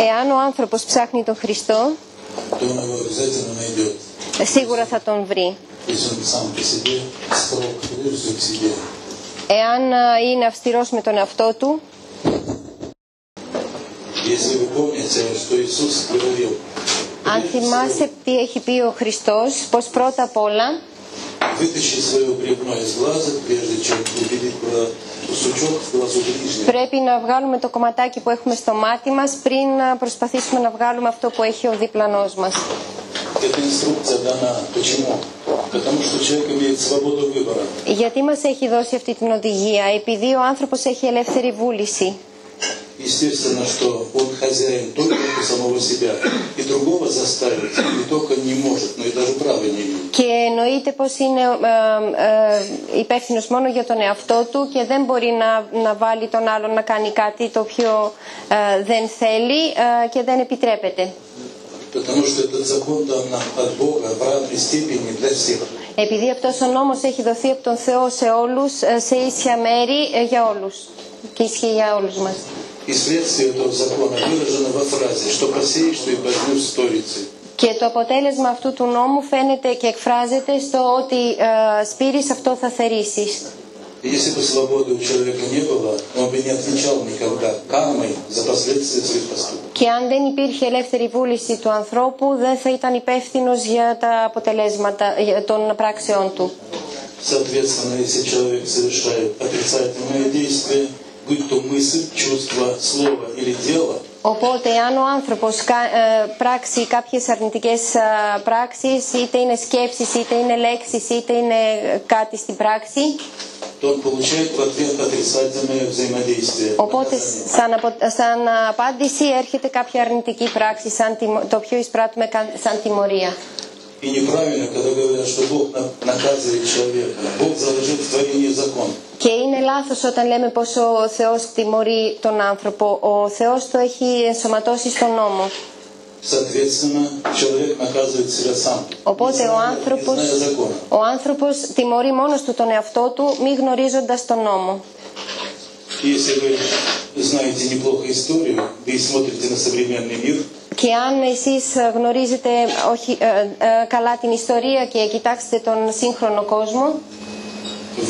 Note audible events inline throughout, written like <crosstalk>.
Εάν ο άνθρωπος ψάχνει τον Χριστό, σίγουρα θα τον βρει. Εάν ε, είναι αυστηρός με τον εαυτό του, αν θυμάσαι τι έχει πει ο Χριστός, πως πρώτα απ' όλα Πρέπει να βγάλουμε το κομματάκι που έχουμε στο μάτι μας πριν να προσπαθήσουμε να βγάλουμε αυτό που έχει ο διπλανός μας. Γιατί μας έχει δώσει αυτή την οδηγία, επειδή ο άνθρωπος έχει ελεύθερη βούληση Естественно, что он хозяин только у самого себя. И другого заставить не только не может, но и даже права не имеет. Και εννοείται πως είναι ε, ε, υπεύθυνο μόνο για τον εαυτό του και δεν μπορεί να, να βάλει τον άλλον να κάνει κάτι το οποίο ε, δεν θέλει ε, και δεν επιτρέπεται. Потому что этот закон дан нам от Бога в равной степени для всех. Επειδή αυτός ο νόμος έχει δοθεί από τον Θεό σε όλους, ε, σε ίσια μέρη ε, για όλους και ισχύει για όλους μας. И следствие этого закона выражено во фразе, что посеешь, что и пожнешь сторицей. Και το αποτέλεσμα αυτού του νόμου φαίνεται και εκφράζεται στο ότι ε, σπείρεις αυτό θα θερήσεις. И если бы свободы у человека не было, он бы не отвечал никогда кармой за последствия своих поступков. Και αν δεν υπήρχε ελεύθερη βούληση του ανθρώπου, δεν θα ήταν υπεύθυνο για τα αποτελέσματα για των πράξεών του. Соответственно, если человек совершает отрицательное действие, будь то мысль, чувство, слово или дело, Οπότε, αν ο άνθρωπος κα- ε, πράξει κάποιες αρνητικές ε, πράξεις, είτε είναι σκέψεις, είτε είναι λέξεις, είτε είναι ε, κάτι στην πράξη, то он получает в ответ отрицательное взаимодействие. οπότε σαν, απο- σαν απάντηση έρχεται κάποια αρνητική πράξη, σαν τιμω- το οποίο εισπράττουμε κα- σαν τιμωρία. И неправильно, когда говорят, что Бог на- наказывает человека. Бог заложил в творении закон. Και είναι λάθος όταν λέμε πως ο Θεός τιμωρεί τον άνθρωπο. Ο Θεός το έχει ενσωματώσει στον νόμο. Соответственно, человек наказывает себя сам. Οπότε не ο зная- άνθρωπος, не зная закона. ο άνθρωπος τιμωρεί μόνος του τον εαυτό του μη γνωρίζοντας τον νόμο. И Если вы знаете неплохо историю, да и смотрите на современный мир, Και αν εσείς γνωρίζετε όχι, ε, ε, καλά την ιστορία και κοιτάξετε τον σύγχρονο κόσμο,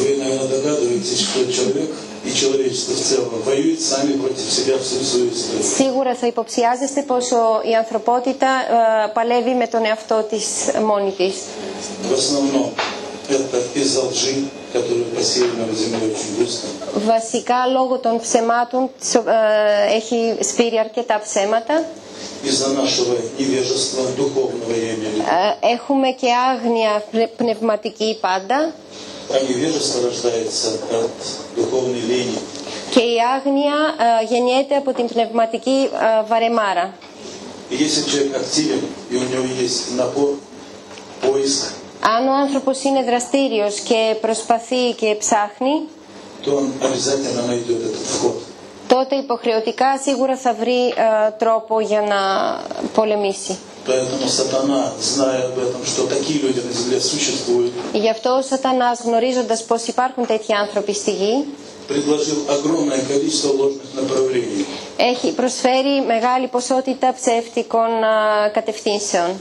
вы, наверное, догадываетесь, что человек и человечество в целом воюют сами против себя всю свою историю. σίγουρα θα υποψιάζεστε πως ο- η ανθρωπότητα ε, παλεύει με τον εαυτό της μόνη της. В основном это из-за лжи, которую посеяна в земле очень густо. Βασικά λόγω των ψεμάτων τσο- ε, έχει σπείρει αρκετά ψέματα. Из-за нашего невежества духовного, я имею в виду. Ε, Έχουμε και άγνοια πνε- πνευματική πάντα А невежество рождается от духовной лени. και η άγνοια ε, γεννιέται από την πνευματική ε, βαρεμάρα. И если человек активен, и у него есть напор, поиск, Αν ο άνθρωπος είναι δραστήριος και προσπαθεί και ψάχνει, то он обязательно найдет этот вход. τότε υποχρεωτικά σίγουρα θα βρει ε, τρόπο για να πολεμήσει. Γι' αυτό ο Σατανάς γνωρίζοντας πως υπάρχουν τέτοιοι άνθρωποι στη γη έχει προσφέρει μεγάλη ποσότητα ψεύτικων ε, κατευθύνσεων.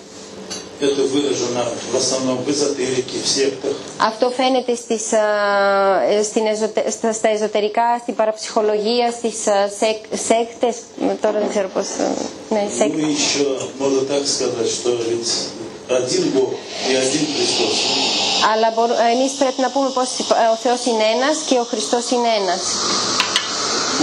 Αυτό φαίνεται στις, ε, στα, εζωτερικά, στην παραψυχολογία, στις σεκ, τώρα δεν ξέρω πώς... Ε, ναι, σεκ. Αλλά εμείς πρέπει να πούμε πως ο Θεός είναι ένας και ο Χριστός είναι ένας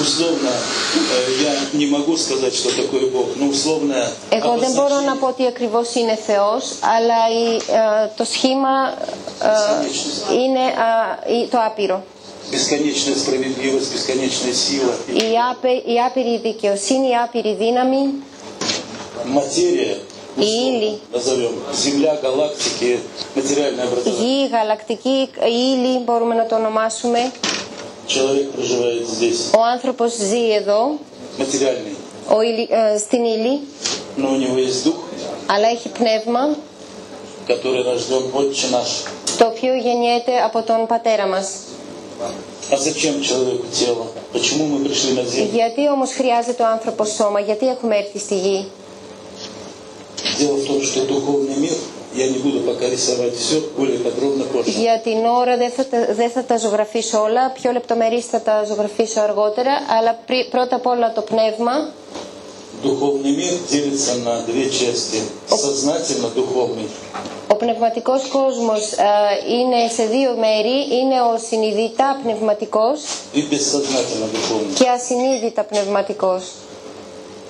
Условно, э, я не могу сказать, что такое Бог, но условно Εγώ δεν μπορώ να πω ότι ακριβώς είναι Θεός, αλλά η, α, το σχήμα α, είναι α, η- το άπειρο. бесконечная справедливость, бесконечная сила, Η, άπε, η άπειρη δικαιοσύνη, η άπειρη δύναμη, материя, η ύλη, назовем, Земля, галактики, материальное образование. γη, γαλακτική ύλη μπορούμε να το ονομάσουμε. Ο άνθρωπος ζει εδώ ο ηλι, ε, στην ύλη αλλά έχει πνεύμα. Το οποίο γεννιέται από τον πατέρα μας. Γιατί όμως χρειάζεται ο άνθρωπος σώμα, γιατί έχουμε έρθει στη γη; Дело в том, что духовный мир, я не буду пока рисовать все, более подробно позже. Για την ώρα δεν θα, τα- δεν θα τα ζωγραφίσω όλα, πιο λεπτομερείς θα τα ζωγραφίσω αργότερα, αλλά πρι- πρώτα απ' όλα το πνεύμα. Духовный мир делится на две части. Сознательно-духовный Ο πνευματικός κόσμος ε, είναι σε δύο μέρη, είναι ο συνειδητά πνευματικός и бессознательно-духовный. και ασυνείδητα πνευματικός.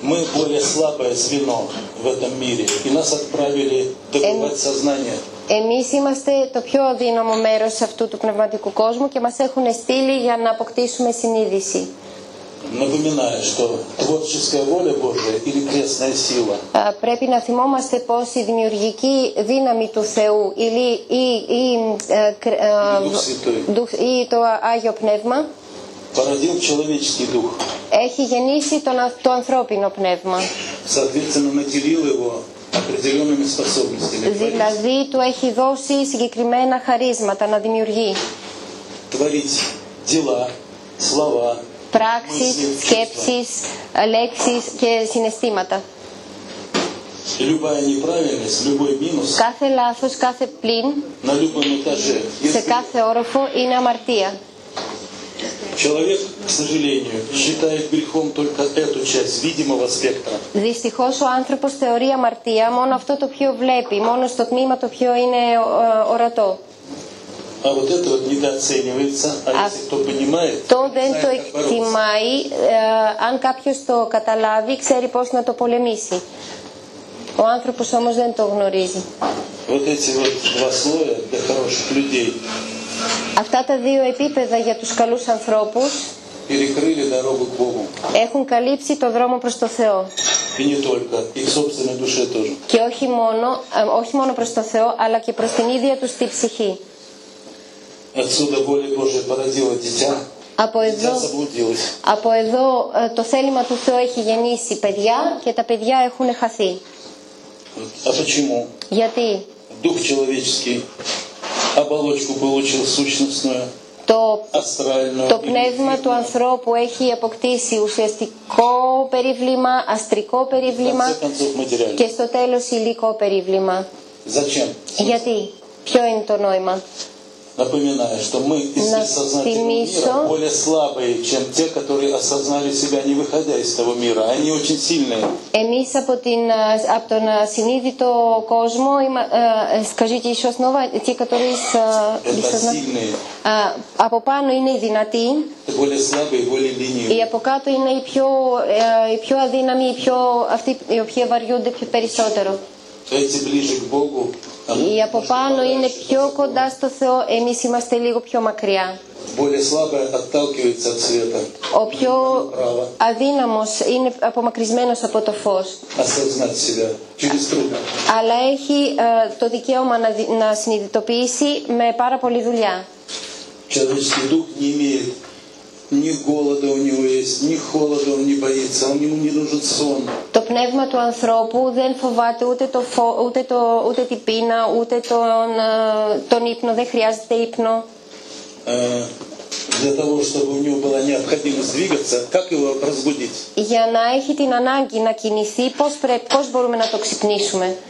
Мы более слабое звено в этом мире, и нас отправили добывать сознание. Εμείς είμαστε το πιο αδύναμο μέρος αυτού του πνευματικού κόσμου και μας έχουν στείλει για να αποκτήσουμε συνείδηση. Напоминаю, что творческая воля Божия или крестная сила Α, Πρέπει να θυμόμαστε πως η δημιουργική δύναμη του Θεού ή, ή, ή, ε, κρ- ε, Дух Святой Δου- ή το Άγιο Πνεύμα породил человеческий дух, έχει γεννήσει τον, το ανθρώπινο πνεύμα. Δηλαδή του έχει δώσει συγκεκριμένα χαρίσματα να δημιουργεί. πράξεις, σκέψεις, λέξεις και συναισθήματα. Κάθε λάθος, κάθε πλήν, σε κάθε όροφο είναι αμαρτία. Человек, к ο άνθρωπος θεωρεί αμαρτία μόνο αυτό το οποίο βλέπει, μόνο στο τμήμα το οποίο είναι ε, ορατό. А вот это вот недооценивается, а δεν το εκτιμάει, αν κάποιο το καταλάβει, ξέρει πώ να το πολεμήσει. Ο άνθρωπος όμως δεν το γνωρίζει. Вот эти вот два Αυτά τα δύο επίπεδα για τους καλούς ανθρώπους έχουν καλύψει το δρόμο προς το Θεό. Και όχι μόνο, ε, όχι προς το Θεό, αλλά και προς την ίδια τους τη ψυχή. Από εδώ, από εδώ το θέλημα του Θεού έχει γεννήσει παιδιά και τα παιδιά έχουν χαθεί. Γιατί; оболочку получил сущностную, το, астральную. το и πνεύμα του ανθρώπου έχει αποκτήσει ουσιαστικό περίβλημα, αστρικό в περίβλημα конце концов материальную. και στο τέλος υλικό περίβλημα. Зачем? Γιατί, ποιο είναι το νόημα. Напоминаю, что мы из На бессознательного Тимисо. мира более слабые, чем те, которые осознали себя, не выходя из того мира. Они очень сильные. Εμείς από, την, ε, από τον ε, συνείδητο κόσμο, είμα- ε, ε, скажите еще снова, те, которые с, э, Это бессозна- сильные. Α, από πάνω είναι οι δυνατοί, Это более слабые, более ленивые. οι από κάτω είναι οι πιο, ε, οι πιο αδύναμοι, οι πιο, αυτοί οι οποίοι βαριούνται πιο περισσότερο. Эти ближе к Богу. а мы Οι από πάνω είναι πιο κοντά στο Θεό, εμείς είμαστε λίγο πιο μακριά. Более слабое отталкивается от света. Ο πιο Право αδύναμος είναι απομακρυσμένος από το φως. осознать себя через труд. Αλλά έχει ε, το δικαίωμα να, δι- να συνειδητοποιήσει με πάρα πολλή δουλειά. Человеческий дух не имеет ни голода у него есть, ни холода он не боится, он ему не нужен сон. Το πνεύμα του ανθρώπου δεν φοβάται ούτε, το φω... ούτε, το... ούτε την πείνα, ούτε τον, ε, τον ύπνο, δεν χρειάζεται ύπνο. Э, для того, чтобы у него была необходимость двигаться, как его разбудить? Για να έχει την ανάγκη να κινηθεί, πώς, πρέπει, πώς.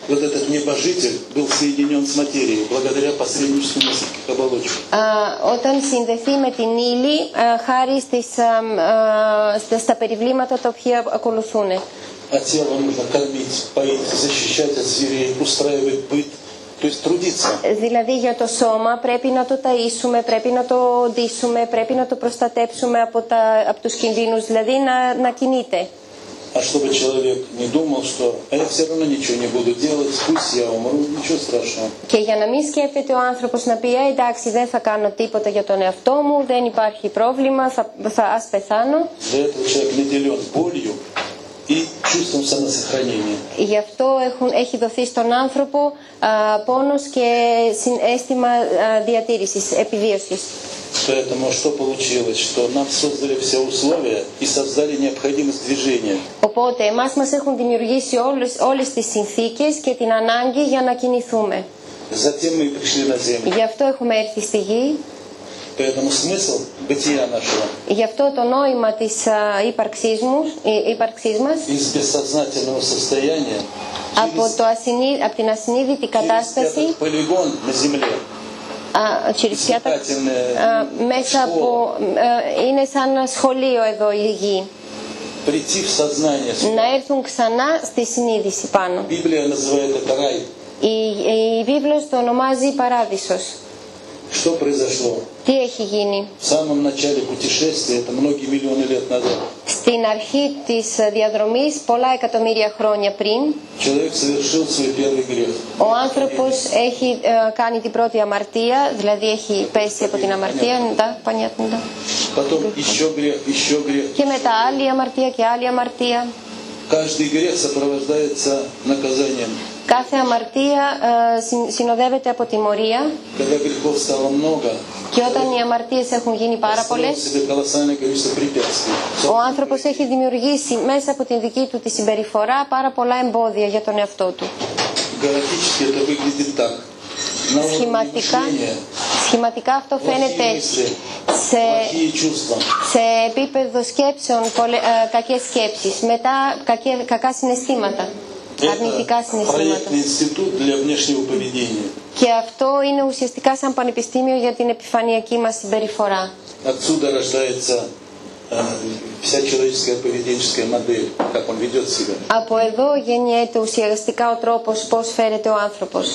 Вот этот небожитель был соединен с материей благодаря посредничеству нескольких оболочек. А, όταν συνδεθεί με την ύλη, χάρη στις, στα περιβλήματα τα οποία ακολουθούν. А тело нужно кормить, защищать от зверей, устраивать быт. Δηλαδή για το σώμα πρέπει να το ταΐσουμε, πρέπει να το ντύσουμε, πρέπει να το προστατέψουμε από, τα, από τους κινδύνους, δηλαδή να, να κινείται. А чтобы человек не думал, что я все равно ничего не буду делать, пусть я умру, ничего страшного. Και για να μην σκέφτεται ο άνθρωπος να πει, εντάξει δεν θα κάνω τίποτα για τον εαυτό μου, δεν υπάρχει πρόβλημα, θα, θα ας πεθάνω. Для этого человек не болью, и чувством самосохранения. Γι' αυτό έχουν, έχει δοθεί στον άνθρωπο α, πόνος και συν- αίσθημα α, διατήρησης, επιβίωσης. Поэтому что получилось? Что нам создали все условия и создали необходимость движения. Οπότε εμάς μας έχουν δημιουργήσει όλες, όλες τις συνθήκες και την ανάγκη για να κινηθούμε. Затем мы и пришли на землю. Γι' αυτό έχουμε έρθει στη γη, Поэтому смысл бытия нашего Γι' αυτό το νόημα της α, ύπαρξής, μου, η- ύπαρξής μας из бессознательного состояния από, το ασυνή, από την ασυνείδητη через κατάσταση этот полигон на земле, α, через πιάτα, испытательная α, μέσα школа, από... α, είναι σαν σχολείο εδώ η γη. прийти в сознание. сюда. Να έρθουν ξανά στη συνείδηση πάνω. Библия называет это рай. Η, η βίβλος το ονομάζει παράδεισος. Что произошло? Τι έχει γίνει. В самом начале путешествия, это многие миллионы лет назад, Στην αρχή της διαδρομής, πολλά εκατομμύρια χρόνια πριν, человек совершил свой первый грех. ο άνθρωπος έχει ε, κάνει την πρώτη αμαρτία, δηλαδή έχει πέσει από την αμαρτία, да, понятно, да. Потом еще грех, еще грех. και μετά άλλη αμαρτία και άλλη αμαρτία. Каждый грех сопровождается наказанием. Κάθε αμαρτία ε, συνοδεύεται από τιμωρία. Και όταν οι αμαρτίες έχουν γίνει πάρα πολλές, ο άνθρωπος έχει δημιουργήσει μέσα από τη δική του τη συμπεριφορά πάρα πολλά εμπόδια για τον εαυτό του. Σχηματικά, αυτό φαίνεται σε, σε επίπεδο σκέψεων, πολλε, ε, κακές σκέψεις, μετά κακά συναισθήματα αρνητικά συναισθήματα. Και αυτό είναι ουσιαστικά σαν πανεπιστήμιο για την επιφανειακή μας συμπεριφορά. Από εδώ γεννιέται ουσιαστικά ο τρόπος πώς φέρεται ο άνθρωπος.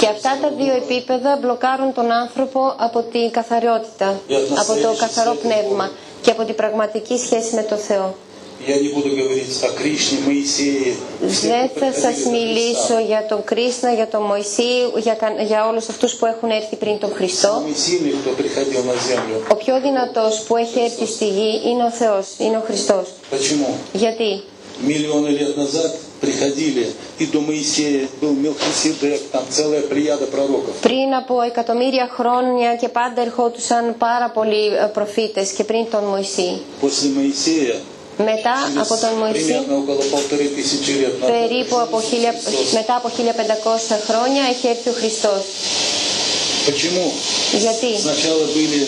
Και αυτά τα δύο επίπεδα μπλοκάρουν τον άνθρωπο από την καθαριότητα, από το καθαρό πνεύμα και από την πραγματική σχέση με το Θεό. Δεν θα σας μιλήσω για τον Κρίσνα, για τον Μωυσή, για, για όλους αυτούς που έχουν έρθει πριν τον Χριστό. Ο πιο δυνατός που έχει έρθει στη γη είναι ο Θεός, είναι ο Χριστός. Γιατί; Миллионы лет назад приходили, и до Моисея был Мелхиседек, там целая плеяда пророков. Πριν από εκατομμύρια χρόνια και πάντα ερχόντουσαν πάρα πολλοί ε, προφήτες και πριν τον Μωυσή. После Моисея, Μετά από τον Μωυσή, примерно около полторы тысячи лет назад, περίπου από χίλια, Христос. μετά από 1500 χρόνια έχει έρθει ο Χριστός. Почему? Γιατί? Сначала были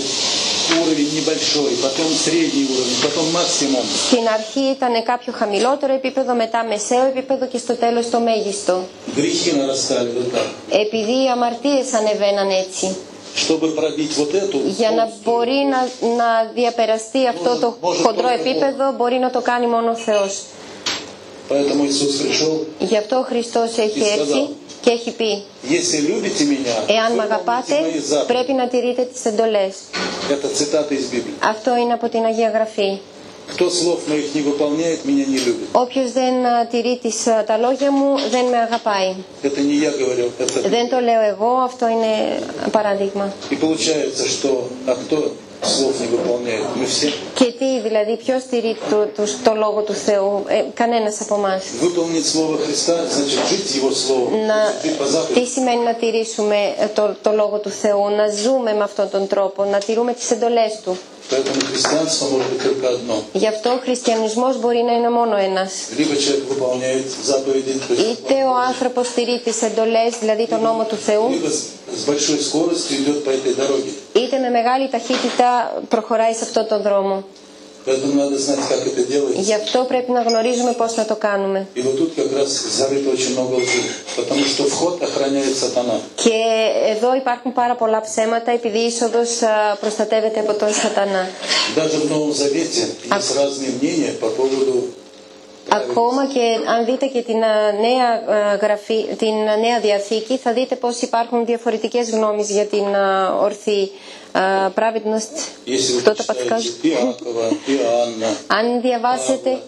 уровень. Στην αρχή ήταν κάποιο χαμηλότερο επίπεδο, μετά μεσαίο επίπεδο και στο τέλος το μέγιστο. Грехи нарастали вот так. Επειδή οι αμαρτίες ανεβαίναν έτσι. Чтобы пробить вот эту, για να μπορεί να, διαπεραστεί αυτό το χοντρό επίπεδο μπορεί να το κάνει μόνο ο Θεός. Γι' αυτό ο Χριστός έχει έρθει και έχει πει «Εάν με αγαπάτε, πρέπει να τηρείτε τις εντολές». Αυτό είναι από την Αγία Γραφή. Όποιος δεν τηρεί τις, τα λόγια μου δεν με αγαπάει. Δεν το λέω εγώ, αυτό είναι παράδειγμα. Και τι, δηλαδή, ποιος στηρεί το, το, λόγο του Θεού, ε, κανένας από εμάς. Τι σημαίνει να τηρήσουμε το, το λόγο του Θεού, να ζούμε με αυτόν τον τρόπο, να τηρούμε τις εντολές του; Поэтому христианство может быть только одно. Γι' αυτό ο χριστιανισμός μπορεί να είναι μόνο ένας. Либо человек выполняет заповеди, то есть Είτε ο άνθρωπος τηρεί τις εντολές, δηλαδή τον νόμο του Θεού, либо с с большой скоростью идет по этой дороге. είτε με μεγάλη ταχύτητα προχωράει σε αυτόν τον δρόμο. Γι' αυτό πρέπει να γνωρίζουμε πώς να το κάνουμε. Και εδώ υπάρχουν πάρα πολλά ψέματα επειδή η είσοδος προστατεύεται από τον σατανά. Ακόμα και αν δείτε και την νέα, γραφή, την νέα διαθήκη θα δείτε πως υπάρχουν διαφορετικές γνώμες για την ορθή Э, праведность. Кто-то подскажет. Иакова, Иоанна, <laughs> Анвия Васиты,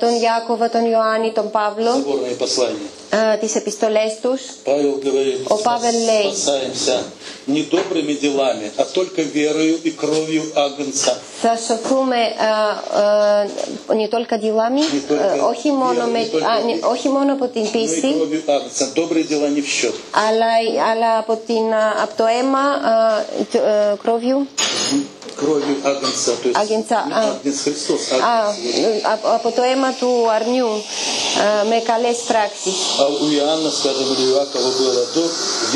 τον Ιάκωβα, τον Ιωάννη, τον Παύλο, соборные послания, α, τις επιστολές τους, Павел говорит, О, Павел Лей. спасаемся не добрыми делами, а только верою и кровью Агнца. θα σωθούμε α, α, не только делами, Не только α, όχι, μόνο верой, με, не только α, ναι, όχι μόνο από την Но и πίστη, кровью Агнца. Добрые дела не в счет. αλλά, αλλά από, την, α, από το αίμα α, του, α, κρόβιου, кровью Агнца, то есть Агнца, не а. Агнец Христос, Α, Агнец. ε, από- από το αίμα του αρνιού ε, με καλές πράξεις. А у Иоанна, скажем, или у Иакова было, то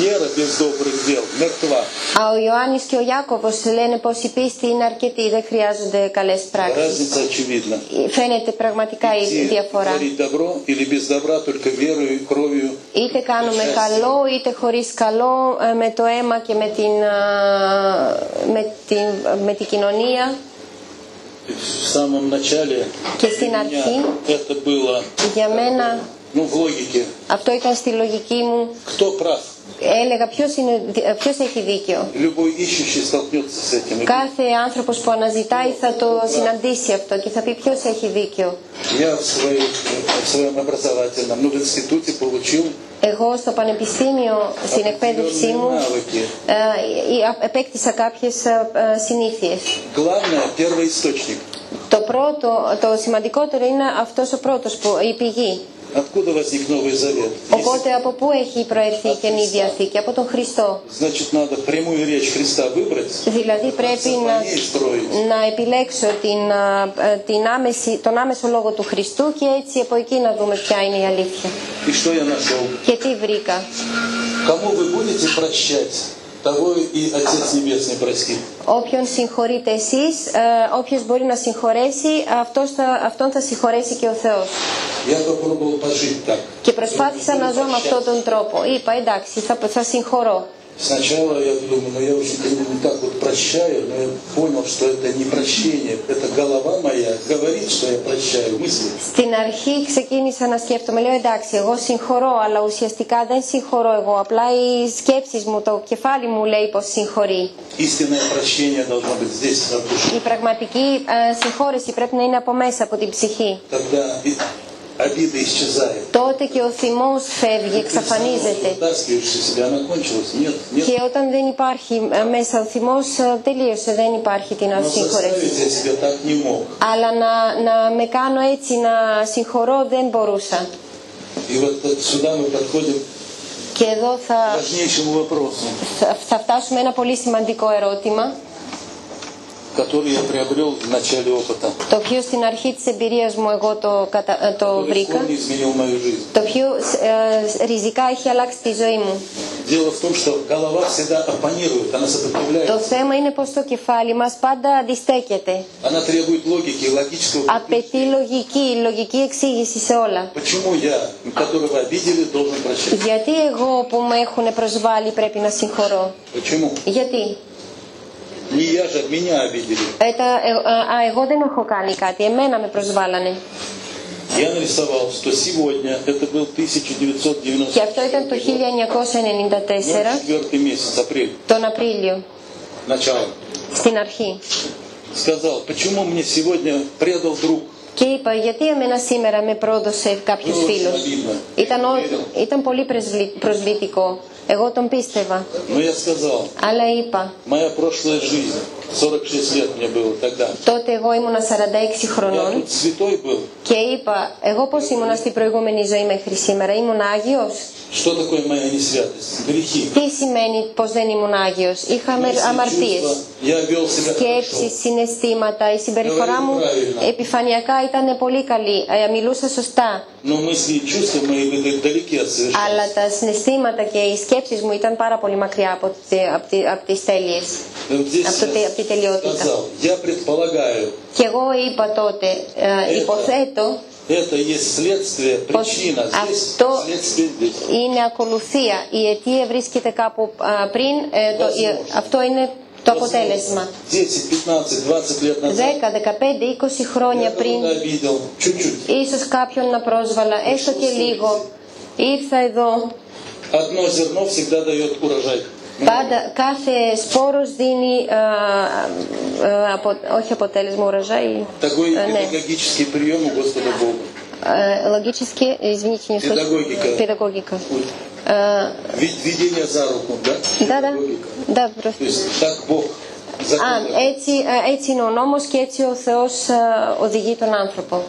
вера без добрых дел мертва. Α, ο Ιωάννης και ο Ιάκωβος λένε πως η πίστη είναι αρκετή, δεν χρειάζονται καλές πράξεις. Разница очевидна. Φαίνεται πραγματικά η Идти διαφορά. творить добро или без добра, только верою и кровью. Είτε κάνουμε Счастье. καλό είτε χωρίς καλό ε, με το αίμα και με την, α, με την, με την κοινωνία В самом начале Και στην для αρχή. меня это было, για μένα ну, в логике, αυτό ήταν στη λογική μου кто прав. έλεγα ποιος, είναι, ποιος έχει δίκιο Любой ищущий столкнется с этим. И κάθε άνθρωπος που αναζητάει θα το συναντήσει αυτό και θα πει ποιος έχει δίκιο Я в, своей, в своем образовательном, ну, в институте получил εγώ στο Πανεπιστήμιο, στην εκπαίδευσή μου, ε, επέκτησα κάποιες ε, ε, συνήθειες. Το πρώτο, το σημαντικότερο είναι αυτός ο πρώτος, που, η πηγή. Οπότε από πού έχει προερθεί η Καινή Διαθήκη, από τον Χριστό. Значит. Δηλαδή πρέπει να, επιλέξω την, ε, τον άμεσο λόγο του Χριστού και έτσι από εκεί να δούμε ποια είναι η αλήθεια. Και τι βρήκα. того и Отец Небесный простит. Όποιον συγχωρείτε εσείς, ε, όποιος μπορεί να συγχωρέσει, αυτός θα, αυτόν θα συγχωρέσει και ο Θεός. Я попробовал пожить так. Και προσπάθησα να ζω με αυτόν τον τρόπο. Είπα εντάξει, θα, θα συγχωρώ. Сначала я думаю, ну я очень не так вот прощаю, но я понял, что это не прощение, это голова моя говорит, что я прощаю, мысли. Στην αρχή ξεκίνησα να σκέφτομαι, λέω εντάξει, εγώ συγχωρώ, αλλά ουσιαστικά δεν συγχωρώ εγώ. Απλά οι σκέψεις μου, το κεφάλι μου λέει πως συγχωρεί. Истинное прощение должно быть здесь, от души. Η πραγματική ε, συγχώρεση πρέπει να είναι από μέσα, από την ψυχή. Тогда и обида исчезает. τότε και ο θυμός φεύγει, εξαφανίζεται. Και όταν δεν υπάρχει ε, μέσα ο θυμός, ε, τελείωσε, δεν υπάρχει την ασύγχωρεση. Αλλά να, να με κάνω έτσι να συγχωρώ δεν μπορούσα. Και εδώ θα, θα φτάσουμε ένα πολύ σημαντικό ερώτημα. Το ποιο στην αρχή της εμπειρίας μου το, κατα... Ε, το βρήκα. Το ποιο ε, ε, ριζικά έχει αλλάξει τη ζωή μου. Το θέμα είναι πως το κεφάλι μας πάντα αντιστέκεται. Она требует. Απαιτεί λογική, λογική εξήγηση σε όλα. Γιατί εγώ που με έχουν προσβάλει πρέπει να συγχωρώ; Γιατί; Не я же, меня обидели. Ε, τα- ε, α, α, εγώ δεν έχω κάνει κάτι, εμένα με προσβάλανε. Я нарисовал, что сегодня, это был Και 1990 αυτό ήταν το 1994, четвертый месяц, апрель, τον Απρίλιο, начало. στην αρχή. Сказал, почему мне сегодня предал друг? Και είπα, γιατί εμένα σήμερα με πρόδωσε κάποιος Было очень φίλος. обидно. Ήταν, ο- Верил. ήταν πολύ προσβλη- προσβλητικό. Εγώ τον πίστευα. Αλλά είπα. Τότε εγώ ήμουνα 46 χρονών. Και είπα, εγώ πώς ήμουνα στην προηγούμενη ζωή μέχρι σήμερα, ήμουν άγιος. Τι σημαίνει πως δεν ήμουν άγιος, είχα αμαρτίες σκέψεις, συναισθήματα. Η συμπεριφορά μου επιφανειακά ήταν πολύ καλή, ε, μιλούσα σωστά. Αλλά τα συναισθήματα και οι σκέψεις μου ήταν πάρα πολύ μακριά από, από τις τέλειες, από, τη τελειότητα. Και εγώ είπα τότε, ε, υποθέτω, αυτό είναι ακολουθία. Η αιτία βρίσκεται κάπου πριν, ε, αυτό είναι το αποτέλεσμα. 10, 15, 20 лет назад 10, 15, 20 χρόνια я πριν, кого-то обидел, чуть-чуть. ίσως κάποιον να πρόσβαλα, έστω και λίγο. Ήρθα εδώ, Одно зерно всегда дает урожай. πάντα, κάθε σπόρος δίνει, α, α, απο, όχι αποτέλεσμα, ουραζάι, Такой э, не. педагогический прием у Господа Бога. э, логически, извините, не слышу. Педагогика. Педагогика. Ой, Э, вед- Ведение за руку, да? Да, да. Педагогика. Да, То просто. есть так Бог Α, законом. έτσι, ε, έτσι είναι ο νόμος και έτσι ο Θεός ε, οδηγεί τον άνθρωπο.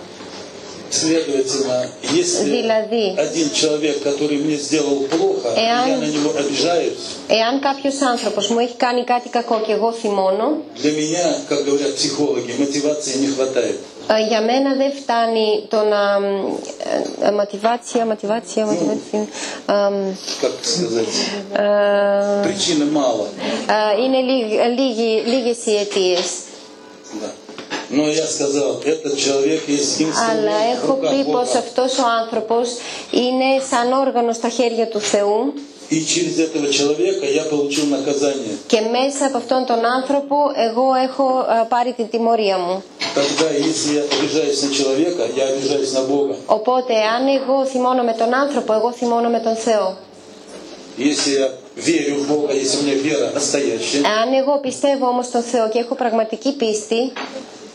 Следовательно, если Δηλαδή, один человек, который мне сделал плохо, и Эан- я на него обижаюсь, εάν κάποιος άνθρωπος μου έχει κάνει κάτι κακό και εγώ θυμώνω, для меня, как говорят психологи, мотивации не хватает. ε, για μένα δεν φτάνει το να... ε, ε, Ματιβάτσια, ματιβάτσια, ματιβάτσια. ε, Как сказать? ε, Причины мало. ε, Είναι λίγ- λίγοι- λίγες οι αιτίες. Да. Но я сказал, этот человек есть Αλλά инструмент в έχω руках πει πως Бога. αυτός ο άνθρωπος είναι σαν όργανο στα χέρια του Θεού И через этого человека я получил наказание. και μέσα από αυτόν τον άνθρωπο εγώ έχω ε, πάρει την τιμωρία μου. Тогда, если я обижаюсь на человека, я обижаюсь на Бога. Οπότε αν εγώ θυμώνω με τον άνθρωπο, εγώ θυμώνω με τον Θεό. Если я верю в Бога, если у меня вера настоящая, Αν εγώ πιστεύω όμως στον Θεό και έχω πραγματική πίστη,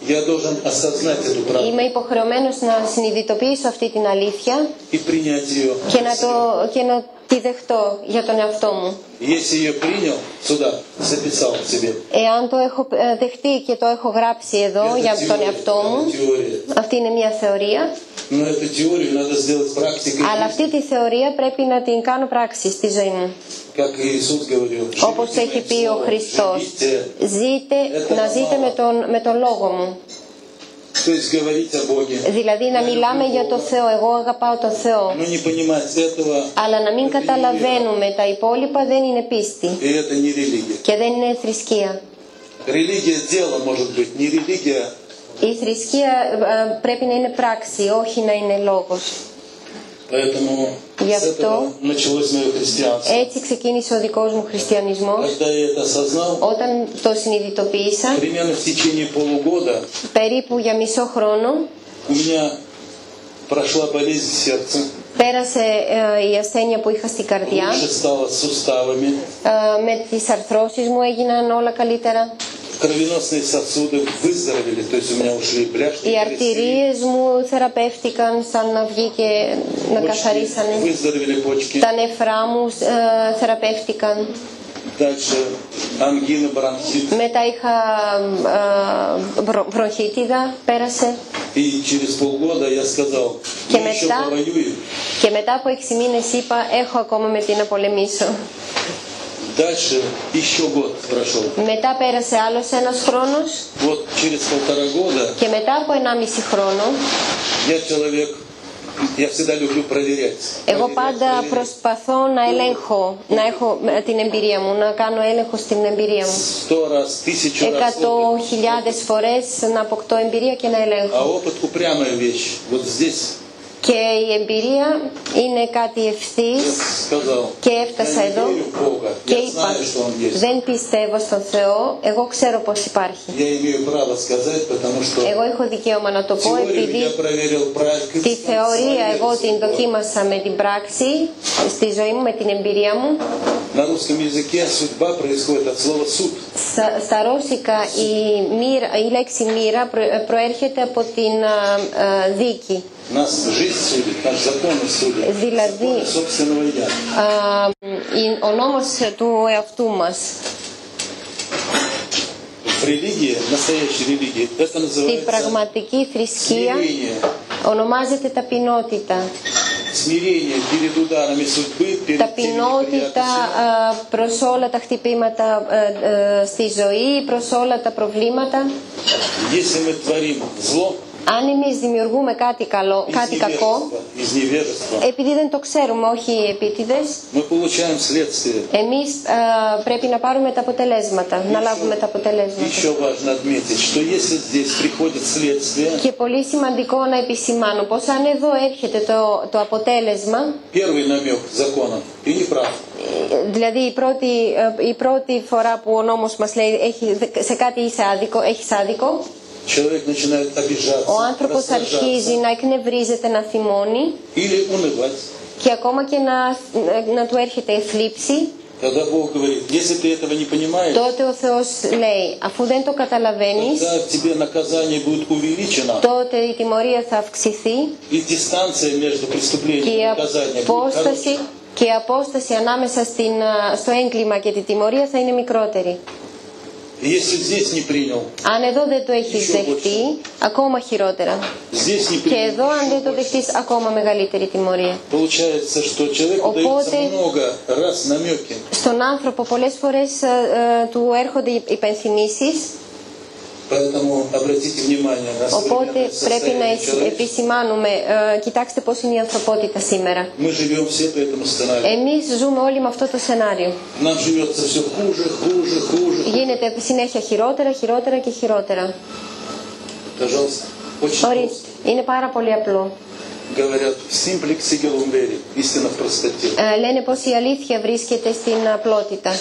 я должен осознать эту правду είμαι υποχρεωμένος να συνειδητοποιήσω αυτή την αλήθεια и принять ее. και να, το, και να τι δεχτώ για τον εαυτό μου. Εάν το έχω ε, δεχτεί και το έχω γράψει εδώ για τον εαυτό μου, αυτή είναι μια θεωρία. Αλλά αυτή τη θεωρία πρέπει να την κάνω πράξη στη ζωή μου. Όπως έχει πει ο Χριστός, ζείτε, να ζείτε με τον, με τον λόγο μου. То есть говорить о Боге, Δηλαδή να μιλάμε για το Θεό, εγώ αγαπάω το Θεό. но не понимать этого, Αλλά να μην это не вера. καταλαβαίνουμε τα υπόλοιπα δεν είναι πίστη И это не религия. και δεν είναι θρησκεία. Религия дело может быть, не религия. Η θρησκεία ε, πρέπει να είναι πράξη, όχι να είναι λόγος. Γι' αυτό έτσι ξεκίνησε ο δικός μου χριστιανισμός. Όταν το συνειδητοποίησα, περίπου για μισό χρόνο, Πέρασε ε, η ασθένεια που είχα στην καρδιά. Ε, με τις αρθρώσεις μου έγιναν όλα καλύτερα. Οι αρτηρίες μου θεραπεύτηκαν σαν να βγει και να καθαρίσανε. Τα νεφρά μου ε, θεραπεύτηκαν. Дальше ангина, бронхит. Μετά είχα ε, βρο- βροχίτιδα, πέρασε. И через полгода я сказал, Και мы еще μετά, повоюем. και μετά από έξι μήνες είπα, έχω ακόμα με τι να πολεμήσω. Дальше еще год прошел. Μετά πέρασε άλλος ένας χρόνος Вот через полтора года και μετά από 1,5 χρόνο я человек, εγώ πάντα προσπαθώ να ελέγχω, να έχω ε, την εμπειρία μου, να κάνω έλεγχο στην εμπειρία μου. Εκατό χιλιάδες φορές να αποκτώ εμπειρία και να ελέγχω και η εμπειρία είναι κάτι ευθύς και έφτασα εδώ και είπα δεν πιστεύω στον Θεό, εγώ ξέρω πως υπάρχει. Εγώ έχω δικαίωμα να το πω επειδή τη θεωρία εγώ την δοκίμασα με την πράξη στη ζωή μου, με την εμπειρία μου. Στα ρώσικα η, μοίρα, η λέξη μοίρα προέρχεται από την δίκη. Δηλαδή, ο νόμος του εαυτού μας. Στην πραγματική θρησκεία ονομάζεται ταπεινότητα. Ταπεινότητα προς όλα τα χτυπήματα ε, ε, στη ζωή, προς όλα τα προβλήματα αν εμείς δημιουργούμε κάτι, καλό, κάτι κακό, επειδή δεν το ξέρουμε, όχι οι επίτηδες, εμείς ε, πρέπει να πάρουμε τα αποτελέσματα, να λάβουμε τα αποτελέσματα. Και πολύ σημαντικό να επισημάνω πως αν εδώ έρχεται το, το αποτέλεσμα, δηλαδή η πρώτη, ε, η πρώτη φορά που ο νόμος μας λέει έχει, σε κάτι είσαι άδικο, ο άνθρωπος αρχίζει να εκνευρίζεται, να θυμώνει και ακόμα και να, του έρχεται θλίψη. Τότε ο Θεός λέει, αφού δεν το καταλαβαίνεις, τότε η τιμωρία θα αυξηθεί και η απόσταση, και απόσταση ανάμεσα στην, στο έγκλημα και τη τιμωρία θα είναι μικρότερη. Если здесь не принял, Αν εδώ δεν το έχεις Еще δεχτεί, ακόμα χειρότερα. здесь не Και принял, εδώ αν δεν το δεχτείς, ακόμα μεγαλύτερη τιμωρία. получается, что человеку Οπότε- дается много раз намеки. Στον άνθρωπο πολλές φορές ε, ε, του έρχονται υπενθυμίσεις, Οπότε πρέπει να επισημάνουμε, ε, κοιτάξτε πώς είναι η ανθρωπότητα σήμερα. Εμείς ζούμε όλοι με αυτό το σενάριο. Γίνεται συνέχεια χειρότερα, χειρότερα και χειρότερα. Ορίστε, είναι πάρα πολύ απλό. Ε, λένε πως η αλήθεια βρίσκεται στην απλότητα.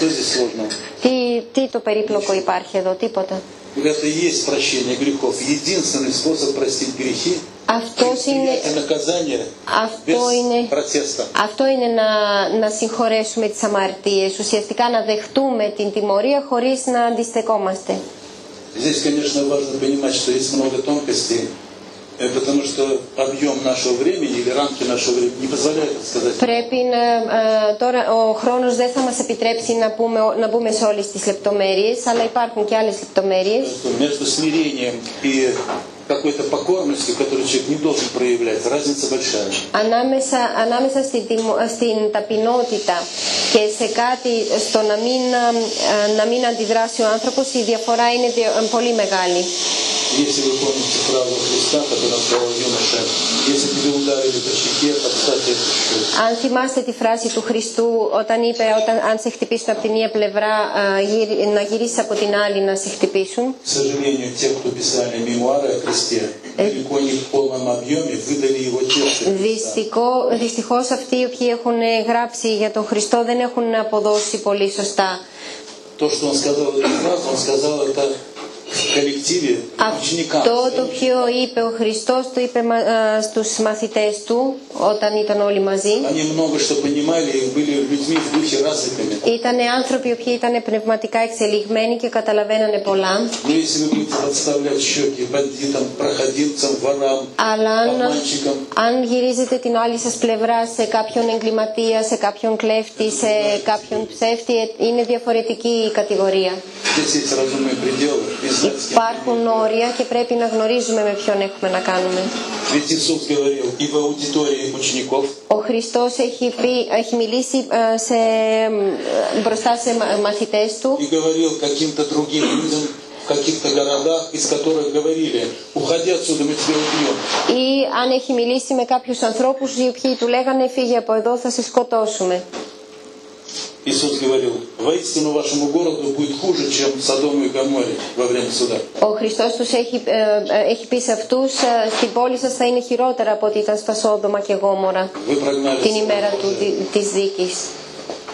Τι, τι το περίπλοκο υπάρχει εδώ, τίποτα. Это и есть прощение грехов. Единственный способ простить грехи Αυτός είναι, принятие наказания αυτό без είναι, протеста. αυτό είναι να, να συγχωρέσουμε τις αμαρτίες, ουσιαστικά να δεχτούμε την τιμωρία χωρίς να αντιστεκόμαστε. Здесь, конечно, важно понимать, что есть много тонкостей, э, потому что объем нашего времени или рамки нашего времени не позволяет сказать. Πρέπει να, ε, τώρα ο χρόνος δεν θα μας επιτρέψει να, πούμε, να μπούμε σε όλες τις λεπτομέρειες, αλλά υπάρχουν και άλλες λεπτομέρειες. что между смирением и какой-то покорностью, которую человек не должен проявлять, разница большая. Ανάμεσα, ανάμεσα στην, τιμω- στην ταπεινότητα και σε κάτι στο να μην, ε, να μην αντιδράσει ο άνθρωπος η διαφορά είναι δια- ε, πολύ μεγάλη. Если вы помните фразу Христа, которую он сказал юноше, если тебе ударили по щеке, подставь эту щеку. Αν θυμάστε τη φράση του Χριστού όταν είπε όταν, αν σε χτυπήσουν από τη μία πλευρά ε, γύρι- να γυρίσεις από την άλλη να σε χτυπήσουν. К сожалению, те, кто писали мемуары о Христе, Δυστυχώ, δυστυχώς αυτοί οι οποίοι έχουν γράψει για τον Χριστό δεν έχουν αποδώσει πολύ σωστά. Αυτό το οποίο είπε ο Χριστός το είπε στους μαθητές του όταν ήταν όλοι μαζί. Ήταν άνθρωποι οποιοί ήταν πνευματικά εξελιγμένοι και καταλαβαίνανε πολλά. Αλλά αν, γυρίζετε την άλλη σας πλευρά σε κάποιον εγκληματία, σε κάποιον κλέφτη, σε κάποιον ψεύτη, ε, είναι διαφορετική η κατηγορία. здесь есть разумные пределы. И знать, с кем. Υπάρχουν όρια και πρέπει να γνωρίζουμε με ποιον έχουμε να κάνουμε. Ведь Иисус говорил и в аудитории учеников, Ο Χριστός έχει, πει, έχει μιλήσει ε, σε, ε, μπροστά σε μα- μαθητές του и говорил каким-то другим людям в каких-то городах, из которых говорили, уходи отсюда, мы тебя убьем. ή αν έχει μιλήσει με κάποιους ανθρώπους οι οποίοι του λέγανε φύγε από εδώ θα σε σκοτώσουμε. Иисус говорил, воистину вашему городу будет хуже, чем Содому и Гоморе во время суда. Ο Χριστός τους έχει, ε, ε, έχει πει σε αυτούς ε, στην πόλη σας θα είναι χειρότερα από ό,τι ήταν στα Σόδομα και Γόμορα Вы прогнали, την Слово ημέρα του, Божие. δι- της δίκης.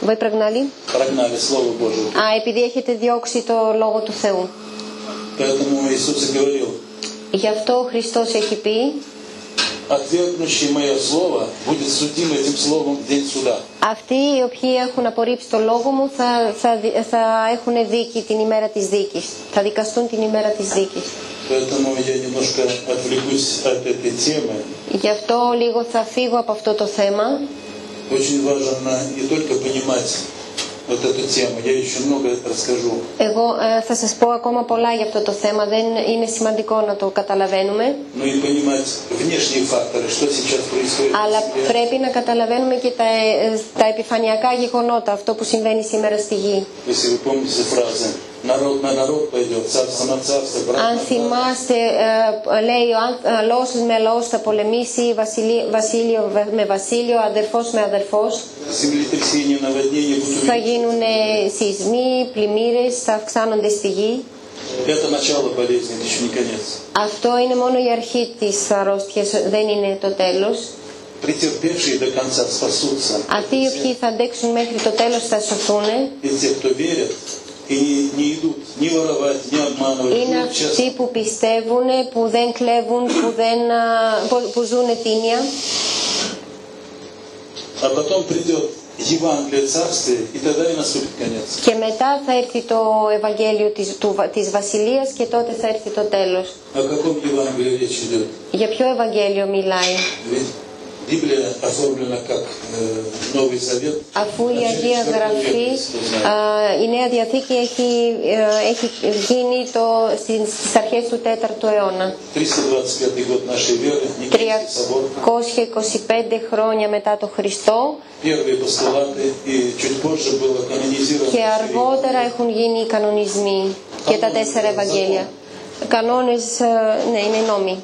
Вы προγνάλει? прогнали Слово Божие. Α, επειδή έχετε διώξει το Λόγο του Θεού. Поэтому Иисус и говорил, Γι' αυτό ο Χριστός έχει πει отвергнущий мое слово будет судим этим словом в день суда. Αυτοί οι οποίοι έχουν απορρίψει το λόγο μου θα, θα, δι- θα έχουν δίκη την ημέρα της δίκης. Θα δικαστούν την ημέρα της δίκης. Поэтому я немножко отвлекусь от этой темы. Γι' αυτό λίγο θα φύγω από αυτό το θέμα. Очень важно не только понимать εγώ ε, θα σας πω ακόμα πολλά για αυτό το θέμα, δεν είναι σημαντικό να το καταλαβαίνουμε. Αλλά πρέπει να καταλαβαίνουμε και ε, τα επιφανειακά γεγονότα, αυτό που συμβαίνει σήμερα στη γη. Αν θυμάστε, ε, λέει ο ε, λαός με λαός θα πολεμήσει, βασίλειο με βασίλειο, αδερφός με αδερφός. Θα γίνουν ε, σεισμοί, πλημμύρες, θα αυξάνονται στη γη. Αυτό είναι μόνο η αρχή της αρρώστιας, δεν είναι το τέλος. Αυτοί οι οποίοι θα αντέξουν μέχρι το τέλος θα σωθούν. Είναι αυτοί που πιστεύουν, που δεν κλέβουν, που, δεν, που ζουν τίμια. Και μετά θα έρθει το Ευαγγέλιο της, του, της και τότε θα έρθει το τέλος. Για ποιο Ευαγγέλιο μιλάει; Ведь Библия оформлена как э, Новый Завет. Αφού η начале Αγία четвертого Γραφή, века, если кто знает. α, η Νέα Διαθήκη έχει, ε, έχει γίνει το, στις, στις αρχές του 4ου αιώνα. 325 год нашей веры, Никейский собор, 325 χρόνια μετά το Χριστό первые постулаты, и чуть позже было канонизировано. και αργότερα έχουν γίνει οι κανονισμοί και τα τέσσερα Ευαγγέλια. κανόνες ε, ναι είναι νόμοι.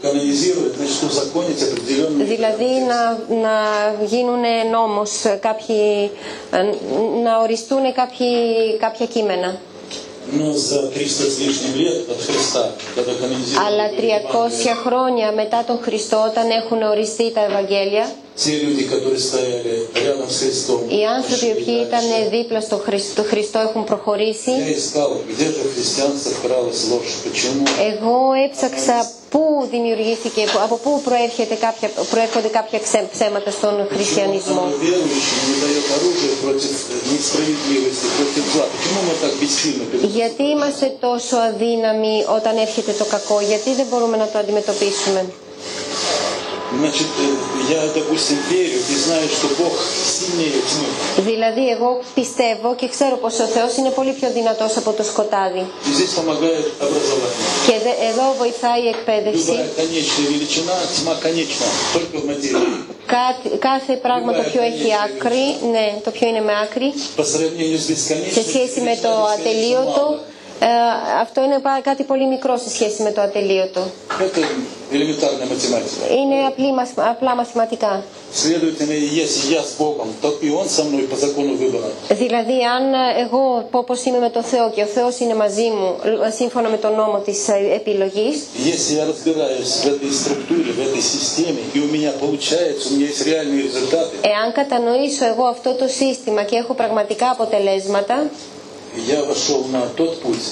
Δηλαδή να, να γίνουν νόμος, ε, κάποιοι, ε, να οριστούν κάποια κείμενα. Αλλά 300 χρόνια μετά τον Χριστό, όταν έχουν οριστεί τα Ευαγγέλια, οι άνθρωποι οι οποίοι ήταν δίπλα στο Χριστό, Χριστό έχουν προχωρήσει. Εγώ έψαξα πού δημιουργήθηκε, από πού προέρχεται κάποια, προέρχονται κάποια ψέματα στον χριστιανισμό. Γιατί είμαστε τόσο αδύναμοι όταν έρχεται το κακό, γιατί δεν μπορούμε να το αντιμετωπίσουμε. Значит, э, я, допустим, верю и знаю, что Бог сильнее тьмы. Δηλαδή εγώ πιστεύω και ξέρω πως ο Θεός είναι πολύ πιο δυνατός από το σκοτάδι. И здесь помогает образование. Και δε- εδώ βοηθάει η εκπαίδευση. Любая конечная величина, тьма конечна, только в материи. Κάτι, κάθε πράγμα το οποίο έχει άκρη, ναι, το οποίο είναι με άκρη, По сравнению с бесконечностью, σε σχέση με το величина ατελείωτο, бесконечно ε, ε, αυτό είναι κάτι πολύ μικρό σε σχέση με το ατελείωτο. Είναι απλά μαθηματικά. Δηλαδή, αν ε, εγώ πω πως είμαι με τον Θεό και ο Θεός είναι μαζί μου, σύμφωνα με τον νόμο της ε, επιλογής. εάν κατανοήσω εγώ αυτό το σύστημα και έχω πραγματικά αποτελέσματα, я вошел на тот путь,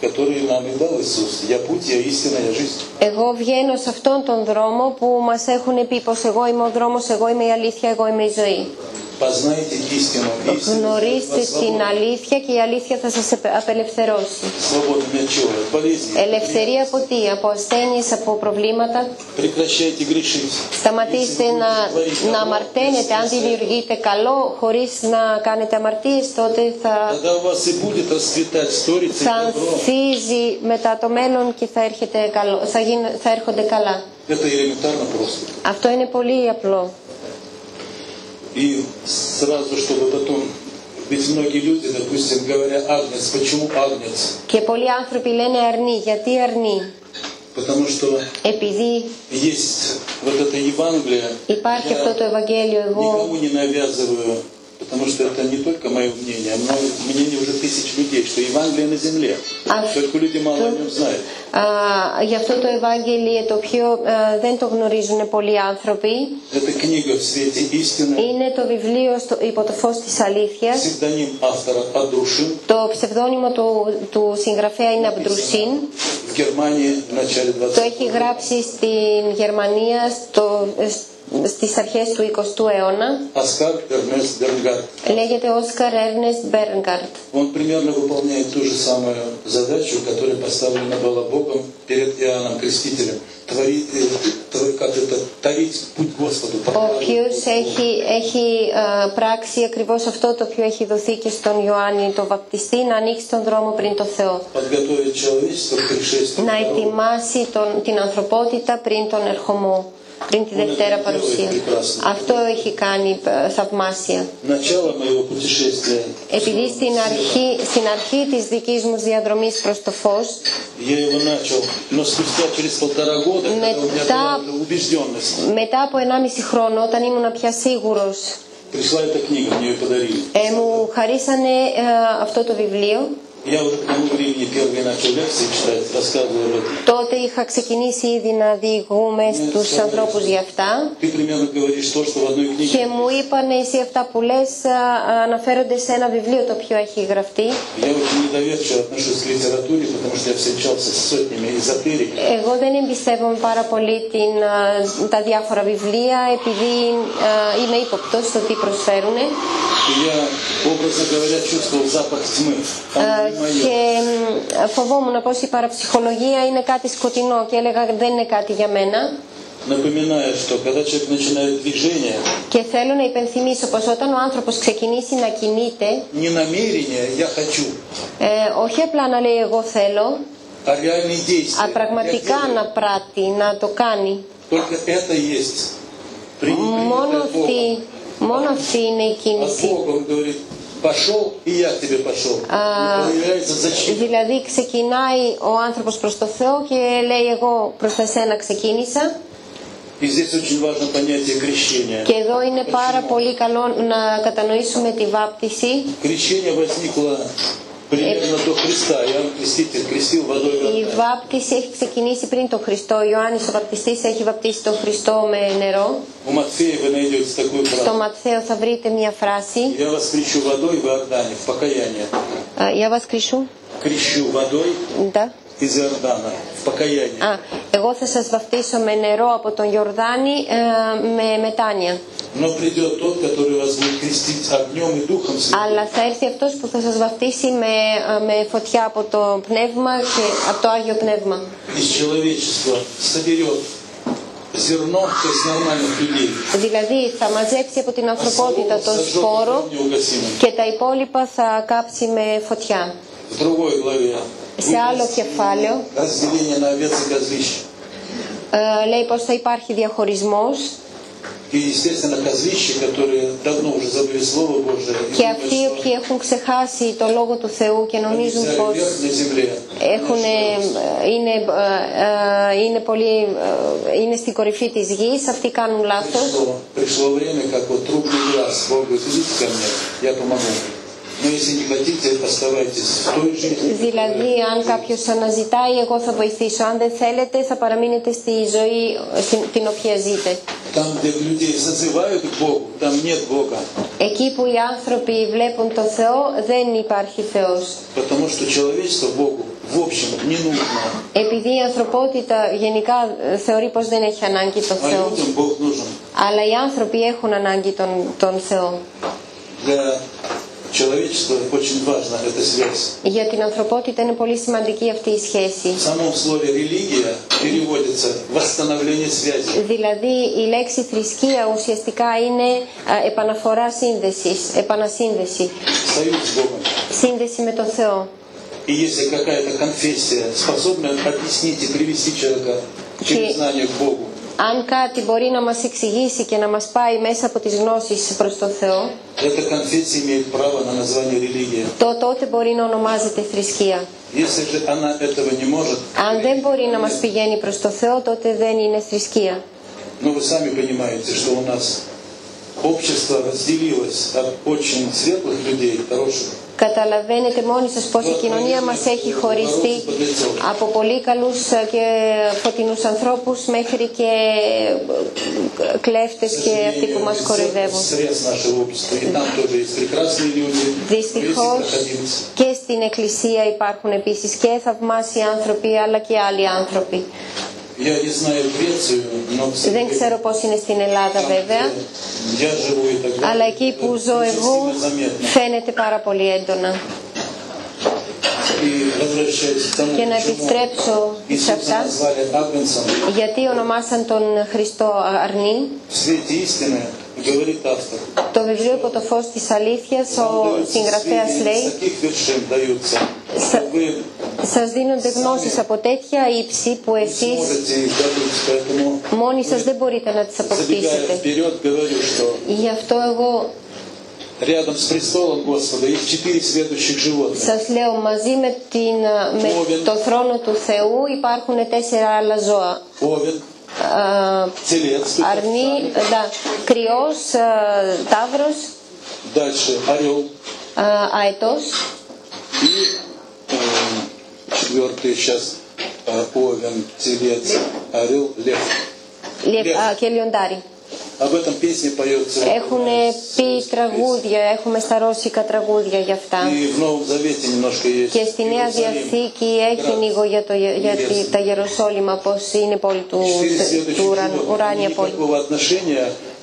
который нам и дал Иисус. Я путь, я истина, я жизнь. εγώ βγαίνω σε αυτόν τον δρόμο που μας έχουν πει πως εγώ είμαι ο δρόμος, εγώ είμαι η αλήθεια, εγώ είμαι η ζωή. Γνωρίστε την αλήθεια και η αλήθεια θα σας απελευθερώσει. Ελευθερία από τι, από ασθένειες, από προβλήματα; Σταματήστε να, να αμαρταίνετε. Αν δημιουργείτε καλό χωρίς να κάνετε αμαρτίες, τότε θα, θα ανθίζει μετά το μέλλον και θα, έρχεται καλό, θα, γίν, θα έρχονται καλά. Αυτό είναι πολύ απλό. И сразу, чтобы потом... Ведь многие люди, допустим, говорят агнец. Почему агнец? Και πολλοί άνθρωποι λένε αρνή. Γιατί αρνή. Потому что Επειδή есть вот это Евангелие. υπάρχει Я αυτό το Ευαγγέλιο, εγώ никому не навязываю, потому что это не только мое мнение, но мнение уже тысяч людей, что Евангелие на земле. А Только люди мало о нем знают. α, γι' αυτό το Ευάγγελιο το οποίο α, δεν το γνωρίζουν πολλοί άνθρωποι Это книга в свете истины. είναι το βιβλίο στο, υπό το φως της αλήθειας Псевдоним автора Адрушин Το ψευδόνυμο του, του συγγραφέα είναι Αμπντρουσίν. в Германии в начале 20 Το έχει γράψει στην Γερμανία στο, στις αρχές του 20ου αιώνα. Оскар Эрнест Бернгард. Λέγεται Όσκαρ Έρνεστ Μπέρνγκαρτ. Он примерно выполняет ту же самую задачу, которая поставлена была Богом перед Иоанном Крестителем. Творить, э, тво- как это, тарить путь Господу. Ο οποίος έχει, έχει α, πράξει ακριβώς αυτό το οποίο έχει δοθεί και στον Ιωάννη το βαπτιστή να ανοίξει τον δρόμο πριν το Θεό. Подготовить человечество к пришествию. Να второго. ετοιμάσει τον, την ανθρωπότητα πριν τον ερχομό, πριν τη Δευτέρα παρουσία. Αυτό έχει κάνει ε, θαυμάσια. Επειδή στην αρχή, στην αρχή της δικής μου διαδρομής προς το φως, μετά, μετά από 1,5 χρόνο, όταν ήμουν πια σίγουρος, ε, μου χαρίσανε ε, αυτό το βιβλίο. Τότε είχα ξεκινήσει ήδη να διηγούμε στους ανθρώπους για αυτά. και μου είπαν εσύ αυτά που λες αναφέρονται σε ένα βιβλίο το οποίο έχει γραφτεί. Εγώ δεν εμπιστεύομαι πάρα πολύ την, τα διάφορα βιβλία επειδή είμαι ύποπτος στο τι προσφέρουν И я, образно говоря, чувствовал запах тьмы. Α, Там не мое. και μ, φοβόμουν πως η παραψυχολογία είναι κάτι σκοτεινό και έλεγα δεν είναι κάτι για μένα. напоминаю, что когда человек начинает движение, Και θέλω να υπενθυμίσω πως όταν ο άνθρωπος ξεκινήσει να κινείται, не намерение «я хочу», ε, όχι απλά να λέει εγώ θέλω, а реальные действия. αλλά «Я πραγματικά делаю». να πράττει, να το κάνει. Только это и есть принятое Μόνο от Бога. αυτή, μόνο αυτή είναι η От κίνηση. Бога он говорит, пошел, и я к тебе пошел. А, И проявляется зачем? Δηλαδή ξεκινάει ο άνθρωπος προς το Θεό και λέει εγώ προς τα σένα ξεκίνησα И здесь очень важно понятие крещения. και εδώ είναι πάρα Почему? πολύ καλό να κατανοήσουμε τη βάπτιση. Крещение возникло примерно до Христа. Иоанн Креститель крестил водой и Η водой. βάπτιση έχει ξεκινήσει πριν τον Χριστό. Ο Ιωάννης ο βαπτιστής έχει βαπτίσει τον Χριστό με νερό. У Матфея вы найдете такую Στο фразу. Ματθαίο θα βρείτε μια φράση. Я вас крещу водой в Иордане, в покаяние. Α, Για вас κρίσου. Крещу водой Да. из Иордана, в покаяние. Α, εγώ θα σας βαφτίσω με νερό από τον Ιορδάνη ε, με μετάνοια. Но придет тот, который вас будет крестить огнем и духом святым. Αλλά θα έρθει αυτός που θα σας βαφτίσει με, ε, με φωτιά από το Πνεύμα και από το Άγιο Πνεύμα. Из человечества соберет зерно, то есть нормальных людей. Δηλαδή θα μαζέψει από την А ανθρωπότητα слово το сожжет σπόρο огнем неугасимым. και τα υπόλοιπα θα κάψει με φωτιά. В другой главе σε άλλο κεφάλαιο. Ε, λέει πως θα υπάρχει διαχωρισμός. Και αυτοί οι οποίοι έχουν ξεχάσει το Λόγο του Θεού και νομίζουν πως έχουν, ε, είναι, ε, είναι, πολύ, είναι στην κορυφή της γης, αυτοί κάνουν λάθος. Δηλαδή, αν κάποιος αναζητάει, εγώ θα βοηθήσω. Αν δεν θέλετε, θα παραμείνετε στη ζωή την οποία ζείτε. Εκεί που οι άνθρωποι βλέπουν τον Θεό, δεν υπάρχει Θεός. Επειδή η ανθρωπότητα γενικά ε, θεωρεί πως δεν έχει ανάγκη τον Θεό. Αλλά οι άνθρωποι έχουν ανάγκη τον, τον Θεό. Для человечества очень важна эта связь. Για την ανθρωπότητα είναι πολύ σημαντική αυτή η σχέση. В самом слове «религия» переводится «восстановление связи». Δηλαδή η λέξη θρησκεία ουσιαστικά είναι α, επαναφορά σύνδεσης, επανασύνδεση, Союз с Богом. σύνδεση με τον Θεό. И если какая-то конфессия способна объяснить и привести человека через Чи- знание к Богу, Αν κάτι μπορεί να μας εξηγήσει και να μας πάει μέσα από τις γνώσεις προς τον Θεό, эта конфессия имеет право на название религия. το τότε μπορεί να ονομάζεται θρησκεία. Если же она этого не может, Αν δεν μπορεί να μας πηγαίνει προς το Θεό, τότε δεν είναι θρησκεία. но вы сами понимаете, что у нас общество разделилось от очень светлых людей, хороших, Καταλαβαίνετε μόνοι σας πως η κοινωνία μας έχει χωριστεί από πολύ καλούς και φωτεινούς ανθρώπους μέχρι και κλέφτες και αυτοί που μας κοροϊδεύουν. Δυστυχώς και στην Εκκλησία υπάρχουν επίσης και θαυμάσιοι άνθρωποι αλλά και άλλοι άνθρωποι δεν ξέρω πώς είναι στην Ελλάδα βέβαια, αλλά εκεί που ζω εγώ φαίνεται πάρα πολύ έντονα. Και να επιστρέψω σε αυτάς, γιατί ονομάσαν τον Χριστό Αρνή, в свете истины, говорит автор. Το βιβλίο «Από το φως της αλήθειας» ο Вам даются συγγραφέας сведения, λέει с каких вершин даются, С- что вы «Σας δίνονται γνώσεις από τέτοια ύψη που εσείς сможете их добыть. Поэтому, μόνοι σας δεν μπορείτε να τις забегая αποκτήσετε». вперед, говорю, что Γι' αυτό εγώ рядом с престолом Господа есть четыре следующих животных. σας λέω μαζί με, την, με το θρόνο του Θεού υπάρχουν τέσσερα άλλα ζώα. Овен, э, Телец, Арни, да, Криос, э, Таврус. Дальше Орел. Э, Айтос. И э, четвертый сейчас э, Овен, Телец, Орел, Лев. Лев, лев. А, Кельондари. Έχουν πει τραγούδια, έχουμε στα ρώσικα τραγούδια για αυτά. Και στη Νέα Διαθήκη έχει λίγο για, το, για τα Γεροσόλυμα, πως είναι πόλη του, του ουράνια πόλη.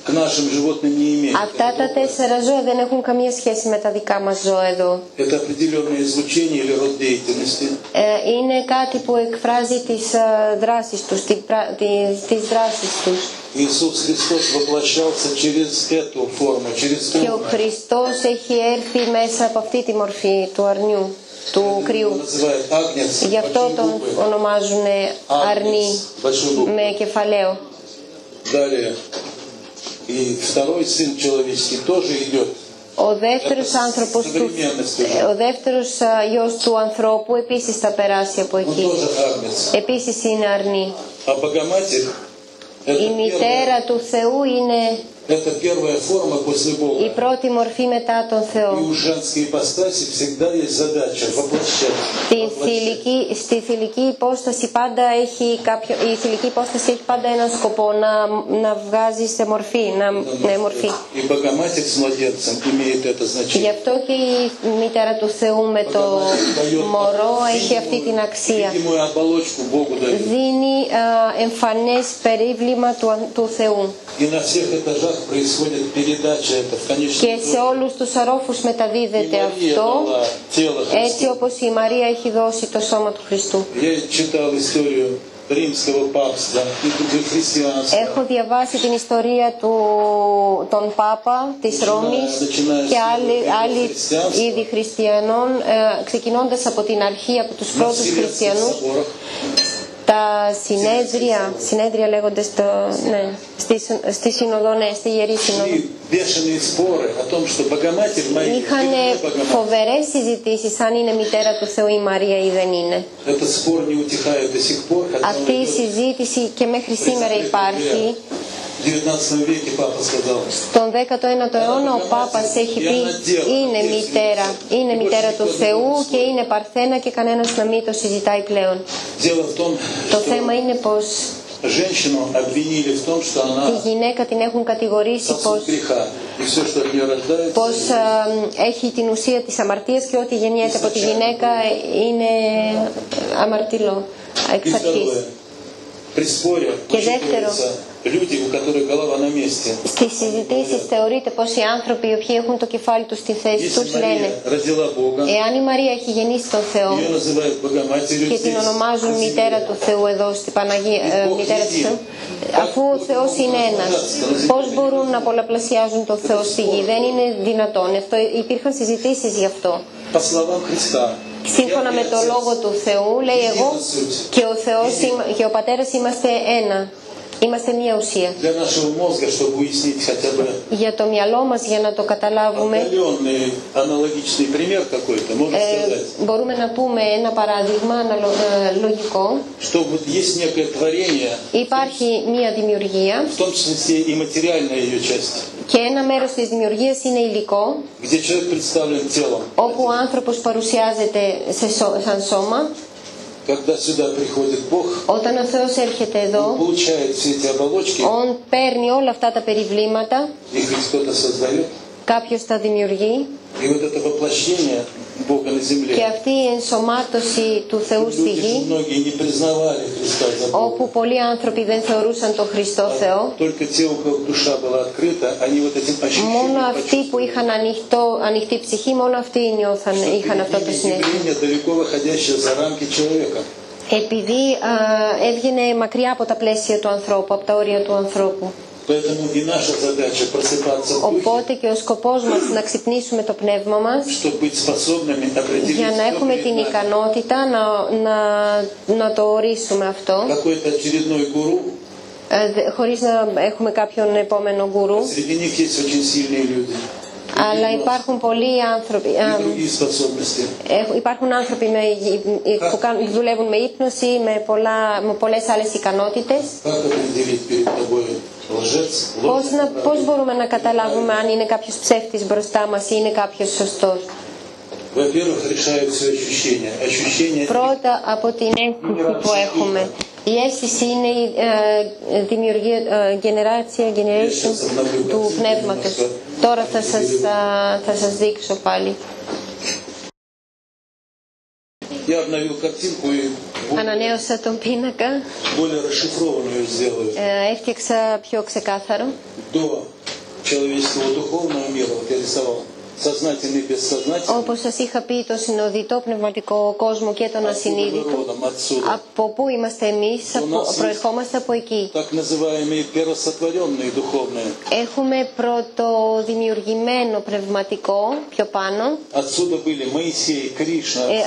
никакого отношения к нашим животным не имеет. Αυτά τα τέσσερα ζώα δεν έχουν καμία σχέση με τα δικά μας ζώα εδώ. Это определенное излучение или род деятельности. Ε, είναι κάτι που εκφράζει τις ε, δράσεις τους, τη, πρα- τη- τις δράσεις τους. Иисус Христос воплощался через эту форму, через Και ο ум. Χριστός έχει έρθει μέσα από αυτή τη μορφή του αρνιού, του Его κρυού. называют Агнец, Γι' αυτό большой τον буквы. ονομάζουν αρνί Агнец, большой буквы. με κεφαλαίο. Далее. И второй сын человеческий тоже идет. Ο δεύτερος άνθρωπος του, ε, ο δεύτερος α, γιος του ανθρώπου επίσης θα περάσει από Он εκεί. тоже Агнец. Επίσης είναι αρνή. А Богоматерь это Η μητέρα первая, του Θεού είναι η πρώτη μορφή μετά τον Θεό. Στη θηλυκή, στη υπόσταση πάντα έχει κάποιο, η θηλυκή υπόσταση έχει πάντα ένα σκοπό να, βγάζει σε μορφή, να, ναι, μορφή. Γι' αυτό και η μητέρα του Θεού με το μωρό έχει αυτή την αξία. Δίνει εμφανές περίβλημα του Θεού και σε όλους τους αρόφους μεταδίδεται αυτό έτσι όπως η Μαρία έχει δώσει το σώμα του Χριστού. Έχω διαβάσει την ιστορία του, των Πάπα της Ρώμης και άλλοι, άλλοι είδη χριστιανών ξεκινώντα ξεκινώντας από την αρχή από τους πρώτους χριστιανούς τα συνέδρια, συνέδρια λέγονται στο, ναι, στη, στη Σύνοδο, ναι, στη Ιερή Σύνοδο. Είχαν φοβερές συζητήσεις αν είναι μητέρα του Θεού η Μαρία ή δεν είναι. Αυτή η συζήτηση και μέχρι σήμερα υπάρχει. Στον 19ο αιώνα ο Πάπας έχει πει είναι μητέρα, είναι μητέρα του Θεού και είναι παρθένα και κανένας να μην το συζητάει πλέον. Το θέμα είναι πως Τη γυναίκα την έχουν κατηγορήσει πως, έχει την ουσία της αμαρτίας και ό,τι γεννιέται από τη γυναίκα είναι αμαρτυλό, εξ. Και δεύτερο, στις συζητήσεις θεωρείται πως οι άνθρωποι οι οποίοι έχουν το κεφάλι τους στη θέση τους λένε «Εάν η Μαρία έχει γεννήσει τον Θεό και την ονομάζουν μητέρα του Θεού εδώ στην Παναγία, ε, μητέρα του Θεού, αφού ο Θεός είναι ένας. Πώς μπορούν να πολλαπλασιάζουν τον Θεό στη γη, δεν είναι δυνατόν». Αυτό, υπήρχαν συζητήσεις γι' αυτό. Σύμφωνα με το Λόγο του Θεού λέει εγώ και ο Θεός και ο Πατέρας είμαστε ένα. Είμαστε μία ουσία. Για το μυαλό μας, για να το καταλάβουμε. Ε, μπορούμε να πούμε ένα παράδειγμα ε, λογικό. Υπάρχει μία δημιουργία. Και ένα μέρος της δημιουργίας είναι υλικό. Όπου ο άνθρωπος παρουσιάζεται σαν σώμα. Когда сюда приходит Бог, Όταν ο Θεός έρχεται Он εδώ, получает все эти оболочки, он παίρνει όλα αυτά τα περιβλήματα, их ведь кто-то создает. κάποιος τα δημιουργεί. Και αυτή η ενσωμάτωση του Θεού στη γη όπου πολλοί άνθρωποι δεν θεωρούσαν τον Χριστό Θεό. Μόνο αυτοί που είχαν ανοιχτό, ανοιχτή ψυχή μόνο αυτοί νιώθαν, είχαν αυτό το συνέστημα. επειδή α, έβγαινε μακριά από τα πλαίσια του ανθρώπου, από τα όρια του ανθρώπου. Οπότε και ο σκοπός μας να ξυπνήσουμε το πνεύμα μας για να έχουμε την ικανότητα να, να, να το ορίσουμε αυτό. Ε, χωρίς να έχουμε κάποιον επόμενο γκουρού. Αλλά υπάρχουν πολλοί άνθρωποι. Υπάρχουν άνθρωποι με, που δουλεύουν με ύπνοση, με, πολλά, με πολλές άλλες ικανότητες. Πώς, να, πώς μπορούμε να καταλάβουμε αν είναι κάποιος ψεύτης μπροστά μας ή είναι κάποιος σωστός; Πρώτα από την αίσθηση που έχουμε. Η αίσθηση είναι η ε, δημιουργία, ε, generatia, generation του πνεύματος. Τώρα θα σας, α, θα σας δείξω πάλι. Я обновил картинку и более, Ανανέωσα τον πίνακα, более расшифрованную сделаю. ε, έφτιαξα πιο ξεκάθαρο. До человеческого духовного мира, вот я рисовал, сознательный и бессознательный, Όπως σας είχα πει, το συνοδητό πνευματικό κόσμο και τον ασυνείδητο. Από πού είμαστε εμείς, προερχόμαστε από εκεί. Έχουμε πρωτοδημιουργημένο πνευματικό πιο πάνω. Ε,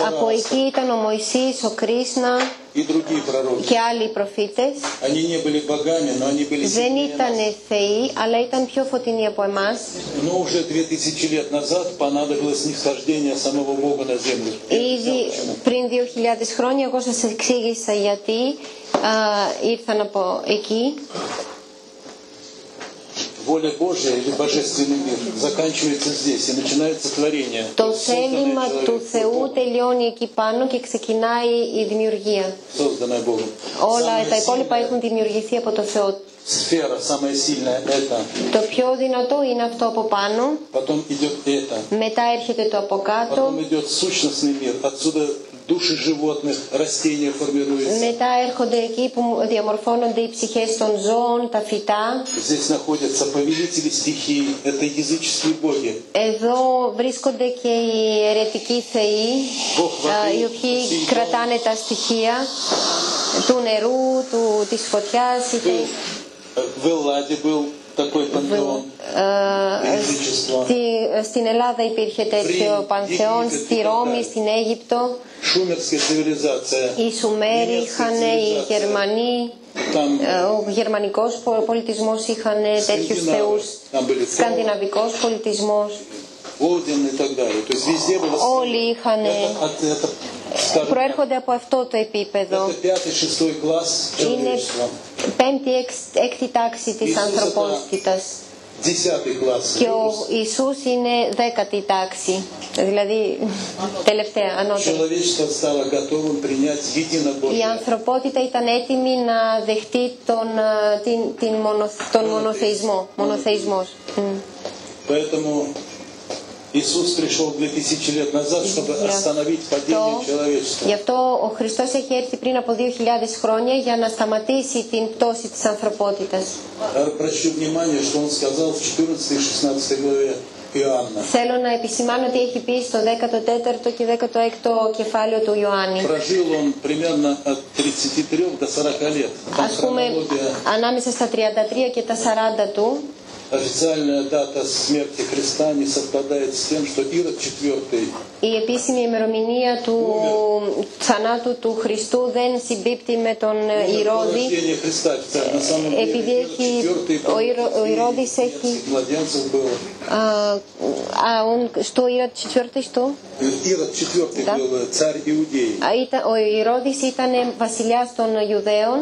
από εκεί ήταν ο Μωυσής, ο Κρίσνα και άλλοι προφήτες. Δεν ήταν θεοί αλλά ήταν πιο φωτεινοί από εμάς. Ήδη πριν 2.000 χρόνια εγώ σας εξήγησα γιατί ήρθαν από εκεί. Воля Божья или божественный мир заканчивается здесь и начинается творение. Το Созданное θέλημα του человеком Θεού Богом. τελειώνει εκεί πάνω και ξεκινάει η δημιουργία. Созданное Богом. Όλα Самая τα υπόλοιπα сильная έχουν δημιουργηθεί από το Θεό. Сфера самая сильная это. Το πιο δυνατό είναι αυτό από πάνω, Потом идет это. μετά έρχεται το από κάτω, Потом идет сущностный мир. Отсюда души животных, растения формируются. μετά έρχονται εκεί που διαμορφώνονται οι ψυχές των ζώων, τα φυτά. Здесь находятся повелители стихий, это языческие боги. Εδώ βρίσκονται και οι αιρετικοί θεοί, α, οι οποίοι κρατάνε τα στοιχεία του νερού, του, της φωτιάς. οι Был, θεοί. э, в Элладе был Στην Ελλάδα υπήρχε τέτοιο πανθεόν, στη Ρώμη, στην Αίγυπτο. Οι Σουμέροι είχαν, οι Γερμανοί, ο γερμανικός πολιτισμός είχαν τέτοιους θεούς, σκανδιναβικός πολιτισμός. Όλοι είχαν προέρχονται από αυτό το επίπεδο. Είναι πέμπτη, έκτη τάξη της ανθρωπότητας. Και ο Ιησούς είναι δέκατη τάξη, δηλαδή τελευταία, ανώτερη. Η ανθρωπότητα ήταν έτοιμη να δεχτεί τον, την, την μονο, τον μονοθεϊσμό, μονοθεϊσμός. Поэтому Иисус пришел 2000 лет назад, чтобы Γι' остановить αυτό- падение человечества. Γι' αυτό ο Χριστός έχει έρθει πριν από 2.000 χρόνια για να σταματήσει την πτώση της ανθρωπότητας. Я Обращу внимание, что он сказал в 14 и 16 главе Иоанна. Θέλω να επισημάνω τι έχει πει στο 14ο και 16ο κεφάλαιο του Ιωάννη. Прожил он примерно от 33 до 40 лет. Там Ας πούμε хронология, ανάμεσα στα 33 και τα 40 του официальная дата смерти Христа не совпадает с тем, что Ирод IV η επίσημη ημερομηνία του θανάτου του Χριστού δεν συμπίπτει με τον умер до Ηρώδη рождения Христа официально. На самом деле Επειδή Ирод έχει- IV ο Ηρο- ο Ηρώδης έχει младенцев было. а, а он что Ирод четвертый что Ирод IV Да. был э, царь Иудеи. Α, ήταν, ο Ηρώδης ήταν βασιλιάς των Ιουδαίων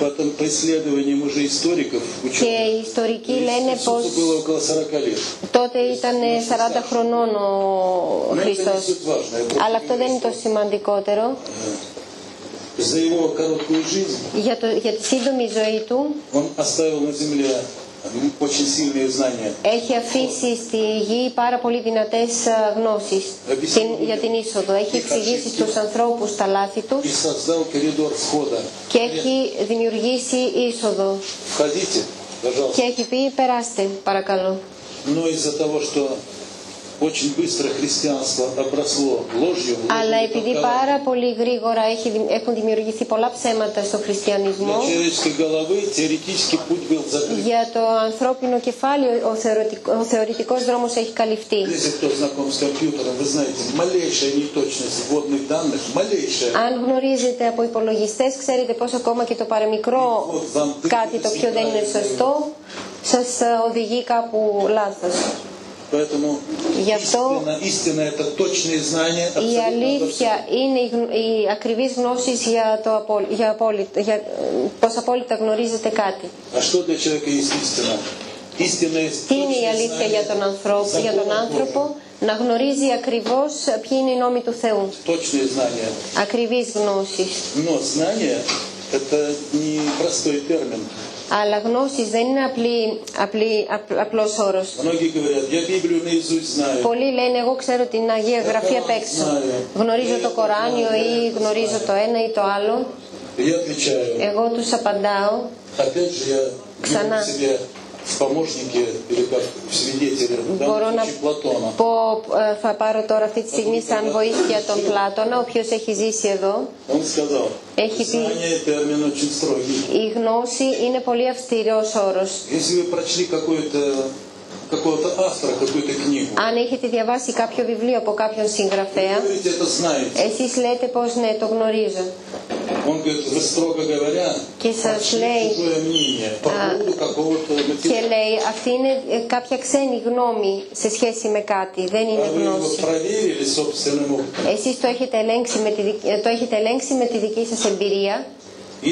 Потом по исследованиям уже историков, και ученых, οι ιστορικοί λένε Иисусу πως было около 40 лет. τότε ήταν 40 χρονών ο Но это не Χριστός. суть важно. Я просто Αλλά αυτό δεν είναι το σημαντικότερο. За его короткую жизнь Για, το, για τη σύντομη ζωή του он оставил на земле м, очень сильные знания. έχει αφήσει στη γη πάρα πολύ δυνατές α, γνώσεις την- για την είσοδο. Έχει εξηγήσει στους ανθρώπους τα λάθη τους И создал коридор входа. και έχει δημιουργήσει είσοδο. Входите, пожалуйста. Και έχει πει περάστε παρακαλώ. Но из-за того, что Αλλά επειδή πάρα πολύ γρήγορα έχουν δημιουργηθεί πολλά ψέματα στο χριστιανισμό, για το ανθρώπινο κεφάλι ο θεωρητικός δρόμος έχει καλυφθεί. Αν γνωρίζετε από υπολογιστές, ξέρετε πω ακόμα και το παραμικρό κάτι το οποίο δεν είναι σωστό, σας οδηγεί κάπου λάθος. Поэтому Γι' αυτό истина, истина это точные знания η абсолютно обо αλήθεια είναι η, γνω- η ακριβής γνώσης για, το απο, για, απόλυτα, για ε, πως απόλυτα γνωρίζετε κάτι. всем. А что для человека есть истина? Истина есть Τι είναι η точные αλήθεια για τον, знания ανθρώπο, για τον закона άνθρωπο, να γνωρίζει ακριβώς ποιοι είναι οι νόμοι του Θεού. Божьего. Точные знания. Ακριβής γνώσης. Но знание это не простой термин. Αλλά γνώση δεν είναι απλή, απλή, απλός όρος. Πολλοί λένε, εγώ ξέρω την Αγία Γραφή απ' έξω. Γνωρίζω το Κοράνιο ή γνωρίζω το ένα ή το άλλο. Εγώ τους απαντάω. Ξανά. к себе в помощнике или как в свидетеле, в Μπορώ данном να случае Платона. πω, ε, θα πάρω τώρα αυτή τη στιγμή σαν βοήθεια τον Πλάτωνα, όποιος έχει ζήσει εδώ. Он сказал, Έχει πει- знание термин очень строгий. Η γνώση είναι πολύ αυστηρός όρος. Если вы прочли какой-то какого-то автора, какую-то книгу, Αν έχετε διαβάσει κάποιο βιβλίο από κάποιον вы συγγραφέα, говорите, это знаете. εσείς λέτε πως ναι, το γνωρίζω. Он говорит, вы строго говоря, Και σας прочли λέει, чужое мнение по поводу какого-то και материала. λέει αυτή είναι ε, κάποια ξένη γνώμη σε σχέση με κάτι, δεν είναι А вы его γνώση. проверили собственным опытом. Εσείς το έχετε ελέγξει με τη, δικ- ε, το έχετε ελέγξει με τη δική σας εμπειρία.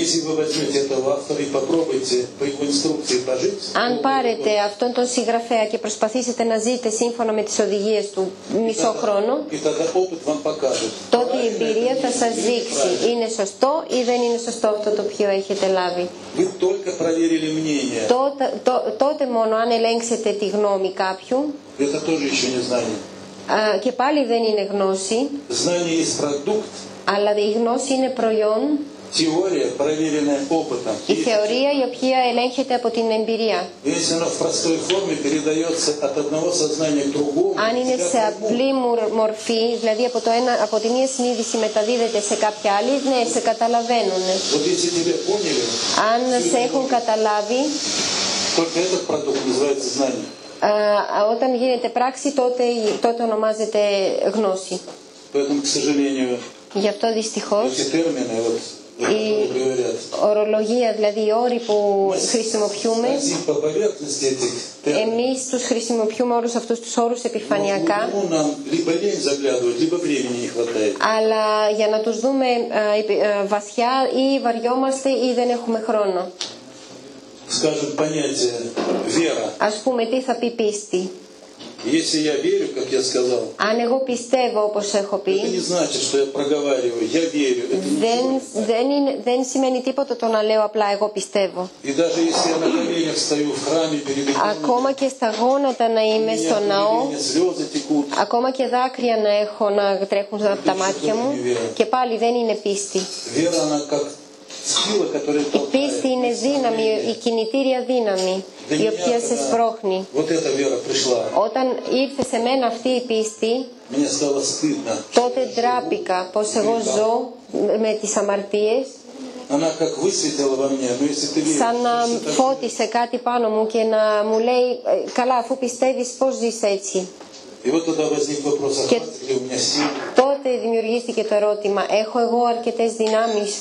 Если вы возьмете этого автора и попробуете по его инструкции пожить, Αν πάρετε αυτόν τον συγγραφέα και προσπαθήσετε να ζείτε σύμφωνα με τις οδηγίες του μισό χρόνο, и тогда опыт вам покажет. τότε η εμπειρία θα σας δείξει είναι σωστό ή δεν είναι σωστό αυτό το οποίο έχετε λάβει. Вы только проверили мнение. Τότε, τό- τότε μόνο αν ελέγξετε τη γνώμη κάποιου, Это тоже еще не знание. α, και πάλι δεν είναι γνώση, Знание есть продукт, αλλά η γνώση είναι προϊόν, теория, проверенная опытом. η θεωρία η οποία ελέγχεται από την εμπειρία. Если оно в простой форме передается от одного сознания к другому, Αν είναι тебя σε поймут. απλή μορ- μορφή, δηλαδή από, το ένα, από τη μία συνείδηση μεταδίδεται σε κάποια άλλη, ναι, σε καταλαβαίνουν. вот если тебя поняли, Αν σε έχουν καταλάβει, только этот продукт называется знание. α, όταν γίνεται πράξη, τότε, τότε ονομάζεται γνώση. Поэтому, к сожалению, Γι' αυτό δυστυχώς эти термины, вот, η ορολογία, δηλαδή οι όροι που χρησιμοποιούμε, εμείς τους χρησιμοποιούμε όλους αυτούς τους όρους επιφανειακά, αλλά για να τους δούμε ε, ε, βασιά ή βαριόμαστε ή δεν έχουμε χρόνο. Ας πούμε τι θα πει πίστη; Если я верю, как я сказал, Αν εγώ πιστεύω όπως έχω это πει, не значит, что я проговариваю, я верю. Это не δεν, значит. δεν, είναι, δεν σημαίνει τίποτα το να λέω απλά εγώ πιστεύω. И даже если я на коленях стою в храме перед иконой, Ακόμα και στα γόνατα να у είμαι меня στο от ναό, умиления слезы текут. ακόμα και δάκρυα να έχω να τρέχουν από τα μάτια μου και πάλι δεν είναι πίστη. Вера, она как сила, которая Η πίστη είναι δύναμη, η κινητήρια δύναμη, η οποία σε σπρώχνει. Όταν ήρθε σε μένα αυτή η πίστη, τότε ντράπηκα πως εγώ ζω με τις αμαρτίες σαν να φώτισε κάτι πάνω μου και να μου λέει «Ε, καλά αφού πιστεύεις πώς ζεις έτσι και τότε δημιουργήθηκε το ερώτημα έχω εγώ αρκετές δυνάμεις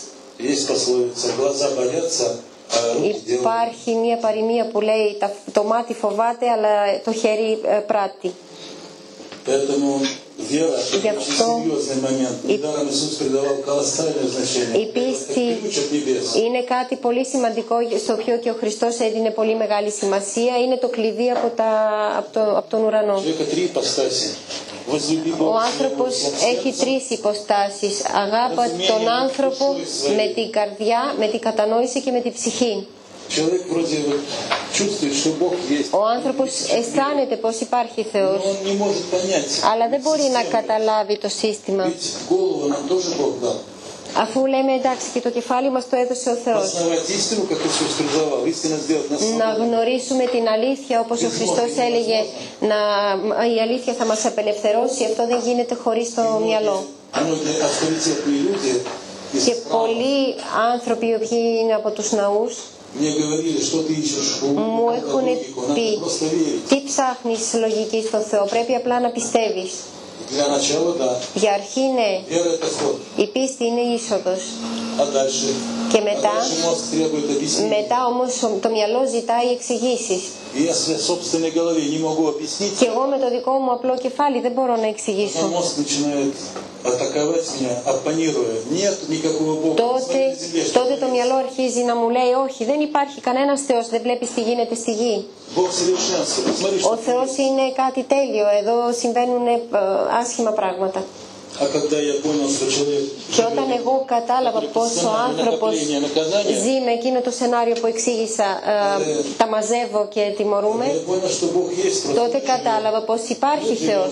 Υπάρχει μια παροιμία που λέει το μάτι φοβάται αλλά το χέρι ε, πράττει. Γι' αυτό η πίστη είναι κάτι πολύ σημαντικό στο οποίο και ο Χριστός έδινε πολύ μεγάλη σημασία. Είναι το κλειδί από, τα, από, το, από τον ουρανό. Ο άνθρωπος έχει τρεις υποστάσεις. Αγάπα τον άνθρωπο με την καρδιά, με την κατανόηση και με την ψυχή. Ο άνθρωπος αισθάνεται πως υπάρχει Θεός, αλλά δεν μπορεί να καταλάβει το σύστημα. Αφού λέμε εντάξει και το κεφάλι μας το έδωσε ο Θεός. Να γνωρίσουμε την αλήθεια όπως ο Χριστός έλεγε να, η αλήθεια θα μας απελευθερώσει. Αυτό δεν γίνεται χωρίς το μυαλό. Και πολλοί άνθρωποι οι οποίοι είναι από τους ναούς μου έχουν πει τι ψάχνεις λογικής στο Θεό, πρέπει απλά να πιστεύεις. Για αρχή είναι. η πίστη είναι η. Και μετά, μετά όμως το μυαλό ζητάει εξηγήσεις. Και εγώ με το δικό μου απλό κεφάλι δεν μπορώ να εξηγήσω. Τότε. Τότε το μυαλό αρχίζει να μου λέει όχι, δεν υπάρχει κανένας Θεός, δεν βλέπεις τι γίνεται στη γη. Ο Θεός είναι κάτι τέλειο, εδώ συμβαίνουν ε, άσχημα πράγματα. Και όταν εγώ κατάλαβα πως ο άνθρωπος ζει με εκείνο το σενάριο που εξήγησα, ε, τα μαζεύω και τιμωρούμε, τότε κατάλαβα πως υπάρχει Θεός.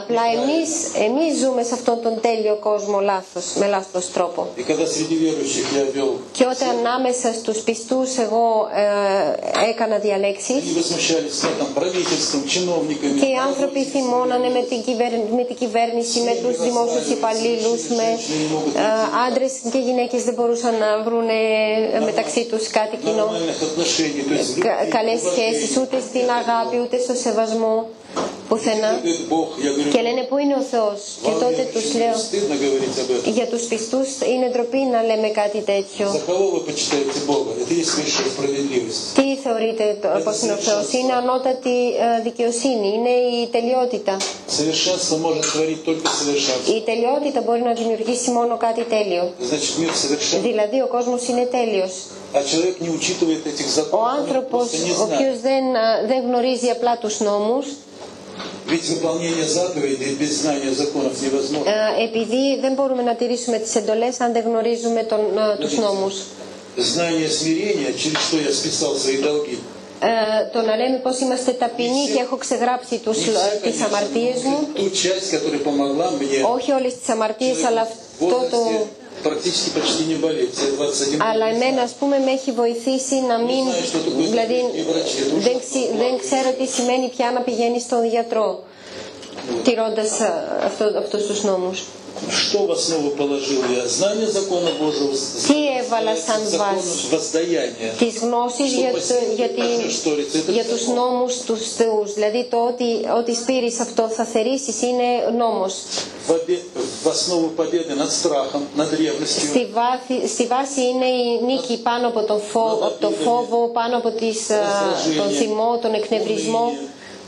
Απλά εμείς εμείς ζούμε σε αυτόν τον τέλειο κόσμο λάθος, με λάθος τρόπο. Και όταν ανάμεσα στους πιστούς εγώ ε, έκανα διαλέξεις. και οι άνθρωποι θυμώνανε με την κυβέρνηση κυβέρνηση, με τους δημόσιους υπαλλήλους, με ε, και γυναίκες δεν μπορούσαν να βρουν μεταξύ τους κάτι κοινό, Καλές σχέσεις, ούτε στην αγάπη, ούτε στο σεβασμό πουθενά. Και λένε πού είναι ο Θεός; Και τότε τους λέω για τους πιστούς είναι ντροπή να λέμε κάτι τέτοιο τι θεωρείτε πως είναι ο Θεός; Είναι ανώτατη ε, δικαιοσύνη είναι η τελειότητα. Η τελειότητα μπορεί να δημιουργήσει μόνο κάτι τέλειο. Δηλαδή ο κόσμος είναι τέλειος. Ο άνθρωπος ο οποίος δεν, ε, δεν γνωρίζει απλά τους νόμους επειδή э, δεν μπορούμε να τηρήσουμε τις εντολές αν δεν γνωρίζουμε τον, ε, τους νόμους. Το να λέμε πως είμαστε ταπεινοί και έχω ξεγράψει τους, ε, τις αμαρτίες μου. Όχι όλες τις αμαρτίες, αλλά αυτό το возрасте практически почти не болеть. Я 21 Αλλά год εμένα, ας πούμε, με έχει βοηθήσει να μην... Δηλαδή, δεν, ξε- δεν ξέρω τι σημαίνει πια να πηγαίνει στον γιατρό, τηρώντας α, αυτό, αυτούς τους νόμους. Что в основу положил я? Знание закона Божьего, Τι έβαλα σαν закон βάση. воздаяния. Τις γνώσεις για, το, για, τη- για τους νόμους τους θεούς. Δηλαδή το ότι, ότι σπείρεις αυτό θα θερήσεις είναι νόμος. В, обе- в основу победы над страхом, над ревностью. Στη, βάθη, στη βάση είναι η νίκη πάνω από τον φόβο, από το φόβο πάνω από τις, α, τον θυμό, τον εκνευρισμό.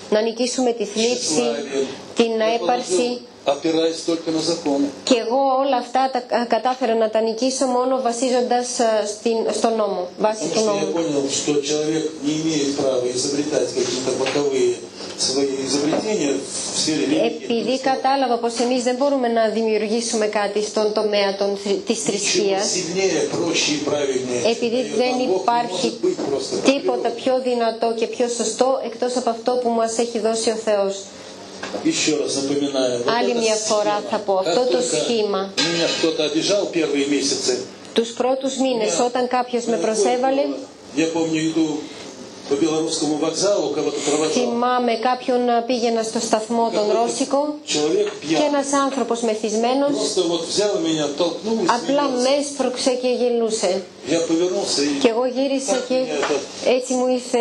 Να νικήσουμε τη θλίψη, την Я έπαρση. положил, опираясь только на законы. Και εγώ όλα αυτά τα κα- κατάφερα να τα νικήσω μόνο βασίζοντας α, στην, στον νόμο, βάσει Потому του что я νόμου. понял, что человек не имеет права изобретать какие-то боковые свои изобретения в сфере религии. Επειδή κατάλαβα πως εμείς δεν μπορούμε να δημιουργήσουμε κάτι στον τομέα των, θρη- της Ничего θρησκείας, сильнее, проще и правильнее. επειδή дает δεν нам Бог, не υπάρχει может быть просто. τίποτα πιο δυνατό και πιο σωστό εκτός από αυτό που μας έχει δώσει ο Θεός. Еще раз напоминаю. вот Άλλη эта μια φορά схема. θα πω, Как αυτό το только σχήμα. Меня кто-то обижал первые месяцы. Τους πρώτους μήνες όταν κάποιος με προσέβαλε, Я помню, иду по белорусскому вокзалу, кого-то провожал. θυμάμαι κάποιον να πήγαινα στο σταθμό τον Ρώσικο Человек και пьян. ένας άνθρωπος μεθυσμένος Просто вот взял меня, толкнул и απλά смеялся. με έσπρωξε και γελούσε. Και εγώ γύρισα και έτσι μου ήρθε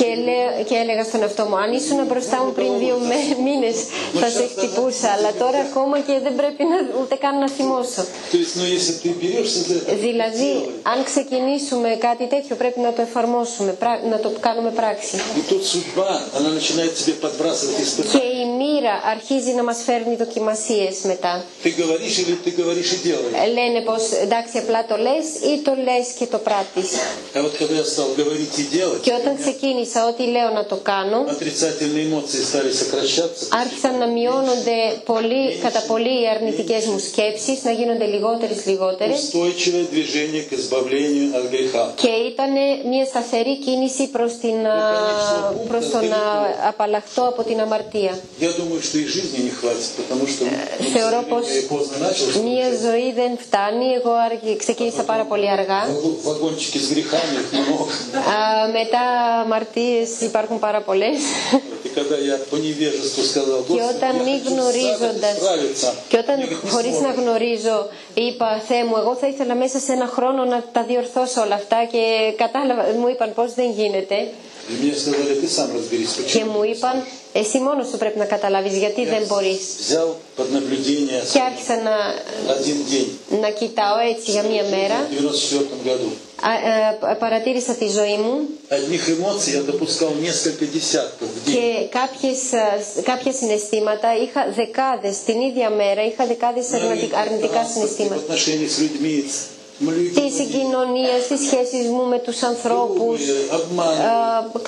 και, λέ, και έλεγα στον εαυτό μου αν ήσουν μπροστά μου πριν δύο μήνες θα σε χτυπούσα αλλά τώρα ακόμα και δεν πρέπει να, ούτε καν να θυμώσω. Δηλαδή αν ξεκινήσουμε κάτι τέτοιο πρέπει να το εφαρμόσουμε, να το κάνουμε πράξη. Και η μοίρα αρχίζει να μας φέρνει δοκιμασίες μετά. Ε, λένε πως εντάξει απλά το λες ή το λες και το πράττεις. Και όταν ξεκίνησα ότι λέω να το κάνω, άρχισαν να μειώνονται πολύ, κατά πολύ οι μου σκέψεις, να γίνονται λιγότερες λιγότερες. Και ήταν μια σταθερή κίνηση προς, την, προς τον απαλλαχτό από την αμαρτία. Θεωρώ μία ζωή δεν φτάνει. Εγώ ξεκίνησα πάρα πολύ αργά. <laughs> Μετά μαρτίε υπάρχουν πάρα πολλές. <laughs> Και όταν μη γνωρίζοντας, και όταν χωρίς να γνωρίζω είπα «Θεέ μου, εγώ θα ήθελα μέσα σε ένα χρόνο να τα διορθώσω όλα αυτά» και κατάλαβα, μου είπαν πώς δεν γίνεται. Και μου είπαν, εσύ μόνο σου πρέπει να καταλάβει, γιατί δεν μπορεί. Και άρχισα να, να κοιτάω έτσι για μία μέρα. Παρατήρησα τη ζωή μου. Και κάποια συναισθήματα είχα δεκάδε την ίδια μέρα είχα δεκάδε αρνητικά συναισθήματα τις κοινωνίες, τις σχέσεις μου με τους ανθρώπους. Ε,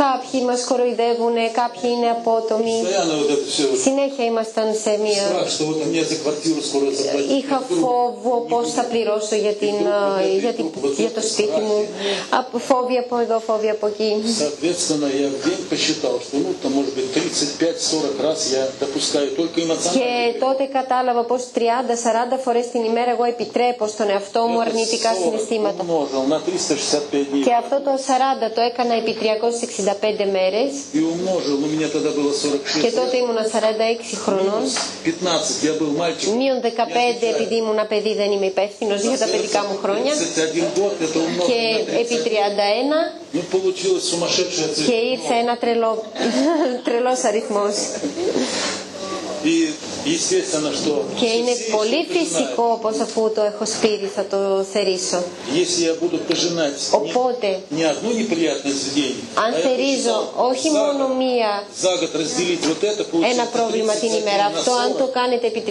κάποιοι μας κοροϊδεύουν, κάποιοι είναι απότομοι. Συνέχεια ήμασταν σε μια... Είχα φόβο πώς θα πληρώσω για, ε, το σπίτι μου. Φόβοι από εδώ, φόβοι από εκεί. Και τότε κατάλαβα πως 30-40 φορές την ημέρα εγώ επιτρέπω στον εαυτό μου αρνητικά συναισθήματα. Και αυτό το 40 το έκανα επί 365 μέρες και τότε ήμουνα 46 χρονών. Μείον 15 επειδή ήμουν παιδί δεν είμαι υπεύθυνος για τα παιδικά μου χρόνια. Και επί 31 και ήρθε ένα <laughs> τρελός, αριθμός. Και είναι πολύ φυσικό πως αφού το έχω σπίτι θα το θερήσω. Οπότε, αν θερίζω όχι μόνο μία ένα πρόβλημα την ημέρα, αυτό αν το κάνετε επί 365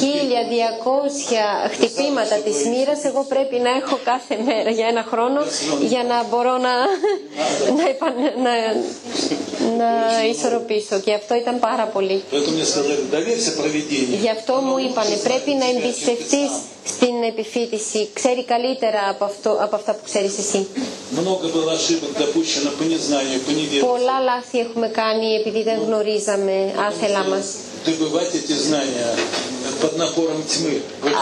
1200 χτυπήματα της μοίρας, εγώ πρέπει να έχω κάθε μέρα για ένα χρόνο για να μπορώ να, να, να, να ισορροπήσω. Και αυτό ήταν πάρα πολύ. Γι' αυτό μου είπανε πρέπει να εμπιστευτείς στην επιφύτηση. Ξέρει καλύτερα από, αυτά που ξέρεις εσύ. Πολλά λάθη έχουμε κάνει επειδή δεν γνωρίζαμε άθελά μας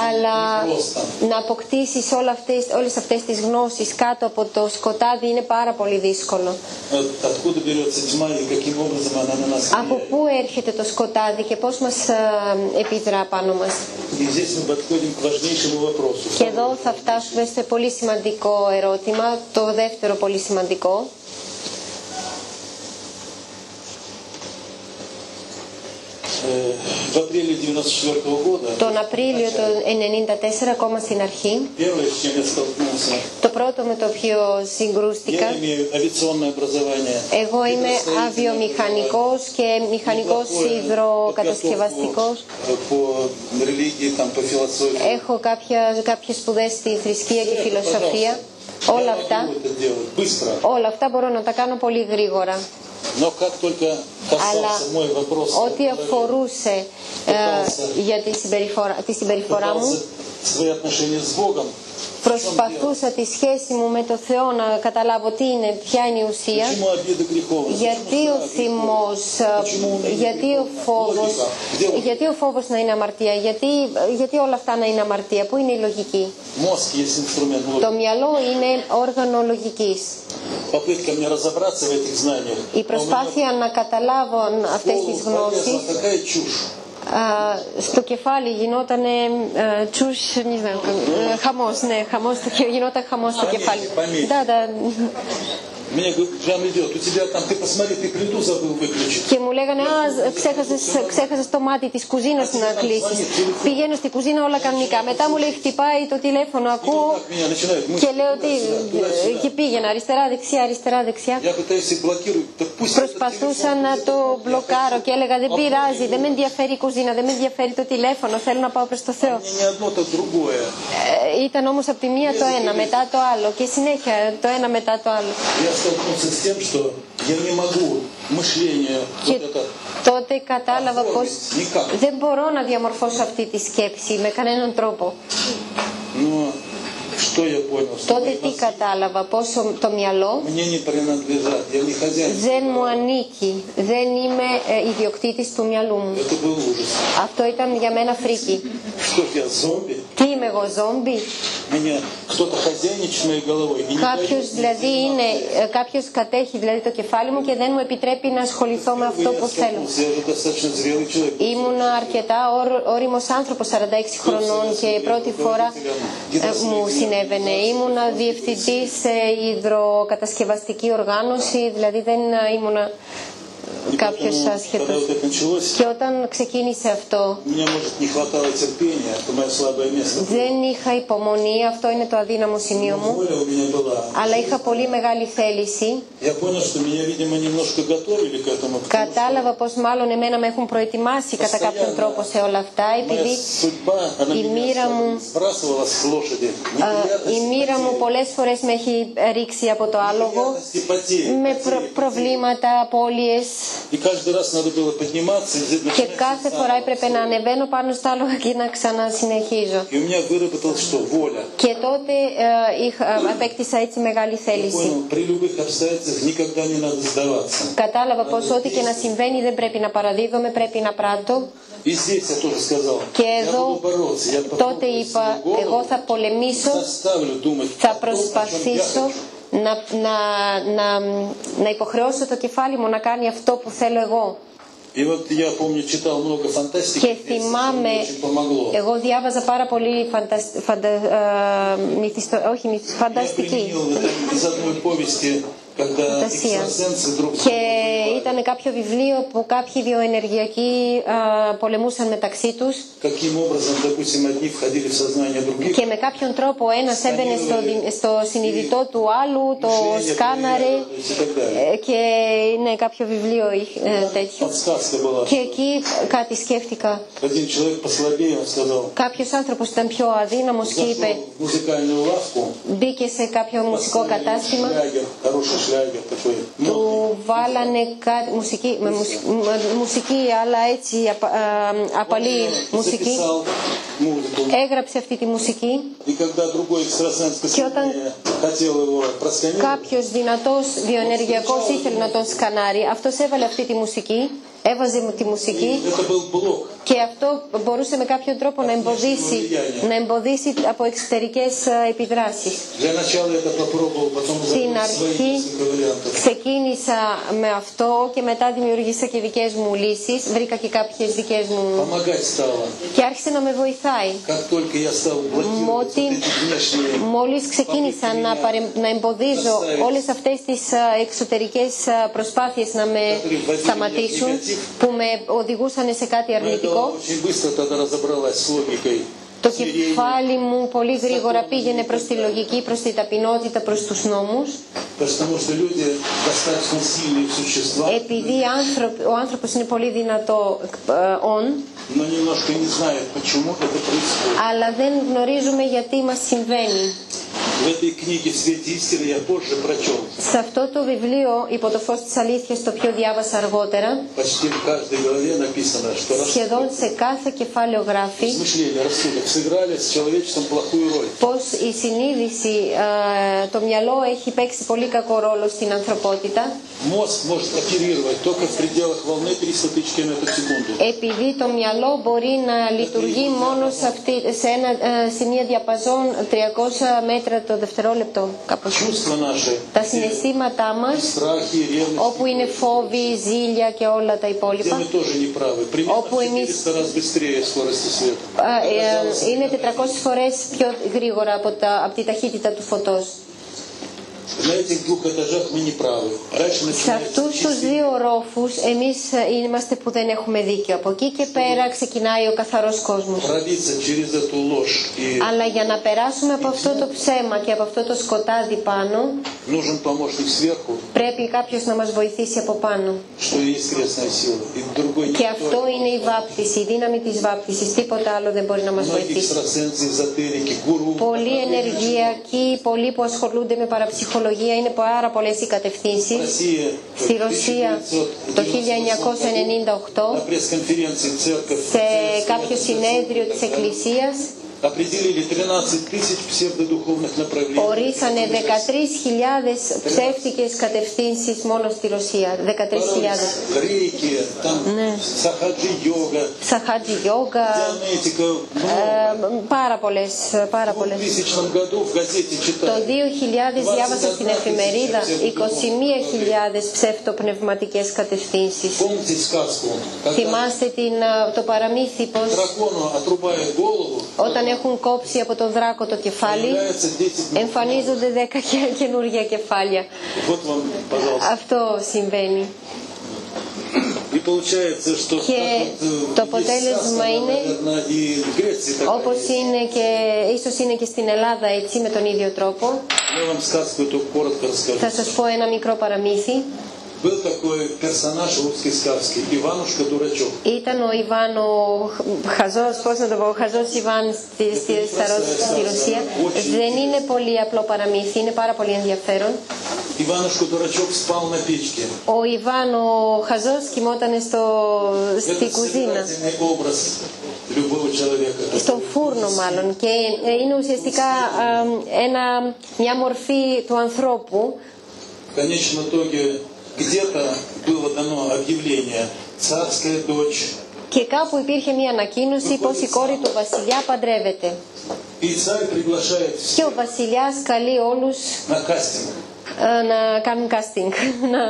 αλλά να αποκτήσει όλε αυτέ όλες αυτές τις γνώσεις κάτω από το σκοτάδι είναι πάρα πολύ δύσκολο. Από πού έρχεται το σκοτάδι και πώ μα επιδρά πάνω μα, Και εδώ θα φτάσουμε σε πολύ σημαντικό ερώτημα, το δεύτερο πολύ σημαντικό. Τον Απρίλιο του 1994, ακόμα στην αρχή, το πρώτο με το οποίο συγκρούστηκα, εγώ είμαι αβιομηχανικός και μηχανικός υδροκατασκευαστικός, Έχω κάποιες κάποιες στη θρησκεία και φιλοσοφία. Όλα αυτά, όλα αυτά μπορώ να τα κάνω πολύ γρήγορα αλλά ό,τι αφορούσε για τη συμπεριφορά, τη συμπεριφορά μου προσπαθούσα τη σχέση μου με το Θεό να καταλάβω τι είναι, ποια είναι η ουσία. Γιατί ο θυμός, ε, γιατί ο φόβος, γιατί ο φόβος να είναι αμαρτία, γιατί, ε, γιατί όλα αυτά να είναι αμαρτία, πού είναι η λογική; Το μυαλό είναι όργανο λογικής. Η προσπάθεια να καταλάβω αυτές τις γνώσεις στο κεφάλι γινόταν τσούς, не знаю, ε, χαμός, ναι, χαμός, στο κε- γινόταν χαμός στο Помехи, κεφάλι. помехи. Да, да. Και μου λέγανε, α, ξέχασες, το μάτι της κουζίνας να κλείσεις; Πηγαίνω στην κουζίνα όλα κανονικά. Μετά μου λέει, χτυπάει το τηλέφωνο, ακούω και λέω ότι ε, και πήγαινα αριστερά, δεξιά, αριστερά, δεξιά. Προσπαθούσα να το μπλοκάρω και έλεγα, δεν πειράζει, δεν με ενδιαφέρει η κουζίνα, δεν με ενδιαφέρει το τηλέφωνο, θέλω να πάω προς το Θεό. Ε, ήταν όμως από τη μία το ένα, μετά το άλλο και συνέχεια το ένα μετά το άλλο Я столкнулся с тем, что я не могу мышление Και вот это τότε κατάλαβα πως никак. δεν μπορώ να διαμορφώσω αυτή τη σκέψη με κανέναν τρόπο. Но что я понял? Что Τότε мои τι мозги κατάλαβα, πόσο το μυαλό мне не принадлежат. Я не хозяин. δεν μου ανήκει, δεν είμαι ε, ιδιοκτήτης του μυαλού μου. Это был ужас. Αυτό ήταν για μένα φρίκι. Что ж я зомби? Τι είμαι εγώ, ζόμπι. Меня кто-то хозяйничает моей головой. И не Κάποιος дает мне δηλαδή είναι, заниматься. ε, κάποιος κατέχει δηλαδή το κεφάλι μου και δεν μου επιτρέπει να ασχοληθώ με αυτό Я που θέλω. столкнулся, я уже достаточно зрелый человек. Ήμουν αρκετά όρ- όριμος άνθρωπος 46 χρονών και πρώτη φορά ε, μου συνέβαινε. Ήμουν διευθυντής σε υδροκατασκευαστική οργάνωση, δηλαδή δεν ε, Κάποιος ασχετές. Και όταν ξεκίνησε αυτό, δεν είχα υπομονή, αυτό είναι το αδύναμο σημείο μου, αλλά είχα πολύ μεγάλη θέληση. Κατάλαβα πως μάλλον εμένα με έχουν προετοιμάσει κατά κάποιον τρόπο σε όλα αυτά, επειδή η μοίρα μου, η μοίρα μου πολλές φορές με έχει ρίξει από το άλογο, με προβλήματα, απώλειες, και κάθε φορά έπρεπε να ανεβαίνω πάνω στα άλογα και να ξανασυνεχίζω. Και τότε ε, ε, απέκτησα έτσι μεγάλη θέληση. Κατάλαβα πως, ό,τι και να συμβαίνει δεν πρέπει να παραδίδομαι, πρέπει να πράττω. Και εδώ τότε είπα, εγώ θα πολεμήσω, θα προσπαθήσω, να, να, να, να υποχρεώσω το κεφάλι μου να κάνει αυτό που θέλω εγώ. И вот я помню, читал много фантастики, Και в детстве, что θυμάμαι, мне очень помогло. εγώ διάβαζα πάρα πολύ φαντασ... φαντα... ε, μυθιστο... όχι, μυθ... Я φανταστική. применил это из одной повести, και ήταν κάποιο βιβλίο που κάποιοι βιοενεργειακοί πολεμούσαν μεταξύ τους και με κάποιον τρόπο ένας έμπαινε στο, στο συνειδητό του άλλου, το σκάναρε και είναι κάποιο βιβλίο τέτοιο και εκεί κάτι σκέφτηκα. Κάποιος άνθρωπος ήταν πιο αδύναμος και είπε μπήκε σε κάποιο μουσικό κατάστημα του βάλανε κάτι, μουσική, με μουσική, αλλά έτσι απαλή μουσική. Έγραψε αυτή τη μουσική. Και όταν κάποιος δυνατός διονεργειακός ήθελε να τον σκανάρει, αυτός έβαλε αυτή τη μουσική έβαζε μου τη μουσική και αυτό μπορούσε με κάποιον τρόπο να εμποδίσει, να εμποδίσει από εξωτερικές ε, επιδράσεις. Στην αρχή ξεκίνησα με αυτό και μετά δημιουργήσα και δικές μου λύσεις, βρήκα και κάποιες δικές μου και άρχισε να με βοηθάει. Μότι, μόλις ξεκίνησα να, παρε... να εμποδίζω όλες αυτές τις ε, εξωτερικές ε, προσπάθειες να με σταματήσουν που με οδηγούσαν σε κάτι αρνητικό. Το κεφάλι μου πολύ γρήγορα πήγαινε προς τη λογική, προς την ταπεινότητα, προς τους νόμους. Επειδή ο άνθρωπος είναι πολύ δυνατό ε, αλλά δεν γνωρίζουμε γιατί μας συμβαίνει. Σε αυτό το βιβλίο υπό το φως της αλήθειας το οποίο διάβασα αργότερα σχεδόν σε κάθε κεφάλαιο γράφει πως η συνείδηση, ε, το μυαλό έχει παίξει πολύ κακό ρόλο στην ανθρωπότητα. Επειδή το μυαλό μπορεί να λειτουργεί μόνο σε, μια διαπαζόν 300 τα συναισθήματά μας, όπου είναι φόβοι, ζήλια και όλα τα υπόλοιπα, όπου εμείς ε, ε, είναι 400 φορές πιο γρήγορα από, τα, από τη ταχύτητα του φωτός. Σε αυτούς τους δύο ρόφου, εμείς ε, είμαστε που δεν έχουμε δίκιο. Από εκεί και πέρα ξεκινάει ο καθαρός κόσμος. Αλλά για να περάσουμε από αυτό το ψέμα και από αυτό το σκοτάδι πάνω Πρέπει κάποιος να μας βοηθήσει από πάνω. Και αυτό είναι η βάπτιση, η δύναμη της βάπτισης, Τίποτα άλλο δεν μπορεί να μας βοηθήσει. Πολλή ενεργειακή, πολλοί που ασχολούνται με παραψυχολογία, είναι πάρα πολλές οι κατευθύνσεις. Στη Ρωσία το 1998 σε κάποιο συνέδριο της Εκκλησίας Ορίσανε 13.000 ψεύτικες κατευθύνσεις μόνο στη Ρωσία. 13.000. Ναι. Σαχάτζι γιόγκα. Πάρα πολλέ. Το 2000 διάβασα στην εφημερίδα 21.000 ψευτοπνευματικέ κατευθύνσεις. Θυμάστε ε, το παραμύθι πως. όταν έχουν κόψει από τον δράκο το κεφάλι, εμφανίζονται δέκα <laughs> καινούργια κεφάλια. Αυτό συμβαίνει. Και το αποτέλεσμα είναι, όπως είναι και ίσως είναι και στην Ελλάδα έτσι με τον ίδιο τρόπο, θα σας πω ένα μικρό παραμύθι. Был такой персонаж русской сказки, Иванушка Дурачок. Ήταν ο Ιβάν ο Χ- Χαζός, πώς να το πω, ο Χαζός Ιβάν στη, στη, στα Ρώσ- στη Ρωσία. Δεν είναι πολύ απλό παραμύθι, είναι πάρα πολύ ενδιαφέρον. Иванушка Дурачок спал на печке. Ο Ιβάν ο Χαζός κοιμόταν στο, στη Это κουζίνα, собирательный образ любого человека. στο φούρνο μάλλον και ε, είναι ουσιαστικά α, ένα, μια μορφή του ανθρώπου В конечном итоге где-то было дано объявление «Царская дочь». και κάπου υπήρχε μια ανακοίνωση πως η κόρη του βασιλιά παντρεύεται. И царь приглашает Και ο всех βασιλιάς καλεί όλους на кастинг. ε, να κάνουν casting, <laughs> να,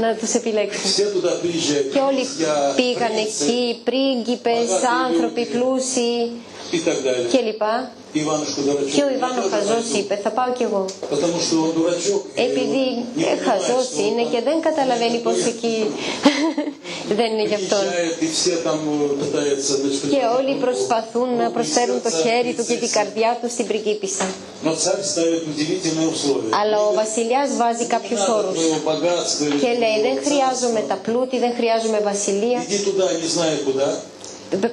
να τους επιλέξουν. Все туда приезжают. Και όλοι князья, πήγαν принцы εκεί, πρίγκιπες, άνθρωποι πλούσιοι και λοιπά. Και ο Ιβάνο Χαζός είπε θα πάω κι εγώ. Επειδή ε, είναι και δεν καταλαβαίνει πως εκεί δεν είναι γι' αυτόν. Και όλοι προσπαθούν να προσφέρουν το χέρι του και την καρδιά του στην πριγκίπισσα. Αλλά ο βασιλιάς βάζει κάποιους όρους και λέει δεν χρειάζομαι τα πλούτη, δεν χρειάζομαι βασιλεία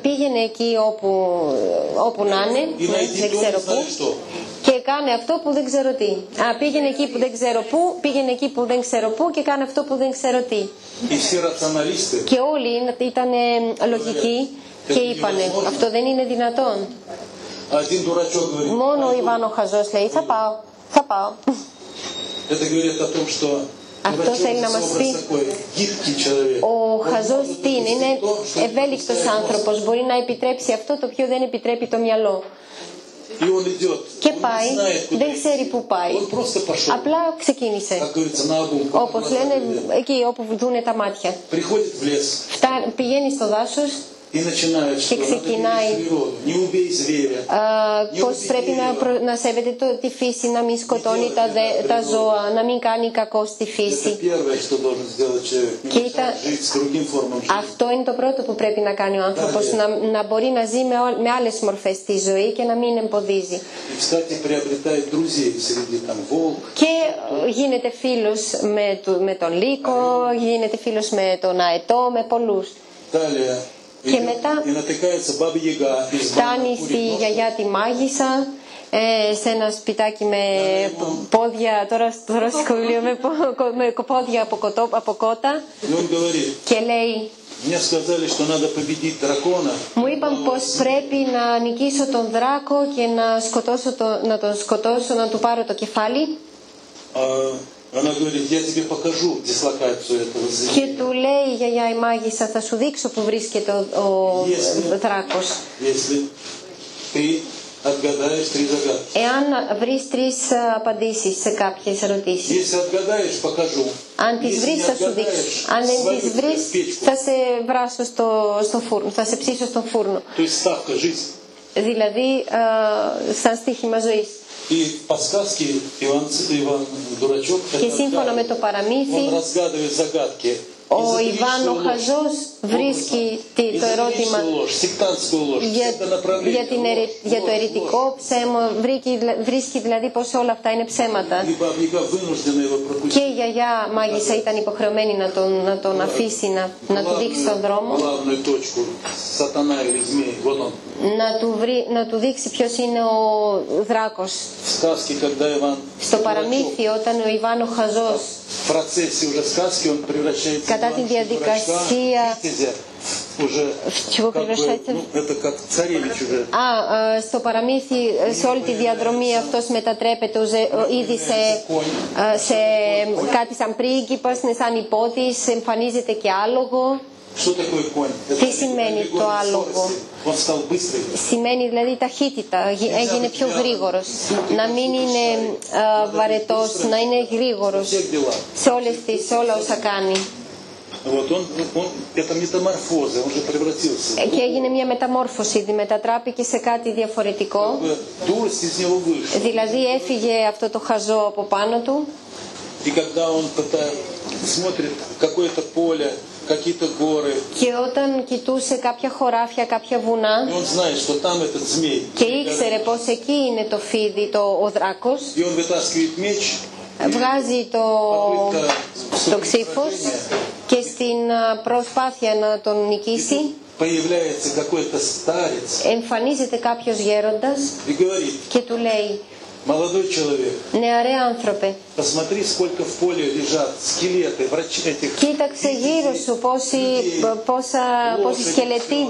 πήγαινε εκεί όπου, όπου να είναι, δεν ξέρω πού. Και κάνε αυτό που δεν ξέρω τι. Α, πήγαινε εκεί που δεν ξέρω πού, πήγαινε εκεί που δεν ξέρω πού και κάνε αυτό που δεν ξέρω τι. Και όλοι ήταν λογικοί και είπανε, αυτό δεν είναι δυνατόν. Μόνο ο Ιβάνο Χαζός λέει, θα πάω, θα πάω. Αυτός θέλει να μας πει ο χαζός τι είναι, είναι άνθρωπος, άνθρωπος, μπορεί να επιτρέψει αυτό το οποίο δεν επιτρέπει το μυαλό. Και πάει, δεν ξέρει πού πάει. Απλά ξεκίνησε. Όπως λένε εκεί όπου δούνε τα μάτια. Πηγαίνει στο δάσος. Και ξεκινάει πώ πρέπει να σέβεται τη φύση, να μην σκοτώνει τα ζώα, να μην κάνει κακό στη φύση. Αυτό είναι το πρώτο που πρέπει να κάνει ο άνθρωπο, να μπορεί να ζει με άλλε μορφέ τη ζωή και να μην εμποδίζει. Και γίνεται φίλο με τον λίκο, γίνεται φίλο με τον αετό, με πολλού. Και μετά φτάνει στη γιαγιά τη μάγισσα, ε, σε ένα σπιτάκι με πόδια, τώρα, με, πόδια από, κοτό, κότα και λέει μου είπαν πως πρέπει να νικήσω τον δράκο και να, σκοτώσω το, να τον σκοτώσω, να του πάρω το κεφάλι. она говорит, я тебе покажу дислокацию этого και зверя. του λέει η γιαγιά η μάγισσα θα σου δείξω που βρίσκεται ο, ο Если- δράκος. Если ты отгадаешь три загадки. Εάν βρεις τρεις ε, απαντήσεις σε κάποιες ερωτήσεις Если отгадаешь, покажу. Αν τις Если βρεις не θα σου δείξω. отгадаешь, Αν δεν свалю τις тебя в βρεις печку. θα σε βράσω στο, στο φούρνο, θα σε ψήσω στον φούρνο. То есть ставка жизнь. δηλαδή ε, σαν στοίχημα ζωής. Και σύμφωνα με το παραμύθι, ο Ιβάν ο Χαζός βρίσκει το ερώτημα για, την, για το ερητικό ψέμα, βρίσκει δηλαδή πως όλα αυτά είναι ψέματα. Και η γιαγιά Μάγισσα ήταν υποχρεωμένη να τον, να τον αφήσει να, να του δείξει τον δρόμο. Να του, να του δείξει ποιος είναι ο δράκος. Στο παραμύθι όταν ο Ιβάν ο Χαζός μετά τη διαδικασία Α, στο παραμύθι σε όλη τη διαδρομή αυτό μετατρέπεται ήδη σε, κάτι σαν πρίγκιπας, σαν υπότη, εμφανίζεται και άλογο. Τι σημαίνει το άλογο. Σημαίνει δηλαδή ταχύτητα, έγινε πιο γρήγορο. Να μην είναι βαρετό, να είναι γρήγορο. σε, όλες τις, σε όλα όσα κάνει. Вот он, он, это метаморфоза, он же превратился. Ε, Και έγινε μια μεταμόρφωση, μετατράπηκε σε κάτι διαφορετικό. Как бы Дурость из него вышла. Δηλαδή έφυγε αυτό το χαζό από πάνω του И когда он пытается, смотрит какое-то поле, какие-то горы, Και όταν κοιτούσε κάποια χωράφια, κάποια βουνά и он знает, что там этот змей. και ήξερε πως εκεί είναι το φίδι, το, ο δράκος, И он вытаскивает меч, βγάζει το, το και στην προσπάθεια να τον νικήσει. Εμφανίζεται κάποιος γέροντας και του λέει молодой человек, «Νεαρέ άνθρωπε, посмотри, сколько в поле лежат скелеты врач этих κοίταξε γύρω σου πόσοι, πόσα, πόσοι σκελετοί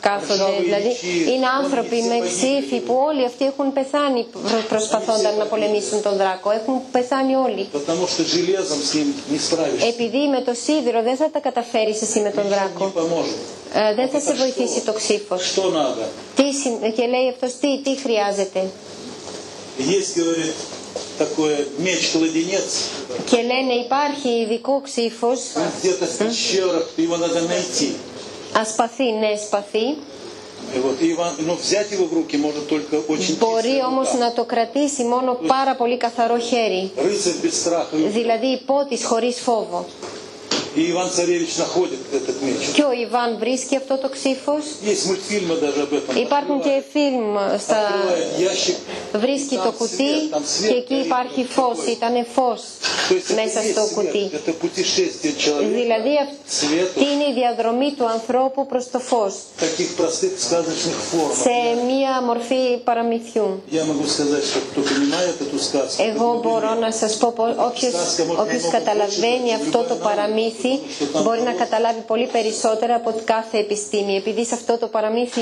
κάθονται. Δηλαδή είναι άνθρωποι με ξύφη που όλοι αυτοί έχουν πεθάνει προ- προσπαθώντας να πολεμήσουν τον δράκο. Έχουν πεθάνει όλοι. Потому что железом с ним не справишься. Επειδή με το σίδηρο δεν θα τα καταφέρεις εσύ με τον Ничего не δράκο. поможет. Ε, δεν θα σε βοηθήσει το ξύφος. Что надо? Τι, συν- και λέει αυτός τι, τι χρειάζεται. Есть, говорит, такой меч-кладенец. Και λένε υπάρχει ειδικό ξύφος, Он где-то в пещерах, его надо найти. ασπαθή, ναι σπαθή. И вот, и Иван, но взять его в руки может только очень Μπορεί чистая όμως рука. να το κρατήσει μόνο πάρα πολύ καθαρό χέρι. Рыцарь без страха. Δηλαδή υπότης χωρίς φόβο. И Иван-царевич находит этот меч. Και ο Ιβάν βρίσκει αυτό το ξύφος. Есть мультфильмы даже об этом. Υπάρχουν και φιλμ στα... Открывает ящик. Βρίσκει Там το свет, κουτί там свет και εκεί горит υπάρχει вот φως, такой. ήταν φως То есть это μέσα и στο есть κουτί. свет. Это путешествие человека Δηλαδή к αυτή свету είναι η διαδρομή του ανθρώπου προς το φως в таких простых сказочных формах. σε μία μορφή παραμυθιού. Я могу сказать, что кто понимает эту сказку, Εγώ кто μπορώ любит, να σας πω πως όποιος, όποιος καταλαβαίνει αυτό το παραμύθι μπορεί να καταλάβει πολύ περισσότερα από κάθε επιστήμη, επειδή σε αυτό το παραμύθι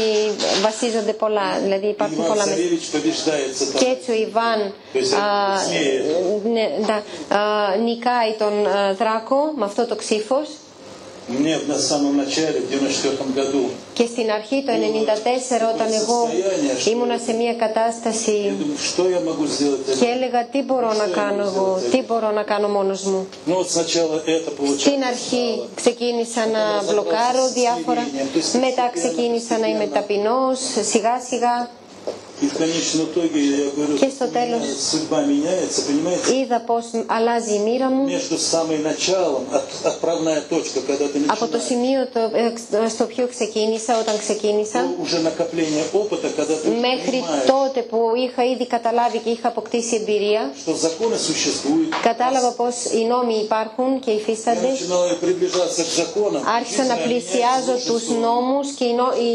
βασίζονται πολλά, δηλαδή υπάρχουν πολλά μέσα. Και έτσι ο Ιβάν ναι, νικάει τον Δράκο με αυτό το ξύφος. Και στην αρχή το 1994 όταν εγώ ήμουνα σε μια κατάσταση και έλεγα τι μπορώ να κάνω εγώ, τι μπορώ να κάνω μόνος μου; Στην αρχή ξεκίνησα να μπλοκάρω διάφορα, μετά ξεκίνησα να είμαι ταπεινός, σιγά σιγά και στο τέλος είδα πως αλλάζει η μοίρα μου από το σημείο στο οποίο ξεκίνησα, όταν ξεκίνησα μέχρι τότε που είχα ήδη καταλάβει και είχα αποκτήσει εμπειρία κατάλαβα πως οι νόμοι υπάρχουν και υφίστανται άρχισα να πλησιάζω τους νόμους και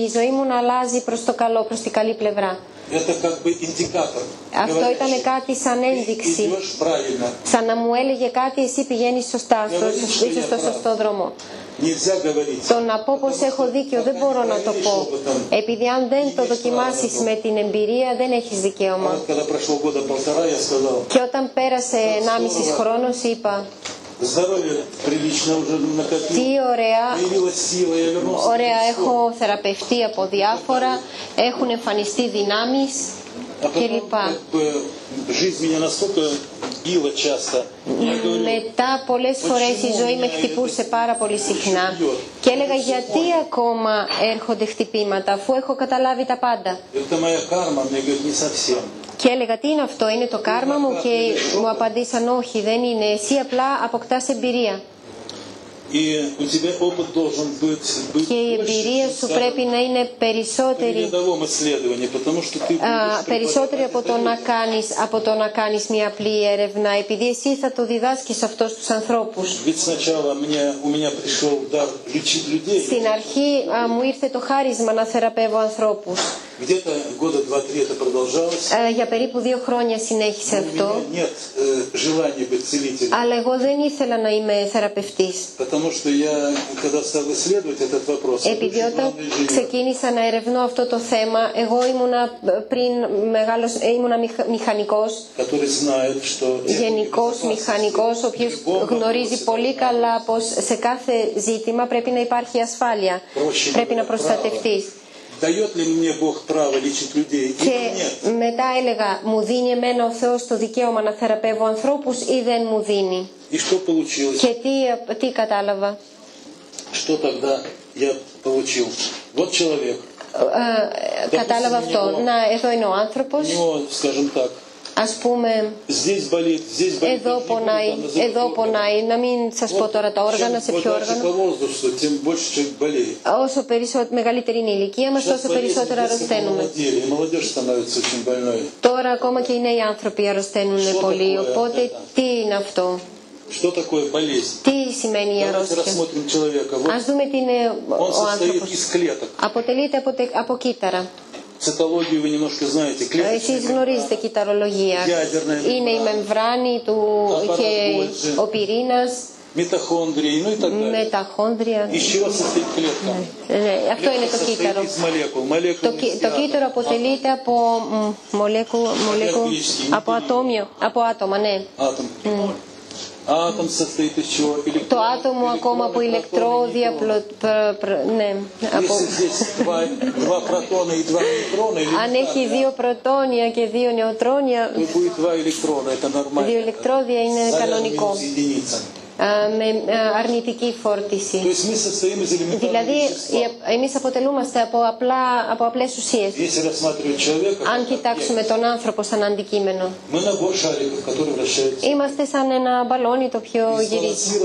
η ζωή μου να αλλάζει προς το καλό, προς την καλή πλευρά. Αυτό ήταν κάτι σαν ένδειξη. Σαν να μου έλεγε κάτι, εσύ πηγαίνεις σωστά, στο, είσαι στο σωστό δρόμο. Το να πως πω έχω δίκιο δεν μπορώ να το πω. Επειδή αν δεν το δοκιμάσεις με την εμπειρία δεν έχεις δικαίωμα. Και όταν πέρασε 1,5 χρόνος, είπα здоровье прилично уже накопил. τι ωραία, Появилась сила, я вернулся. ωραία к Христу. έχω θεραπευτεί από διάφορα, έχουν εμφανιστεί δυνάμεις А потом κλπ. как бы, жизнь меня настолько била часто. Я говорю, Μετά πολλές φορές η ζωή με χτυπούσε πάρα πολύ συχνά και έλεγα γιατί ακόμα έρχονται χτυπήματα αφού έχω καταλάβει τα πάντα. Και έλεγα τι είναι αυτό, είναι το κάρμα μου και μου απαντήσαν όχι, δεν είναι, εσύ απλά αποκτάς εμπειρία. Και η εμπειρία σου πρέπει να είναι περισσότερη, περισσότερη από το, να κάνεις, από το να κάνεις μια απλή έρευνα, επειδή εσύ θα το διδάσκεις αυτός τους ανθρώπους. Στην αρχή μου ήρθε το χάρισμα να θεραπεύω ανθρώπους. Где-то года два-три это продолжалось. Α, για περίπου δύο χρόνια συνέχισε У αυτό. меня нет э, желания быть целителем. Αλλά εγώ δεν ήθελα να είμαι θεραπευτής. Потому что я, когда стал исследовать этот вопрос, я Επειδή очень όταν главной жизнью, ξεκίνησα να ερευνώ αυτό το θέμα, εγώ ήμουνα ε, πριν μεγάλος, ε, ήμουνα μηχ- μηχανικός, который знает, что γενικός μηχανικός, ο οποίος γνωρίζει πολύ καλά πως σε κάθε ζήτημα πρέπει να υπάρχει ασφάλεια, πρέπει να προστατευτείς. Дает ли мне Бог право лечить людей или Και нет? μετά έλεγα, μου δίνει εμένα ο Θεός το δικαίωμα να θεραπεύω ανθρώπους ή δεν μου δίνει. И что получилось? Και τι, τι κατάλαβα. Что тогда я получил? Вот человек, Ε, κατάλαβα αυτό. Να, εδώ είναι ο у άνθρωπος. него, скажем так, Α ας πούμε εδώ πονάει, εδώ πονάει, να μην σας πω τώρα τα όργανα, σε ποιο όργανο. Όσο περισσότερο, μεγαλύτερη είναι η ηλικία μας, τόσο περισσότερα αρρωσταίνουμε. Τώρα ακόμα και οι νέοι άνθρωποι αρρωσταίνουν πολύ, οπότε τι είναι αυτό; Τι σημαίνει η αρρώστια; Ας δούμε τι είναι ο άνθρωπος. Αποτελείται από κύτταρα. Цитологию вы немножко знаете. Γνωρίζετε κυταρολογία. Είναι η μεμβράνη του και ο πυρήνα. Μυταχόνδρια, ну и так Αυτό είναι το κύτταρο. Το κύτταρο αποτελείται από μολέκου, από άτομα, ναι. Άτομα. Το άτομο ακόμα ναι, από ηλεκτρόδια, ναι. Αν έχει δύο πρωτόνια και δύο νεοτρόνια, δύο ηλεκτρόδια είναι κανονικό. Ε, με ε, αρνητική φόρτιση. Δηλαδή, εμείς αποτελούμαστε από, απλά, από απλές ουσίες. Αν κοιτάξουμε τον άνθρωπο σαν αντικείμενο, είμαστε σαν ένα μπαλόνι το οποίο γυρίζει.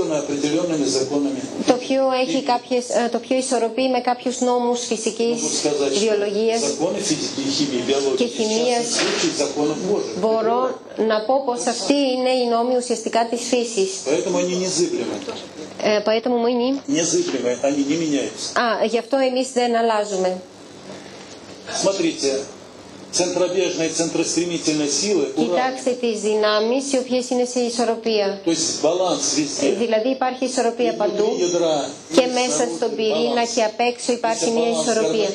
Το οποίο, έχει κάποιες, ε, το οποίο ισορροπεί με κάποιους νόμους φυσικής βιολογίας και χημίας. Μπορώ να πω πως αυτοί είναι οι νόμοι ουσιαστικά της φύσης. незыблемы. Э, поэтому мы не... Незыблемы, они не меняются. А, я в то месте налажуме. Смотрите, Κοιτάξτε τις δυνάμεις οι οποίες είναι σε ισορροπία. Δηλαδή υπάρχει ισορροπία παντού και μέσα στον πυρήνα και απ' έξω υπάρχει μια ισορροπία.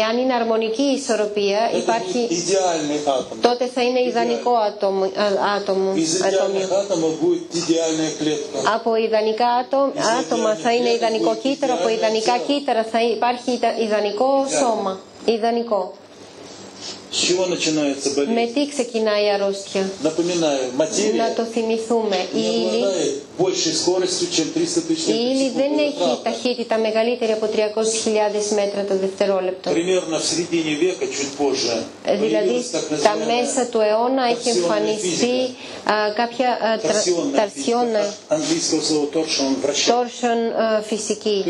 Εάν είναι αρμονική ισορροπία υπάρχει τότε θα είναι ιδανικό άτομο. άτομο. Από ιδανικά άτομα θα είναι ιδανικό κύτταρο, από ιδανικά κύτταρα θα υπάρχει ιδανικό σώμα. Ιδανικό. С чего начинается Με болезнь? τι ξεκινάει η αρρώστια. Напоминаю, Να материя το θυμηθούμε. Η не ύλη, η ύλη δεν έχει ταχύτητα μεγαλύτερη από 300.000 μέτρα το δευτερόλεπτο. Δηλαδή, στα μέσα του αιώνα έχει εμφανιστεί κάποια ταρσιόνα, τόρσον φυσική.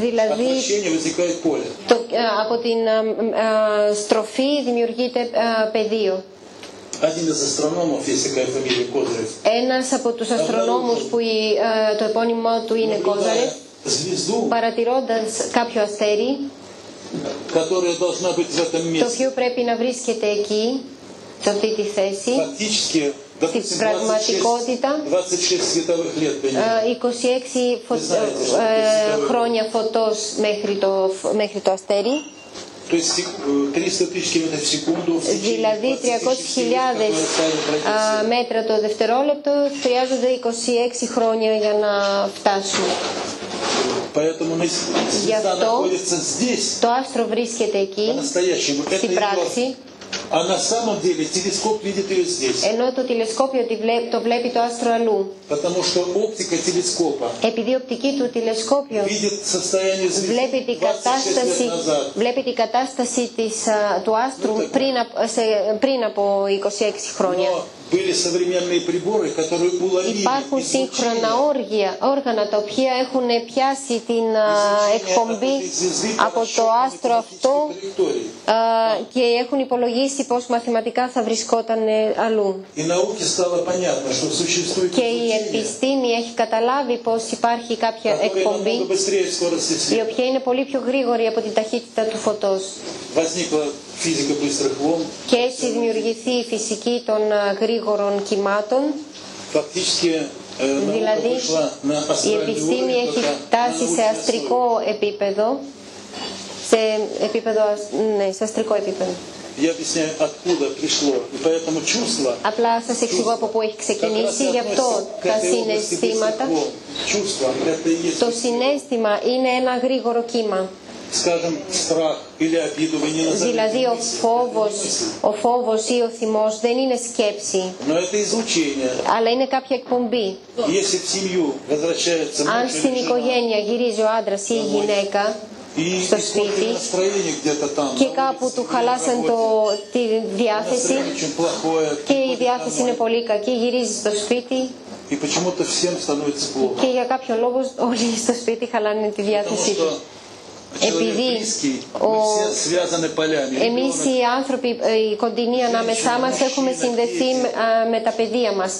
Δηλαδή, από την στροφή δημιουργείται πεδίο. Ένας από τους αστρονόμους που ε, το επώνυμο του είναι Κόζαρεφ, παρατηρώντας κάποιο αστέρι, το οποίο πρέπει να βρίσκεται εκεί, σε αυτή τη θέση, στην πραγματικότητα 26 ε, ε, χρόνια φωτός μέχρι το αστέρι. Δηλαδή 300.000 μέτρα το δευτερόλεπτο χρειάζονται 26 χρόνια για να φτάσουν. Γι' αυτό το άστρο βρίσκεται εκεί, στην πράξη. А на самом деле телескоп видит ее здесь. ενώ το τηλεσκόπιο τη βλέ- το βλέπει το άστρο αλλού. Потому что оптика телескопа Επειδή η οπτική του τηλεσκόπιο видит состояние βλέπει звезды την 26 лет κατάσταση, назад. βλέπει την κατάσταση της, α, του άστρου πριν, απ- σε- πριν από 26 χρόνια. Υπάρχουν σύγχρονα όργια, όργανα τα οποία έχουν πιάσει την εκπομπή από το άστρο αυτό και έχουν υπολογίσει πώς μαθηματικά θα βρισκόταν ε, αλλού. Και η επιστήμη έχει καταλάβει πως υπάρχει κάποια εκπομπή η οποία είναι πολύ πιο γρήγορη από την ταχύτητα του φωτός και έχει δημιουργηθεί η φυσική των ε, γρήγορων κυμάτων. Δηλαδή η επιστήμη έχει φτάσει ναι, σε αστρικό επίπεδο. Σε επίπεδο, σε αστρικό επίπεδο. Απλά σας εξηγώ από πού έχει ξεκινήσει, γι' αυτό τα συναισθήματα. Το συνέστημα είναι ένα γρήγορο κύμα. Δηλαδή ο φόβος, ο φόβος ή ο θυμός δεν είναι σκέψη, αλλά είναι κάποια εκπομπή. Αν στην οικογένεια γυρίζει ο άντρας ή η γυναίκα, στο σπίτι και κάπου του χαλάσαν το, τη διάθεση και η διάθεση είναι πολύ κακή, γυρίζει στο σπίτι και για κάποιο λόγο όλοι στο σπίτι χαλάνε τη διάθεσή τους. человек Επειδή близкий, ο- мы все связаны полями. Εμείς Ребенок, οι άνθρωποι, ε, οι κοντινοί ανάμεσά μας έχουμε συνδεθεί με- α, με τα παιδεία μας.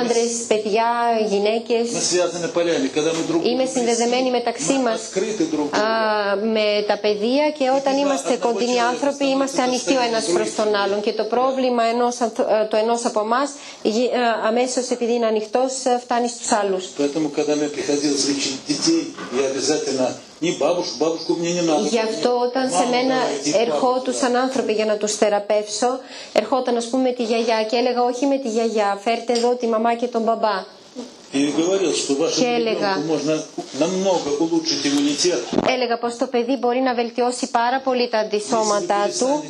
Άντρες, παιδιά, γυναίκες. мы связаны полями. Когда мы друг Είμαι другу συνδεδεμένη близки, μεταξύ мы μας открыты друг α, другу. με τα παιδεία και όταν είμαστε κοντινοί άνθρωποι είμαστε ανοιχτοί ο ένας προς τον άλλον και το πρόβλημα ενός, ανθ- ε, το ενός από εμά αμέσως επειδή είναι ανοιχτός ε, φτάνει στους άλλους. Поэтому, когда мне приходилось лечить детей, я обязательно Γι' αυτό όταν σε μένα ερχόντουσαν άνθρωποι για να τους θεραπεύσω, ερχόταν ας πούμε τη γιαγιά και έλεγα όχι με τη γιαγιά, φέρτε εδώ τη μαμά και τον μπαμπά. Και έλεγα, έλεγα πως το παιδί μπορεί να βελτιώσει πάρα πολύ τα αντισώματά του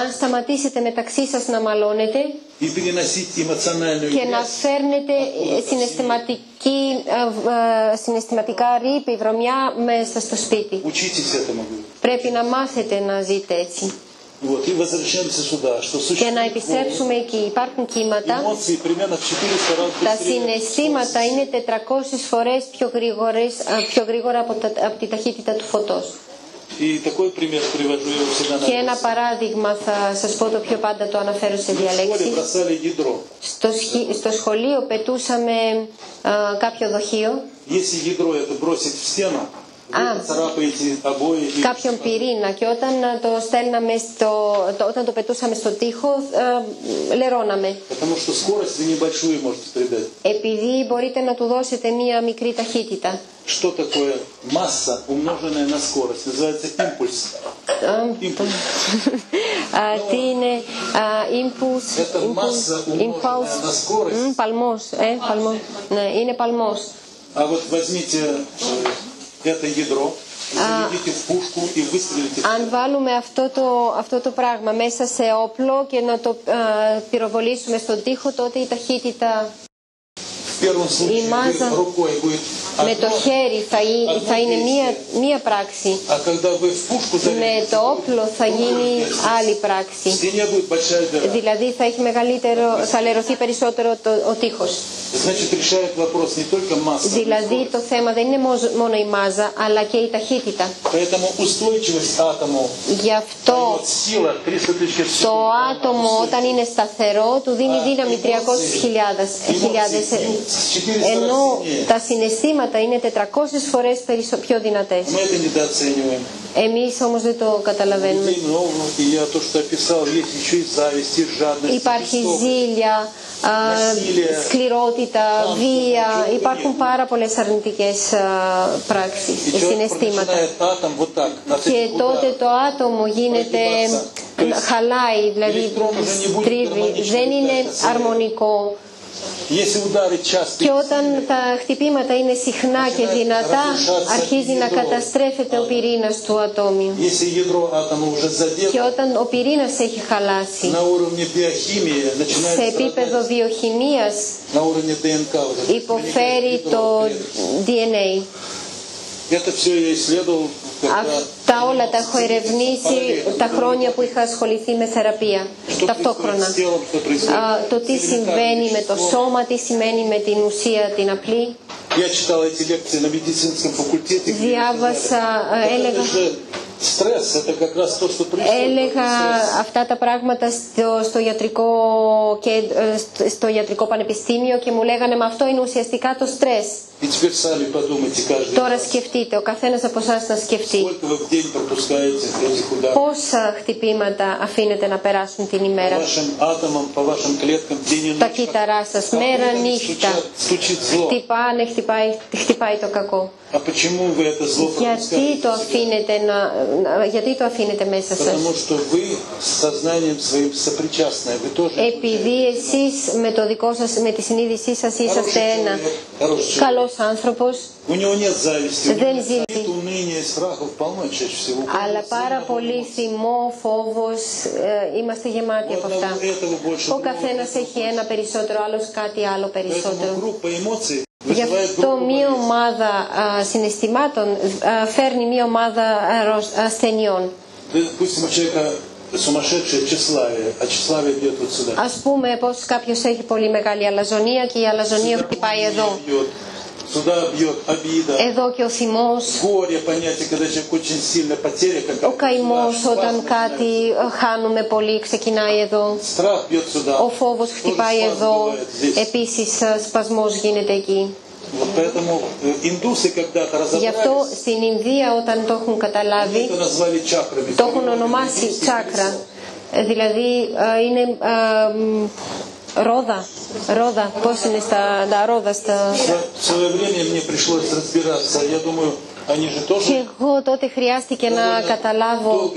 αν σταματήσετε μεταξύ σας να μαλώνετε και να φέρνετε ε, ε, συναισθηματικά ρήπη, βρωμιά μέσα στο σπίτι. Πρέπει να μάθετε να ζείτε έτσι και να επιστρέψουμε εκεί. Υπάρχουν κύματα. Τα συναισθήματα είναι 400 φορές πιο, γρήγορες, πιο γρήγορα από, τη ταχύτητα του φωτός. Και ένα παράδειγμα θα σας πω το πιο πάντα το αναφέρω σε διαλέξεις. Στο, σχολείο πετούσαμε κάποιο δοχείο Если ядро это бросить в стену, А. вы царапаете обои и κάποιον πυρήνα και όταν α, το στέλναμε στο, το, όταν το πετούσαμε στο τοίχο α, λερώναμε. Потому что скорость вы небольшую можете придать. Επειδή μπορείτε να του δώσετε μία μικρή ταχύτητα. Что такое масса, умноженная на скорость? Называется импульс. Α, Импульс. Α, τι είναι α, impulse, Это масса, умноженная на скорость. Μμ, παλμός, ε, παλμός. Ναι, είναι παλμός. А вот возьмите э, это ядро, заведите в пушку и выстрелите. Αν βάλουμε αυτό το, αυτό το πράγμα μέσα σε όπλο και να το α, πυροβολήσουμε στον τοίχο, τότε η ταχύτητα η μάζα με το χέρι θα, είναι μία, πράξη. Με το όπλο θα γίνει άλλη πράξη. Δηλαδή θα έχει μεγαλύτερο, θα λερωθεί περισσότερο το, ο τείχος. Δηλαδή το θέμα δεν είναι μόνο η μάζα αλλά και η ταχύτητα. Γι' αυτό το άτομο όταν είναι σταθερό του δίνει δύναμη 300.000 ενώ τα συναισθήματα είναι 400 φορές πιο δυνατές. Εμείς όμως δεν το καταλαβαίνουμε. Υπάρχει ζήλια, σκληρότητα, βία, υπάρχουν πάρα πολλές αρνητικές πράξεις, συναισθήματα. Και τότε το άτομο γίνεται χαλάει, δηλαδή στρίβει, δεν είναι αρμονικό. Και όταν τα χτυπήματα είναι συχνά και δυνατά, αρχίζει να καταστρέφεται ο πυρήνας του ατόμιου. Και όταν ο πυρήνας έχει χαλάσει, σε επίπεδο βιοχημίας υποφέρει το DNA. Αυτά όλα τα έχω ερευνήσει τα χρόνια που είχα ασχοληθεί με θεραπεία ταυτόχρονα. Το τι συμβαίνει με το σώμα, τι σημαίνει με την ουσία την απλή. Διάβασα, έλεγα, Έλεγα αυτά τα πράγματα στο, στο, ιατρικό και, ε, στο ιατρικό πανεπιστήμιο και μου λέγανε με αυτό είναι ουσιαστικά το στρες». Τώρα σκεφτείτε, ο καθένας από εσά να σκεφτεί πόσα χτυπήματα αφήνετε να περάσουν την ημέρα. Τα κύτταρά σα, μέρα νύχτα χτυπάνε, χτυπάει, χτυπάει το κακό. Γιατί το αφήνετε, να, γιατί το αφήνετε μέσα σας. Επειδή εσείς με, το δικό σας, με τη συνείδησή σας είσαστε ένα καλός άνθρωπος, δεν ζει. Αλλά πάρα πολύ θυμό, φόβος, ε, είμαστε γεμάτοι από αυτά. Ο καθένας έχει ένα περισσότερο, άλλος κάτι άλλο περισσότερο. Γι' αυτό μία ομάδα συναισθημάτων φέρνει μία ομάδα ασθενειών. Ας πούμε πως κάποιος έχει πολύ μεγάλη αλαζονία και η αλαζονία χτυπάει εδώ. Εδώ και ο θυμός, ο καημός όταν κάτι ε, χάνουμε πολύ ξεκινάει εδώ, ο φόβος χτυπάει εδώ, επίσης ε, σπασμός γίνεται εκεί. Вот поэтому э, индусы когда-то Γι' αυτό разобрались, στην Ινδία όταν το έχουν они καταλάβει это назвали чакрами. το έχουν ονομάσει τσάκρα. Ε, Δηλαδή ε, είναι ε, μ, ρόδα. Ρόδα. Πώς είναι στα τα ρόδα στα... В свое время мне пришлось разбираться. Я думаю, они же Και εγώ τότε χρειάστηκε να καταλάβω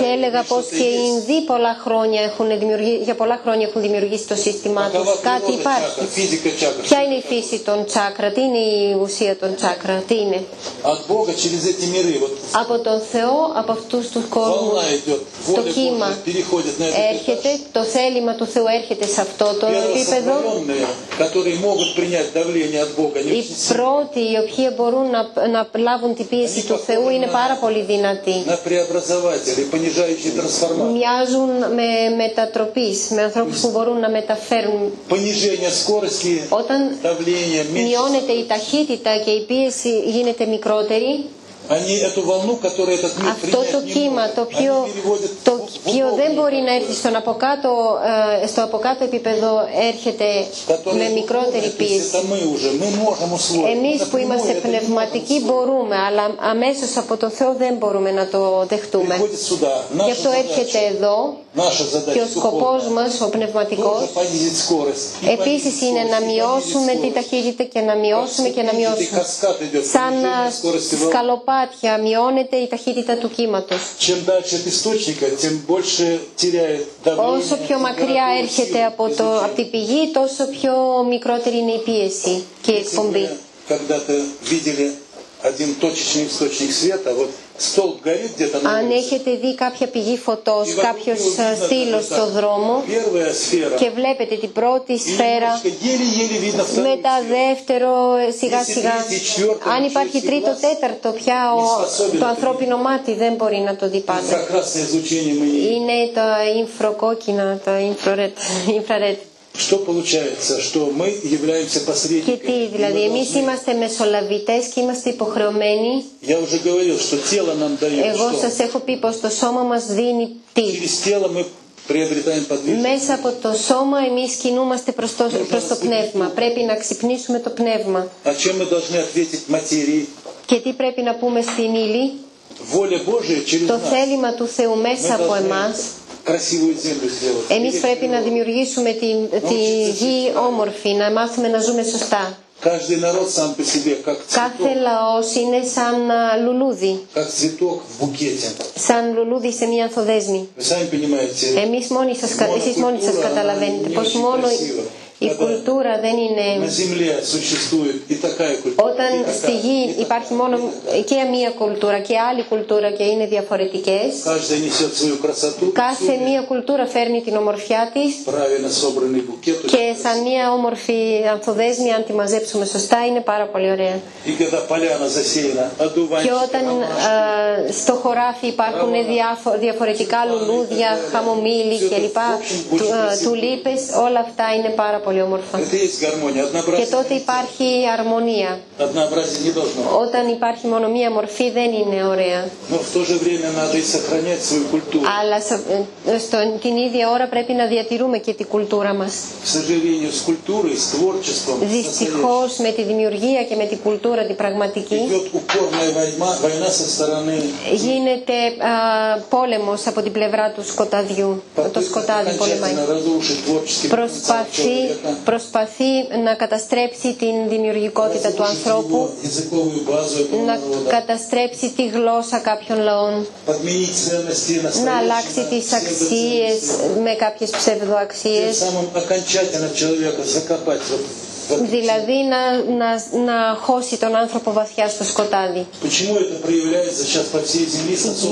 και έλεγα πως και οι Ινδοί πολλά χρόνια για πολλά χρόνια έχουν δημιουργήσει το σύστημά τους. Κάτι υπάρχει. Ποια είναι η φύση των τσάκρα, τι είναι η ουσία των τσάκρα, τι είναι; Από τον Θεό, από αυτούς τους κόσμους το κύμα έρχεται, το θέλημα του Θεού έρχεται σε αυτό το επίπεδο. Οι πρώτοι οι οποίοι μπορούν να να λάβουν την πίεση του Θεού είναι πάρα πολύ δυνατοί. Μοιάζουν με μετατροπής με ανθρώπους που μπορούν να μεταφέρουν. Όταν μειώνεται η ταχύτητα και η πίεση γίνεται μικρότερη, αυτό το κύμα το οποίο, δεν μπορεί να έρθει στον αποκάτω э, στο από κάτω επίπεδο έρχεται με μικρότερη πίεση. Εμείς που είμαστε πνευματικοί μπορούμε, αλλά αμέσως από το Θεό δεν μπορούμε να το δεχτούμε. Γι' αυτό έρχεται εδώ και ο σκοπός μας, ο πνευματικός, επίσης είναι να μειώσουμε τι ταχύτητα και να μειώσουμε και να μειώσουμε. Σαν σκαλοπά να скорости волны. σκαλοπάτια μειώνεται η ταχύτητα του κύματος. Чем дальше от источника, тем больше теряет давление. Όσο πιο μακριά температуру, έρχεται силу από, το, излучения. από την πηγή, τόσο πιο μικρότερη είναι η πίεση και η Если εκπομπή. вы когда-то видели один точечный источник света, вот αν έχετε δει κάποια πηγή φωτός, κάποιος ε, στήλος στο δρόμο και βλέπετε την πρώτη σφαίρα, μετά δεύτερο σιγά σιγά. Αν υπάρχει τρίτο, τέταρτο πια το ανθρώπινο μάτι δεν μπορεί να το δει πάντα. Είναι τα το τα infrared. <laughs> infrared. Что получается? Что мы являемся Και посредниками. τι, И δηλαδή мы εμείς должны- είμαστε μεσολαβητές και είμαστε υποχρεωμένοι. Я уже говорил, что тело нам дает Εγώ что? σας έχω πει πως το σώμα μας δίνει τι. Через тело мы приобретаем подвижность. Μέσα από το σώμα εμείς κινούμαστε προς το, προς το πνεύμα. Πρέπει να ξυπνήσουμε το πνεύμα. А чем мы должны ответить материи? Και τι πρέπει να πούμε στην ύλη. Воля Божия через Το нас. θέλημα του Θεού Мы μέσα από должны εμάς. εμείς πρέπει να δημιουργήσουμε τη, τη γη όμορφη, να μάθουμε να ζούμε σωστά. Κάθε λαός είναι σαν λουλούδι. Σαν λουλούδι σε μια ανθοδέσμη. Εμείς μόνοι σας, καταλαβαίνετε Πώ μόνο η κουλτούρα δεν είναι... Όταν στη γη υπάρχει μόνο και μία κουλτούρα και άλλη κουλτούρα και είναι διαφορετικές. Κάθε μία κουλτούρα φέρνει την ομορφιά της Και σαν μία όμορφη ανθοδέσμια, αν τη μαζέψουμε σωστά, είναι πάρα πολύ ωραία. Και όταν στο χωράφι υπάρχουν διαφορετικά λουλούδια, χαμομήλι κλπ, ε, Τουλίπες, όλα αυτά είναι πάρα πολύ πολύ όμορφα. Και τότε υπάρχει αρμονία. Όταν υπάρχει μόνο μία μορφή δεν είναι ωραία. Αλλά ε, την ίδια ώρα πρέπει να διατηρούμε και την κουλτούρα μας. Δυστυχώς με τη δημιουργία και με την κουλτούρα την πραγματική γίνεται πόλεμος από την πλευρά του σκοταδιού. Το σκοτάδι πολεμάει προσπαθεί να καταστρέψει την δημιουργικότητα του ανθρώπου, να καταστρέψει τη γλώσσα κάποιων λαών, να αλλάξει τις αξίες με κάποιες ψευδοαξίες. Δηλαδή να, να, να χώσει τον άνθρωπο βαθιά στο σκοτάδι.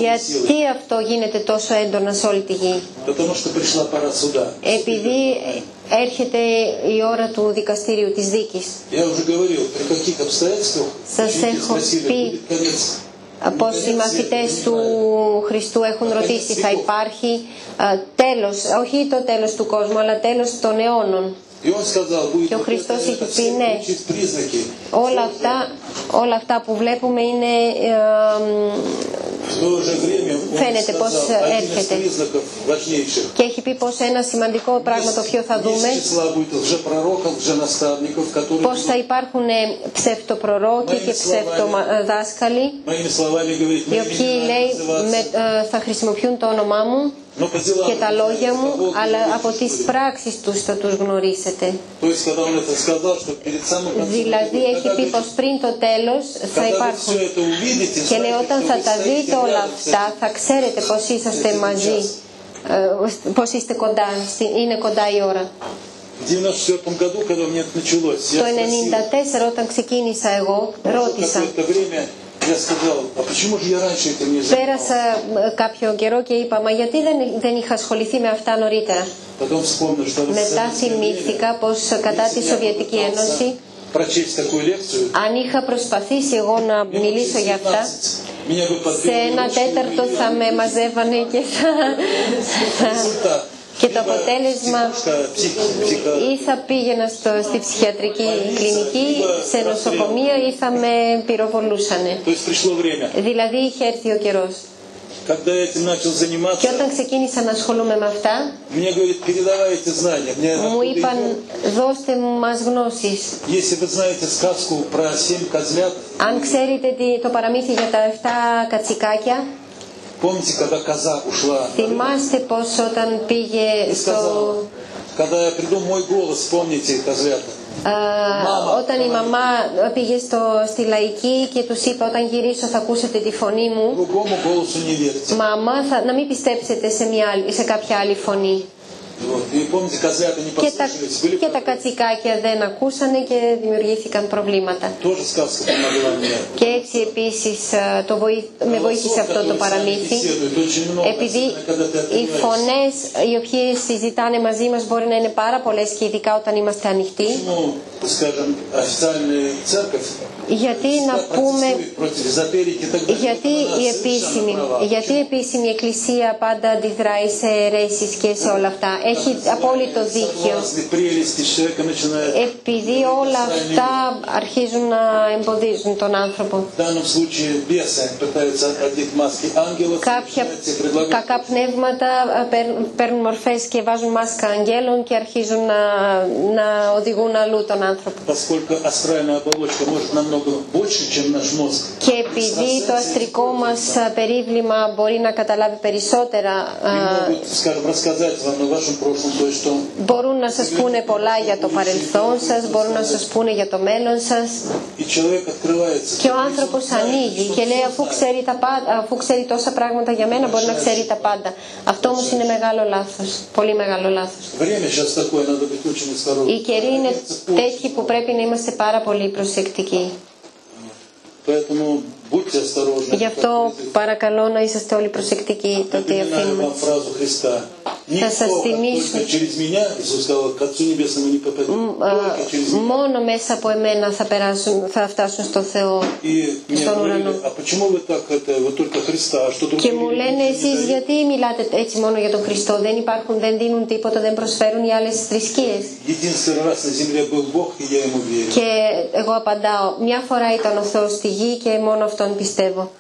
Γιατί αυτό γίνεται τόσο έντονα σε όλη τη γη; Επειδή έρχεται η ώρα του δικαστήριου της δίκης. Σας έχω πει πως οι μαθητές του Χριστού έχουν ρωτήσει θα υπάρχει ε, τέλος, όχι το τέλος του κόσμου αλλά τέλος των αιώνων. Και ο Χριστό έχει πει ναι, όλα αυτά, όλα αυτά που βλέπουμε είναι, φαίνεται πώ έρχεται. Και έχει πει πώ ένα σημαντικό πράγμα το οποίο θα δούμε, πώ θα υπάρχουν ε, ψευτοπρορόκοι και ψευτοδάσκαλοι, οι οποίοι λέει, ε, θα χρησιμοποιούν το όνομά μου, και τα λόγια μου, αλλά από τις πράξεις τους θα τους γνωρίσετε. Δηλαδή έχει πει πως πριν το τέλος θα υπάρχουν. Και λέει όταν θα τα δείτε όλα αυτά θα ξέρετε πως είσαστε μαζί, ε, πως είστε κοντά, είναι κοντά η ώρα. Το 1994 όταν ξεκίνησα εγώ ρώτησα какое-то время я сказал, а почему же я раньше этим не занимался? Πέρασα ε, κάποιο καιρό και είπα, μα γιατί δεν, δεν είχα ασχοληθεί με αυτά νωρίτερα. Потом вспомнил, что в Μετά советское θυμήθηκα πως κατά время, τη если я Σοβιετική попытался Ένωση прочесть такую лекцию, αν είχα προσπαθήσει εγώ να минут μιλήσω για αυτά 19 меня бы σε подбили ένα ручки, τέταρτο и θα με μαζεύανε και θα... και το αποτέλεσμα ή θα πήγαινα στο, στη ψυχιατρική κλινική, σε νοσοκομεία ή θα με πυροβολούσανε. Δηλαδή είχε έρθει ο καιρός. Και όταν ξεκίνησα να ασχολούμαι με αυτά, μου είπαν δώστε μας γνώσεις. Αν ξέρετε το παραμύθι για τα 7 κατσικάκια, помните, когда коза ушла? θυμάστε πως όταν πήγε И στο... сказала, когда я приду, мой голос, помните, козлята. Α, όταν η μαμά πήγε στο, στη λαϊκή και τους είπε όταν γυρίσω θα ακούσετε τη φωνή μου Другому голосу не верьте. Μαμά, θα, να μην πιστέψετε σε, μια, άλλη- σε κάποια άλλη φωνή. Και τα, και κατσικάκια δεν ακούσανε και δημιουργήθηκαν προβλήματα. Και έτσι επίσης το βοή... με βοήθησε αυτό το παραμύθι, επειδή οι φωνές οι οποίες συζητάνε μαζί μας μπορεί να είναι πάρα πολλές και ειδικά όταν είμαστε ανοιχτοί. Γιατί να πούμε, γιατί η επίσημη, γιατί η επίσημη εκκλησία πάντα αντιδράει σε αιρέσεις και σε όλα αυτά. Έχει απόλυτο δίκιο. Επειδή όλα αυτά αρχίζουν να εμποδίζουν τον άνθρωπο. Κάποια κακά πνεύματα παίρνουν μορφές και βάζουν μάσκα αγγέλων και αρχίζουν να, οδηγούν αλλού τον άνθρωπο. Και επειδή το αστρικό μας περίβλημα μπορεί να καταλάβει περισσότερα Μπορούν να σας πούνε πολλά για το παρελθόν σας, μπορούν να σας πούνε για το μέλλον σας. Και ο άνθρωπος ανοίγει και λέει αφού ξέρει, τα πάντα, αφού ξέρει τόσα πράγματα για μένα μπορεί να ξέρει τα πάντα. Αυτό όμως είναι μεγάλο λάθος, πολύ μεγάλο λάθος. Οι καιροί είναι τέτοιοι που πρέπει να είμαστε πάρα πολύ προσεκτικοί. Γι' αυτό παρακαλώ να είσαστε όλοι προσεκτικοί το τι αφήνουμε θα σα θυμίσω μόνο μέσα από εμένα θα, περάσουν, θα φτάσουν στο Θεό και στον ουρανό. Και μου λένε εσείς γιατί μιλάτε έτσι μόνο για τον Χριστό; Δεν υπάρχουν, δεν δίνουν τίποτα, δεν προσφέρουν οι άλλες θρησκείες. και εγώ απαντάω μια φορά ήταν ο Θεός στη γη και μόνο Αυτόν πιστεύω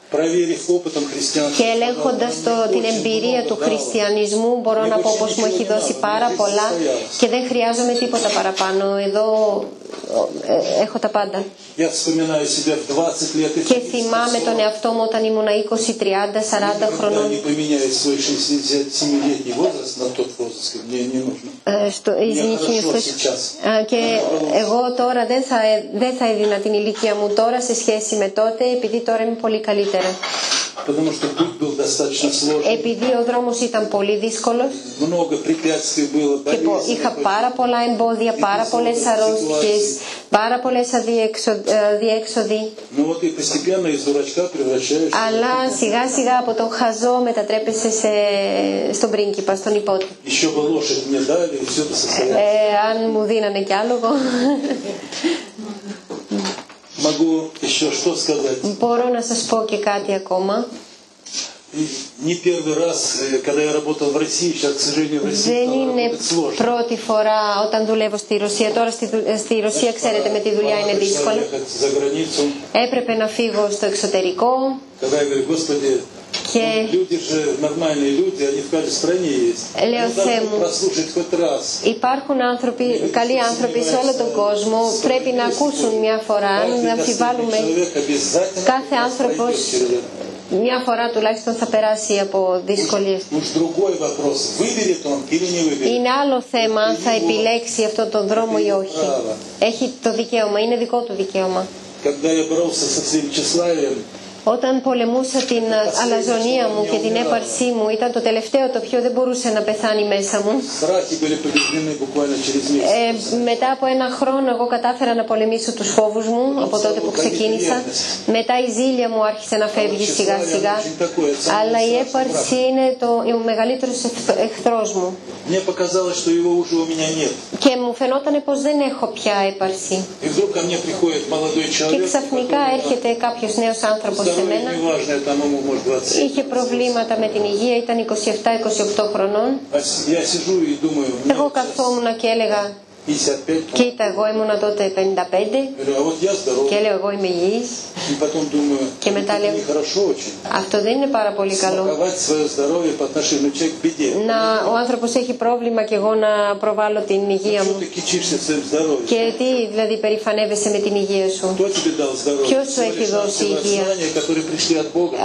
και ελέγχοντας την εμπειρία του χριστιανισμού μπορώ να πω πως μου έχει δώσει πάρα πολλά και δεν χρειάζομαι τίποτα παραπάνω. Εδώ ε, έχω τα πάντα. Και θυμάμαι τον εαυτό μου όταν ήμουν 20, 30, 40 χρονών. Και э, εγώ τώρα δεν θα, ε, δεν έδινα την ηλικία μου τώρα σε σχέση με τότε, επειδή τώρα είμαι πολύ καλύτερα. Επειδή ο δρόμος ήταν πολύ δύσκολος και είχα πάρα πολλά εμπόδια, πάρα πολλές αρρώστιες πάρα πολλές αδιέξοδοι. Ε, Αλλά σιγά σιγά από τον χαζό μετατρέπεσαι σε, στον πρίγκιπα, στον υπότιτλο. Ε, αν μου δίνανε κι άλογο. Μπορώ να σας πω και κάτι ακόμα. И Не первый раз, э, когда я работал в России, сейчас, к сожалению, в России Δεν стало είναι работать сложно. πρώτη φορά όταν δουλεύω στη Ρωσία. Τώρα στη, δου- στη Ρωσία, ξέρετε, με τη δουλειά είναι Пора пришлось δύσκολο. ехать за границу, Έπρεπε να φύγω στο εξωτερικό когда я говорю, Господи, και люди же нормальные люди, они в каждой стране есть. Λέω, Ну, «Θεέ должны μου, прослушать хоть раз. υπάρχουν άνθρωποι, καλοί άνθρωποι σε όλο τον κόσμο. Πρέπει να ακούσουν μια φορά, αν Каждый αμφιβάλλουμε. достойный человек обязательно Κάθε пройдет άνθρωπος через это. μια φορά τουλάχιστον θα περάσει από δυσκολίες. Είναι άλλο θέμα αν θα επιλέξει αυτόν τον δρόμο ή όχι. Έχει το δικαίωμα, είναι δικό του δικαίωμα. Όταν πολεμούσα την ε, αλαζονία μου και την έπαρσή μου, ήταν το τελευταίο το οποίο δεν μπορούσε να πεθάνει μέσα μου. Ε, μετά από ένα χρόνο εγώ κατάφερα να πολεμήσω τους φόβους μου από τότε που ξεκίνησα. Μετά η ζήλια μου άρχισε να φεύγει σιγά σιγά. Αλλά η έπαρση είναι το, ο μεγαλύτερος εχθρός μου. Και μου φαινόταν πως δεν έχω πια έπαρση. Και ξαφνικά έρχεται κάποιος νέος άνθρωπος Είχε προβλήματα με την υγεία, ήταν 27-28 χρονών. Εγώ καθόμουν και έλεγα Κοίτα, εγώ ήμουνα τότε 55 και λέω εγώ είμαι υγιής και μετά λέω αυτό δεν είναι πάρα πολύ καλό να ο άνθρωπος έχει πρόβλημα και εγώ να προβάλλω την υγεία μου. Και τι δηλαδή περηφανεύεσαι με την υγεία σου. Ποιος σου έχει δώσει υγεία;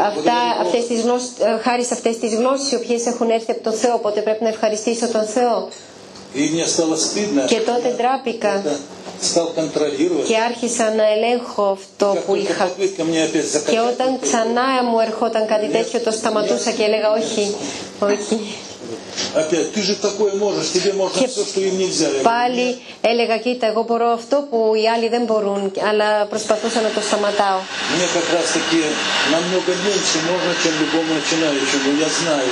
Αυτά, αυτές τις γνώσεις, χάρη σε αυτές τις γνώσεις οι οποίες έχουν έρθει από τον Θεό οπότε πρέπει να ευχαριστήσω τον Θεό. Και τότε ντράπηκα και άρχισα να ελέγχω αυτό που είχα. Και όταν ξανά μου ερχόταν κάτι τέτοιο, το σταματούσα και έλεγα όχι, όχι. опять, ты же такое можешь, тебе можно Και все, что им нельзя. Я Πάλι έλεγα κοίτα εγώ μπορώ αυτό που οι άλλοι δεν μπορούν αλλά προσπαθούσα να το σταματάω. говорю, Мне как раз таки намного меньше можно, чем любому начинающему. Я знаю.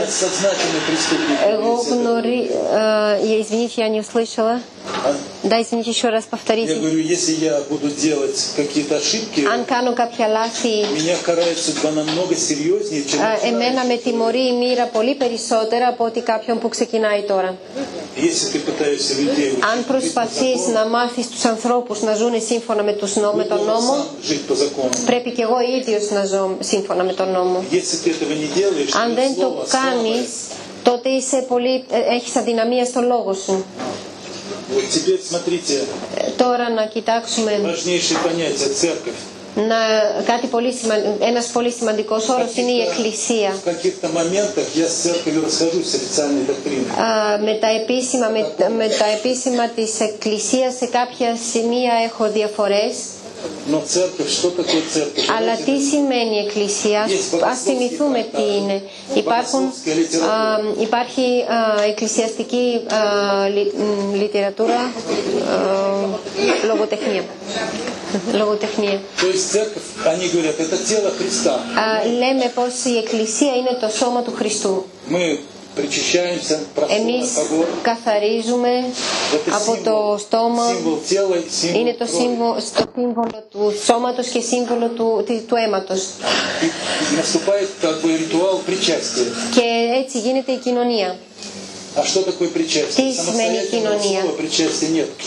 Я сознательный преступник. Εγώ Весь этот- γνωρί... ε, я, извините, я не услышала. А? Да, извините, еще раз Я повторите. говорю, если я буду делать какие-то ошибки, Αν κάνω κάποια λάθη, меня карает судьба намного серьезнее, чем ε, εμένα με начинающий. τιμωρεί η μοίρα πολύ περισσότερα από ότι κάποιον που ξεκινάει τώρα. Если ты пытаешься людей учить Αν жить по προσπαθείς закону, να μάθεις τους ανθρώπους να ζουν σύμφωνα με, τους νό, με ты τον должен νόμο, сам жить по закону. πρέπει και εγώ ίδιος να ζω σύμφωνα με τον νόμο. Если ты этого не делаешь, Αν то δεν το слово κάνεις, слабое. τότε είσαι πολύ, ε, έχεις αδυναμία στο λόγο σου. Вот теперь смотрите, Ε, Τώρα να κοιτάξουμε важнейшее понятие церковь. να, κάτι πολύ σημα, ένας πολύ σημαντικός όρος είναι η εκκλησία. В каких-то моментах я с церковью расхожусь с официальной доктриной. Α, με, τα επίσημα, με, με τα επίσημα της εκκλησίας σε κάποια σημεία έχω διαφορές. Αλλά τι σημαίνει εκκλησία, Α θυμηθούμε τι είναι. Υπάρχουν, υπάρχει εκκλησιαστική α, λιτερατούρα, λογοτεχνία. Λογοτεχνία. Λέμε πως η εκκλησία είναι το σώμα του Χριστού. Εμείς καθαρίζουμε από το στόμα, είναι το σύμβολο, του σώματος και σύμβολο του, του αίματος. Και έτσι γίνεται η κοινωνία. Τι σημαίνει κοινωνία;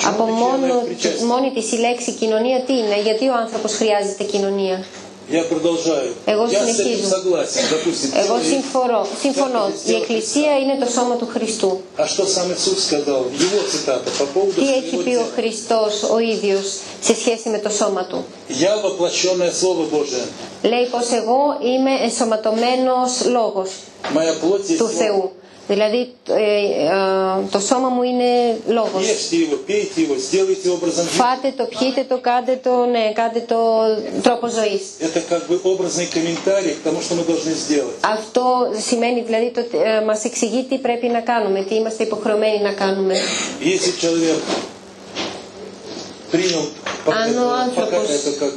Από μόνο, μόνη της η λέξη κοινωνία τι είναι, γιατί ο άνθρωπος χρειάζεται κοινωνία; Я продолжаю. Εγώ Я с этим συνεχίζω. согласен. Допустим, Εγώ тело- συμφωνώ, συμφωνώ. Церковь Η сделала Εκκλησία είναι το σώμα του Χριστού. А что сам Иисус сказал? Его цитата по поводу Τι έχει своего πει ο тела. Χριστός ο ίδιος σε σχέση με το σώμα του. Я воплощенное Слово Божие. Λέει πως εγώ είμαι ενσωματωμένος λόγος Моя плоть есть του Слово. Θεού. Δηλαδή ε, ε, το σώμα μου είναι λόγος. Φάτε το, πιείτε το, κάντε το, ναι, κάντε το τρόπο ζωής. Αυτό σημαίνει δηλαδή το, ε, μας εξηγεί τι πρέπει να κάνουμε, τι είμαστε υποχρεωμένοι να κάνουμε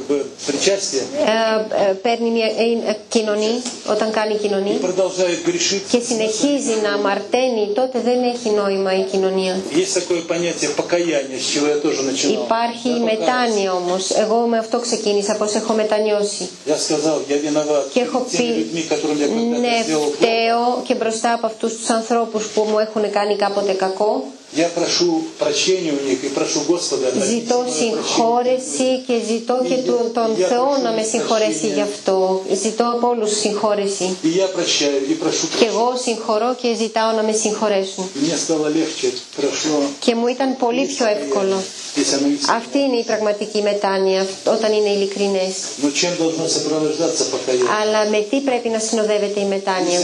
бы причастие Ε, ε, παίρνει μια, ε, ε, κοινωνεί, όταν κάνει и κοινωνεί продолжает грешить. και συνεχίζει να αμαρταίνει, τότε δεν έχει νόημα η κοινωνία. Есть такое понятие покаяние, с чего я тоже начинал. Υπάρχει Я η покаялся. μετάνοια όμως. Εγώ με αυτό ξεκίνησα, πως έχω μετανιώσει. Я сказал, я виноват Και перед έχω теми πει, людьми, которым я когда-то ναι, сделал плохо. φταίω και μπροστά από αυτούς τους ανθρώπους που μου έχουν κάνει κάποτε κακό. Ζητώ συγχώρεση και ζητώ και τον Θεό να με συγχωρέσει γι' αυτό. Ζητώ από όλους συγχώρεση. Και εγώ συγχωρώ και ζητάω να με συγχωρέσουν. Και μου ήταν πολύ πιο εύκολο. Αυτή είναι η πραγματική μετάνοια όταν είναι ειλικρινές. Αλλά με τι πρέπει να συνοδεύεται η μετάνοια;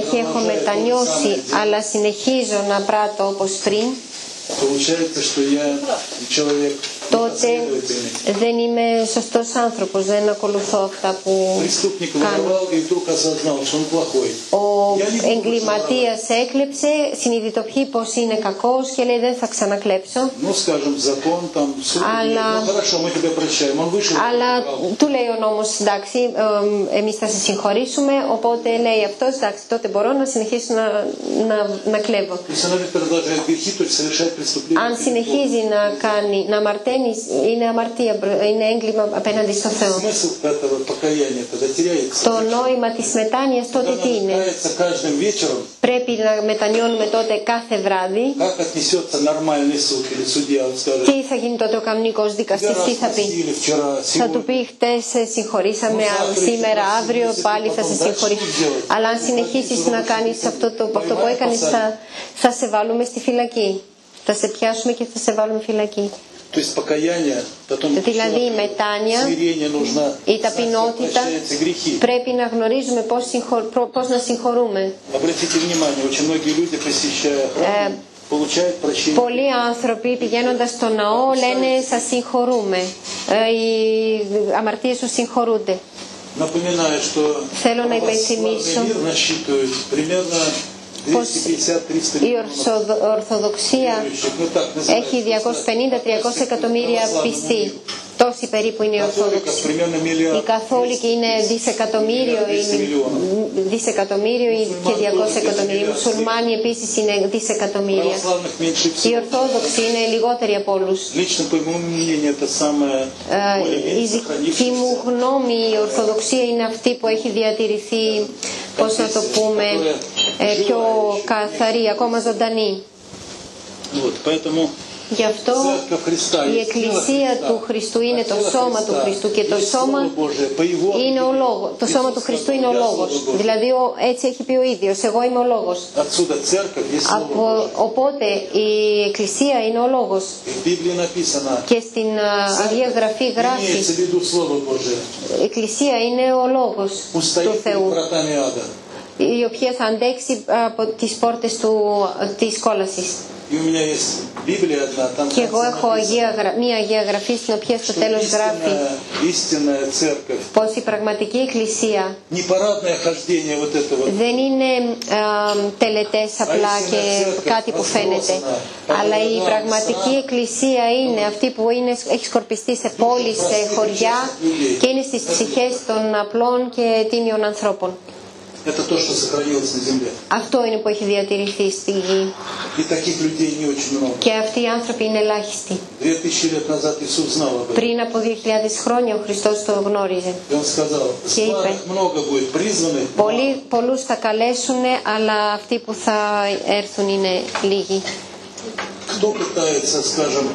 Έχει έχω μετανιώσει, αλλά συνεχίζω να πράττω post. Получается, что я человек τότε δεν είμαι σωστός άνθρωπος, δεν ακολουθώ αυτά που κάνω. Ο εγκληματίας έκλεψε, συνειδητοποιεί πως είναι κακός και λέει δεν θα ξανακλέψω. Αλλά, του λέει ο νόμος εντάξει εμείς θα σε συγχωρήσουμε οπότε λέει αυτός εντάξει τότε μπορώ να συνεχίσω να, να, κλέβω. Αν συνεχίζει να, κάνει, να είναι αμαρτία, είναι έγκλημα απέναντι στο Θεό. Το νόημα της μετάνοιας τότε τι είναι; Πρέπει να μετανιώνουμε τότε κάθε βράδυ. Τι θα γίνει τότε ο καμνικός δικαστής, τι θα πει; Θα του πει χτες συγχωρήσαμε, σήμερα, αύριο πάλι θα σε συγχωρήσει. Αλλά αν συνεχίσεις να κάνεις αυτό, αυτό που έκανες, θα, θα σε βάλουμε στη φυλακή. Θα σε πιάσουμε και θα σε βάλουμε φυλακή. Δηλαδή η μετάνοια, η ταπεινότητα πρέπει να γνωρίζουμε πώς, συγχω... πώς να συγχωρούμε. Ε, Πολλοί άνθρωποι πηγαίνοντας στο ναό λένε Σας συγχωρούμε. Ε, οι αμαρτίες σου συγχωρούνται. Θέλω να υπενθυμίσω πως η Ορθοδοξία έχει 250-300 εκατομμύρια πιστοί Τόσοι περίπου είναι οι Ορθόδοξοι. Οι Καθόλικοι είναι δισεκατομμύριο, δισεκατομμύριο και 200 εκατομμύρια. Οι Μουσουλμάνοι επίσης είναι δισεκατομμύρια. Οι Ορθόδοξοι είναι λιγότεροι από όλους. Ε, η δική μου γνώμη, η Ορθοδοξία είναι αυτή που έχει διατηρηθεί, πώς να το πούμε, ε, πιο καθαρή, ακόμα ζωντανή. Γι' αυτό η Εκκλησία του Χριστού είναι το σώμα του Χριστού και το σώμα είναι ο λόγος. Το σώμα του Χριστού είναι ο λόγος. Δηλαδή έτσι έχει πει ο ίδιος. εγώ είμαι ο λόγος. Οπότε η Εκκλησία είναι ο λόγος. Και στην Αγία Γραφή γράφει η Εκκλησία είναι ο λόγος του Θεού η οποία θα αντέξει ε, από τις πόρτες του, της κόλασης. Και εγώ έχω μία Αγία Γραφή στην οποία στο τέλος γράφει πως η πραγματική Εκκλησία δεν είναι ε, τελετές απλά και κάτι που φαίνεται αλλά η πραγματική Εκκλησία είναι αυτή που είναι, έχει σκορπιστεί σε πόλεις, σε χωριά και είναι στις ψυχές των απλών και τίμιων ανθρώπων. это то, что сохранилось на земле. Αυτό είναι που έχει διατηρηθεί στη γη. И таких людей не очень много. Και αυτοί οι άνθρωποι είναι ελάχιστοι. Две тысячи лет назад Иисус знал об этом. Πριν από 2.000 χρόνια ο Χριστός το γνώριζε. И Он сказал, Και είπε, славных много будет, призванных Πολλοί, πολλούς θα καλέσουν, αλλά αυτοί που θα έρθουν είναι λίγοι. Кто пытается, скажем,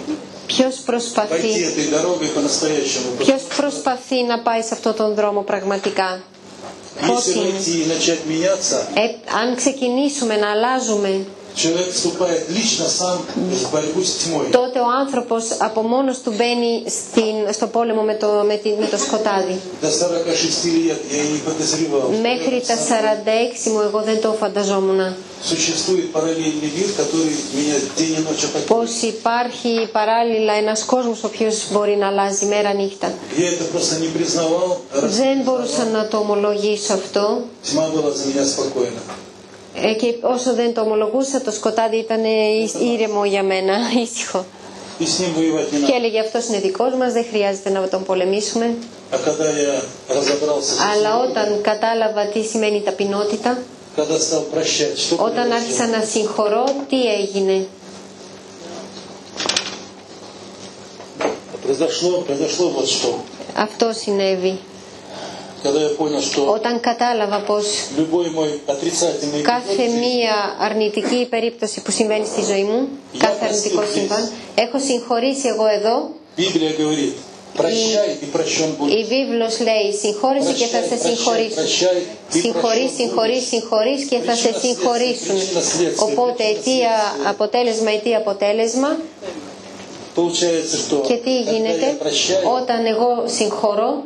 Ποιος пойти προσπαθεί, этой дорогой по-настоящему? ποιος προσπαθεί να πάει σε αυτόν τον δρόμο πραγματικά. Ε, αν ξεκινήσουμε να αλλάζουμε Τότε ο άνθρωπος από μόνος του μπαίνει στην, στο πόλεμο με το, με, τη, με το σκοτάδι. Μέχρι τα 46 μου εγώ δεν το φανταζόμουν. Πως υπάρχει παράλληλα ένας κόσμος ο οποίος μπορεί να αλλάζει μέρα νύχτα. Δεν μπορούσα να το ομολογήσω αυτό. Ε, και όσο δεν το ομολογούσα το σκοτάδι ήταν ε, ήρεμο για μένα, <laughs> ήσυχο. Και έλεγε αυτός είναι δικός μας δεν χρειάζεται να τον πολεμήσουμε. Αλλά όταν κατάλαβα τι σημαίνει ταπεινότητα, όταν άρχισα να συγχωρώ, τι έγινε. Αυτό συνέβη. Όταν κατάλαβα πως κάθε μία αρνητική περίπτωση που συμβαίνει στη ζωή μου, κάθε αρνητικό συμβάν, έχω συγχωρήσει εγώ εδώ. Η, βίβλος λέει συγχώρηση και θα σε συγχωρήσουν. Συγχωρείς, συγχωρείς, συγχωρείς και θα σε συγχωρήσουν. Οπότε αιτία αποτέλεσμα, αιτία αποτέλεσμα και τι γίνεται όταν εγώ συγχωρώ.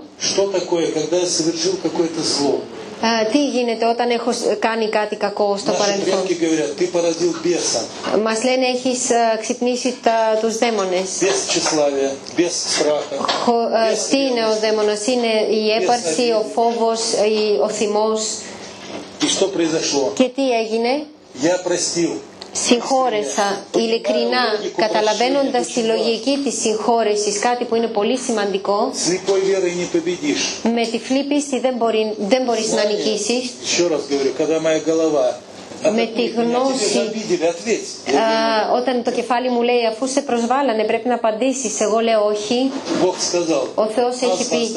Τι γίνεται όταν έχω κάνει κάτι κακό στο παρελθόν; Μας λένε έχεις ξυπνήσει τους δαίμονες. Τι είναι ο δαίμονας, είναι η έπαρση, ο φόβος, ο θυμός. Και τι έγινε; συγχώρεσα ειλικρινά καταλαβαίνοντας τη λογική της συγχώρεσης κάτι που είναι πολύ σημαντικό. Με τυφλή πίστη δεν, μπορεί, μπορείς να νικήσεις με τη γνώση όταν το κεφάλι μου λέει αφού σε προσβάλλανε πρέπει να απαντήσεις. εγώ λέω όχι ο Θεός έχει πει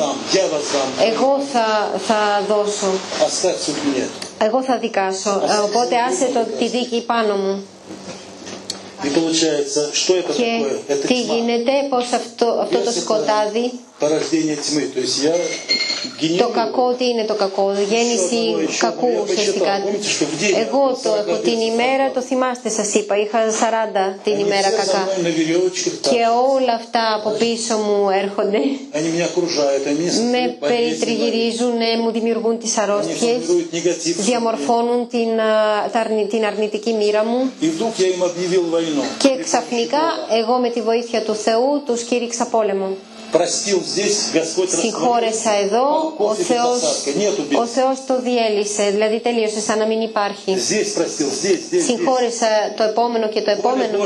εγώ θα, δώσω εγώ θα δικάσω οπότε άσε το, τη δίκη πάνω μου. Και τι γίνεται πως αυτό το σκοτάδι το κακό τι είναι το κακό, γέννηση κακού ουσιαστικά. Εγώ το έχω την ημέρα, το θυμάστε σας είπα, είχα 40 την ημέρα κακά. Και όλα αυτά από πίσω μου έρχονται. Με περιτριγυρίζουν, ε, μου δημιουργούν τις αρρώστιες, διαμορφώνουν την, ε, την αρνητική μοίρα μου. Και ξαφνικά εγώ με τη βοήθεια του Θεού τους κήρυξα πόλεμο. Συγχώρεσα εδώ, ο Θεός, ο Θεός το διέλυσε, δηλαδή τελείωσες σαν να μην υπάρχει. Συγχώρεσα το επόμενο και το επόμενο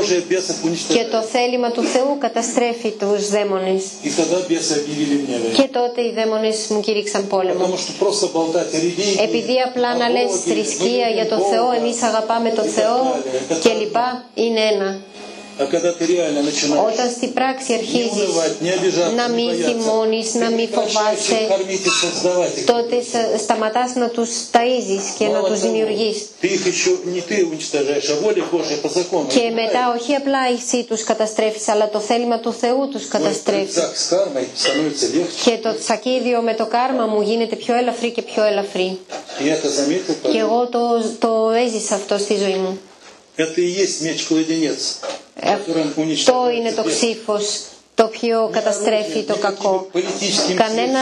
και το θέλημα του Θεού καταστρέφει τους δαίμονες. Και τότε οι δαίμονες μου κήρυξαν πόλεμο. Επειδή απλά να λες θρησκεία για το Θεό, εμείς αγαπάμε το Θεό και λοιπά, είναι ένα. Όταν στην πράξη αρχίζεις να μην θυμώνεις, να μην φοβάσαι, τότε σταματάς να τους ταΐζεις και να τους δημιουργείς. Και μετά όχι απλά η εσύ τους καταστρέφεις, αλλά το θέλημα του Θεού τους καταστρέφεις. Και το τσακίδιο με το κάρμα μου γίνεται πιο ελαφρύ και πιο ελαφρύ. Και εγώ το, το έζησα αυτό στη ζωή μου. Это и есть меч-кладенец, Ε, которым Αυτό είναι το уничтожается бес. ξύφος το οποίο καταστρέφει το κακό. Κανένα,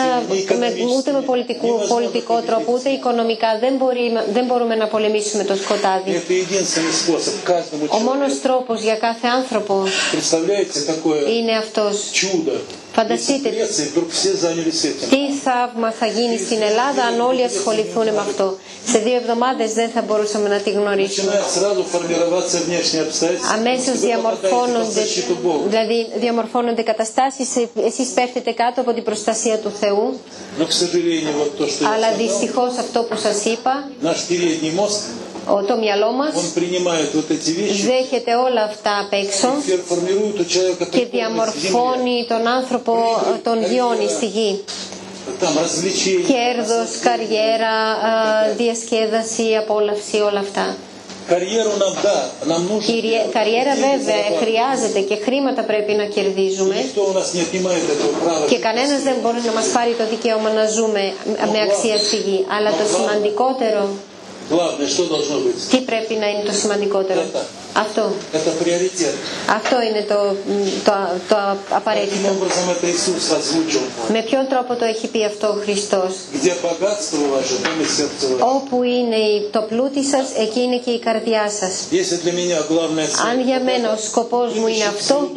με, ούτε με πολιτικό, πολιτικό τρόπο, ούτε οικονομικά δεν, μπορεί, δεν μπορούμε να πολεμήσουμε το σκοτάδι. Это единственный способ каждому Ο μόνος человеку. τρόπος για κάθε άνθρωπο Представляете, такое είναι αυτός. Φανταστείτε τι θαύμα θα γίνει στην Ελλάδα αν όλοι ασχοληθούν με αυτό. Σε δύο εβδομάδες δεν θα μπορούσαμε να τη γνωρίσουμε. Αμέσως διαμορφώνονται, δηλαδή διαμορφώνονται καταστάσεις, ε, εσείς πέφτετε κάτω από την προστασία του Θεού. Αλλά δυστυχώς αυτό που σας είπα, το μυαλό μας δέχεται όλα αυτά απ' έξω και διαμορφώνει τον άνθρωπο ε, τον γιώνει στη γη. Κέρδος, καριέρα, ε, διασκέδαση, απόλαυση, όλα αυτά. Καριέρα βέβαια ε, χρειάζεται και χρήματα πρέπει να κερδίζουμε και κανένας δεν μπορεί να μας πάρει το δικαίωμα να ζούμε με αξία στη γη. Αλλά το σημαντικότερο τι πρέπει να είναι το σημαντικότερο; Αυτό. Αυτό είναι το, το, το απαραίτητο. Με ποιον τρόπο το έχει πει αυτό ο Χριστός; Όπου είναι το πλούτη σας, εκεί είναι και η καρδιά σας. Αν για μένα ο σκοπός μου είναι αυτό,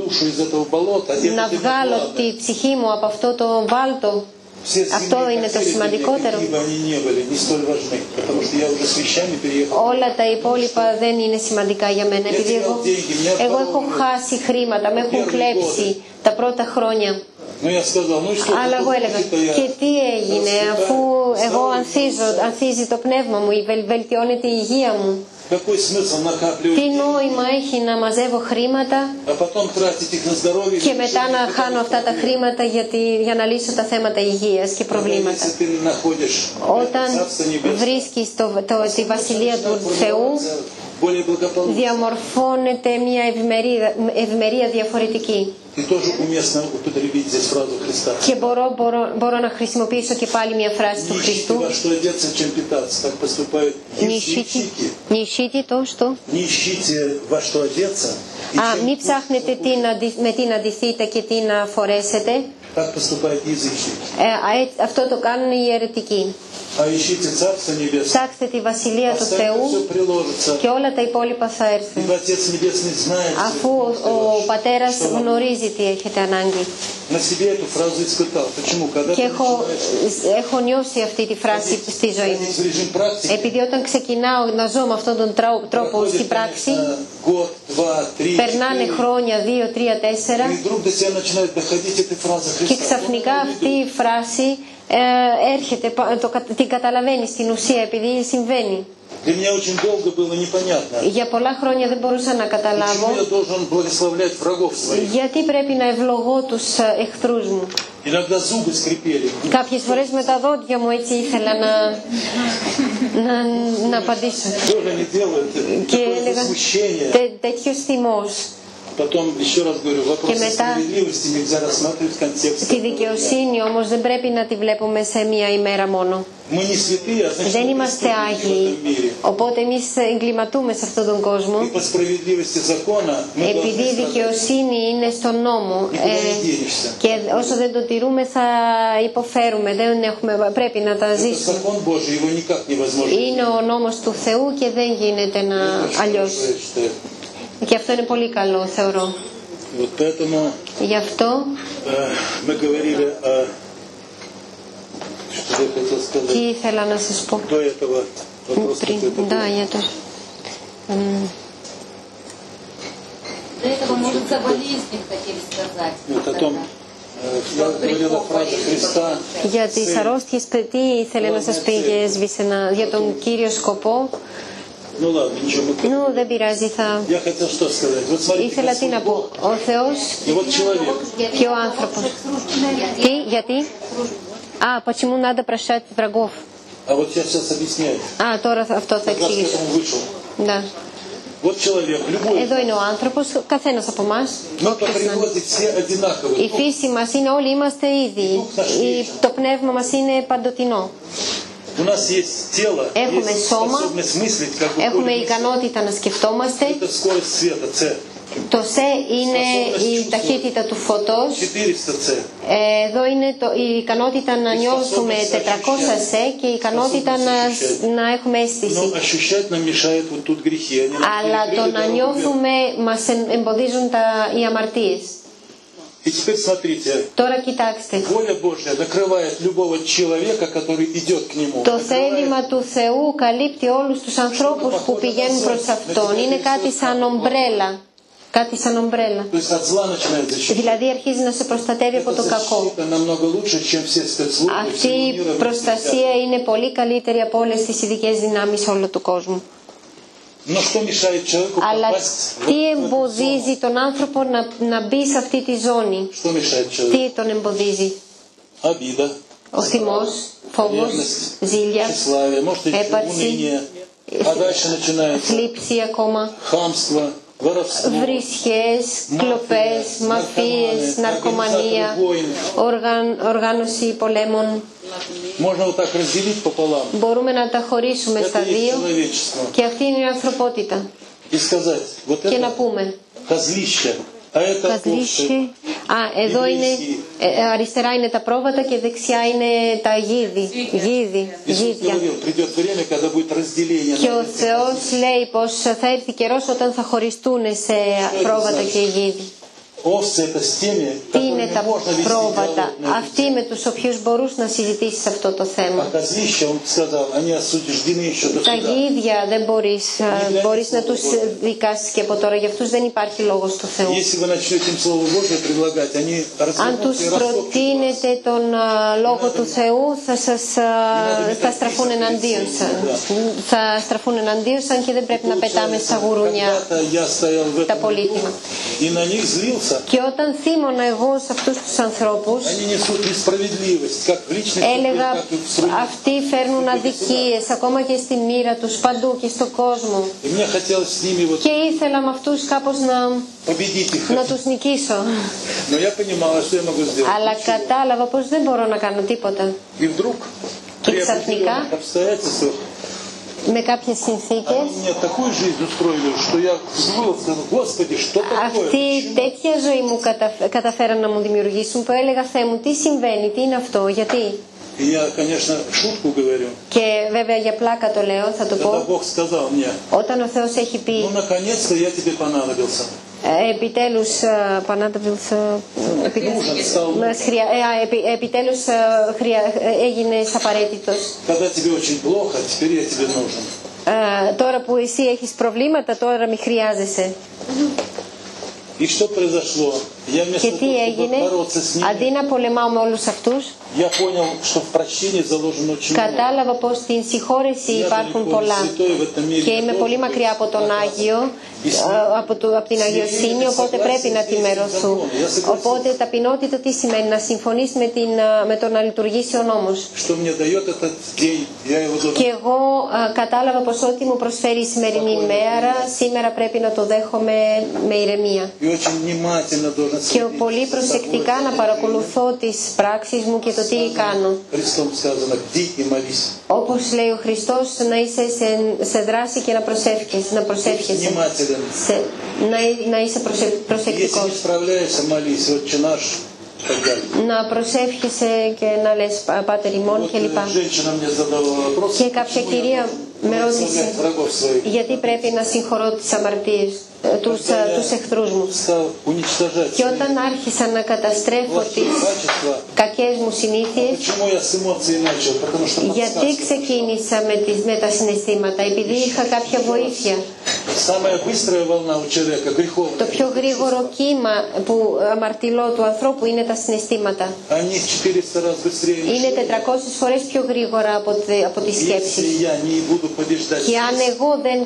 να βγάλω τη ψυχή μου από αυτό το βάλτο, αυτό είναι το σημαντικότερο. Όλα τα υπόλοιπα δεν είναι σημαντικά για μένα, επειδή εγώ, έχω χάσει χρήματα, με έχουν κλέψει τα πρώτα χρόνια. Αλλά εγώ έλεγα, και τι έγινε, αφού εγώ ανθίζω, ανθίζει το πνεύμα μου, βελτιώνεται η υγεία μου. Τι νόημα έχει να μαζεύω χρήματα και μετά να χάνω αυτά τα χρήματα για, να λύσω τα θέματα υγείας και προβλήματα. Όταν βρίσκεις το, τη Βασιλεία του Θεού, διαμορφώνεται μια ευημερία, ευημερία διαφορετική. И тоже уместно употребить здесь фразу Христа. Και μπορώ, μπορώ, μπορώ να χρησιμοποιήσω και πάλι μια φράση του Не ищите Χριστού. во что одеться, чем питаться. Так поступают Не ищите, язычники. не ищите то, что... Не ищите во что одеться. и Α, чем μην ψάχνετε τι να, αντι- με τι να αντιθείτε και τι να φορέσετε. Так поступают язычники. Ε, α, έτσι- αυτό το κάνουν οι αιρετικοί. А ищите Царство Небесное. Ψάξτε τη Βασιλεία του Оставьте все Θεού приложится. και όλα τα υπόλοιπα θα έρθουν. Ибо Отец Небесный знает, Αφού что ο, ο вы πατέρας что вам- γνωρίζει τι έχετε ανάγκη. На себе эту фразу испытал. Почему? Когда Και ты έχω, начинаешь έχω νιώσει αυτή τη φράση στη ζωή μου. входить в режим практики, Επειδή όταν ξεκινάω να ζω με αυτόν τον τρό- τρόπο проходит, στην πράξη, конечно, год, два, три, περνάνε четыре, χρόνια, δύο, τρία, τέσσερα και ξαφνικά αυτή η φράση ε, έρχεται, το, την καταλαβαίνει στην ουσία επειδή συμβαίνει. Για πολλά χρόνια δεν μπορούσα να καταλάβω γιατί πρέπει να ευλογώ τους ε, εχθρούς μου. Κάποιες φορές με τα δόντια μου έτσι ήθελα να, να, να απαντήσω. Και έλεγα τέτοιος θυμός. Και μετά τη δικαιοσύνη όμως δεν πρέπει να τη βλέπουμε σε μία ημέρα μόνο. Δεν είμαστε άγιοι, οπότε εμείς εγκληματούμε σε αυτόν τον κόσμο. Επειδή η δικαιοσύνη είναι στον νόμο ε, και όσο δεν το τηρούμε θα υποφέρουμε, δεν έχουμε, πρέπει να τα ζήσουμε. Είναι ο νόμος του Θεού και δεν γίνεται να αλλιώς. хорошо, я считаю. Και αυτό είναι πολύ καλό θεωρώ. Вот поэтому Γι' αυτό э, мы говорили о... Что я хотел сказать? τι ήθελα να σας πω До этого вопрос πριν. какой-то был. Да, я тоже. М, До этого, может, за болезнь хотели сказать. Вот о том, э, я говорил о фразе Христа. Για τις цель. αρρώστιες παι- τι ήθελε να σας πει και έσβησε να, για τον κύριο σκοπό. Ну ладно, ничего, мы... Νου δεν πειράζει, θα... Я хотел что сказать. Вот смотрите, Ήθελα τι να Господь πω. Бог, Ο Θεός и вот человек. και ο άνθρωπος. Τι, γιατί? Α, почему надо прощать врагов? А вот я сейчас объясняю. Α, τώρα θα- αυτό θα Как раз к εξηγήσω. этому вышел. Ναι. Вот человек, любой, Εδώ είναι ο άνθρωπος, καθένας από εμά. мы по природе все одинаковые. Η φύση μας είναι όλοι είμαστε ίδιοι. Η- Το πνεύμα μας είναι παντοτινό. Έχουμε σώμα, έχουμε ικανότητα να σκεφτόμαστε. Το σε είναι η ταχύτητα του φωτός. Εδώ είναι η ικανότητα να νιώσουμε 400 σε και η ικανότητα να, να έχουμε αίσθηση. Αλλά το να νιώθουμε μας εμποδίζουν τα, οι αμαρτίες. вверх. И теперь смотрите, Τώρα κοιτάξτε. воля Божья накрывает любого человека, который идет к Нему. Το Накрывает θέλημα του Θεού καλύπτει όλους τους ανθρώπους που πηγαίνουν προς Αυτόν. Είναι κάτι σαν ομπρέλα. Κάτι σαν ομπρέλα. То есть от зла начинает защищать. Δηλαδή αρχίζει να σε προστατεύει από Эта το κακό. защита намного лучше, чем все спецслужбы Αυτή всего η мира вместе προστασία είναι πολύ καλύτερη από όλες τις ειδικέ δυνάμεις όλου του κόσμου. Αλλά τι εμποδίζει τον άνθρωπο να, να μπει σε αυτή τη ζώνη; Τι τον εμποδίζει; Ο θυμός, φόβος, ζήλια, έπαρση, θλίψη ακόμα, βρισχές, κλοπές, μαφίες, ναρκωμανία, οργάνωση πολέμων. Μπορούμε να τα χωρίσουμε στα δύο. και αυτή είναι η ανθρωπότητα. Και να πούμε. Α, εδώ είναι, ε, ε, αριστερά είναι τα πρόβατα και δεξιά είναι τα γίδι, γίδι, γίδια. Και ο Θεός λέει πως θα έρθει καιρός όταν θα χωριστούν σε πρόβατα και γίδι. Τι είναι τα πρόβατα, αυτοί με τους οποίους μπορούς να συζητήσεις αυτό το θέμα. Τα ίδια δεν μπορείς, να τους δικάσεις και από τώρα, για αυτούς δεν υπάρχει λόγος του Θεού. Αν τους προτείνετε τον λόγο του Θεού θα, σας, θα στραφούν εναντίον σας. Θα στραφούν εναντίον σαν και δεν πρέπει να πετάμε στα γουρούνια τα πολύτιμα. Και όταν θύμωνα εγώ σε αυτούς τους ανθρώπους έλεγα αυτοί φέρνουν αδικίες ακόμα και στη μοίρα τους, παντού και στον κόσμο και ήθελα με αυτούς κάπως να, να τους νικήσω. Αλλά κατάλαβα πώ δεν μπορώ να κάνω τίποτα. Και ξαφνικά με κάποιες συνθήκες. Αυτή τέτοια ζωή μου καταφέραν να μου δημιουργήσουν που έλεγα Θεέ μου τι συμβαίνει, τι είναι αυτό, γιατί; Και βέβαια για πλάκα το λέω, θα το πω. Όταν ο Θεός έχει πει, ну, наконец-то я тебе понадобился. ε, επιτέλους ε, πανάταβιλς, ε, επι- Ужин стал, μας χρεια- ε, α, επι- επιτέλους ε, χρεια- ε, έγινες απαραίτητος. когда тебе очень плохо, теперь я тебе нужен. Ε, τώρα που εσύ έχεις προβλήματα, τώρα μη χρειάζεσαι. И что произошло? Και τι έγινε, αντί να πολεμάω με όλους αυτούς, κατάλαβα πως στην συγχώρεση υπάρχουν πολλά. και είμαι πολύ μακριά από τον Άγιο, ε, από, το, από την Αγιοσύνη, οπότε πρέπει να τη μερωθούν. Οπότε ταπεινότητα τι σημαίνει, να συμφωνήσει με, την, ε, με το να λειτουργήσει ο νόμος. Και εγώ ε, κατάλαβα πως ό,τι μου προσφέρει η σημερινή ημέρα, σήμερα πρέπει να το δέχομαι με ηρεμία και πολύ προσεκτικά να παρακολουθώ τις πράξεις μου και το τι κάνω. Όπως λέει ο Χριστός να είσαι σε, σε δράση και να προσεύχεσαι, να προσεύχεσαι. Να, είσαι προσε, προσεκτικός. Να προσεύχεσαι και να λες Πάτερ ημών και λοιπά. Και κάποια κυρία με ρώτησες γιατί πρέπει να συγχωρώ τις αμαρτίες, ε, τους, ε, τους εχθρούς μου. Και όταν άρχισα να καταστρέφω τις κακές μου συνήθειες, γιατί ξεκίνησα με, τις, με τα συναισθήματα, επειδή είχα κάποια βοήθεια. Το πιο γρήγορο κύμα που αμαρτυλό του ανθρώπου είναι τα συναισθήματα. Είναι 400 φορές πιο γρήγορα από τη, από τη σκέψη. Και αν εγώ δεν,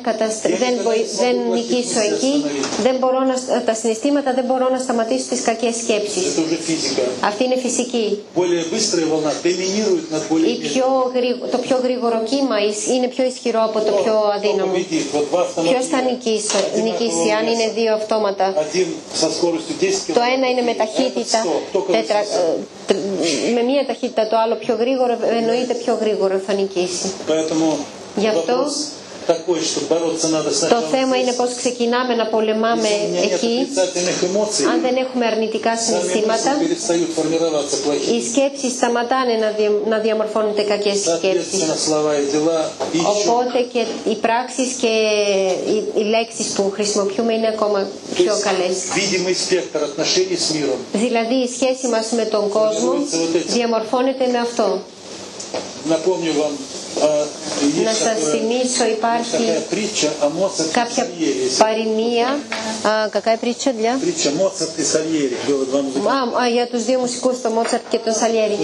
δεν, νικήσω εκεί, δεν μπορώ να... τα συναισθήματα δεν μπορώ να σταματήσω τις κακές σκέψεις. Αυτή είναι φυσική. Το πιο γρήγορο κύμα είναι πιο ισχυρό από το πιο αδύναμο. Ποιος θα νικήσει, νικήσει αν είναι δύο αυτόματα; Το ένα είναι με ταχύτητα, ε, με μία ταχύτητα το άλλο πιο γρήγορο, εννοείται πιο γρήγορο θα νικήσει. Γι' αυτό το θέμα είναι πώς ξεκινάμε να πολεμάμε εκεί. αν δεν έχουμε αρνητικά συναισθήματα οι σκέψεις σταματάνε να διαμορφώνονται κακές σκέψεις. οπότε και οι πράξεις και οι λέξεις που χρησιμοποιούμε είναι ακόμα πιο καλές. Δηλαδή η σχέση μας με τον κόσμο διαμορφώνεται με αυτό. Напомню вам, а, есть Να σας такое- θυμίσω υπάρχει такая притча о Моцарте и κάποια Сальери. Если παροιμία. Α, какая притча для? Притча Моцарт и Сальери. Было два музыканта. Α, α, για τους δύο μουσικούς, τον Μότσαρτ και τον Σαλιέρη.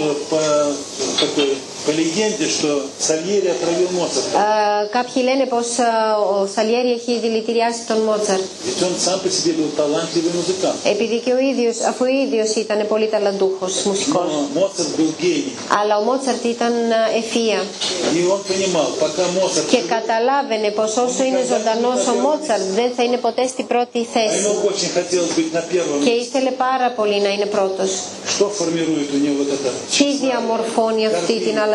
Κάποιοι λένε πως ο Σαλιέρι έχει δηλητηριάσει τον Μότσαρτ. Επειδή και ο ίδιος, αφού ο ίδιος ήταν πολύ ταλαντούχος μουσικός. Αλλά ο Μότσαρτ ήταν ε, ευφύα. Και καταλάβαινε πως όσο είναι ζωντανός ο Μότσαρτ δεν θα είναι ποτέ στην πρώτη θέση. Και ήθελε πάρα πολύ να είναι πρώτος. Τι διαμορφώνει αυτή την αλλαγή.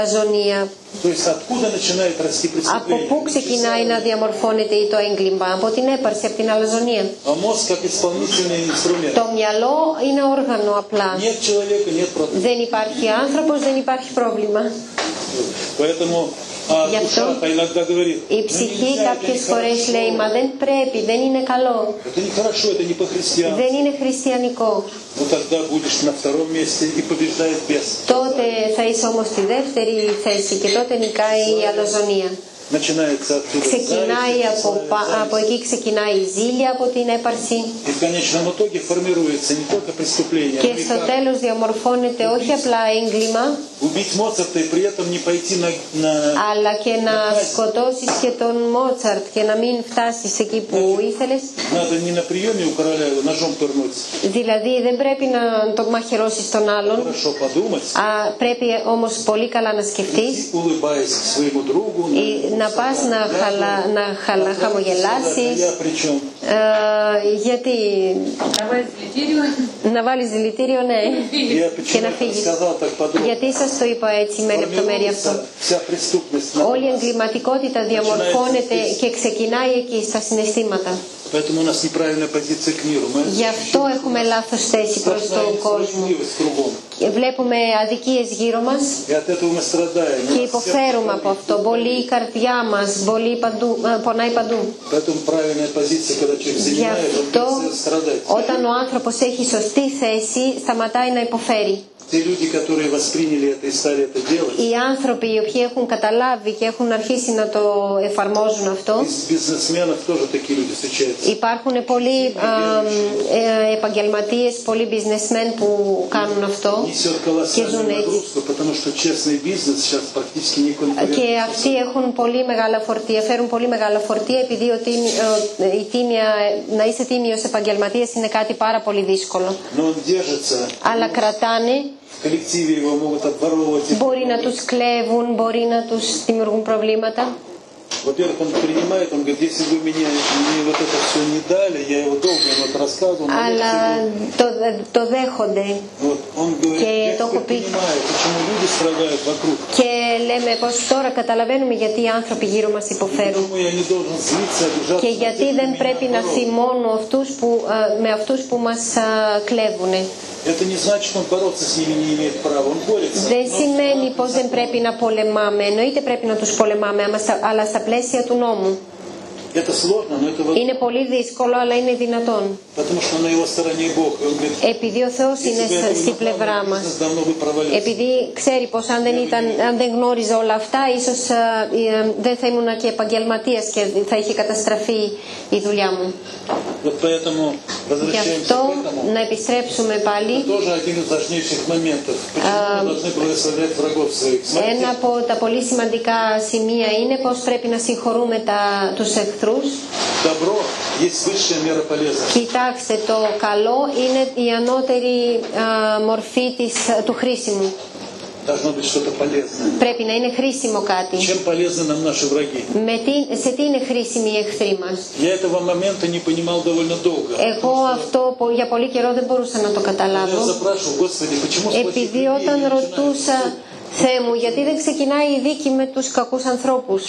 Από πού ξεκινάει να διαμορφώνεται ή το έγκλημα, από την έπαρση, από την αλαζονία. Το μυαλό είναι όργανο απλά. Δεν υπάρχει άνθρωπος, δεν υπάρχει πρόβλημα. Γι' αυτό η ψυχή κάποιες φορές λέει, μα δεν πρέπει, δεν είναι καλό. Δεν είναι χριστιανικό. Τότε θα είσαι όμως στη δεύτερη θέση και τότε νικάει η αλαζονία. Ξεκινάει από, εκεί ξεκινάει η ζήλια από την έπαρση. Και στο τέλος διαμορφώνεται όχι απλά έγκλημα αλλά και να σκοτώσεις και τον Μότσαρτ και να μην φτάσεις εκεί που ήθελες. δηλαδή δεν πρέπει να το μαχαιρώσεις τον άλλον πρέπει όμως πολύ καλά να σκεφτείς να πας να, χαλα, να χαλα, χαμογελάσεις ε, γιατί να βάλεις δηλητήριο ε. ναι και να φύγεις. γιατί σας το είπα έτσι με λεπτομέρεια αυτό. όλη η εγκληματικότητα διαμορφώνεται και ξεκινάει εκεί στα συναισθήματα. Γι' αυτό έχουμε λάθος θέση προς τον κόσμο βλέπουμε αδικίες γύρω μας και υποφέρουμε από αυτό. Πολύ η καρδιά μας πολύ παντού, ε, πονάει παντού. Γι' αυτό όταν ο άνθρωπος έχει σωστή θέση σταματάει να υποφέρει. Οι άνθρωποι οι οποίοι έχουν καταλάβει και έχουν αρχίσει να το εφαρμόζουν αυτό. Υπάρχουν πολλοί э, επαγγελματίες, πολλοί businessmen που κάνουν αυτό και ζουν έτσι. Και αυτοί έχουν πολύ μεγάλα φορτία, φέρουν πολύ μεγάλα φορτία επειδή ο η να είσαι τίμιος επαγγελματίας είναι κάτι πάρα πολύ δύσκολο. Αλλά κρατάνε Μπορεί να τους κλέβουν, μπορεί να τους δημιουργούν προβλήματα. Во-первых, он принимает, он говорит, если вы меня мне вот это все не дали, я его долго вот рассказывал, но Αλλά лекции το, το δέχονται. был. вот, он говорит, Και я το έχω теперь πει. понимаю, почему люди страдают вокруг. Και λέμε πως τώρα καταλαβαίνουμε γιατί οι άνθρωποι γύρω μας υποφέρουν. Почему я не должен злиться, обижаться Και на γιατί тех, кто δεν меня πρέπει να обворовывает. θυμώνω αυτούς που, α, με αυτούς που μας α, κλέβουνε. Это не значит, что он бороться с ними не имеет права, он борется. Δεν но σημαίνει в πως δεν πρέπει να πολεμάμε. Εννοείται πρέπει να τους πολεμάμε, άμα στα- αλλά στα πλαίσια του νόμου. Это сложно, но это вот, Είναι πολύ δύσκολο, αλλά είναι δυνατόν. потому что на его стороне Бог. И он говорит, Επειδή ο Θεός если είναι бы этого στη не πλευρά было, μας. бизнес давно бы провалился. Επειδή ξέρει πως αν δεν, ήταν, αν δεν γνώριζε όλα αυτά, ίσως α, ε, δεν θα ήμουν και επαγγελματίας και θα είχε καταστραφεί η δουλειά μου. Вот поэтому Γι' возвращаемся αυτό к этому. να επιστρέψουμε πάλι Это тоже один из важнейших моментов. Почему мы должны благословлять врагов своих? Ένα Смотрите, από τα πολύ σημαντικά σημεία είναι πως πρέπει να συγχωρούμε τα, τους εχθρούς. Κοιτάξτε, το καλό είναι η ανώτερη α, μορφή της, του χρήσιμου. Πρέπει να είναι χρήσιμο κάτι. Με τι, σε τι είναι χρήσιμοι οι εχθροί μας; Εγώ αυτό για πολύ καιρό δεν μπορούσα να το καταλάβω. Επειδή όταν ρωτούσα, Θεέ μου, γιατί δεν ξεκινάει η δίκη με τους κακούς ανθρώπους;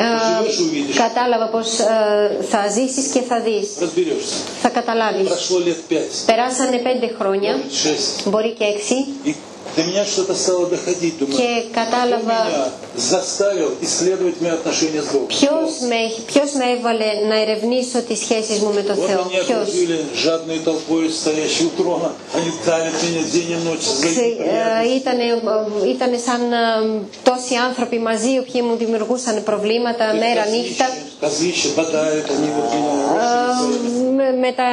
Ε, κατάλαβα πως ε, θα ζήσεις και θα δεις. Θα καταλάβεις. Περάσανε πέντε χρόνια, μπορεί και έξι. до меня что-то стало доходить. Думаю, και кто κατάλαβα меня заставил исследовать мои отношения с Богом? ποιος με, ποιος με έβαλε να ερευνήσω τις σχέσεις μου με τον Вот Θεό. они Ποιος. окружили жадной толпой, стоящей у трона. Они давят меня день и ночь за Ξε, их неприятности. ε, ήτανε, ε, ήτανε σαν ε, τόσοι άνθρωποι μαζί, οι οποίοι μου δημιουργούσαν προβλήματα μέρα νύχτα. Козлище, козлище бодают, они вот меня Ε, με, με τα,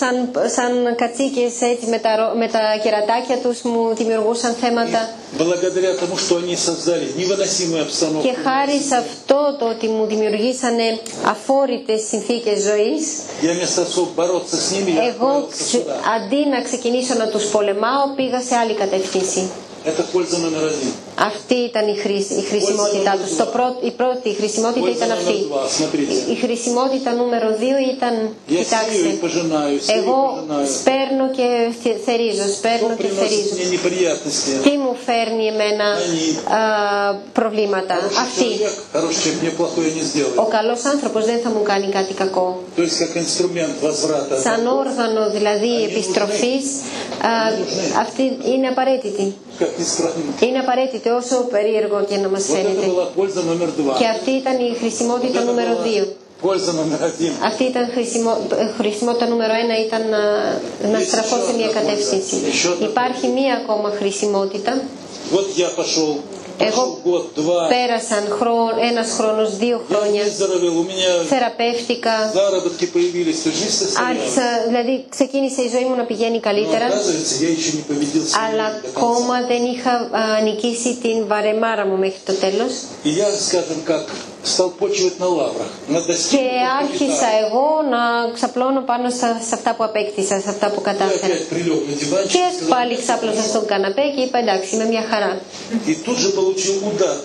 σαν, σαν κατσίκες έτσι με τα, ρο- με τα κερατάκια τους μου δημιουργούσαν αφορούσαν θέματα. Και χάρη σε αυτό το ότι μου δημιουργήσανε αφόρητες συνθήκες ζωής, εγώ αντί να ξεκινήσω να τους πολεμάω πήγα σε άλλη κατεύθυνση. Αυτή ήταν η, χρησιμότητά τους. Στο η πρώτη χρησιμότητα ήταν αυτή. Η χρησιμότητα νούμερο δύο ήταν, κοιτάξτε, εγώ σπέρνω και θερίζω, σπέρνω και θερίζω. Τι μου φέρνει εμένα α, προβλήματα; Αυτή. Ο καλός άνθρωπος δεν θα μου κάνει κάτι κακό. Σαν όργανο δηλαδή επιστροφής, αυτή είναι απαραίτητη. Είναι απαραίτητη περίεργο και να μας φαίνεται. Και αυτή ήταν η χρησιμότητα νούμερο 2. Αυτή ήταν η ε, χρησιμότητα νούμερο 1 ήταν να, να στραφώ σε μια κατεύθυνση. Υπάρχει μία ακόμα χρησιμότητα. Εγώ πέρασαν χρόνο, χρόνος, δύο χρόνια. Θεραπεύτηκα. Άρχισα, δηλαδή ξεκίνησε η ζωή μου να πηγαίνει καλύτερα. Αλλά ακόμα δεν είχα νικήσει την βαρεμάρα μου μέχρι το τέλος. Και άρχισα εγώ να ξαπλώνω πάνω σε αυτά που απέκτησα, σε αυτά που κατάφερα. Και πάλι ξάπλωσα στον καναπέ και είπα εντάξει, είμαι μια χαρά.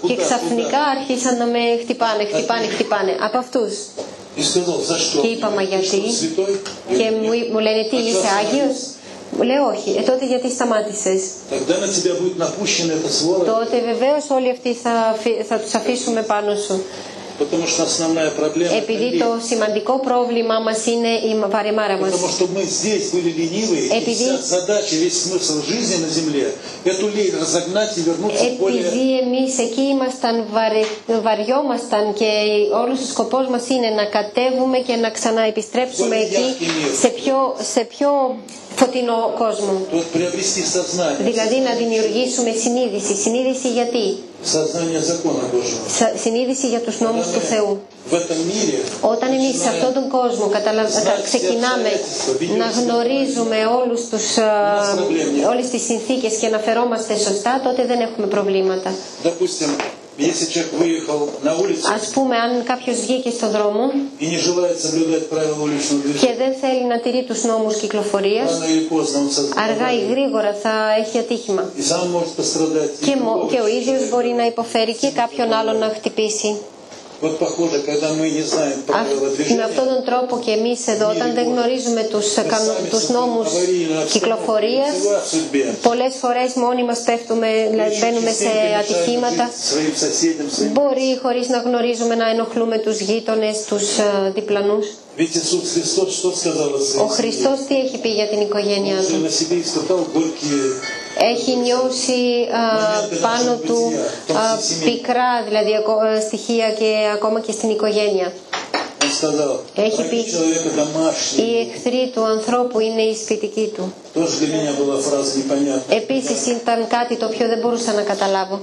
Και ξαφνικά άρχισαν να με χτυπάνε, χτυπάνε, χτυπάνε. Από αυτούς. Και είπα, μα γιατί; Και μου λένε, τι είσαι Άγιος; Λέω όχι. Ε, τότε γιατί σταμάτησες; Τότε βεβαίως όλοι αυτοί θα, θα τους αφήσουμε πάνω σου. Επειδή το σημαντικό πρόβλημά μας είναι η βαρεμάρα μας. Επειδή, Επειδή εμείς εκεί ήμασταν, βαριόμασταν και όλος ο σκοπός μας είναι να κατέβουμε και να ξαναεπιστρέψουμε εκεί σε πιο, σε πιο φωτεινό κόσμο. Δηλαδή να δημιουργήσουμε συνείδηση. Συνείδηση γιατί; Συνείδηση για τους νόμους του Θεού. Όταν εμείς σε αυτόν τον κόσμο ξεκινάμε να γνωρίζουμε όλους τους, ε, όλες τις συνθήκες και να φερόμαστε σωστά, τότε δεν έχουμε προβλήματα. Α πούμε αν κάποιος βγήκε στον δρόμο και δεν θέλει να τηρεί τους νόμους κυκλοφορίας, αργά ή γρήγορα θα έχει ατύχημα. Και, ο ίδιος μπορεί να υποφέρει και κάποιον άλλον να χτυπήσει. Με αυτόν τον τρόπο και εμεί εδώ, όταν δεν γνωρίζουμε του τους νόμους κυκλοφορίας, πολλές φορές μόνοι μας πέφτουμε, μπαίνουμε σε ατυχήματα. Μπορεί χωρίς να γνωρίζουμε να ενοχλούμε τους γείτονες, τους ε, διπλανούς. Ο Χριστός τι έχει πει για την οικογένειά του; έχει νιώσει ε, πάνω του ε, πικρά δηλαδή ε, στοιχεία και ακόμα και στην οικογένεια. Έχει πεις «Οι εχθροί του ανθρώπου είναι η σπιτική του». Επίσης ήταν κάτι το οποίο δεν μπορούσα να καταλάβω.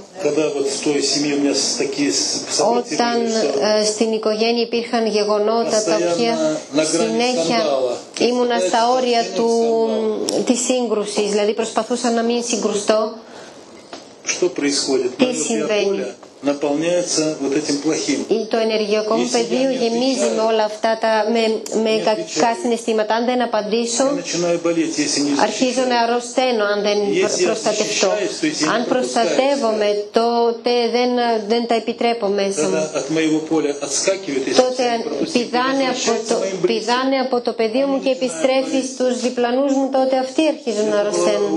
Όταν ε, στην οικογένεια υπήρχαν γεγονότα τα οποία συνέχεια ήμουνα στα όρια του, της σύγκρουσης, δηλαδή προσπαθούσα να μην συγκρουστώ. Τι συμβαίνει; Το ενεργειακό μου πεδίο γεμίζει με όλα αυτά τα με, με κακά συναισθήματα. Αν δεν απαντήσω, αρχίζω να αρρωσταίνω αν δεν προστατευτώ. Αν προστατεύομαι, τότε δεν, δεν τα επιτρέπω μέσα μου. Τότε πηδάνε από, το, από το πεδίο μου και επιστρέφεις στους διπλανούς μου, τότε αυτοί αρχίζουν να αρρωσταίνουν.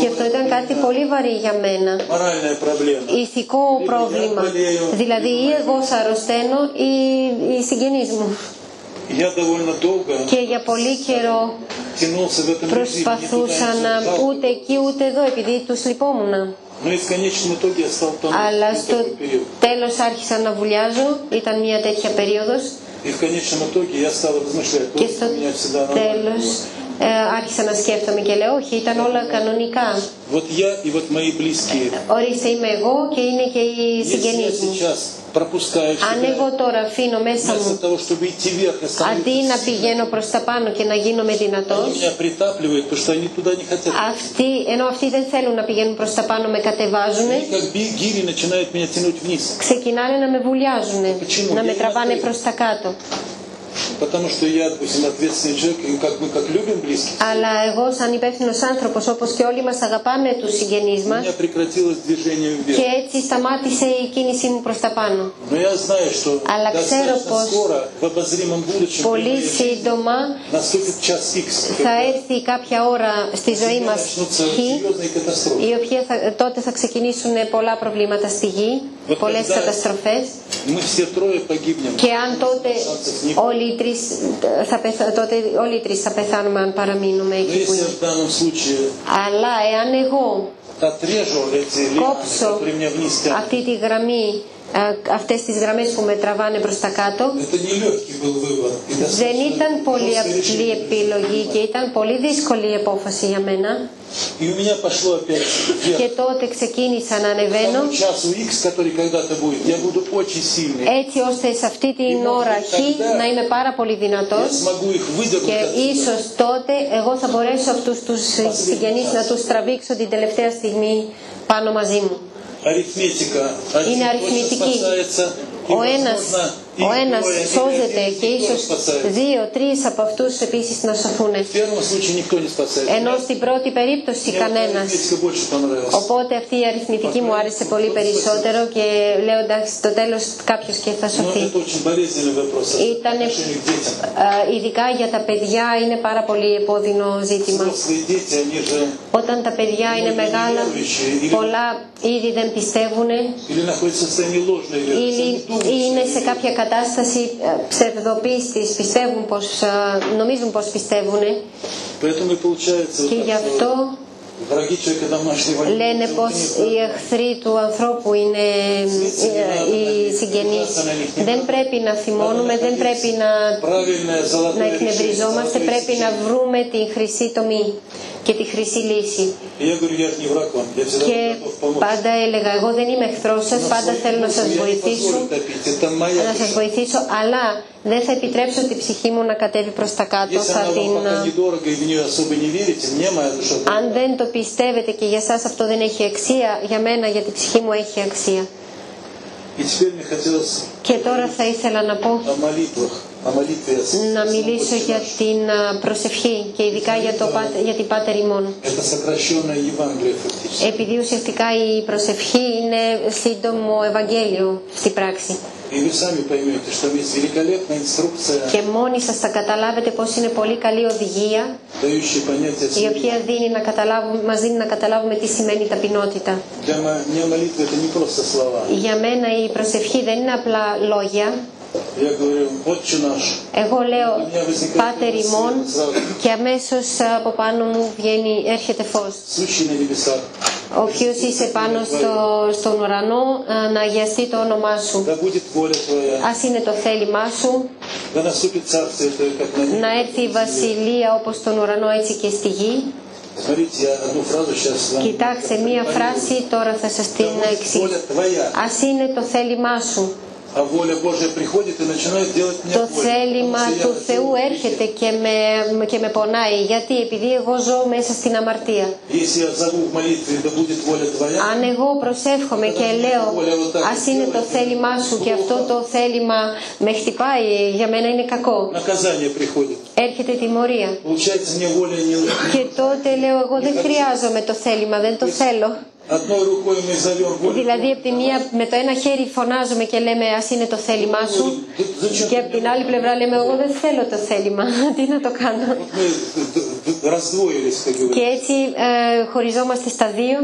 Και αυτό ήταν κάτι πολύ βαρύ για μένα. Πρόβλημα Δηλαδή ή εγώ αρρωσταίνω ή οι συγγενείς μου. Και για πολύ καιρό προσπαθούσα να ούτε εκεί ούτε εδώ επειδή τους λυπόμουν. Αλλά στο τέλος άρχισα να βουλιάζω, ήταν μια τέτοια περίοδος. Και στο τέλος ε, άρχισα να σκέφτομαι και λέω όχι ήταν όλα κανονικά. Вот я и вот мои близкие. Ορίστε είμαι εγώ και είναι και οι Если я συγγενείς μου. сейчас пропускаю в Αν себя, εγώ τώρα αφήνω μέσα вместо μου того, чтобы идти вверх и αντί να становиться сильным, πηγαίνω προς τα πάνω και να γίνομαι они δυνατός меня притапливают, потому что они туда не хотят. αυτοί, ενώ αυτοί δεν θέλουν να πηγαίνουν προς τα πάνω με κατεβάζουν Они как би- гири начинают меня тянуть вниз. ξεκινάνε να με βουλιάζουν Почему? να με Я не τραβάνε знаю. προς τα κάτω Потому что я, допустим, ответственный человек, и как мы как любим близких, αλλά εγώ σαν υπεύθυνο άνθρωπος όπως και όλοι μας αγαπάμε τους συγγενείς у μας меня прекратилось движение και вверх. έτσι σταμάτησε η κίνησή μου προς τα πάνω Но я знаю, что Αλλά ξέρω достаточно πως скоро, в обозримом будущем, в πολύ моей жизни σύντομα наступит час X, θα когда έρθει κάποια ώρα στη ζωή μας начнутся χ серьезные катастрофы. οι οποίες θα, τότε θα ξεκινήσουν πολλά προβλήματα στη γη, Вот πολλές тогда καταστροφές Мы все трое погибнем. και αν τότε Шансов не όλοι οι τρεις θα πεθα... τότε όλοι οι τρεις θα πεθάνουμε αν παραμείνουμε εκεί που Αλλά εάν εγώ τα τρία κόψω αυτή τη γραμμή αυτές τις γραμμές που με τραβάνε προς τα κάτω. Δεν ήταν πολύ απλή επιλογή και ήταν πολύ δύσκολη η απόφαση για μένα. Και τότε ξεκίνησα να ανεβαίνω έτσι ώστε σε αυτή την ώρα Χ να είμαι πάρα πολύ δυνατός και ίσως τότε εγώ θα μπορέσω αυτούς τους συγγενείς να τους τραβήξω την τελευταία στιγμή πάνω μαζί μου. Είναι αριθμητική. Ο ένας, ο ένας σώζεται και ίσως δύο-τρεις από αυτούς επίσης να σωθούν. Ενώ στην πρώτη περίπτωση κανένας. Οπότε αυτή η αριθμητική μου άρεσε πολύ περισσότερο και λέω εντάξει το τέλος κάποιος και θα σωθεί. Ήταν ειδικά για τα παιδιά είναι πάρα πολύ επώδυνο ζήτημα. Όταν τα παιδιά είναι μεγάλα πολλά ήδη δεν πιστεύουν ή είναι σε κάποια κατάσταση ε, ψευδοπίστης, πιστεύουν πως, ε, νομίζουν πως πιστεύουν και γι' αυτό λένε πως οι εχθροί του ανθρώπου είναι ε, οι συγγενείς. Δεν πρέπει να θυμώνουμε, δεν πρέπει να, να εκνευριζόμαστε, πρέπει να βρούμε την χρυσή τομή και τη χρυσή λύση. Και πάντα έλεγα, εγώ δεν είμαι εχθρός σας, πάντα θέλω να σας βοηθήσω, να σας βοηθήσω, αλλά δεν θα επιτρέψω τη ψυχή μου να κατέβει προς τα κάτω. Θα την... Αν δεν το πιστεύετε και για εσά αυτό δεν έχει αξία, για μένα για την ψυχή μου έχει αξία. Και τώρα θα ήθελα να πω να μιλήσω για την προσευχή και ειδικά για, το, για την Πάτερ ημών. Επειδή ουσιαστικά η προσευχή είναι σύντομο Ευαγγέλιο στην πράξη. Και μόνοι σας θα καταλάβετε πως είναι πολύ καλή οδηγία η οποία δίνει να δίνει να καταλάβουμε τι σημαίνει ταπεινότητα. Για μένα η προσευχή δεν είναι απλά λόγια εγώ λέω Πάτερ ημών και αμέσως από πάνω μου έρχεται φως. Ο οποίος είσαι πάνω στον ουρανό να αγιαστεί το όνομά σου. ας είναι το θέλημά σου. Να έρθει η βασιλεία όπως τον ουρανό έτσι και στη γη. Κοιτάξτε μία φράση τώρα θα σας την εξηγήσω. ας είναι το θέλημά σου. Το θέλημα του Θεού έρχεται και με, πονάει, γιατί επειδή εγώ ζω μέσα στην αμαρτία. Αν εγώ προσεύχομαι και λέω, ας είναι το θέλημά σου και αυτό το θέλημα με χτυπάει, για μένα είναι κακό έρχεται η τιμωρία. Και τότε λέω εγώ δεν χρειάζομαι το θέλημα, δεν το θέλω. Δηλαδή από τη με το ένα χέρι φωνάζουμε και λέμε ας είναι το θέλημά σου και από την άλλη πλευρά λέμε εγώ δεν θέλω το θέλημα, <laughs> τι να το κάνω. Και έτσι ε, χωριζόμαστε στα δύο.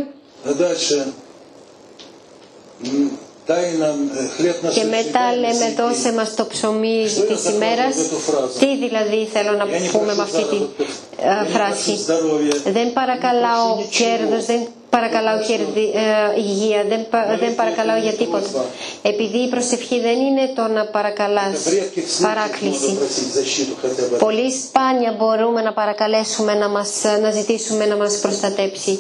Και μετά λέμε δώσε μας το ψωμί της ημέρας. Τι δηλαδή θέλω να πούμε με αυτή τη ε, φράση; Δεν παρακαλάω κέρδος, δεν παρακαλάω ε, υγεία, δεν, παρακαλάω για τίποτα. Επειδή η προσευχή δεν είναι το να παρακαλάς παράκληση. Πολύ σπάνια μπορούμε να παρακαλέσουμε να, μας, να ζητήσουμε να μας προστατέψει.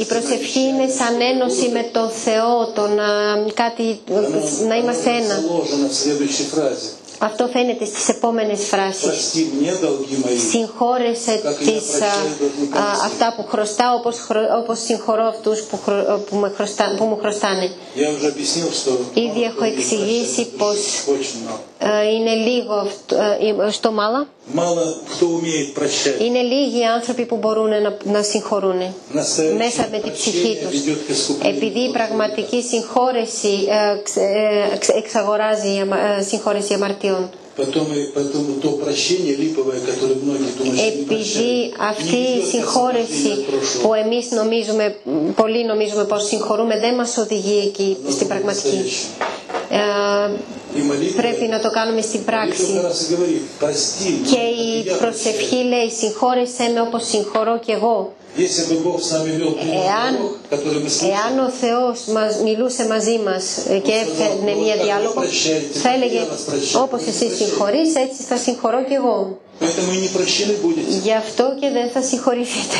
Η προσευχή είναι σαν ένωση με τον Θεό, το να, κάτι, να είμαστε ένα. Αυτό φαίνεται στις επόμενες φράσεις. Συγχώρεσε τις, αυτά που χρωστά όπως, συγχωρώ αυτούς που, μου χρωστάνε. Ήδη έχω εξηγήσει πως ε, είναι λίγο ε, ε, στο μάλα. Είναι λίγοι άνθρωποι που μπορούν να, να συγχωρούν μέσα με την ψυχή τους. Επειδή η πραγματική συγχώρεση εξαγοράζει συγχώρεση αμαρτιών. Επειδή αυτή η συγχώρεση που εμείς νομίζουμε, πολλοί νομίζουμε πως συγχωρούμε, δεν μας οδηγεί εκεί στην πραγματική πρέπει να το κάνουμε στην πράξη. Και η προσευχή λέει «Συγχώρεσέ με όπως συγχωρώ κι εγώ». Εάν, εάν ο Θεός μας μιλούσε μαζί μας και έφερνε μία διάλογο, θα έλεγε όπως εσύ συγχωρείς, έτσι θα συγχωρώ κι εγώ. Γι' αυτό και δεν θα συγχωρηθείτε.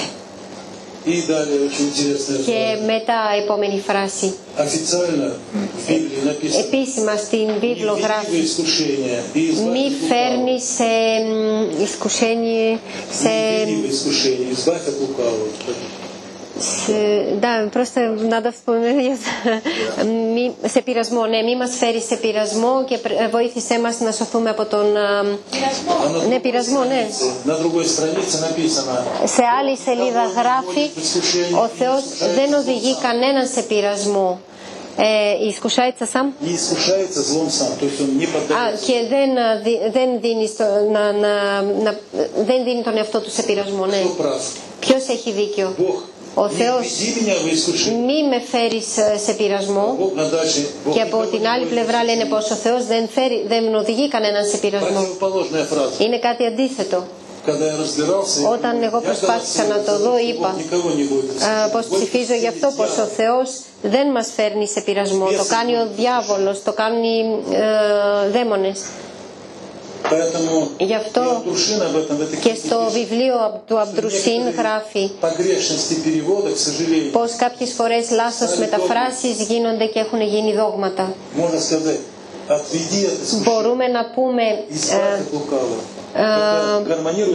Και μετά επόμενη φράση. Επίσημα στην βίβλο γράφει «Μη φέρνει σε ισκουσένι, σε Да, просто надо вспомнить σε πειρασμό. Ναι, μη μας φέρεις σε πειρασμό και ε, βοήθησέ μας να σωθούμε από τον πειρασμό. Ναι, πειρασμό, ναι. Σε άλλη σελίδα γράφει ο Θεός δεν οδηγεί κανέναν σε πειρασμό. Ε, ισκουσάιτσα σαμ; Α, και δεν, δεν, δίνεις στο, να, να, να, δεν δίνει τον εαυτό του σε πειρασμό, ναι. Ποιος έχει δίκιο; ο Θεός μη με φέρεις ε, σε πειρασμό και από την άλλη πλευρά λένε πως ο Θεός δεν, φέρει, δεν οδηγεί κανέναν σε πειρασμό. Είναι κάτι αντίθετο. Όταν εγώ προσπάθησα να το δω είπα ε, πως ψηφίζω γι' αυτό πως ο Θεός δεν μας φέρνει σε πειρασμό. Το κάνει ο διάβολος, το κάνει ε, δαίμονες. Γι' αυτό και στο βιβλίο του Αμπτρουσίν γράφει πως κάποιες φορές λάθος μεταφράσεις γίνονται και έχουν γίνει δόγματα. Μπορούμε να πούμε ε, ε,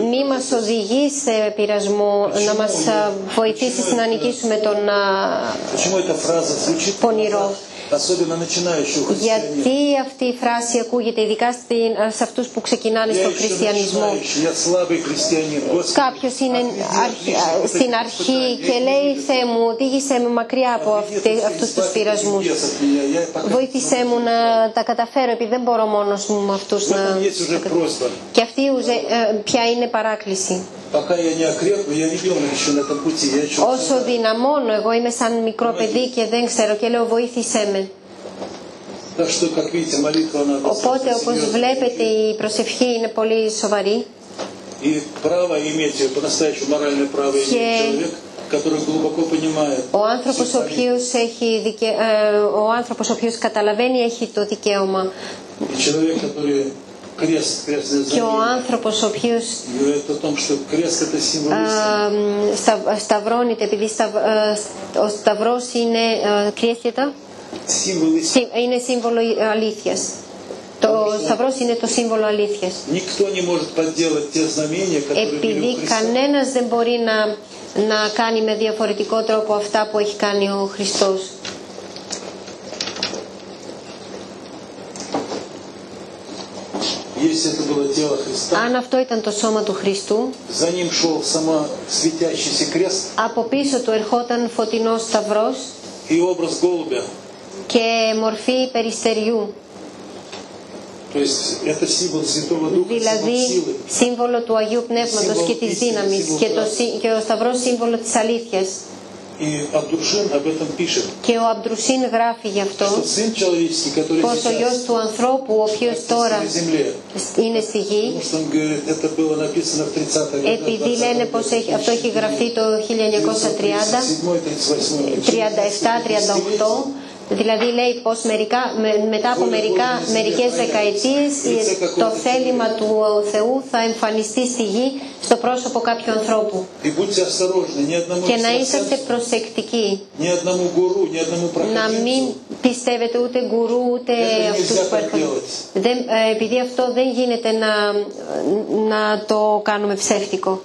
μη μας οδηγείς σε πειρασμό να μας ε, βοηθήσεις να νικήσουμε τον πονηρό. Γιατί αυτή η φράση ακούγεται ειδικά στην, ε, σε αυτούς που ξεκινάνε στον χριστιανισμό. Κάποιος είναι στην αρχή και λέει «Θεέ μου, οδήγησέ με μακριά από αυτούς τους πειρασμούς. Βοήθησέ μου να τα καταφέρω επειδή δεν μπορώ μόνος μου με να...» Και αυτή ε, πια είναι παράκληση. Όσο δυναμώνω, εγώ είμαι σαν μικρό παιδί και δεν ξέρω και λέω βοήθησέ με. Οπότε όπως βλέπετε η προσευχή είναι πολύ σοβαρή. Και ο άνθρωπος ο οποίος, έχει δικαι... Э, ο άνθρωπος ο οποίος καταλαβαίνει έχει το δικαίωμα και ο άνθρωπος ο οποίος σταυρώνεται επειδή ε, ο σταυρός είναι ε, κρέστητα είναι σύμβολο αλήθειας. Το σταυρός είναι το σύμβολο αλήθειας. Επειδή κανένας δεν μπορεί να, να κάνει με διαφορετικό τρόπο αυτά που έχει κάνει ο Χριστός. Если это было тело Христа, Αν αυτό ήταν το σώμα του Χριστού, за ним шел сама светящийся крест από πίσω του ερχόταν φωτεινός σταυρός и образ голубя. και μορφή περιστεριού, То есть это символ Святого Духа, символ δηλαδή силы. σύμβολο του Αγίου Πνεύματος και της δύναμης και, το, σύ- και ο σταυρός σύμβολο της αλήθειας. И Абдуршин об этом пишет, Και ο Αμπτρουσίν γράφει γι' αυτό что Сын Человеческий, который πως ο γιος сейчас του ανθρώπου, ο οποίος τώρα на земле, είναι στη γη, потому что он говорит, это было написано в 30-х годах, επειδή λένε πως έχει, αυτό έχει γραφτεί το 1930, 37-38, Δηλαδή λέει πως μερικά, μετά από μερικά, μερικές δεκαετίες το θέλημα του Θεού θα εμφανιστεί στη γη στο πρόσωπο κάποιου ανθρώπου. Και να είσαστε προσεκτικοί. Να μην πιστεύετε ούτε γκουρού ούτε αυτούς που έρχονται. Ε, επειδή αυτό δεν γίνεται να, να το κάνουμε ψεύτικο.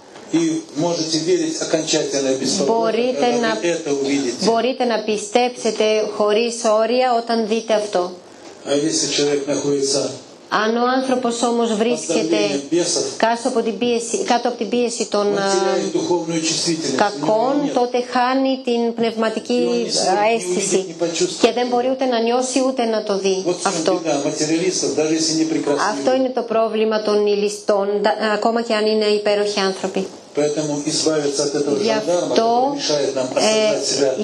Μπορείτε να, πιστέψετε χωρίς όρια όταν δείτε αυτό. Αν ο άνθρωπος όμως βρίσκεται κάτω από την πίεση, των κακών, τότε χάνει την πνευματική αίσθηση και δεν μπορεί ούτε να νιώσει ούτε να το δει αυτό. Αυτό είναι το πρόβλημα των ηλιστών, ακόμα και αν είναι υπέροχοι άνθρωποι. Γι' αυτό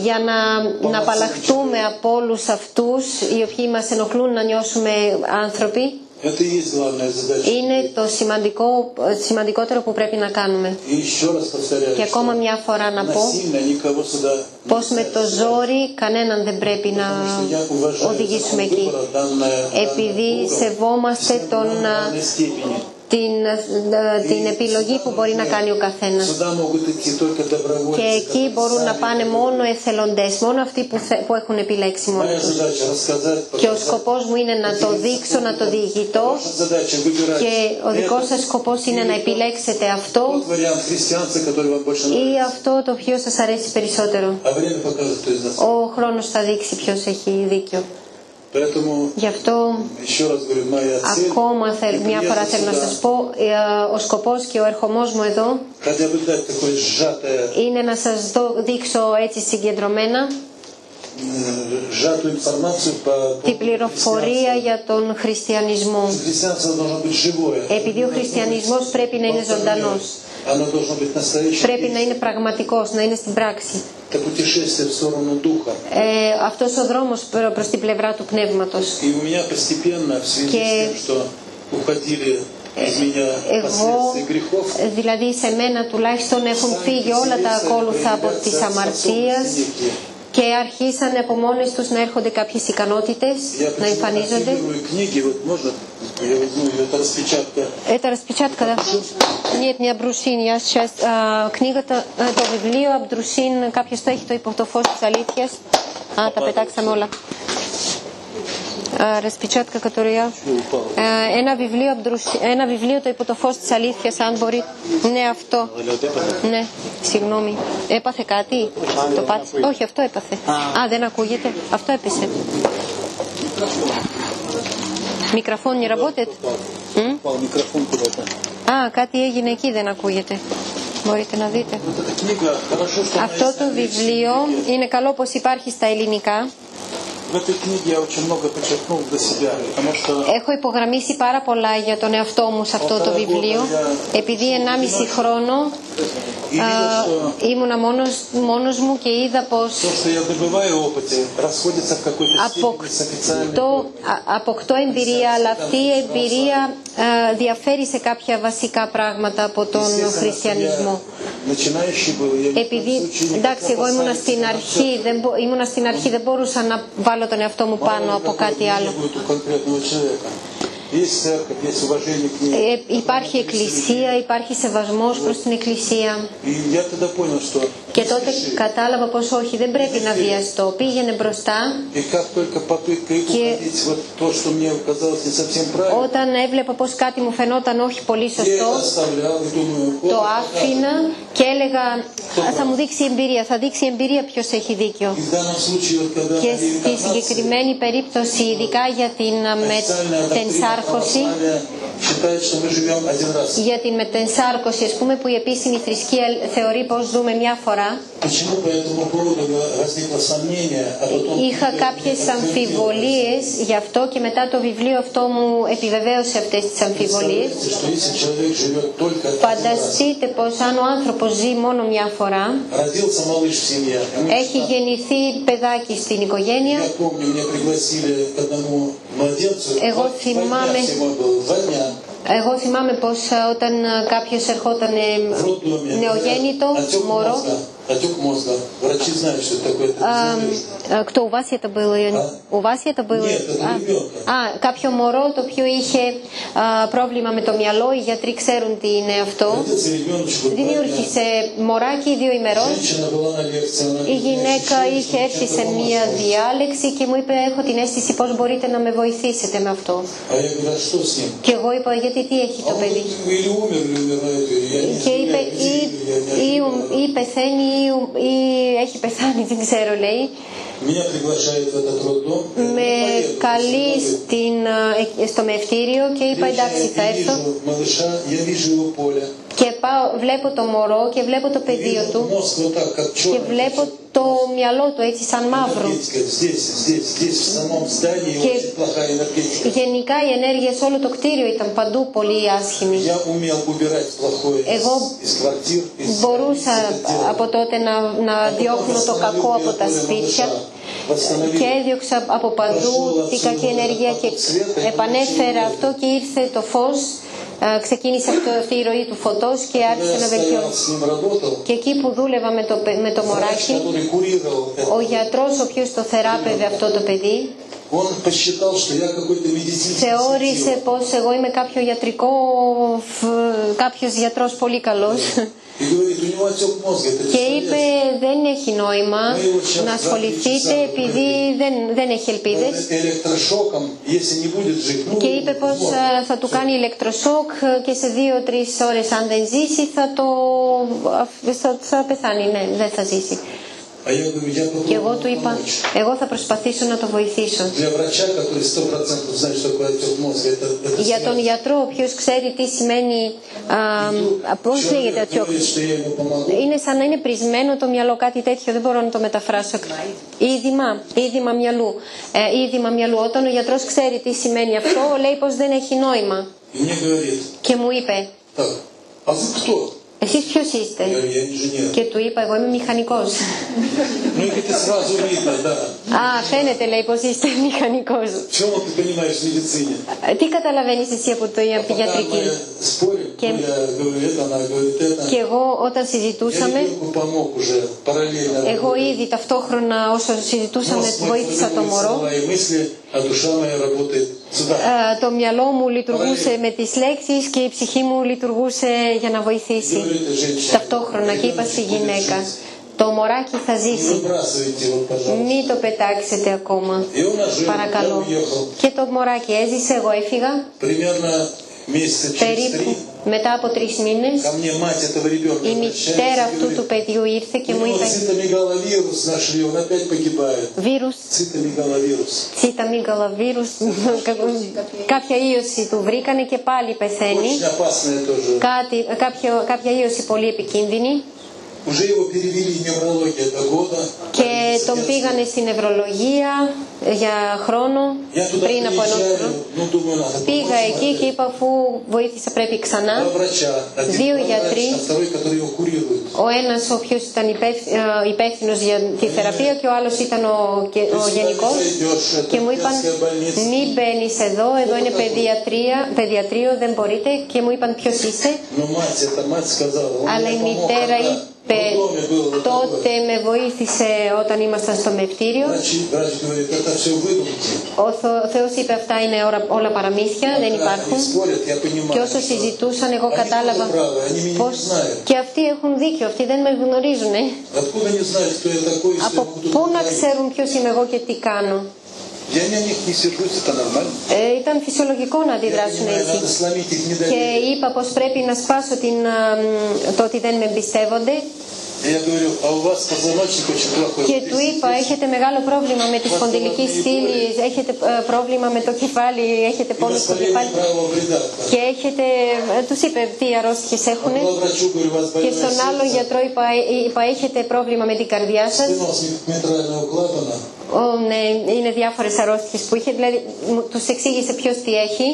για να, να απαλλαχτούμε από όλους αυτούς οι οποίοι μας ενοχλούν να νιώσουμε άνθρωποι. Είναι το σημαντικό, ε, σημαντικότερο που πρέπει να κάνουμε. Και ακόμα μια φορά να πω πως με το ζόρι κανέναν δεν πρέπει να οδηγήσουμε εκεί. Επειδή σεβόμαστε τον την, ε, την επιλογή που μπορεί να κάνει ο καθένας. Και εκεί μπορούν να πάνε μόνο εθελοντές, μόνο αυτοί που, έχουν επιλέξει μόνο. Και ο σκοπός μου είναι να το δείξω, να το διηγητώ και ο δικός σας σκοπός είναι να επιλέξετε αυτό ή αυτό το οποίο σας αρέσει περισσότερο. Ο χρόνος θα δείξει ποιος έχει δίκιο. Γι' αυτό ακόμα θέλ, μια φορά θέλω να σας πω, ε, ο σκοπός και ο ερχομός μου εδώ είναι να σας δείξω έτσι συγκεντρωμένα την πληροφορία για τον χριστιανισμό. Επειδή ο χριστιανισμός πρέπει να είναι ζωντανός, πρέπει να είναι πραγματικός, να είναι στην πράξη. Это путешествие в сторону духа. Ε, αυτός ο δρόμος προ- προς την πλευρά του πνεύματος. И у меня постепенно, в связи Και- с тем, что уходили из меня Εγώ, последствия грехов, δηλαδή σε μένα τουλάχιστον έχουν φύγει όλα τα ακόλουθα από της αμαρτίας και αρχίσαν από μόνες τους να έρχονται κάποιες ικανότητες, я να почему εμφανίζονται. архивирую книги, вот можно, я возьму ее, это распечатка. Это распечатка, да? Нет, не Абдрусин. Я сейчас... а, книгата, а, το βιβλίο Абдрусин, κάποιος το έχει το υπό το φως της αλήθειας. Α, τα πετάξαμε όλα. Α, Распечатка, которую я... Ε, ένα, βιβλίο, Абдрусин- ένα βιβλίο το υπό το φως της αλήθειας, αν μπορεί. Ναι, αυτό. Ναι, συγγνώμη. Έπαθε κάτι? Το πάτησε. Όχι, αυτό έπαθε. Α, δεν ακούγεται. Αυτό έπεσε. Μικροφόν не работает? М? Упал микрофон куда-то. Α, κάτι έγινε εκεί, δεν ακούγεται. Μπορείτε να δείτε. Вот эта книга, хорошо, что она Αυτό есть το на βιβλίο английском языке. είναι καλό πως υπάρχει στα ελληνικά. В этой книге я очень много подчеркнул для себя, потому что Έχω υπογραμμίσει πάρα πολλά για τον εαυτό μου σε αυτό το βιβλίο. Επειδή 1,5 χρόνο и видел, α, что ήμουνα μόνος, μόνος μου και είδα πως то, что я добываю в опыте, расходится в какой-то степени с официальным αποκτώ, α- αποκτώ εμπειρία, αλλά αυτή η εμπειρία α, διαφέρει σε κάποια βασικά πράγματα από τον Естественно, что χριστιανισμό. я начинающий был, я ни в коем Επειδή, случае не εντάξει, хотел εγώ ήμουνα поставить στην себя на αρχή, жертву. δεν, μπο- ήμουνα στην αρχή, δεν μπορούσα να βάλω τον εαυτό μου πάνω από κάτι άλλο. Э, υπάρχει εκκλησία, υπάρχει σεβασμός προς την εκκλησία. Και τότε κατάλαβα πώ όχι, δεν πρέπει να βιαστώ. Πήγαινε μπροστά και όταν έβλεπα πώ κάτι μου φαινόταν όχι πολύ σωστό, το άφηνα και έλεγα θα μου δείξει η εμπειρία, θα δείξει η εμπειρία ποιος έχει δίκιο. Και στη συγκεκριμένη περίπτωση, ειδικά για την Μετενσάρα, μετενσάρκωση για την μετενσάρκωση ας πούμε που η επίσημη θρησκεία θεωρεί πως δούμε μια φορά. Είχα κάποιες αμφιβολίες γι' αυτό και μετά το βιβλίο αυτό μου επιβεβαίωσε αυτές τις αμφιβολίες. Φανταστείτε πως αν ο άνθρωπος ζει μόνο μια φορά έχει γεννηθεί παιδάκι στην οικογένεια εγώ θυμάμαι εγώ θυμάμαι πως ε, όταν ε, κάποιος ερχόταν ε, νεογέννητο, μωρό, Отек моро, мозга. Отек мозга. Врачи знают, что это такое. Это а, безнадежно. а, кто у вас это было? Я не- А? У вас это было? Нет, это а, ребенка. α, κάποιο μωρό το οποίο είχε α, πρόβλημα με το μυαλό, οι γιατροί ξέρουν τι είναι αυτό. Родился ребеночек. вот два дня. Δημιούργησε μωράκι δύο ημερών. Женщина была на лекции. Она Η мне γυναίκα ощущение, είχε что έρθει чем-то σε μία помогло. διάλεξη και μου είπε έχω την αίσθηση πως μπορείτε να με βοηθήσετε με αυτό. А я говорю, а что с ним? Και εγώ είπα γιατί τι έχει А το он παιδί. говорит, или умер, или умирает. Я не Και знаю, είπε где, ή, я не ή, ожидал. ή πεθαίνει ή, έχει πεθάνει, δεν ξέρω λέει. Με καλεί στην, στο μευτήριο και είπα εντάξει θα έρθω και πάω, βλέπω το μωρό και βλέπω το πεδίο του και βλέπω το μυαλό του έτσι σαν μαύρο. Και γενικά η ενέργεια σε όλο το κτίριο ήταν παντού πολύ άσχημη. Εγώ μπορούσα από τότε να, να διώχνω το κακό από τα σπίτια και έδιωξα από παντού την κακή ενέργεια και επανέφερα αυτό και ήρθε το φως. Ε, ξεκίνησε αυτή η ροή του φωτός και άρχισε να βελτιώνει. Και εκεί που δούλευα με το, με το μωράκι, ο γιατρός ο οποίος το θεράπευε αυτό το παιδί, Θεώρησε πως εγώ είμαι κάποιο ιατρικό, κάποιος γιατρός πολύ καλός. Και είπε δεν έχει νόημα να ασχοληθείτε επειδή δεν, δεν έχει ελπίδες. Και είπε πως θα του κάνει ηλεκτροσόκ και σε δύο-τρεις ώρες αν δεν ζήσει θα, το, θα, θα πεθάνει, ναι, δεν θα ζήσει. Και εγώ του είπα, εγώ θα προσπαθήσω να το βοηθήσω. Για τον γιατρό, ο οποίος ξέρει τι σημαίνει, πώ λέγεται αυτό. Είναι σαν να είναι πρισμένο το μυαλό, κάτι τέτοιο, δεν μπορώ να το μεταφράσω. Ήδημα, ήδημα μυαλού. Μυαλού. Όταν ο γιατρό ξέρει τι σημαίνει αυτό, λέει πω δεν έχει νόημα. Και μου είπε, αυτό εσείς ποιος είστε; Και του είπα, εγώ είμαι μηχανικός. Α, φαίνεται λέει πως είστε μηχανικός. Ε, τι καταλαβαίνεις εσύ από το ιατρική. Και... και εγώ όταν συζητούσαμε, εγώ ήδη ταυτόχρονα όσο συζητούσαμε βοήθησα το μωρό. Ε, το μυαλό μου λειτουργούσε με τις λέξεις και η ψυχή μου λειτουργούσε για να βοηθήσει. Ταυτόχρονα και είπα στη γυναίκα, το μωράκι θα ζήσει. Μην το πετάξετε ακόμα. Παρακαλώ. Και το μωράκι έζησε, εγώ έφυγα περίπου μετά από τρεις μήνες, η μητέρα αυτού του παιδιού ήρθε και μου είπε: Βίρους. Κάποια ίωση του βρήκανε και πάλι πεθαίνει. Κάτι, κάποια, κάποια ίωση πολύ επικίνδυνη. Και τον πήγανε στην νευρολογία για χρόνο πριν από ένα χρόνο. Πήγα εκεί και είπα αφού βοήθησα πρέπει ξανά. Δύο γιατροί, ο ένας ο οποίος ήταν ε, υπεύθυνος για τη θεραπεία και ο άλλος ήταν ο, ο γενικός. και μου είπαν μην μπαίνεις εδώ, εδώ είναι παιδιατρίο, δεν μπορείτε και μου είπαν ποιος είσαι; Αλλά η μητέρα τότε με βοήθησε όταν ήμασταν στο μευτήριο. Ο Θεός είπε αυτά είναι όλα παραμύθια, δεν υπάρχουν. Και όσο συζητούσαν εγώ κατάλαβα πως και αυτοί έχουν δίκιο, αυτοί δεν με γνωρίζουν. Από πού να ξέρουν ποιος είμαι εγώ και τι κάνω; Э, ήταν φυσιολογικό να αντιδράσουν έτσι. Και είπα πως πρέπει να σπάσω ε, το ότι δεν με εμπιστεύονται. Και του είπα, έχετε μεγάλο πρόβλημα με τη σπονδυλική στήλη, έχετε ε, πρόβλημα με το κεφάλι, έχετε πόνο στο κεφάλι. Και έχετε, ε, τους είπε τι αρρώστιες έχουν. Και στον άλλο γιατρό είπα, «Ε, είπα έχετε πρόβλημα με την καρδιά σας. Ναι, είναι διάφορες αρρώστιες που είχε, δηλαδή τους εξήγησε ποιος τι έχει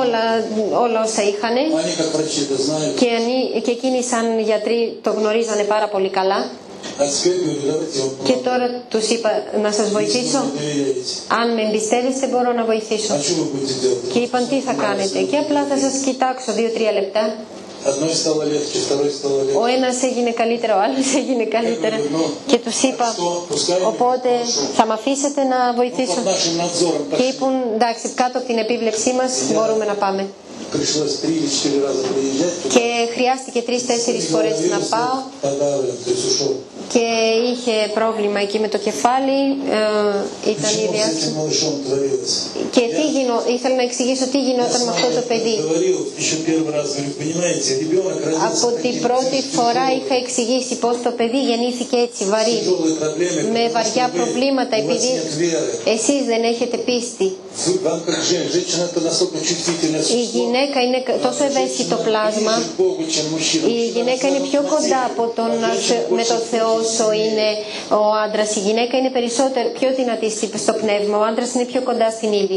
όλα, όλα όσα είχαν και, και εκείνοι σαν γιατροί το γνωρίζανε πάρα πολύ καλά. Και τώρα τους είπα να σας βοηθήσω. αν με εμπιστεύεστε μπορώ να βοηθήσω. Και είπαν τι θα κάνετε; και απλά θα σας κοιτάξω δύο-τρία λεπτά. Одной стало легче, второй стало легче. ο ένας έγινε καλύτερα, ο άλλος <laughs> έγινε καλύτερα και τους είπα οπότε θα με αφήσετε να Под βοηθήσω нашим надзором και пошли. είπαν εντάξει κάτω από την επίβλεψή μας μπορούμε να πάμε Пришлось три или четыре раза приезжать. туда. και χρειάστηκε τρεις-τέσσερις φορές να πάω και είχε πρόβλημα εκεί με το κεφάλι, ε, ήταν ήδη. Και τι γινό, ήθελα να εξηγήσω τι γινόταν με αυτό το παιδί. Από την πρώτη φορά είχα εξηγήσει πως το παιδί γεννήθηκε έτσι βαρύ, με βαριά προβλήματα, επειδή εσείς δεν έχετε πίστη. Η γυναίκα είναι τόσο ευαίσθητο πλάσμα, η γυναίκα είναι πιο κοντά από τον, με τον Θεό όσο είναι ο άντρας. Η γυναίκα είναι περισσότερο, πιο δυνατή στο πνεύμα. Ο άντρας είναι πιο κοντά στην ύλη.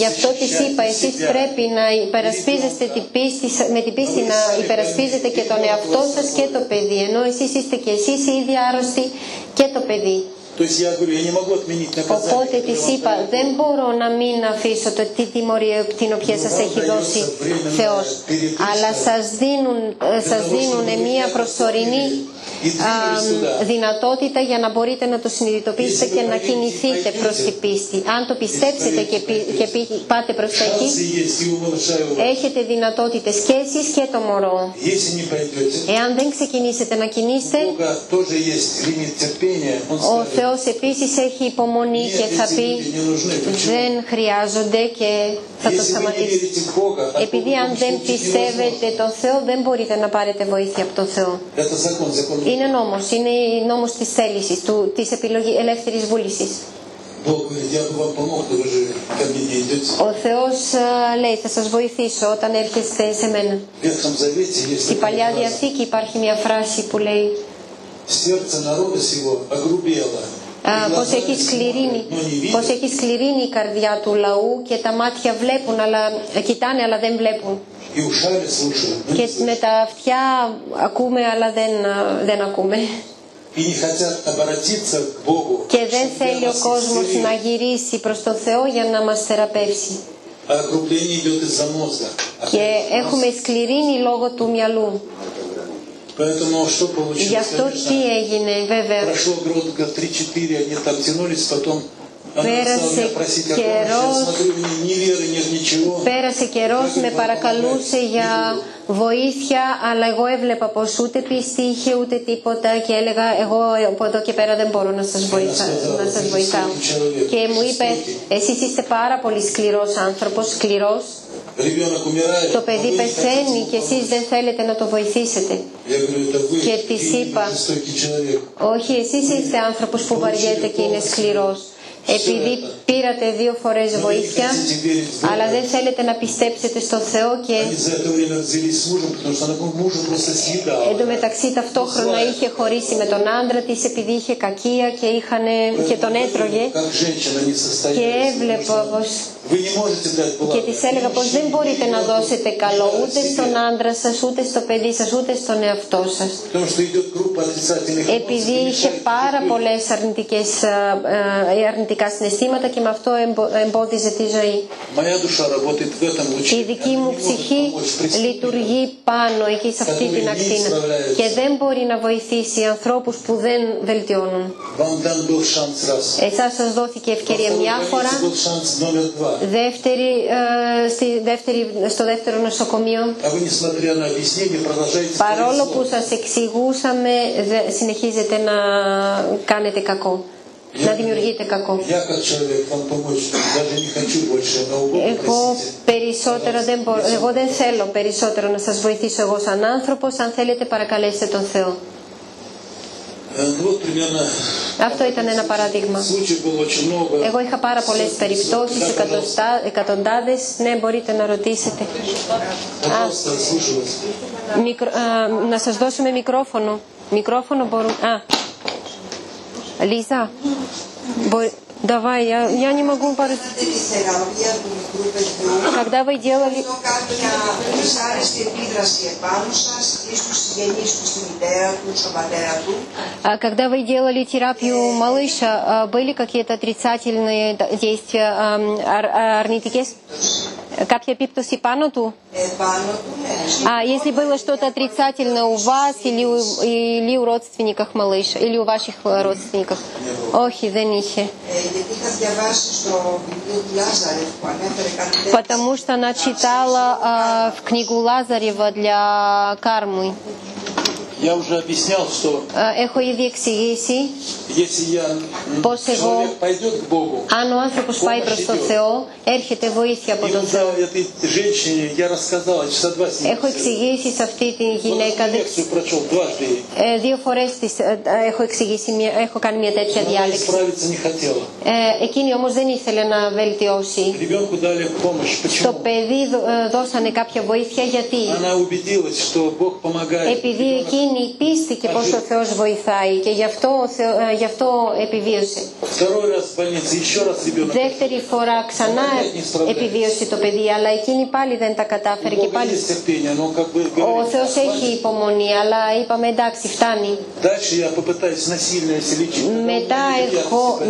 Γι' αυτό της είπα, εσείς πρέπει να υπερασπίζεστε την πίστη, με την πίστη να υπερασπίζετε και τον εαυτό σας και το παιδί. Ενώ εσείς είστε και εσείς οι ίδιοι άρρωστοι και το παιδί. Οπότε της είπα, δεν μπορώ να μην αφήσω το τι τιμωρία την οποία σας έχει δώσει Θεός. Αλλά σας δίνουν, σας δίνουν μια προσωρινή δυνατότητα για να μπορείτε να το συνειδητοποιήσετε και να κινηθείτε προς την πίστη. Αν το πιστέψετε και, πάτε προς τα εκεί, έχετε δυνατότητες και εσείς και το μωρό. Εάν δεν ξεκινήσετε να κινήσετε, ο Θεός επίσης έχει υπομονή και θα πει δεν χρειάζονται και θα το σταματήσει. Επειδή αν δεν πιστεύετε τον Θεό δεν μπορείτε να πάρετε βοήθεια από τον Θεό. Είναι νόμος, είναι νόμος της τη του, της επιλογής, βούλησης. Ο Θεός λέει θα σας βοηθήσω όταν έρχεστε σε μένα. Στη Παλιά Διαθήκη υπάρχει μια φράση που λέει ε, πως έχει, σκληρίνει, πως έχει η καρδιά του λαού και τα μάτια βλέπουν, αλλά, ε, κοιτάνε αλλά δεν βλέπουν. Και με τα αυτιά ακούμε αλλά δεν, ε, δεν ακούμε. Και δεν θέλει ο κόσμος να γυρίσει προς τον Θεό για να μας θεραπεύσει. Και έχουμε σκληρίνει λόγω του μυαλού. Поэтому что Γι' получилось? αυτό τι Конечно, έγινε βέβαια. прошло года 3-4, они там тянулись, потом она Πέρασε стала меня просить о помощи. καιρός. Я смотрю, у нее ни веры, ни ничего. Πέρασε καιρός, με παρακαλούσε για βοήθεια, αλλά εγώ έβλεπα πως ούτε πίστη είχε ούτε τίποτα και έλεγα εγώ από εδώ και πέρα δεν μπορώ να σας βοηθά, να σας βοηθάω. Και μου είπε εσείς είστε πάρα πολύ σκληρός άνθρωπος, σκληρός, Το παιδί πεθαίνει και εσείς δεν θέλετε να το βοηθήσετε. Και της είπα, όχι εσείς είστε άνθρωπος που βαριέται και είναι σκληρός επειδή πήρατε δύο φορές βοήθεια, αλλά δεν θέλετε να πιστέψετε στον Θεό και εν τω μεταξύ ταυτόχρονα είχε χωρίσει με τον άντρα της επειδή είχε κακία και, είχανε, και τον έτρωγε και έβλεπα πως και της έλεγα πως δεν μπορείτε να δώσετε καλό ούτε στον άντρα σας, ούτε στο παιδί σας, ούτε στον εαυτό σας. Επειδή είχε πάρα πολλές ε, ε, αρνητικά συναισθήματα και με αυτό εμπόδιζε τη ζωή. Η δική μου ψυχή λειτουργεί πάνω εκεί σε αυτή την ακτίνα και δεν μπορεί να βοηθήσει ανθρώπους που δεν βελτιώνουν. Εσάς σας δόθηκε ευκαιρία μια φορά. Ε, δεύτερη, στο δεύτερο νοσοκομείο. Παρόλο που σας εξηγούσαμε, συνεχίζετε να κάνετε κακό. Να δημιουργείτε κακό. Εγώ περισσότερο δεν εγώ δεν θέλω περισσότερο να σας βοηθήσω εγώ σαν άνθρωπος, αν θέλετε παρακαλέστε τον Θεό. Αυτό ήταν ένα παράδειγμα. Εγώ είχα πάρα πολλές περιπτώσεις, εκατοντάδες. Ναι, μπορείτε να ρωτήσετε. Να σας δώσουμε μικρόφωνο. Μικρόφωνο μπορούμε. Α, Λίζα, μπορεί... Давай, я, я не могу бороться. Когда вы делали... А когда вы делали терапию малыша, а, были какие-то отрицательные действия орнитикес? Ар а, κάποια επίπτωση πάνω του? Επάνω του, ναι. А если было что-то отрицательное у вас или у, или у родственников малыша, или у ваших э, родственников? Όχι, δεν είχε. Ε, γιατί είχα διαβάσει στο βιβλίο του Λάζαρεφ που ανέφερε κάτι τέτοιο. Потому что она читала а, в книгу Лазарева для кармы. Я уже объяснял, что Α, Έχω ήδη εξηγήσει если я м, Πώς εγώ- человек пойдет к Богу, αν ο άνθρωπος πάει προς τον Θεό, έρχεται βοήθεια από и τον вот Θεό. этой женщине я рассказал, часа два с ней. Έχω εξηγήσει σε αυτή τη Вот γυναίκα, эту δεν лекцию прочел дважды. ей. Ε, δύο φορές της, ε, ε, έχω, εξηγήσει, μια, έχω κάνει μια τέτοια Она διάλεξη. исправиться не хотела. Ε, εκείνη όμως δεν ήθελε να βελτιώσει. Ребенку дали помощь. Στο Почему? παιδί δο- ε, δώσανε κάποια βοήθεια γιατί Она убедилась, что Бог помогает. επειδή είναι η πίστη και πόσο ο Θεός βοηθάει και γι' αυτό, ε, επιβίωσε. Δεύτερη φορά ξανά επιβίωσε το παιδί, αλλά εκείνη πάλι δεν τα κατάφερε και πάλι. Ο Θεός έχει υπομονή, αλλά είπαμε εντάξει φτάνει.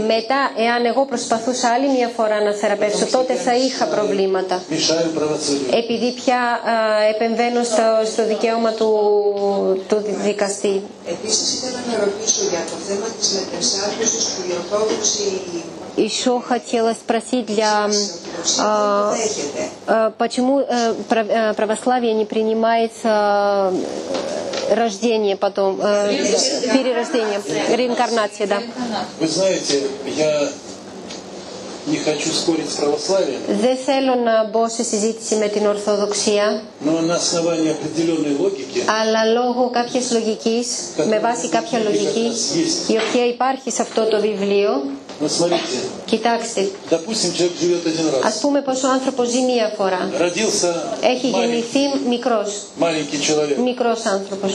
Μετά, εάν εγώ προσπαθούσα άλλη μια φορά να θεραπεύσω, τότε θα είχα προβλήματα. Επειδή πια α, επεμβαίνω στο, στο δικαίωμα του, του δικαστή. Επίσης ήθελα να ρωτήσω για το θέμα της μετεσάρκωσης που οι Ορθόδοξοι Еще хотела спросить для Ορθοδοξία а, δεν δέχεται. а, почему э, прав- э, православие не принимается э, рождение потом, э, перерождение, реинкарнация, да. Вы знаете, я Δεν θέλω να μπω σε συζήτηση με την Ορθοδοξία. Αλλά λόγω κάποιας λογικής, με βάση κάποια λογική, η οποία υπάρχει σε αυτό το βιβλίο. Κοιτάξτε. Ας πούμε πως ο άνθρωπος ζει μία φορά. Έχει γεννηθεί μικρός. Μικρός άνθρωπος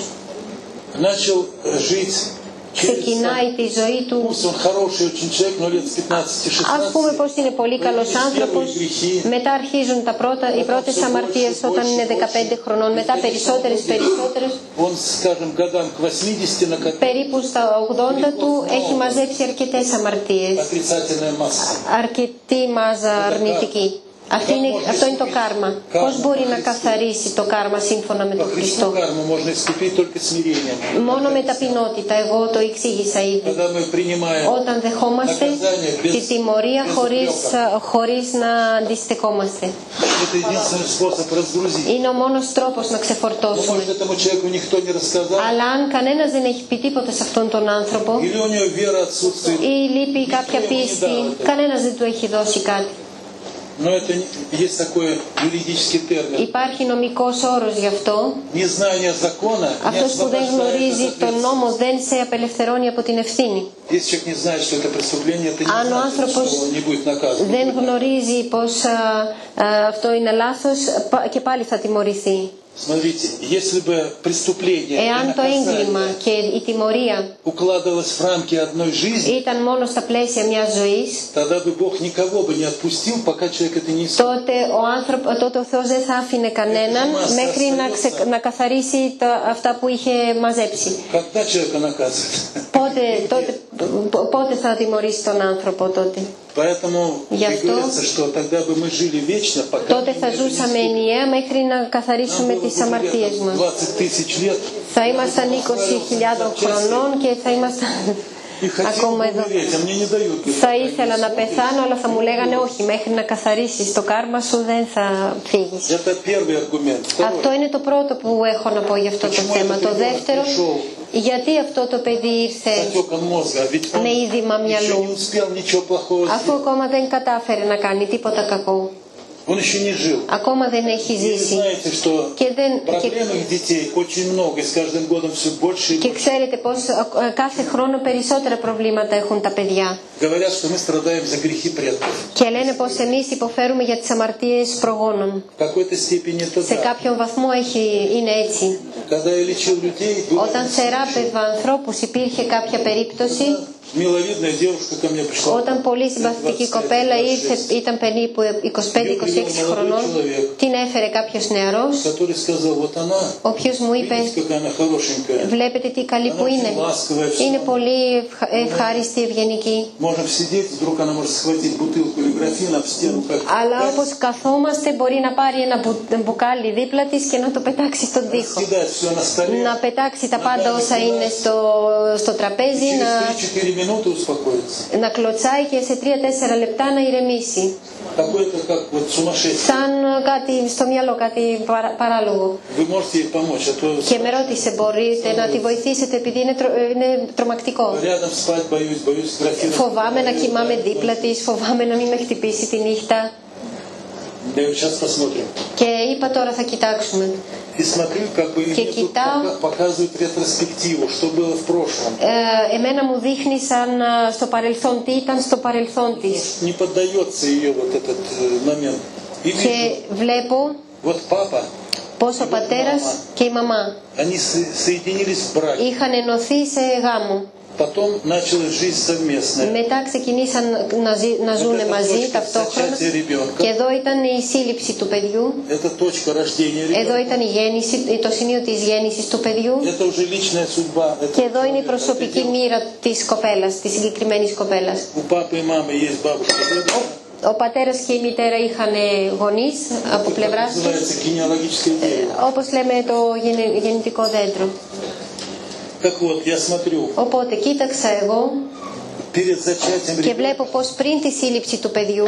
ξεκινάει τη ζωή του. α πούμε πώ είναι πολύ καλός άνθρωπος, μετά αρχίζουν τα πρώτα, οι πρώτες αμαρτίες όταν είναι 15 χρονών, μετά περισσότερες, περισσότερες, Περίπου στα 80 του έχει μαζέψει αρκετές αμαρτίες, αρκετή μάζα αρνητική. Αυτή αυτό είναι το κάρμα. Πώς μπορεί να καθαρίσει το κάρμα σύμφωνα με τον Χριστό; Μόνο με ταπεινότητα. Εγώ το εξήγησα ήδη. Όταν δεχόμαστε τη τιμωρία χωρί χωρίς να αντιστεκόμαστε. Είναι ο μόνος τρόπος να ξεφορτώσουμε. Αλλά αν κανένας δεν έχει πει τίποτα σε αυτόν τον άνθρωπο ή λείπει κάποια πίστη, κανένας δεν του έχει δώσει κάτι. но это не- есть такой юридический термин. Υπάρχει νομικός όρος γι' αυτό. Незнание закона не Αυτός που δεν освобождает от γνωρίζει τον ответственности. νόμο δεν σε απελευθερώνει από την ευθύνη. Если человек не знает, что это преступление, это не Αν ο значит, άνθρωπος что он не будет наказан. δεν γνωρίζει πως α, α, αυτό είναι λάθος πα- και πάλι θα τιμωρηθεί. Εάν το έγκλημα και η τιμωρία ήταν μόνο στα πλαίσια μιας ζωής, τότε ο, άνθρωπο, τότε ο Θεός δεν θα άφηνε κανέναν μέχρι να, ξε, να καθαρίσει τα, αυτά που είχε μαζέψει. Πότε, <laughs> τότε, πότε θα τιμωρήσει τον άνθρωπο τότε; Γι' αυτό τότε θα ζούσαμε ενιαία μέχρι να καθαρίσουμε τις αμαρτίες μας. Θα ήμασταν 20.000 χρονών και θα ήμασταν ακόμα εδώ. Θα ήθελα να πεθάνω, αλλά θα μου λέγανε όχι, μέχρι να καθαρίσεις το κάρμα σου δεν θα φύγει. Αυτό είναι το πρώτο που έχω να πω για αυτό το θέμα. Το δεύτερο γιατί αυτό το παιδί ήρθε με είδημα μυαλού, αφού ακόμα δεν κατάφερε να κάνει τίποτα κακό. Он еще не жил. Ακόμα δεν έχει И вы ζήσει. знаете, что Και, δεν, και, проблемных детей очень много, и с каждым годом все больше и και больше. ξέρετε πως ε, κάθε χρόνο περισσότερα προβλήματα έχουν τα παιδιά. Говорят, что мы страдаем за грехи предков. Και λένε πως εμείς υποφέρουμε για τις αμαρτίες προγόνων. В какой-то степени это Σε да. κάποιον βαθμό έχει, είναι έτσι. Когда я лечил людей, была Όταν θεράπευα ανθρώπους υπήρχε κάποια περίπτωση όταν πολύ συμπαθητική κοπέλα ήρθε, ήταν περίπου 25-26 χρονών, την έφερε κάποιος νεαρός, ο οποίο μου είπε: Βλέπετε τι καλή που είναι. Είναι πολύ ευχάριστη, ευγενική. Αλλά όπως καθόμαστε, μπορεί να πάρει ένα μπουκάλι δίπλα της και να το πετάξει στον τοίχο. Να πετάξει τα πάντα όσα είναι στο, στο τραπέζι, να 3-4 минуты успокоится. να κλωτσάει και σε 3-4 λεπτά να ηρεμήσει. Какое-то как вот сумасшествие. Σαν κάτι στο μυαλό, κάτι παρα- παράλογο. Вы можете ей помочь, а то Και με ρώτησε, μπορείτε να τη βοηθήσετε επειδή είναι, τρο- είναι τρομακτικό. рядом спать боюсь, боюсь графина. Φοβάμαι να κοιμάμαι δίπλα της, φοβάμαι να μην με χτυπήσει τη νύχτα. Да, сейчас посмотрим. Και είπα τώρα θα κοιτάξουμε. И смотрю, как бы Και мне тут κοιτάω. пока- показывают ретроспективу, что было в прошлом. Ε, εμένα μου δείχνει σαν α, στο παρελθόν τι ήταν στο παρελθόν της. Не поддается ее вот этот э, момент. И Και вижу, βλέπω вот папа, πως ο πατέρας και η μαμά они со- соединились в браке. είχαν ενωθεί σε γάμο. Μετά ξεκινήσαν να, ζουνε ζουν μαζί ταυτόχρονα. και εδώ ήταν η σύλληψη του παιδιού. Εδώ ήταν η γέννηση, το σημείο της γέννησης του παιδιού. Και εδώ είναι η προσωπική μοίρα της κοπέλας, της συγκεκριμένης κοπέλας. Ο πατέρα πατέρας και η μητέρα είχαν ε, γονείς από πλευράς τους, ε, όπως λέμε το γεννητικό δέντρο. Так вот, я смотрю, Οπότε κοίταξα εγώ перед зачатием και ребенка βλέπω πως πριν τη σύλληψη του παιδιού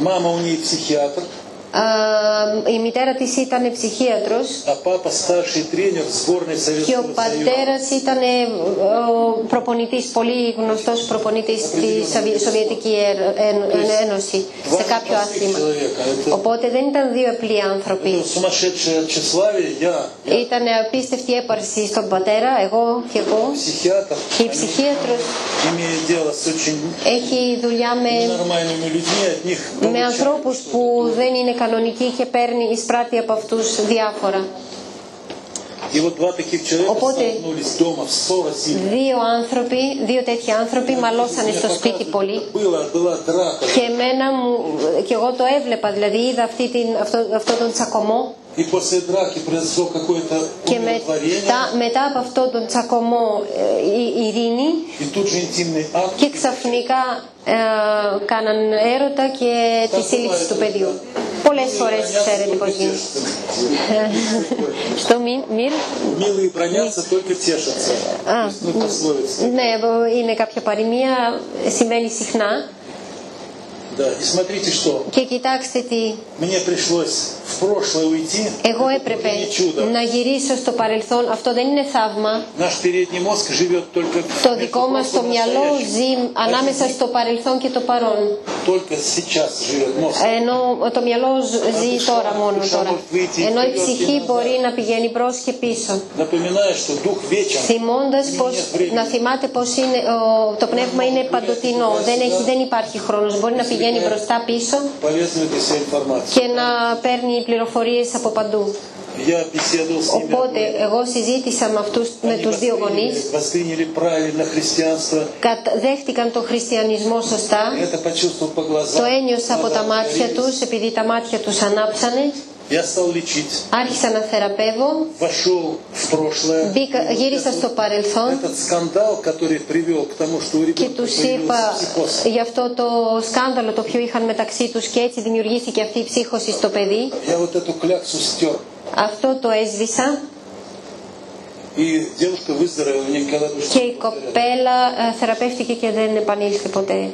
мама у нее психиатр, α, η μητέρα της ήταν ψυχίατρος και ο πατέρας ήταν ε, ο προπονητής, πολύ γνωστός προπονητής της Σοβιετική Ένωση σε κάποιο άθλημα. Οπότε δεν ήταν δύο απλοί άνθρωποι. Ήταν απίστευτη έπαρση στον πατέρα, εγώ και εγώ. Και η ψυχίατρος έχει δουλειά με, με ανθρώπους που δεν είναι κανονική και παίρνει, εισπράττει από αυτούς διάφορα. Οπότε δύο άνθρωποι, δύο τέτοιοι άνθρωποι μαλώσανε στο σπίτι πολύ και εμένα και εγώ το έβλεπα, δηλαδή είδα αυτή την, αυτό, τον τσακωμό И после драки произошло какое-то και умиротворение. μετά, μετά από αυτό τον τσακωμό ε, η η ειρήνη И тут же интимный акт. και ξαφνικά ε, κάναν έρωτα και τη σύλληψη του παιδιού. Πολλές φορές ξέρετε πώς γίνεται. Στο μη- μυρ, Милые бронятся, только тешатся. Α, То есть, ну, пословица. ναι, είναι κάποια παροιμία, σημαίνει συχνά. Да. И смотрите, что Και κοιτάξτε τι, мне пришлось в прошлое уйти. εγώ Это έπρεπε не чудо. να γυρίσω στο παρελθόν. Αυτό δεν είναι θαύμα. Наш передний мозг живет только Το между δικό μας το прошлым и μυαλό настоящим. ζει ανάμεσα στο παρελθόν και το παρόν. Ε, ενώ το μυαλό ζει τώρα μόνο τώρα. Ενώ η ψυχή μπορεί να πηγαίνει μπρό και πίσω. θυμώντας πως, να θυμάται πώ το πνεύμα είναι παντοτινό. Δεν, έχει, δεν υπάρχει χρόνος, Μπορεί να πηγαίνει μπροστά πίσω και να παίρνει πληροφορίες από παντού. Οπότε εγώ συζήτησα με, αυτούς, τους δύο γονείς. δέχτηκαν τον χριστιανισμό σωστά. Το ένιωσα από τα μάτια τους επειδή τα μάτια τους ανάψανε. Я стал лечить. Άρχισα να θεραπεύω. Вошел в прошлое. Μπήκα, γύρισα στο παρελθόν Этот скандал, который привел к тому, что у και ребенка τους είπα появился психоз. για αυτό το σκάνδαλο το οποίο είχαν μεταξύ τους και έτσι δημιουργήθηκε αυτή η ψύχωση στο παιδί. Я вот эту кляксу стер. Αυτό το έσβησα И девушка выздоровела, никогда больше και не η повторяла. κοπέλα ε, θεραπεύτηκε και δεν επανήλθε ποτέ.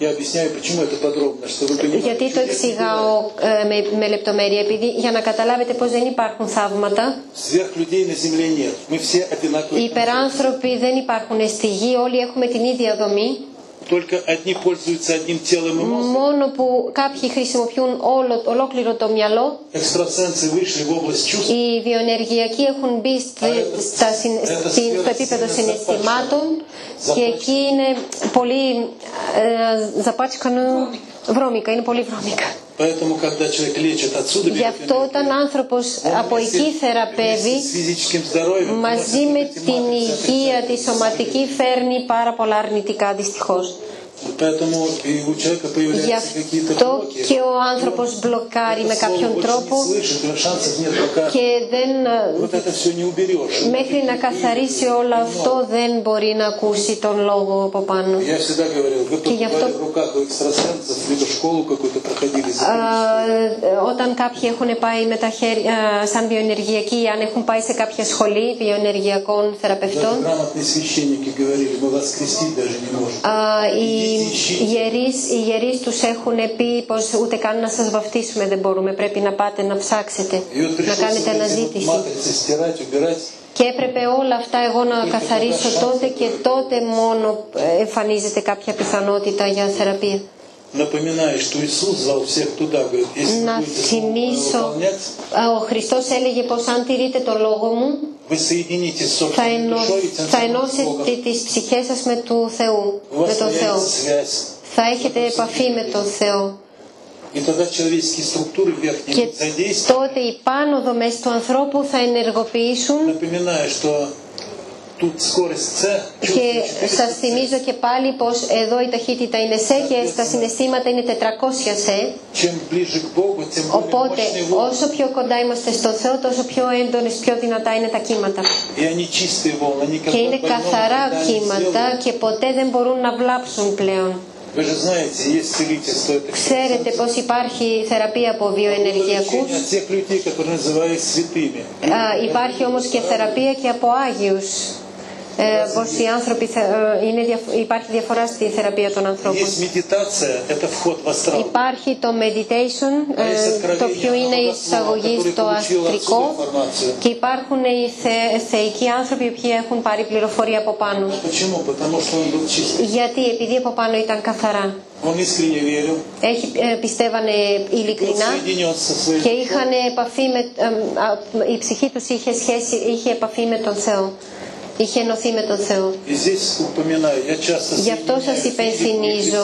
Я объясняю, почему это подробно, что вы понимаете. Γιατί το чудес не εξηγάω ε, με, με λεπτομέρεια, επειδή για να καταλάβετε πως δεν υπάρχουν θαύματα. бывает. Сверхлюдей на земле нет. Мы все Οι одинаковые. υπεράνθρωποι δεν υπάρχουν στη γη, όλοι έχουμε την ίδια δομή. Μόνο που κάποιοι χρησιμοποιούν όλο, ολόκληρο το μυαλό. Οι βιοενεργειακοί έχουν μπει στο επίπεδο συναισθημάτων και εκεί είναι πολύ ε, ε, zapáčkanou Βρώμικα, είναι πολύ βρώμικα. Γι' αυτό όταν άνθρωπος από εκεί θεραπεύει, μαζί με την υγεία της σωματική φέρνει πάρα πολλά αρνητικά δυστυχώς. Γι' αυτό και ο άνθρωπος μπλοκάρει με κάποιον τρόπο και δεν, μέχρι να καθαρίσει όλο αυτό δεν μπορεί να ακούσει τον λόγο από πάνω. Και γι' αυτό όταν κάποιοι έχουν πάει με τα χέρια σαν βιοενεργειακοί, αν έχουν πάει σε κάποια σχολή βιοενεργειακών θεραπευτών, οι γερείς, οι γερείς τους έχουν πει πως ούτε καν να σας βαφτίσουμε δεν μπορούμε, πρέπει να πάτε να ψάξετε, να κάνετε αναζήτηση. Και έπρεπε όλα αυτά εγώ να καθαρίσω τότε και τότε μόνο εμφανίζεται κάποια πιθανότητα για θεραπεία. Να θυμίσω, ο Χριστός έλεγε πως αν τηρείτε το λόγο μου, θα, ενω, θα ενώσετε τις ψυχές σας με, του Θεού, με τον Θεό. Θα έχετε επαφή με τον Θεό. Και τότε οι πάνω δομές του ανθρώπου θα ενεργοποιήσουν και σας θυμίζω και πάλι πως εδώ η ταχύτητα είναι σε και στα συναισθήματα είναι 400 σε. Οπότε όσο πιο κοντά είμαστε στο Θεό, τόσο πιο έντονες, πιο δυνατά είναι τα κύματα. Και είναι καθαρά κύματα και ποτέ δεν μπορούν να βλάψουν πλέον. Ξέρετε πως υπάρχει θεραπεία από βιοενεργειακούς. Υπάρχει όμως και θεραπεία και από Άγιους. Ε, άνθρωποι ε, υπάρχει διαφορά στη θεραπεία των ανθρώπων. Υπάρχει το meditation, ε, το οποίο είναι η εισαγωγή στο αστρικό και υπάρχουν οι θε, θεϊκοί άνθρωποι που έχουν πάρει πληροφορία από πάνω. Γιατί; Επειδή από πάνω ήταν καθαρά. Έχει, πιστεύανε ειλικρινά και είχαν επαφή με, η ψυχή τους είχε, σχέση, είχε επαφή με τον Θεό είχε ενωθεί με τον Θεό. Γι' αυτό σας υπενθυμίζω.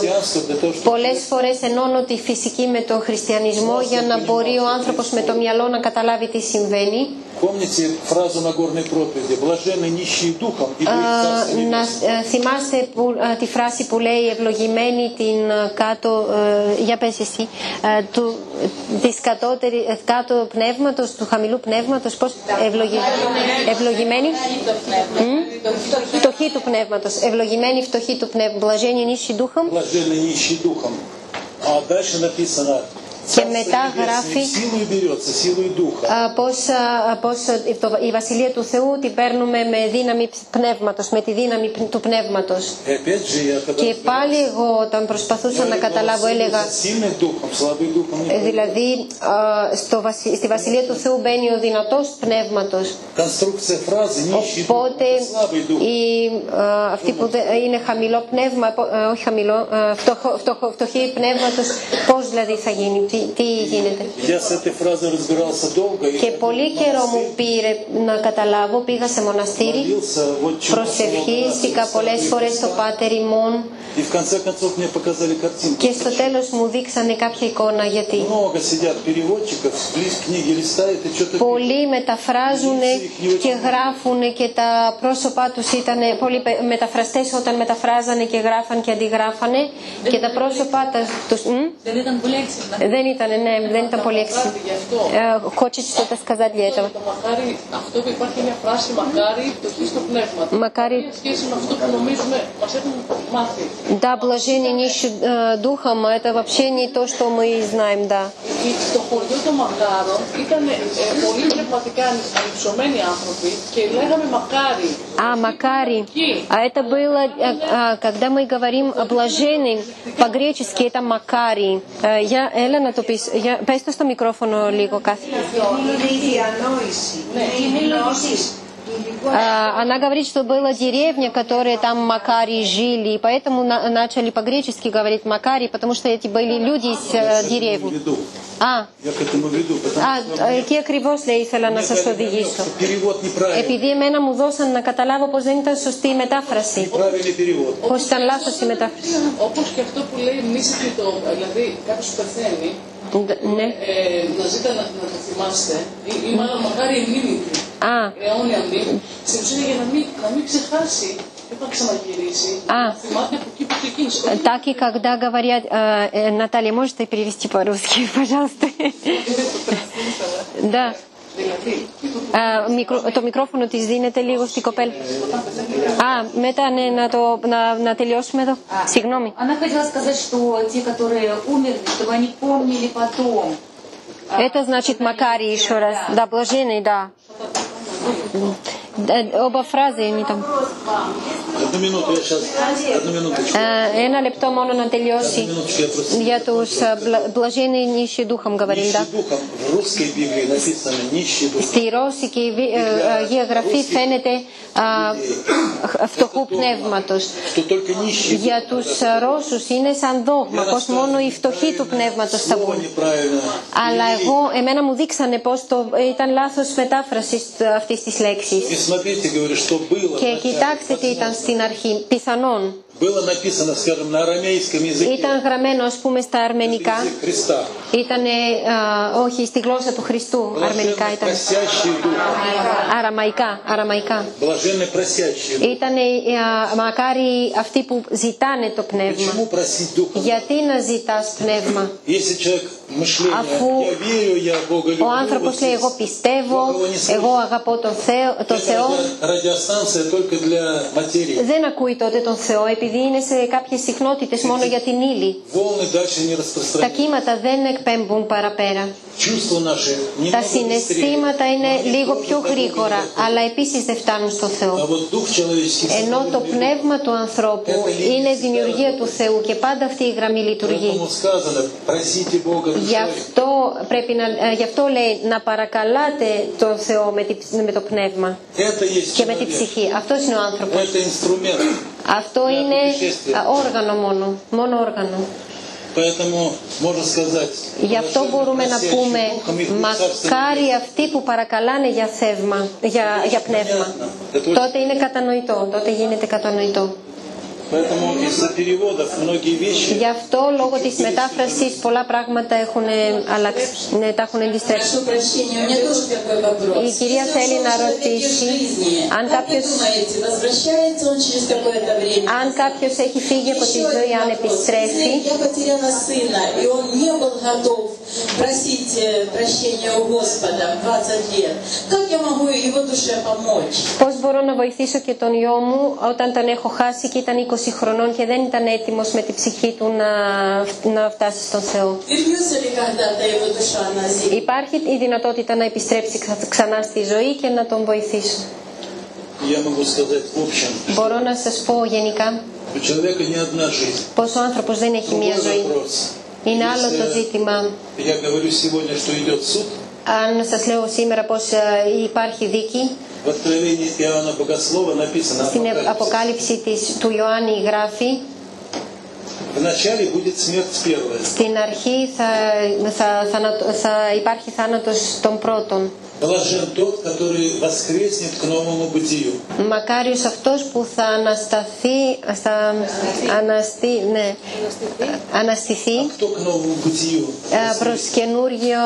Πολλές φορές ενώνω τη φυσική με τον χριστιανισμό για να μπορεί ο άνθρωπος με το μυαλό να καταλάβει τι συμβαίνει. Помните фразу Нагорной проповеди «Блаженны нищие духом, ибо их Α, царство να небесное». ε, θυμάστε που, α, τη φράση που λέει ευλογημένη την α, κάτω, ε, για πες εσύ, ε, του, της κατώτερη, ε, κάτω πνεύματος, του χαμηλού πνεύματος, πώς ευλογη, ευλογημένη, Μμ? φτωχή του πνεύματος, ευλογημένη φτωχή του πνεύματος, блажение нищий духом, Блаженны нищие духом. А дальше написано και μετά γράφει ε, πως, ε, πως ε, η Βασιλεία του Θεού την παίρνουμε με δύναμη πνεύματος, με τη δύναμη του πνεύματος. Και πάλι εγώ όταν προσπαθούσα να καταλάβω έλεγα, δηλαδή στο, στη Βασιλεία του Θεού μπαίνει ο δυνατός πνεύματος. Οπότε η, αυτή που είναι χαμηλό πνεύμα, όχι χαμηλό, φτωχοί πνεύματος, δηλαδή θα γίνει και πολύ καιρό μου πήρε να καταλάβω, πήγα σε μοναστήρι, προσευχήθηκα πολλές φορές στο Πάτερ ημών και στο τέλος μου δείξανε κάποια εικόνα γιατί. Πολλοί μεταφράζουν και γράφουν και τα πρόσωπά τους ήταν πολύ μεταφραστές όταν μεταφράζανε και γράφαν και αντιγράφανε και τα πρόσωπά τους... Δεν ήταν πολύ έξυπνα. Леонид Аленем, Лента Полекси, хочет что-то сказать для этого. Макари, да, блажение нищим э, духом, это вообще не то, что мы знаем, да. А, Макари, а это было, э, э, когда мы говорим о блаженном, по-гречески это Макари. Я, Элена, το πεις, я, πες το στο μικρόφωνο λίγο κάθε. Είναι η διανόηση. Είναι η γνώση του υλικού А, Она говорит, что была деревня, которые там Макари жили, и поэтому на- начали по-гречески говорить Макари, потому что эти были люди из э, деревни. веду. А, Я к этому веду, потому α, что εκεί ακριβώς λέει ήθελα να мне σας дали намек, οδηγήσω. что перевод неправильный. Επειδή εμένα μου δώσαν να καταλάβω πως δεν ήταν σωστή η μετάφραση. Неправильный перевод. Πως ήταν λάθος η μετάφραση. Όπω και αυτό που λέει μνήσικη το. Δηλαδή κάποιο πεθαίνει, Ναι. ε, να ζείτε να, να το θυμάστε, ή, ή μάλλον μακάρι η μνήμη του. Α, αιώνια μνήμη, στην ουσία για να μην, να μην ξεχάσει και όταν ξαναγυρίσει, Α. να θυμάται από εκεί που ξεκίνησε. Όχι Так и когда говорят, э, э, Наталья, можете перевести по-русски, пожалуйста? Да. δηλαδή, Α, μικρο- το μικρόφωνο της δίνετε λίγο στην κοπέλα. Α, μετά ναι, να, το, να, να τελειώσουμε εδώ. Συγγνώμη. Она хотела сказать, что те, которые умерли, чтобы они помнили потом. Это значит Макарий еще раз. Да, блаженный, да. Ε, Оба фрази είναι там. Одну минуту, я сейчас, одну минуточку. Ε, Ένα λεπτό μόνο να Одну τελειώσει. минуточку, я просто... Για τους ε, μπλα- блаженные нищие духом говорили, да. Нищий духом. В русской Библии написано нищий духом. Στη Ρώσικη βι- ε, ε, Αγία Γραφή φαίνεται α, χ- φτωχού πνεύματος. Что только нищий Για τους ε, Ρώσους είναι σαν δόγμα, Я πως рассказываю μόνο οι φτωχοί του неправильно, πνεύματος θα слово βγουν. неправильно. Αλλά перевели. εγώ, εμένα μου δείξανε πως το, ήταν λάθος μετάφραση αυτής της λέξης. Και κοιτάξτε τι ήταν στην αρχή, πιθανόν. Ήταν γραμμένο, ας πούμε, στα αρμενικά. Ήταν, ε, όχι, στη γλώσσα του Χριστού. Αρμενικά ήταν. Αραμαϊκά. αραμαϊκά. Ήταν ε, μακάρι αυτοί που ζητάνε το πνεύμα. Γιατί να ζητάς πνεύμα; αφού ο άνθρωπος λέει εγώ πιστεύω, εγώ αγαπώ τον Θεό, τον Θεό δεν ακούει τότε τον Θεό επειδή είναι σε κάποιες συχνότητες μόνο για την ύλη. Τα κύματα δεν εκπέμπουν παραπέρα. Τα συναισθήματα είναι λίγο πιο γρήγορα, αλλά επίσης δεν φτάνουν στο Θεό. Ενώ το πνεύμα του ανθρώπου είναι δημιουργία του Θεού και πάντα αυτή η γραμμή λειτουργεί. Γι' αυτό, πρέπει να, ε, γι' αυτό λέει να παρακαλάτε το Θεό με, το πνεύμα και με τη ψυχή. Αυτός είναι ο άνθρωπος. Αυτό είναι όργανο μόνο, μόνο όργανο. Поэтому можно сказать, Γι' αυτό блаженны μπορούμε να просящие πούμε духом, их будет царство μακάρι небесное». αυτοί που παρακαλάνε για θεύμα, για, για πνεύμα. Τότε είναι κατανοητό, τότε γίνεται κατανοητό. Поэтому из-за переводов многие вещи Γι' αυτό λόγω της μετάφρασης πολλά πράγματα έχουν αλλάξει, ναι, τα έχουν αντιστρέψει. Прошу прощения, у меня тоже такой вопрос. И Кирия Если Целина ушел человек из ρωτήσει, жизни, αν как вы κάποιος- думаете, возвращается он через какое-то время? Αν κάποιος έχει φύγει από τη Еще ζωή, один αν вопрос. επιστρέφει, Если я потеряла сына, и он не был готов просить э, прощения у Господа в 20 лет, как я могу его душе помочь? πώς μπορώ να βοηθήσω και τον γιο μου όταν τον έχω χάσει και ήταν 20 χρονών και δεν ήταν έτοιμος με τη ψυχή του να, να φτάσει στον Θεό. Υπάρχει η δυνατότητα να επιστρέψει ξανά στη ζωή και να τον βοηθήσει. Μπορώ να σας πω γενικά πώ ο άνθρωπος δεν έχει μία ζωή. Είναι άλλο το ζήτημα. Αν σας λέω σήμερα πώ ε, υπάρχει δίκη, в Откровении Иоанна Богослова написано, στην Апокалипсис, αποκάλυψη της, του Ιωάννη γράφει вначале будет смерть первая. στην αρχή θα, θα, θα, θα υπάρχει θάνατος των πρώτων. Блажен тот, который воскреснет к новому бытию. Μακάριος αυτός που θα ανασταθεί, θα αναστεί, ναι, αναστηθεί Кто к новому бытию? ε, προς καινούργιο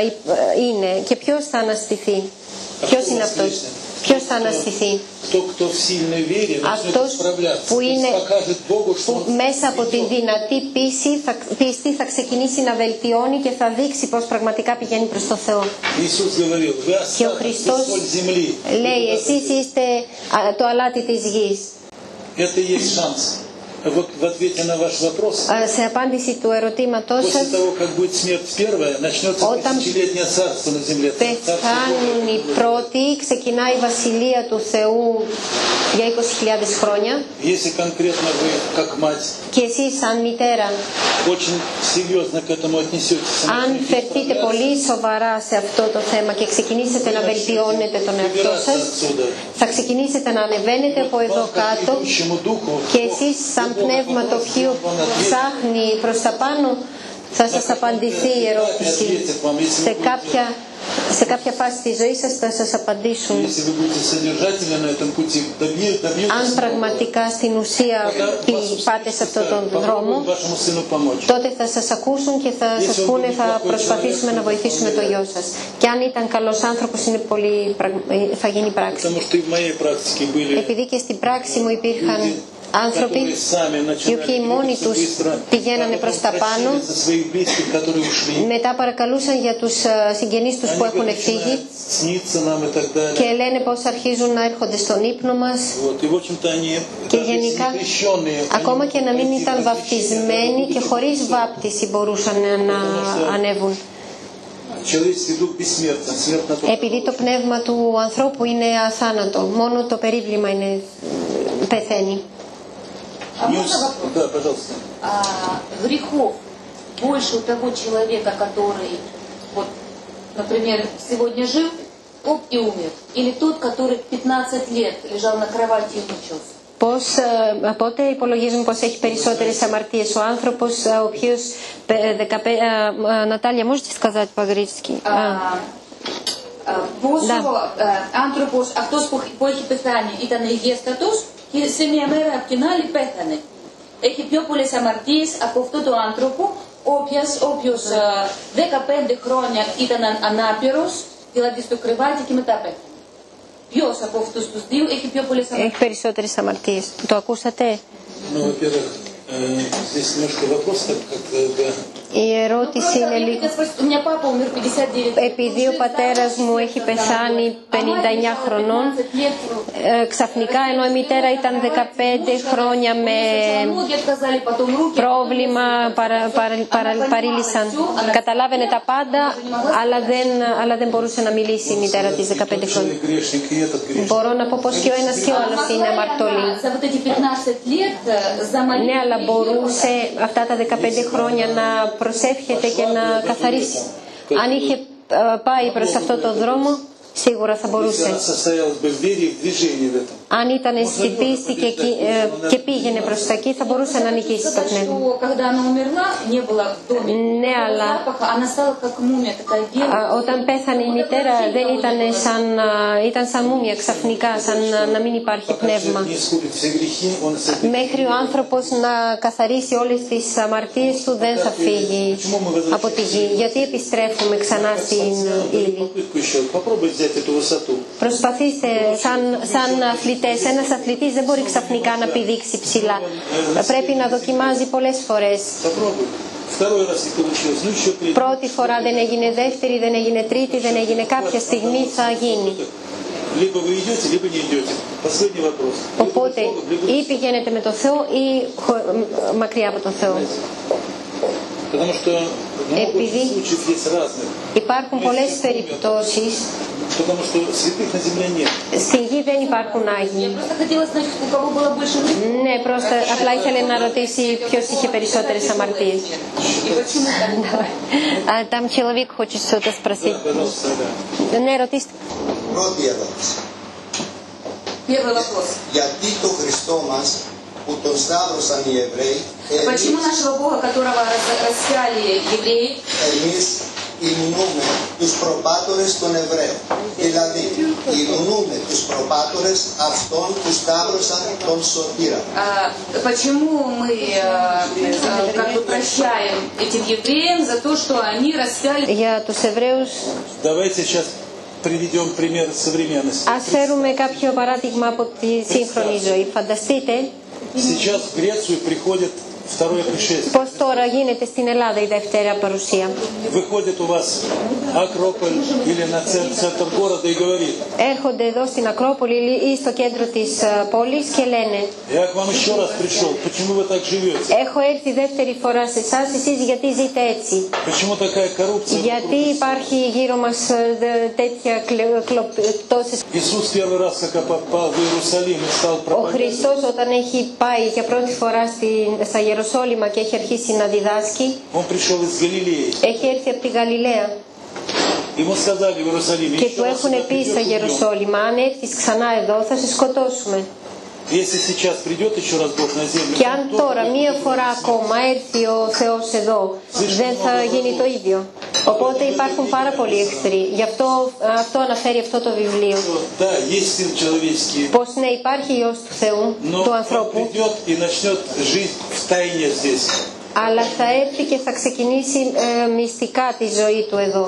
ε, υπ- ε, είναι. Και ποιος θα αναστηθεί. Ποιος είναι αυτός; Ποιος θα αναστηθεί. Αυτός που είναι που μέσα από τη δυνατή πίστη θα, πίστη θα ξεκινήσει να βελτιώνει και θα δείξει πως πραγματικά πηγαίνει προς το Θεό. Και ο Χριστός λέει εσείς είστε το αλάτι της γης. Это и есть шанс. Вот в ответе на ваш вопрос, Α, Σε απάντηση του ερωτήματός после σας того, как будет смерть первая, начнется Όταν тысячелетнее царство на земле. Царство πεθάνουν οι πρώτοι, ξεκινάει η Βασιλεία του Θεού για 20.000 χρόνια Божьего. Если конкретно вы, как мать, και εσείς σαν μητέρα очень серьезно к этому отнесетесь, αν начнете φερθείτε исправляться, πολύ σοβαρά σε αυτό το θέμα και ξεκινήσετε να βελτιώνετε τον εαυτό выбираться σας отсюда. θα ξεκινήσετε να ανεβαίνετε από εδώ Вам, как κάτω идущему духу, και Бог εσείς σαν любого πνεύμα το οποίο ψάχνει προς τα πάνω θα σας απαντηθεί η ερώτηση. Σε κάποια, σε κάποια φάση της ζωής σας θα σας απαντήσουν. Αν πραγματικά στην ουσία πάτε σε αυτόν τον δρόμο, τότε θα σας ακούσουν και θα σας πούνε θα προσπαθήσουμε να βοηθήσουμε το γιο σας. Και αν ήταν καλός άνθρωπος, είναι πολύ, ε, θα γίνει πράξη. Επειδή και στην πράξη μου υπήρχαν άνθρωποι οι οποίοι μόνοι τους πηγαίνανε προς τα πάνω μετά παρακαλούσαν για τους ε, συγγενείς τους που έχουν φύγει και λένε πως αρχίζουν να έρχονται στον ύπνο μας και γενικά ακόμα και να μην ήταν βαπτισμένοι και χωρίς βάπτιση μπορούσαν να ανέβουν. Επειδή το πνεύμα του ανθρώπου είναι αθάνατο, μόνο το περίβλημα είναι πεθαίνει. А Не можно ус- вопрос? Да, пожалуйста. А, грехов больше у того человека, который, вот, например, сегодня жил, оп, и умер. Или тот, который 15 лет лежал на кровати и мучился. Πώς, ε, πότε υπολογίζουμε πως έχει περισσότερες αμαρτίες ο άνθρωπος, ε, ο οποίος... ε, 15, ε, ε, Наталья, можете сказать по-гречески? Α, α, πόσο α, άνθρωπος, αυτός που, που έχει πεθάνει ήταν υγιέστατος και σε μια μέρα από την άλλη πέθανε. Έχει πιο πολλές αμαρτίες από αυτόν τον άνθρωπο, όποιος, όποιος α, 15 χρόνια ήταν αν- ανάπηρος, δηλαδή στο κρεβάτι και μετά πέθανε. Ποιος από αυτούς τους δύο έχει πιο πολλές αμαρτίες. Έχει περισσότερες αμαρτίες. Το ακούσατε? Ну, во-первых, э, здесь немножко вопрос, как, как э, да, Η ερώτηση είναι λίγο... Επειδή ο πατέρας μου έχει πεθάνει 59 χρονών, ε, ξαφνικά ενώ η μητέρα ήταν 15 χρόνια με πρόβλημα, παρήλυσαν. Καταλάβαινε τα πάντα, αλλά δεν, αλλά δεν μπορούσε να μιλήσει η μητέρα της 15 χρόνια. Μπορώ να πω πως και ο ένας και ο άλλος είναι αμαρτωλή. Ναι, αλλά μπορούσε αυτά τα 15 χρόνια να προσεύχεται και να καθαρίσει. Αν είχε ε, πάει προς αυτό το δρόμο, Σίγουρα θα μπορούσε. Αν ήταν στη και, ε, και πήγαινε προς τα εκεί, θα μπορούσε να νικήσει το πνεύμα. Ναι, αλλά όταν πέθανε η μητέρα, δεν ήταν σαν, ήταν σαν μούμια ξαφνικά, σαν να μην υπάρχει πνεύμα. Μέχρι ο άνθρωπος να καθαρίσει όλες τις αμαρτίες του, δεν θα φύγει από τη γη. Γιατί επιστρέφουμε ξανά στην ύλη ψάξετε του. Προσπαθήστε σαν, σαν αθλητές. Ένας αθλητής δεν μπορεί ξαφνικά να πηδήξει ψηλά. Πρέπει να δοκιμάζει πολλές φορές. Πρώτη φορά δεν έγινε δεύτερη, δεν έγινε τρίτη, δεν έγινε κάποια στιγμή θα γίνει. Οπότε ή πηγαίνετε με το Θεό ή μακριά από το Θεό. Потому что много Επειδή- случаев есть разных. Υπάρχουν πολλές περιπτώσεις. Потому что святых на земле нет. Στη γη δεν υπάρχουν Я Άγιοι. просто хотела знать, у кого было больше грехов. Ναι, просто απλά ήθελε να ρωτήσει ποιος είχε περισσότερες αμαρτίες. И почему так? А, Там человек хочет что-то Да, спросить. пожалуйста, да. Ναι, ρωτήστε. Πρώτη ερώτηση. Первый вопрос. Γιατί το Χριστό μας που τον σταύρωσαν οι Εβραίοι, Почему εμείς, нашего Бога, которого рас- распяли евреи, εμείς υμνούμε τους προπάτορες των Εβραίων. Δηλαδή, υμνούμε τους προπάτορες αυτών που σταύρωσαν τον Σωτήρα. а, почему мы а, а, как бы прощаем этим евреям за то, что они распяли Για τους Εβραίους Давайте сейчас приведем пример современности. Ας φέρουμε κάποιο παράδειγμα από τη σύγχρονη ζωή. Φανταστείτε Сейчас в Грецию пришествие. Πώς τώρα γίνεται στην Ελλάδα η δεύτερη παρουσία. Έρχονται εδώ στην Ακρόπολη ή στο κέντρο της ε, πόλης και λένε Έχω έρθει δεύτερη φορά σε εσάς, εσείς γιατί ζείτε έτσι; Γιατί υπάρχει γύρω μας ε, τέτοια κλοπτώσεις. Ε, Ο Χριστός όταν έχει πάει για πρώτη φορά στα Ιερουσαλήμ Ιεροσόλυμα και έχει αρχίσει να διδάσκει. Έχει έρθει από τη Γαλιλαία. Και του έχουν πει στο Γεροσόλυμα, αν έρθεις ξανά εδώ θα σε σκοτώσουμε. Και αν τώρα μία φορά ακόμα έρθει ο Θεός εδώ, δεν θα γίνει το ίδιο. Οπότε υπάρχουν πάρα πολλοί εχθροί. Γι' αυτό, ε, αυτό αναφέρει αυτό το βιβλίο. Πως ναι, υπάρχει Υιός του Θεού, του ανθρώπου, αλλά θα έρθει και θα ξεκινήσει ε, μυστικά τη ζωή του εδώ.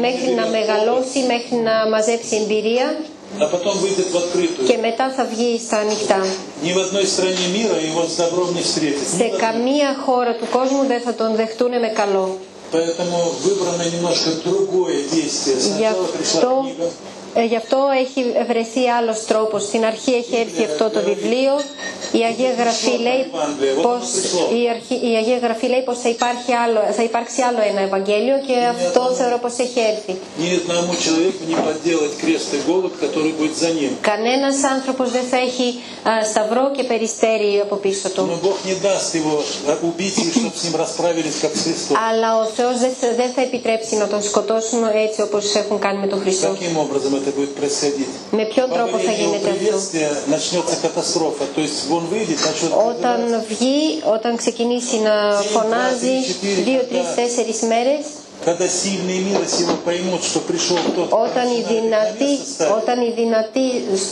Μέχρι να μεγαλώσει, μέχρι να μαζέψει εμπειρία а потом выйдет в открытую. και μετά θα βγει στα ανοιχτά. Ни в одной стране мира его с добром не встретит. Σε καμία χώρα του κόσμου δεν θα τον δεχτούν με καλό. Поэтому выбрано немножко другое действие. Γι' Сначала пришла αυτό книга, Ε, γι' αυτό έχει βρεθεί άλλος τρόπος. Στην αρχή έχει έρθει αυτό το βιβλίο. Η Αγία Γραφή λέει πως, η, αρχή, λέει πως θα, υπάρχει άλλο, θα υπάρξει άλλο ένα Ευαγγέλιο και αυτό θεωρώ πώ έχει έρθει. Κανένας άνθρωπος δεν θα έχει σταυρό και περιστέρι από πίσω του. Αλλά ο Θεός δεν θα επιτρέψει να τον σκοτώσουν έτσι όπως έχουν κάνει με τον Χριστό. Каким образом это будет происходить? Με ποιον Во τρόπο θα время его γίνεται αυτό. приветствия начнется катастрофа. То есть он выйдет, начнет Όταν βγει, όταν ξεκινήσει να φωνάζει δύο, τρεις, τέσσερις μέρες, Когда сильные мира сего поймут, что пришел тот, όταν οι который δυνατοί, наконец составит, όταν οι δυνατοί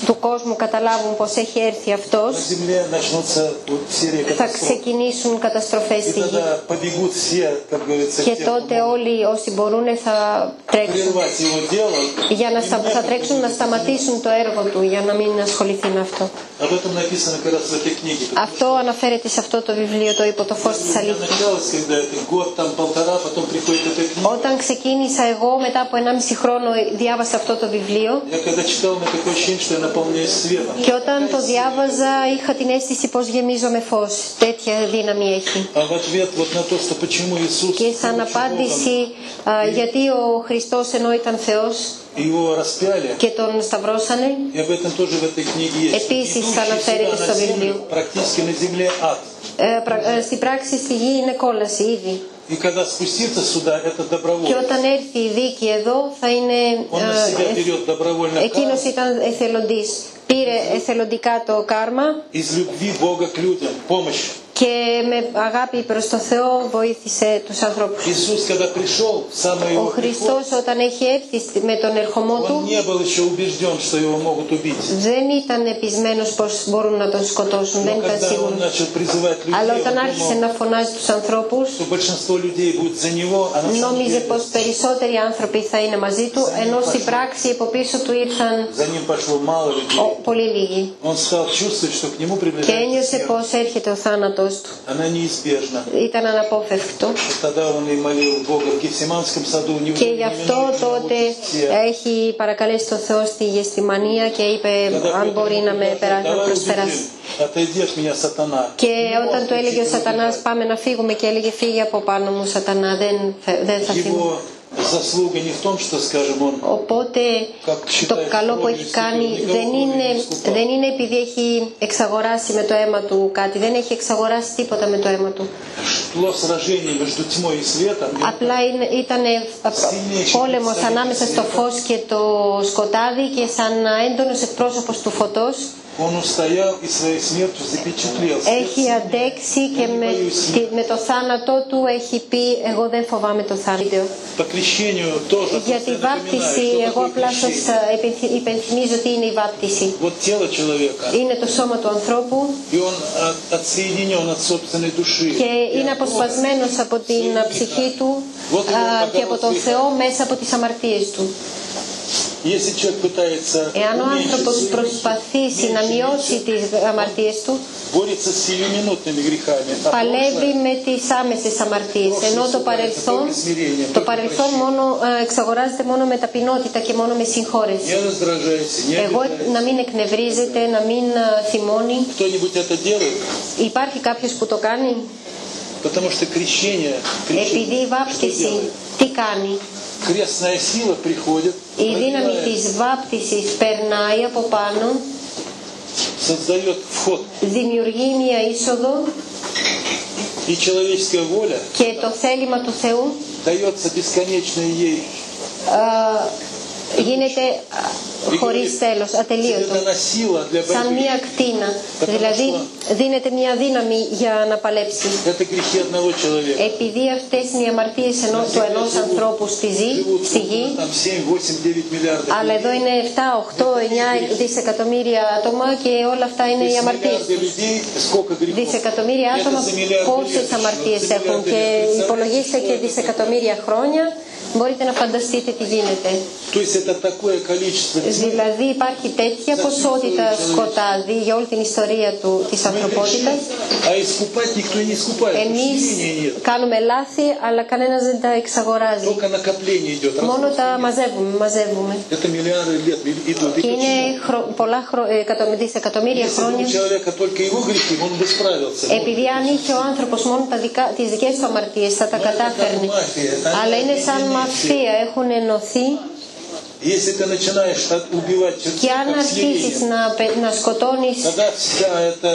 του κόσμου καταλάβουν πως έχει έρθει на αυτός, земле начнутся вот серия θα катастроф. ξεκινήσουν καταστροφές И στη γη. тогда побегут все, как говорится, Και те, кто τότε όλοι όσοι μπορούν θα τρέξουν. прервать его дело. Για να, στα- θα τρέξουν να σταματήσουν το έργο του για να μην ασχοληθεί με αυτό. Об этом написано как раз в этой книге. Αυτό αναφέρεται σε αυτό το βιβλίο, το υπό το φως της У меня αλήθειας. Όταν ξεκίνησα εγώ μετά από 1,5 χρόνο διάβασα αυτό το βιβλίο και όταν το διάβαζα είχα την αίσθηση πως γεμίζω με φως. Τέτοια δύναμη έχει. Και σαν απάντηση γιατί ο Χριστός ενώ ήταν Θεός και τον σταυρώσανε. Επίσης αναφέρεται στο βιβλίο. Ε, ε, Στην πράξη στη γη είναι κόλαση ήδη. Και όταν έρθει η δίκη εδώ θα είναι ε, ε, εκείνος ήταν εθελοντής πήρε εθελοντικά το κάρμα. Και με αγάπη προς το Θεό βοήθησε τους ανθρώπους. Ο Χριστός όταν έχει έρθει με τον ερχομό Του δεν ήταν επισμένος πως μπορούν να τον σκοτώσουν, δεν ήταν. Αλλά όταν άρχισε να φωνάζει τους ανθρώπους νόμιζε πως περισσότεροι άνθρωποι θα είναι μαζί Του ενώ στην πράξη από πίσω Του ήρθαν πολύ λίγοι. Και ένιωσε πώ έρχεται ο θάνατος του. Ήταν αναπόφευκτο. Και γι' αυτό τότε έχει παρακαλέσει τον Θεό στη Γεστημανία και είπε αν μπορεί να με προσπεράσει. Και όταν του έλεγε ο Σατανάς, πάμε να φύγουμε και έλεγε φύγε από πάνω μου Σατανά δεν, δεν θα φύγω. Οπότε το καλό που έχει κάνει δεν είναι, δεν είναι επειδή έχει εξαγοράσει με το αίμα του κάτι, δεν έχει εξαγοράσει τίποτα με το αίμα του. Απλά ήταν πόλεμος ανάμεσα στο φως και το σκοτάδι και σαν έντονος εκπρόσωπος του φωτός. Он устоял и своей смертью запечатлел. έχει αντέξει και με, τη- με το θάνατό του έχει πει εγώ δεν φοβάμαι το θάνατο. По крещению тоже. Για просто τη я напоминаю, βάπτιση, что εγώ такое απλά σας крещение. ε, υπενθυ- υπενθυμίζω τι είναι η βάπτιση. Вот тело человека, Είναι το σώμα του ανθρώπου и он от- отсоединен от собственной души. και είναι αποσπασμένος από την ψυχή του α, και από τον Θεό μέσα από τις αμαρτίες του. Εάν ο άνθρωπος προσπαθήσει να μειώσει τις αμαρτίες του, παλεύει με τις άμεσες αμαρτίες, ενώ το παρελθόν, το παρελθόν μόνο, εξαγοράζεται μόνο με ταπεινότητα και μόνο με συγχώρεση. Εγώ να μην εκνευρίζεται, να μην θυμώνει. Υπάρχει κάποιος που το κάνει; Επειδή η βάπτιση τι κάνει; Крестная сила приходит, Η δύναμη пробивает, της βάπτισης περνάει από πάνω, создает вход. δημιουργεί μία είσοδο И человеческая воля και το θέλημα του Θεού дается бесконечной ей. γίνεται χωρίς τέλος, ατελείωτο, σαν μια κτίνα, δηλαδή δίνεται μια δύναμη για να παλέψει. Επειδή αυτές είναι οι αμαρτίες ενός, του ανθρώπου στη, ζή, στη γη, αλλά εδώ είναι 7, 8, 9 δισεκατομμύρια άτομα και όλα αυτά είναι οι αμαρτίες. Δισεκατομμύρια άτομα πόσες αμαρτίες έχουν και υπολογίστε και δισεκατομμύρια χρόνια, μπορείτε να φανταστείτε τι γίνεται. Δηλαδή υπάρχει τέτοια ποσότητα σκοτάδι για όλη την ιστορία του, της ανθρωπότητας; Εμείς κάνουμε λάθη αλλά κανένας δεν τα εξαγοράζει. Μόνο τα μαζεύουμε, μαζεύουμε. Και είναι πολλά χρο, ε, δισεκατομμύρια χρόνια. Επειδή αν είχε ο άνθρωπος μόνο τα δικά, τις δικές του αμαρτίες θα τα κατάφερνε. Αλλά είναι σαν μαφία, έχουν ενωθεί Если ты начинаешь от- убивать και αν как αρχίσεις свинья, να, πε- να σκοτώνεις тогда вся эта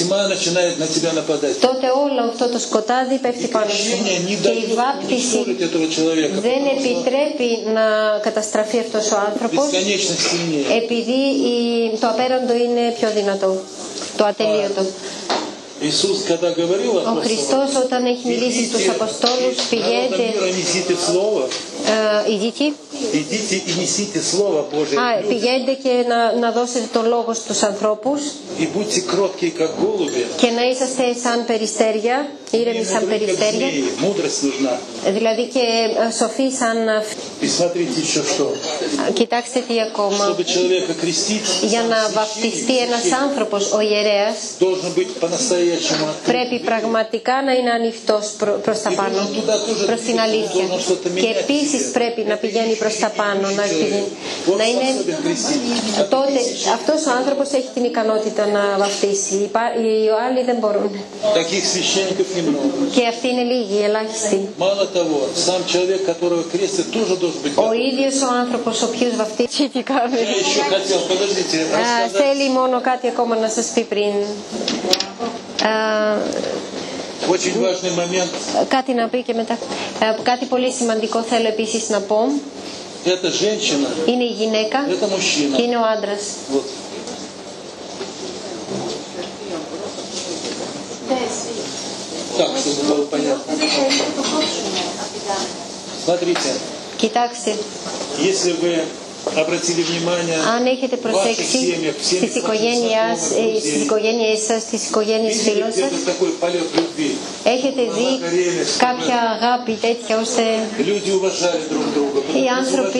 тьма начинает на тебя нападать. τότε όλο αυτό το σκοτάδι πέφτει И πάνω σου. крещение не Και η дает βάπτιση уничтожить этого человека. δεν επιτρέπει να καταστραφεί αυτός ο άνθρωπος Бесконечно сильнее. επειδή η- το απέραντο είναι πιο δυνατό, το ατελείωτο. Иисус, когда говорил Ο апостолам, Χριστός όταν έχει μιλήσει στους «Идите, Αποστόλους народам πηγαίνετε, мира несите Слово, ε, ιδίτη, идите и несите Слово Божие. α, людям, πηγαίνετε και να, να δώσετε τον λόγο στους ανθρώπους И будьте кроткие, как голуби, και να είσαστε σαν περιστέρια, и ήρεμοι σαν мудры, как περιστέρια, змеи. Мудрость нужна. δηλαδή και ε, σοφοί σαν αυτοί. И смотрите еще что. Κοιτάξτε τι ακόμα. Чтобы человека крестить, Για сам να священник, βαφτιστεί ένας священник άνθρωπος, ο ιερέας, должен быть по-настоящему открыт. πρέπει πραγματικά να είναι ανοιχτός προ, προς τα πάνω, προς την αλήθεια. Και επίσης πρέπει να πηγαίνει προς τα πάνω, να, είναι τότε αυτός ο άνθρωπος έχει την ικανότητα να βαφτίσει, οι άλλοι δεν μπορούν. Και αυτοί είναι λίγοι, ελάχιστοι. Ο ίδιος ο άνθρωπος ο οποίος κάνει. θέλει μόνο κάτι ακόμα να σας πει πριν. Κάτι να πει και μετά. Ε, κάτι πολύ σημαντικό θέλω επίσης να πω. Είναι η γυναίκα και είναι ο άντρας. Κοιτάξτε αν έχετε προσέξει τις οικογένειές, τις οικογένειές σας, τις οικογένειες φίλων σας, έχετε δει κάποια αγάπη τέτοια ώστε οι άνθρωποι,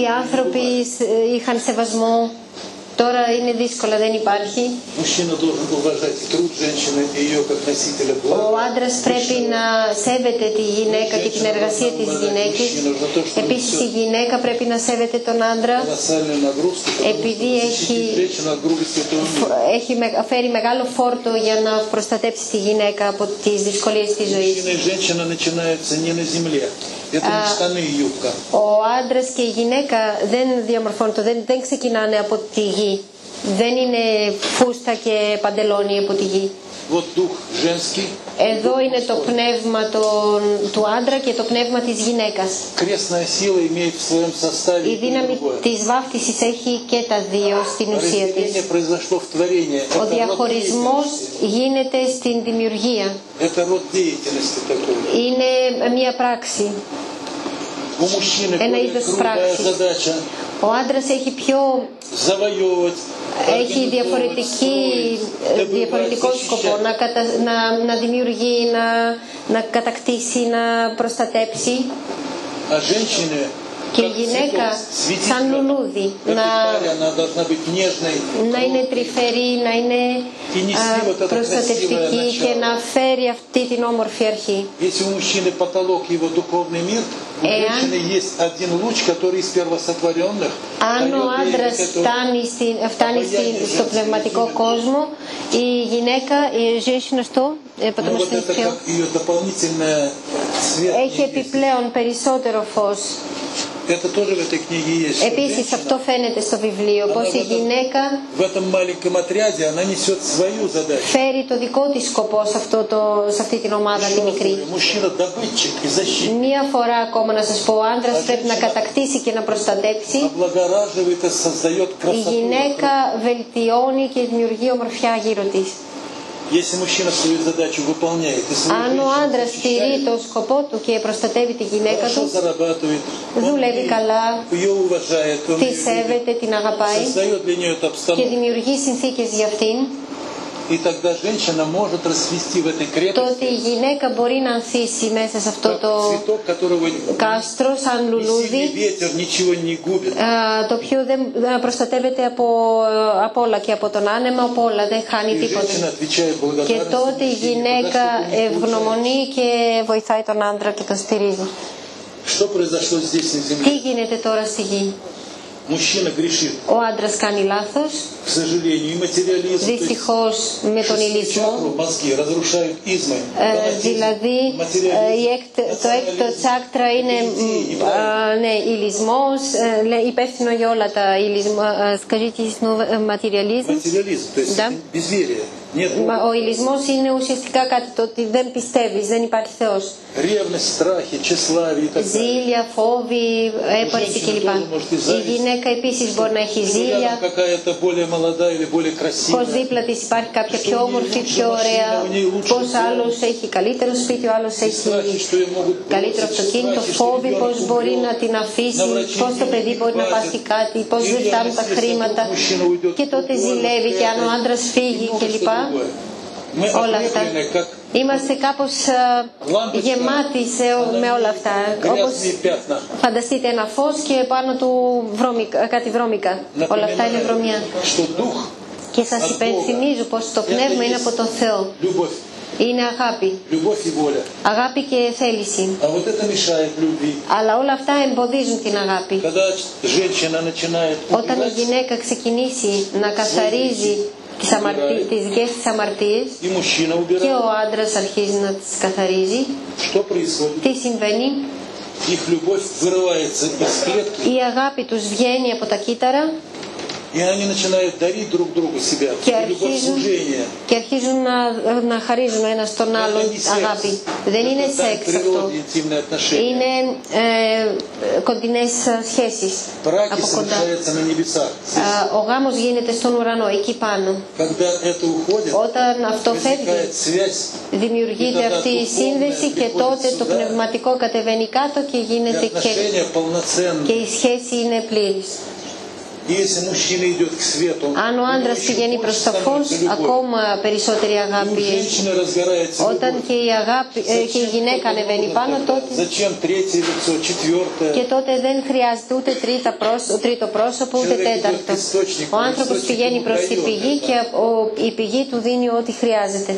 οι άνθρωποι ε, είχαν σεβασμό. Τώρα είναι δύσκολα, δεν υπάρχει. Ο άντρας πρέπει να σέβεται τη γυναίκα και την εργασία της γυναίκα. Επίσης η γυναίκα πρέπει να σέβεται τον άντρα. Επειδή έχει, έχει φέρει μεγάλο φόρτο για να προστατέψει τη γυναίκα από τις δυσκολίες της ζωής. Ο άντρας και η γυναίκα δεν διαμορφώνονται, δεν, δεν ξεκινάνε από τη γη. Δεν είναι φούστα και παντελόνι από τη γη. Εδώ είναι το πνεύμα του άντρα και το πνεύμα της γυναίκας. Η δύναμη της βάφτισης έχει και τα δύο στην ουσία της. Ο διαχωρισμός γίνεται στην δημιουργία. Είναι μια πράξη. Ένα είδος πράξης. Ο άντρας έχει πιο... Έχει διαφορετική, διαφορετικό σκοπό να, κατα, να, να δημιουργεί, να, να κατακτήσει, να προστατέψει και η γυναίκα σαν λουλούδι να, να είναι τρυφερή, να είναι α, προστατευτική και να φέρει αυτή την όμορφη αρχή. Εάν, αν ο άντρας φτάνει, στην, φτάνει στην, στο πνευματικό κόσμο, η γυναίκα, η ζήση στο ε, Ну потому вот что это πιο- как ее дополнительное свет. έχει επιπλέον περισσότερο φως. Это тоже в этой книге есть. что Επίσης женщина αυτό φαίνεται στο βιβλίο, πως η γυναίκα В этом маленьком отряде она несет свою задачу. φέρει το δικό της σκοπό σε, αυτό το, σε αυτή την ομάδα Еще τη раз μικρή. говорю, Мужчина добытчик и защитник. Μία φορά ακόμα να σας πω, ο άντρας πρέπει να κατακτήσει και να προστατέψει. Облагораживает и создает Η красоту. γυναίκα βελτιώνει και δημιουργεί ομορφιά γύρω της. Αν ο άντρας τηρεί το σκοπό του και προστατεύει τη γυναίκα του, δουλεύει καλά, τη σέβεται, την αγαπάει και δημιουργεί συνθήκες για αυτήν, το ότι η γυναίκα μπορεί να ανθίσει μέσα σε αυτό το κάστρο σαν λουλούδι το οποίο δεν προστατεύεται από, από όλα και από τον άνεμα από όλα, δεν χάνει τίποτα. Και τότε η γυναίκα ευγνωμονεί και βοηθάει τον άντρα και τον στηρίζει. Τι γίνεται τώρα στη γη. Мужчина грешит, Ο άντρας κάνει λάθος, к сожалению, и материализм. То есть δυστυχώς με τον шестую ηλισμό. чакру мозги разрушают измы. Ε, фанатизм, δηλαδή ε, материализм, η έκ- το έκτο национализм, τσάκτρα είναι религии, μ, α, ναι, ηλισμός, ε, λέει, υπεύθυνο για όλα τα ηλισμό. Ε, Скажите снова, ε, материализм. Материализм, то есть Да. это безверие. Ο υλισμό είναι ουσιαστικά κάτι το ότι δεν πιστεύεις, δεν υπάρχει Θεός. Ζήλια, φόβοι, έπαρση κλπ. Η γυναίκα επίσης μπορεί να έχει ζήλια. Πώς δίπλα της υπάρχει κάποια πιο όμορφη, πιο ωραία. πώς άλλος έχει καλύτερο σπίτι, ο άλλος έχει καλύτερο αυτοκίνητο. Φόβοι πώς μπορεί να την αφήσει, πώς το παιδί μπορεί να πάθει κάτι, πώς δεν φτάνουν τα χρήματα. Και τότε ζηλεύει και αν ο άντρας φύγει κλπ όλα αυτά. Είμαστε κάπως ε, γεμάτοι σε, με όλα αυτά. Φανταστείτε ένα φως και πάνω του βρώμικα, ε, κάτι βρώμικα. Όλα αυτά είναι βρωμιά. Και σας υπενθυμίζω πως το πνεύμα είναι από τον Θεό. Είναι αγάπη. Αγάπη και θέληση. Αλλά όλα αυτά εμποδίζουν την αγάπη. Όταν η γυναίκα ξεκινήσει να καθαρίζει τις, αμαρτί... τις και ο άντρας αρχίζει να τις καθαρίζει. Τι συμβαίνει; Η αγάπη τους βγαίνει από τα κύτταρα и они начинают дарить друг другу себя. και Это любовь αρχίζουν, служения. και αρχίζουν να, να χαρίζουν ένα στον άλλον Это не секс. αγάπη. Δεν είναι Это σεξ αυτό. природные интимные отношения. Είναι ε, κοντινές σχέσεις Браки από κοντά. совершаются на небесах. Α, Ο γάμος γίνεται στον ουρανό, εκεί πάνω. Когда это уходит, Όταν αυτό φεύγει, возникает связь, δημιουργείται αυτή η σύνδεση και τότε το πνευματικό κατεβαίνει κάτω και и γίνεται και, отношения και полноценные. η σχέση είναι πλήρης. Αν ο άντρας πηγαίνει προς το φως, ακόμα περισσότερη αγάπη. Όταν ε, και η, γυναίκα ανεβαίνει πάνω, τότε. Και τότε δεν χρειάζεται ούτε τρίτο πρόσωπο, ούτε τέταρτο. Ο άνθρωπος πηγαίνει προς τη πηγή και η πηγή του δίνει ό,τι χρειάζεται.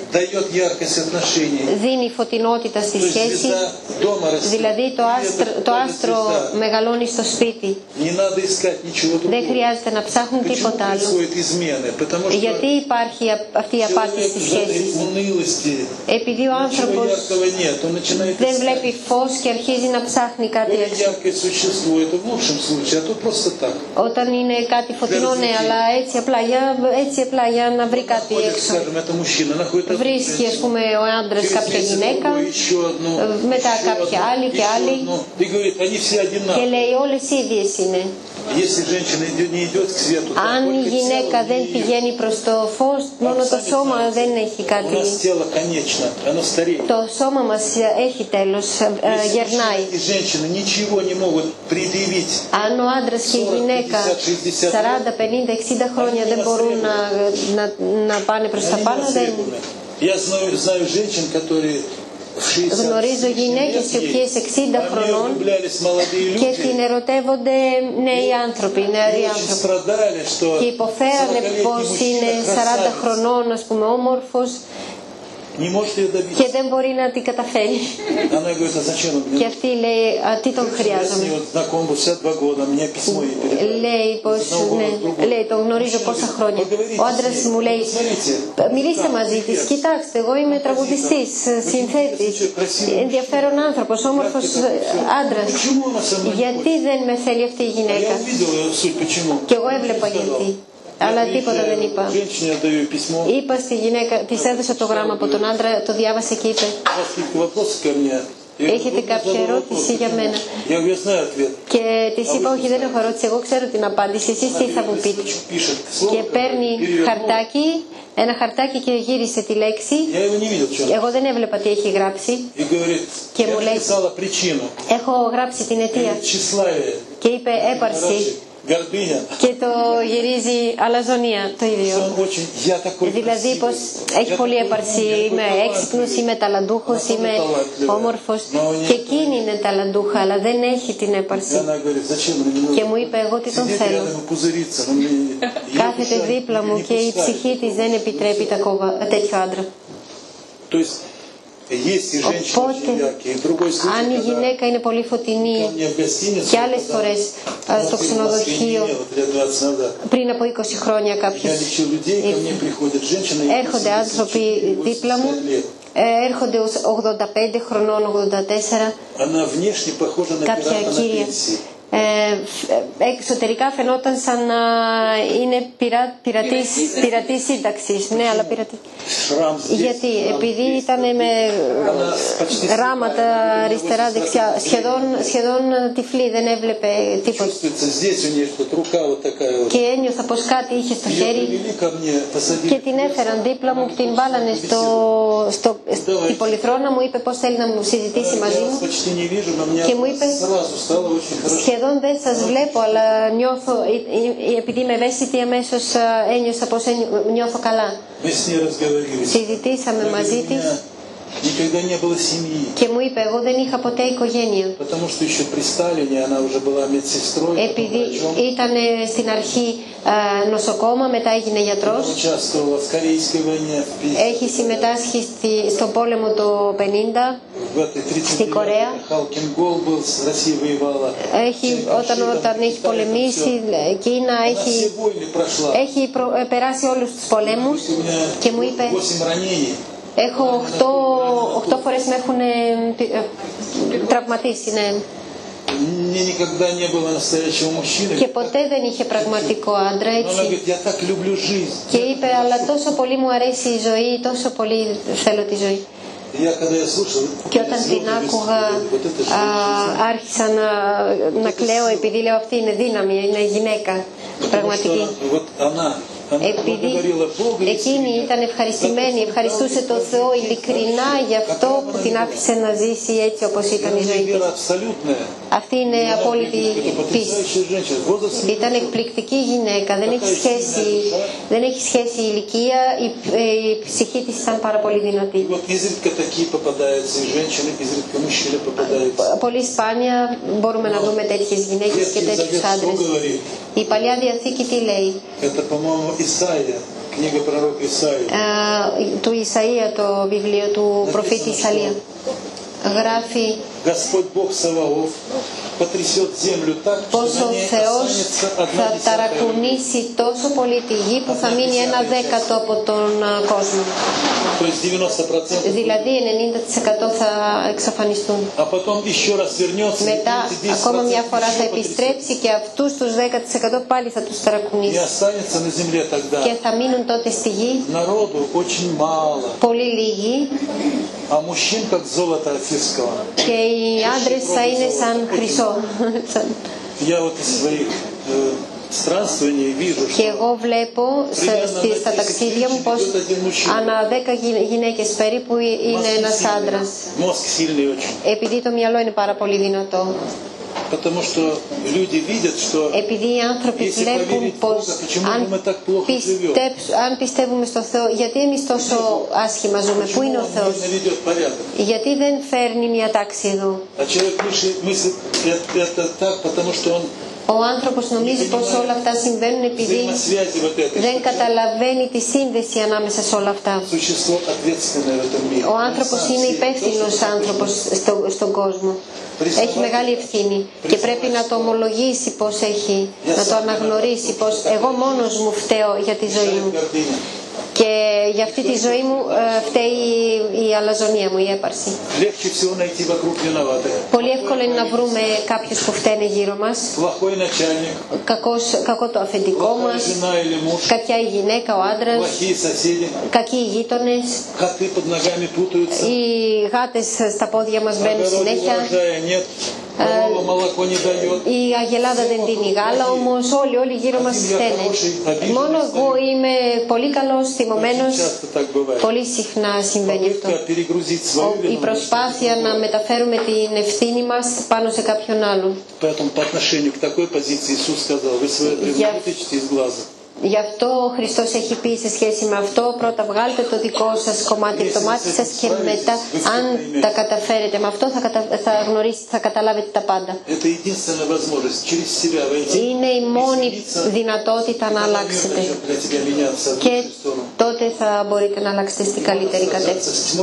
Δίνει φωτεινότητα στη σχέση, δηλαδή το άστρο, μεγαλώνει στο σπίτι. Δεν χρειάζεται να ψάχνουν τίποτα άλλο. Γιατί υπάρχει αυτή η απάτη στις σχέση, Επειδή ο άνθρωπος δεν βλέπει φως και αρχίζει να ψάχνει κάτι έξω. Όταν είναι κάτι φωτεινό, ναι, αλλά έτσι απλά, για, έτσι απλά για να βρει κάτι έξω. Βρίσκει, ας πούμε, ο άντρας κάποια γυναίκα, μετά κάποια άλλη και άλλη. Και λέει, όλες οι ίδιες είναι. Если женщина идет- не идет к свету, то Αν η только γυναίκα тело δεν не πηγαίνει προς το φως, μόνο το Сами σώμα знаете, δεν έχει У κάτι. нас тело конечно, оно стареет. Το σώμα μας έχει τέλος, ε, Если γερνάει. мужчина и женщина ничего не могут предъявить, Αν ο άντρας και η 40, γυναίκα 50, 40, 50, 60 χρόνια δεν μπορούν να, να, να πάνε προς τα они πάνω, δεν, невостребованы. Я знаю, знаю женщин, которые в 60 γνωρίζω γυναίκες οι οποίες 60 χρονών και την ερωτεύονται νέοι άνθρωποι, νεαροί άνθρωποι. και υποφέρανε πως είναι 40 χρονών ας πούμε όμορφος και δεν μπορεί να την καταφέρει. Και αυτή λέει, τι τον χρειάζομαι. Λέει πως, ναι, λέει, τον γνωρίζω πόσα χρόνια. Ο άντρας μου λέει, «Ε, μιλήστε μαζί της, κοιτάξτε, εγώ είμαι τραγουδιστής, συνθέτης, ενδιαφέρον άνθρωπος, όμορφος άντρας. Γιατί δεν με θέλει αυτή η γυναίκα; Και εγώ έβλεπα γιατί αλλά τίποτα δεν είπα. Είπα στη γυναίκα, της έδωσα το γράμμα από τον άντρα, το διάβασε και είπε. Έχετε κάποια ερώτηση για μένα; Και της είπα, Όχι, δεν έχω ερώτηση. Εγώ ξέρω την απάντηση. Εσείς τι θα μου πείτε. Και παίρνει χαρτάκι, ένα χαρτάκι και γύρισε τη λέξη. Εγώ δεν έβλεπα τι έχει γράψει. Και μου λέει, Έχω γράψει την αιτία. Και είπε, Έπαρση. Και το γυρίζει αλαζονία το ίδιο. Δηλαδή πως έχει πολύ έπαρση, είμαι έξυπνος, είμαι ταλαντούχος, είμαι όμορφος και εκείνη είναι ταλαντούχα αλλά δεν έχει την έπαρση. Και μου είπε εγώ τι τον θέλω. <laughs> Κάθεται δίπλα μου και η ψυχή της δεν επιτρέπει τέτοιο άντρα. Οπότε, αν η γυναίκα είναι πολύ φωτεινή και άλλες φορές ε, στο ξενοδοχείο πριν από 20 χρόνια κάποιες έρχονται άνθρωποι δίπλα μου ε, έρχονται ως 85 χρονών, 84 κάποια κύρια ε, ε, εξωτερικά φαινόταν σαν να είναι πειρα, πειρατής, ε. σύνταξης. Ναι, αλλά πειρατή. Γιατί, επειδή ήταν με ράματα αριστερά-δεξιά, σχεδόν, σχεδόν τυφλή, δεν έβλεπε τίποτα. Και ένιωθα πως κάτι είχε στο χέρι και την έφεραν δίπλα μου, την βάλανε στο, στο, στην πολυθρόνα μου, είπε πώ θέλει να μου συζητήσει μαζί μου και μου είπε σχεδόν σχεδόν δεν σας βλέπω, αλλά νιώθω, ε, ε, ε, επειδή είμαι ευαίσθητη, αμέσως ένιωσα πώ νιώθω καλά. Συζητήσαμε μαζί της. никогда не было семьи. και μου είπε, εγώ δεν είχα ποτέ οικογένεια. Потому что еще при Сталине она уже была медсестрой, потом Επειδή врачом. ήταν ε, στην αρχή ε, νοσοκόμα, μετά έγινε Она γιατρός. участвовала в Корейской войне в 50 Έχει συμμετάσχει στη, στον πόλεμο το 50. В этой 39 Στην Κορέα. Халкин Гол был, с Россией воевала. Έχει, Черепаши, όταν, там, όταν έχει Китай, там πολεμήσει, всё. ε, Κίνα, Она έχει, все войны прошла. έχει προ- ε, περάσει όλους τους πολέμους У меня και μου είπε 8 ранений. Έχω 8, φορές με έχουν ε, τραυματίσει, ναι. Και ποτέ δεν είχε πραγματικό άντρα, έτσι. Και είπε, αλλά τόσο πολύ μου αρέσει η ζωή, τόσο πολύ θέλω τη ζωή. Και όταν την άκουγα άρχισα να, να κλαίω επειδή λέω αυτή είναι δύναμη, είναι γυναίκα πραγματική επειδή εκείνη ήταν ευχαριστημένη, ευχαριστούσε τον Θεό ειλικρινά για αυτό που την άφησε να ζήσει έτσι όπως ήταν η ζωή της. Αυτή είναι απόλυτη πίστη. Ήταν εκπληκτική γυναίκα, δεν έχει σχέση, δεν έχει σχέση η ηλικία, η, ε, ψυχή της ήταν πάρα πολύ δυνατή. Πολύ σπάνια μπορούμε να δούμε τέτοιες γυναίκες και τέτοιους άντρες. Η Παλιά Διαθήκη τι λέει; Это, по-моему, Исаия, книга пророка Исаия. Ε, του Ισαΐα το βιβλίο του προφήτη Ισαλία. Γράφει Господь Бог Саваоф потрясет землю так, что πως на ο ней Θεός останется одна θα десятая. ταρακουνήσει τόσο πολύ τη γη που θα μείνει ένα δέκατο από τον α, κόσμο. То есть 90%. Δηλαδή 90% θα εξαφανιστούν. А потом еще раз вернется, и Μετά эти 10% ακόμα μια φορά θα еще потрясет. επιστρέψει και αυτούς τους 10% πάλι θα τους И ταρακουνήσει. останется на земле тогда Και θα μείνουν τότε στη γη народу очень мало, πολύ λίγοι а мужчин как золото Офирского. και и адрес Саины Сан Хрисо. Я вот из своих э, Και εγώ βλέπω στα ταξίδια μου πως ανά 10 γυναίκες περίπου ε- είναι ένας άντρας. Επειδή το μυαλό είναι πάρα πολύ δυνατό. Επειδή οι άνθρωποι βλέπουν πως αν πιστεύουμε στο Θεό, γιατί εμείς τόσο άσχημα ζούμε, πού είναι ο Θεός, γιατί δεν φέρνει μια τάξη εδώ; Ο άνθρωπος νομίζει πως όλα αυτά συμβαίνουν επειδή δεν καταλαβαίνει τη σύνδεση ανάμεσα σε όλα αυτά. Ο άνθρωπος είναι υπεύθυνος άνθρωπος στον κόσμο. Έχει μεγάλη ευθύνη και πρέπει να το ομολογήσει πως έχει, να το αναγνωρίσει πως εγώ μόνος μου φταίω για τη ζωή μου και για αυτή τη ζωή μου ε, φταίει η αλαζονία μου, η έπαρση. Πολύ εύκολο είναι να βρούμε κάποιους που φταίνε γύρω μας. Κακός το αφεντικό μας. Κακιά η γυναίκα, ο άντρας. Κακοί οι γείτονες. Οι γάτες στα πόδια μας μπαίνουν συνέχεια. Ε, η αγελάδα δεν δίνει γάλα, όμως όλοι, όλοι γύρω μας φταίνε. Μόνο εγώ είμαι πολύ καλός, Επομένως, πολύ συχνά συμβαίνει αυτό. Η προσπάθεια να μεταφέρουμε την ευθύνη μας πάνω σε κάποιον άλλον. Γι' αυτό ο Χριστός έχει πει σε σχέση με αυτό πρώτα βγάλτε το δικό σας κομμάτι από το μάτι σας και μετά αν τα καταφέρετε με αυτό θα, κατα... θα καταλάβετε τα πάντα. Είναι η μόνη δυνατότητα να αλλάξετε και τότε θα μπορείτε να αλλάξετε στην καλύτερη κατεύθυνση.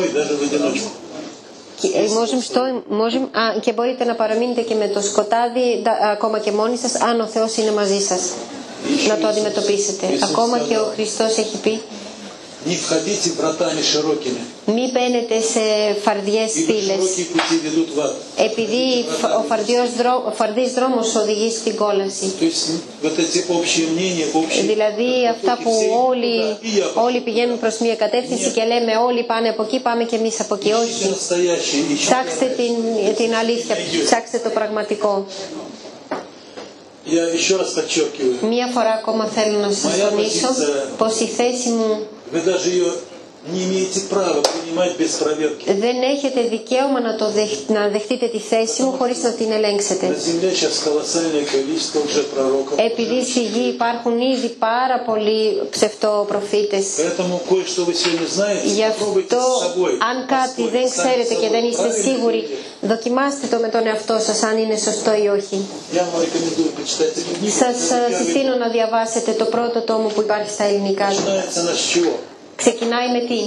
Και, ε, στο, μόζιμ, και μπορείτε να παραμείνετε και με το σκοτάδι ακόμα και μόνοι σας αν ο Θεός είναι μαζί σας να το αντιμετωπίσετε. Ακόμα και ο Χριστός έχει πει μην μπαίνετε σε φαρδιές στήλες επειδή ο φαρδιός δρόμος, οδηγεί στην κόλαση. Δηλαδή αυτά που όλοι, πηγαίνουν προς μια κατεύθυνση και λέμε όλοι πάνε από εκεί, πάμε και εμείς από εκεί. Όχι. Ψάξτε την, την αλήθεια, ψάξτε το πραγματικό. Μία φορά ακόμα θέλω να σας τονίσω πως η θέση μου δεν έχετε δικαίωμα να, δεχτείτε τη θέση μου χωρίς να την ελέγξετε. Επειδή στη γη υπάρχουν ήδη πάρα πολλοί ψευτοπροφήτες. Γι' αυτό αν κάτι δεν ξέρετε και δεν είστε σίγουροι, δοκιμάστε το με τον εαυτό σας αν είναι σωστό ή όχι. Σας συστήνω να διαβάσετε το πρώτο τόμο που υπάρχει στα ελληνικά. Ξεκινάει με τι;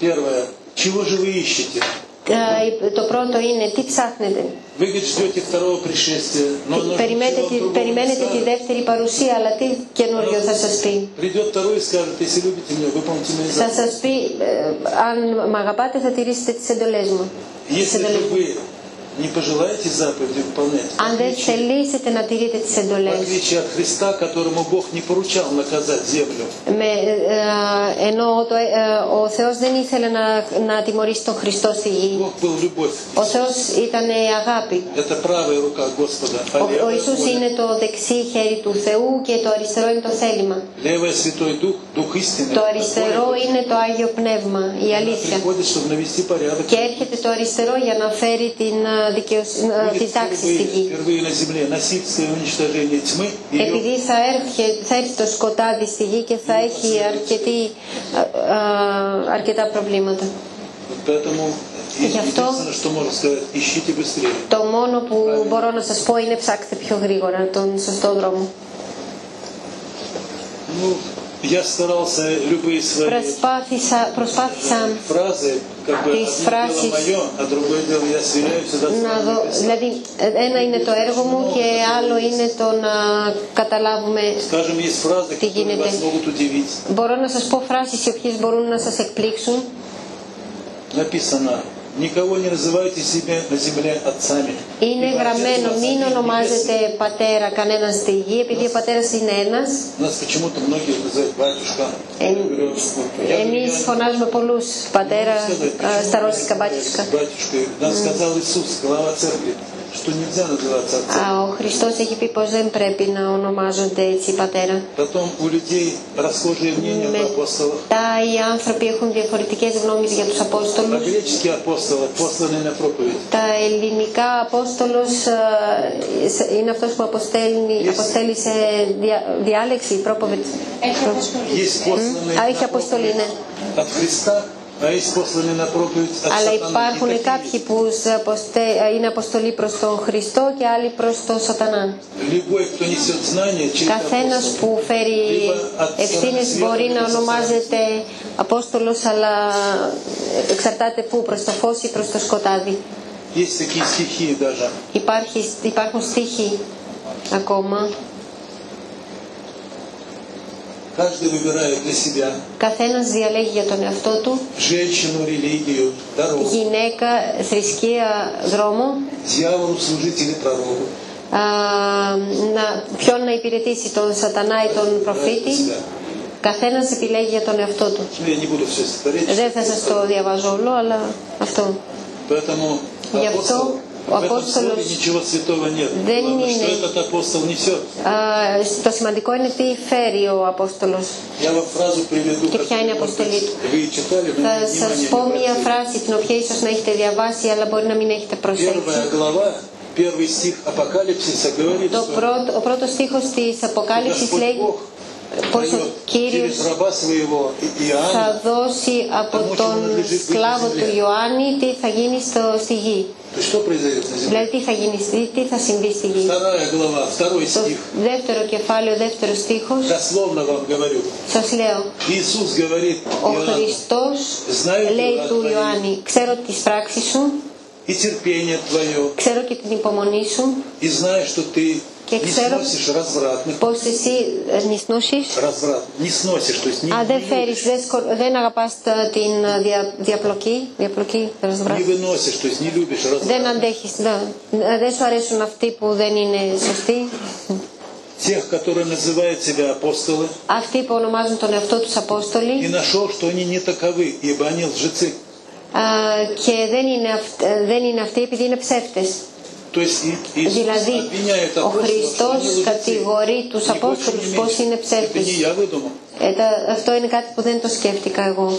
Первое. Ε, το πρώτο είναι τι ψάχνετε; Περιμένετε, περιμένετε τη δεύτερη παρουσία, αλλά τι καινούριο θα σας πει; Θα σας πει, ε, αν με αγαπάτε θα τηρήσετε τις εντολές. Τις εντολές μου вы не пожелаете заповеди выполнять, в Αν δεν отличие- θελήσετε να τηρείτε τις в εντολές, отличие от Христа, которому Бог не поручал наказать землю, με, ε, ενώ το, ε, ο Θεός δεν ήθελε να, να τιμωρήσει τον Χριστό στη γη. Бог был любовь. Ο Θεός ήταν η αγάπη. Это правая рука Господа, а Ο, ο левая Ιησούς воля. είναι το δεξί χέρι του Θεού και το αριστερό είναι το θέλημα. Левая Святой Дух, Дух истины. Το αριστερό είναι το Άγιο Πνεύμα, η Она αλήθεια. приходит, чтобы навести порядок. Και έρχεται το αριστερό για να φέρει την, τη ε, τάξη στη γη. Επειδή θα έρθει, θα το σκοτάδι στη γη και θα έχει ε, ε, αρκετά προβλήματα. Γι' αυτό το μόνο που μπορώ να σας πω είναι ψάξτε πιο γρήγορα τον σωστό δρόμο. Ну, я старался любые свои Προσπάθησα, προσπάθησα фразы, как бы Из одно фразис- дело мое, а другое дело я сверяю всегда с να Словом δω, Небесным. δηλαδή ένα είναι το έργο μου και άλλο είναι το να καταλάβουμε. Скажем, есть фразы, Ты которые гинете. вас могут удивить. Μπορώ να σας πω φράσεις οι οποίες μπορούν να σας εκπλήξουν. Написано, никого не называйте себе на земле отцами. Είναι Ибо Отец γραμμένο ваш μην один ονομάζετε небесный». πατέρα κανέναν στη γη επειδή ο πατέρας είναι ένας. Нас почему-то многие называют батюшка. Ε, Я говорю, вот, я εμείς говорю, φωνάζουμε πολλούς πατέρα не сказать, α, почему στα вы ρώσικα называетесь μπάτιουσκα. батюшкой. Нам сказал Иисус, глава церкви, Α, ο Χριστός έχει πει πως δεν πρέπει να ονομάζονται έτσι πατέρα. Οι άνθρωποι έχουν διαφορετικές γνώμες για τους Απόστολους. Τα ελληνικά Απόστολος ε, είναι αυτός που αποστέλνει, αποστέλει σε διάλεξη, πρόποβετ. Έχει αποστολή. Έχει αποστολή, ναι. Αλλά υπάρχουν κάποιοι που ε, είναι αποστολή προς τον Χριστό και άλλοι προς τον Σατανά. Καθένας που φέρει ευθύνες μπορεί να ονομάζεται απόστολος, αλλά εξαρτάται πού, προς το φως ή προς το σκοτάδι. Υπάρχει, υπάρχουν στίχοι ακόμα. Καθένας διαλέγει για τον εαυτό του γυναίκα, θρησκεία, δρόμο να, ποιον να υπηρετήσει, τον σατανά ή τον προφήτη. Καθένας επιλέγει για τον εαυτό του. Δεν θα σας το διαβάζω όλο, αλλά αυτό. Γι' αυτό Απόστολος... Δεν είναι... το σημαντικό είναι τι φέρει ο Απόστολος. Και ποια είναι η αποστολή του. Θα σα πω μια φράση την οποία ίσω να έχετε διαβάσει αλλά μπορεί να μην έχετε προσέξει. Το πρώτο, ο πρώτος στίχος της Αποκάλυψης λέει πόσο ο Κύριος θα δώσει από τον σκλάβο του Ιωάννη τι θα γίνει στο, στη γη; Δηλαδή τι θα, γίνει, τι θα συμβεί στη γη; Δεύτερο κεφάλαιο, δεύτερος στίχος. Σας λέω. Ο Χριστός λέει του Ιωάννη, ξέρω τις πράξεις σου. Ξέρω και την υπομονή σου. и знаю, что ты Και не ξέρω сносишь развратных. πως εσύ ε, νησνούσεις, Разврат. Не сносишь, то есть не, Α, δεν не φέρεις, любишь, δεν, σκο- δεν αγαπάς τα- την ε, δια, διαπλοκή, διαπλοκή, не ρασβρά. выносишь, то есть не любишь разврат. Δεν αντέχεις, δεν, δεν σου αρέσουν αυτοί που δεν είναι σωστοί. Тех, которые называют себя апостолы, Αυτοί που ονομάζουν τον εαυτό τους и Απόστολοι нашел, что они не таковы, ибо они лжецы. α, και δεν είναι, αυ- ε, δεν είναι αυτοί επειδή είναι ψεύτες. Δηλαδή, ο Χριστός κατηγορεί τους απόστολους πώς είναι ψεύτες. Ε, αυτό είναι κάτι που δεν το σκέφτηκα εγώ.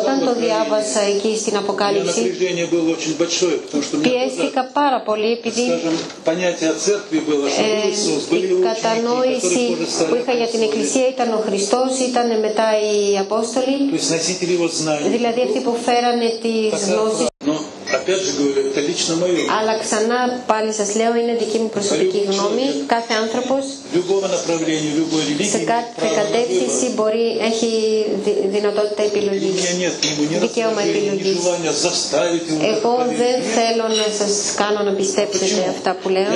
Όταν το διάβασα εκεί στην Αποκάλυψη, πιέστηκα πάρα πολύ επειδή ε, η κατανόηση που είχα για την Εκκλησία ήταν ο Χριστός, ήταν μετά οι Απόστολοι, δηλαδή αυτοί που φέρανε τις γνώσεις. Αλλά ξανά πάλι σας λέω είναι δική μου προσωπική γνώμη. Κάθε άνθρωπος σε κάθε κατεύθυνση μπορεί, έχει δυνατότητα επιλογής Δικαίωμα επιλογής. Εγώ δεν θέλω να σας κάνω να πιστέψετε αυτά που λέω.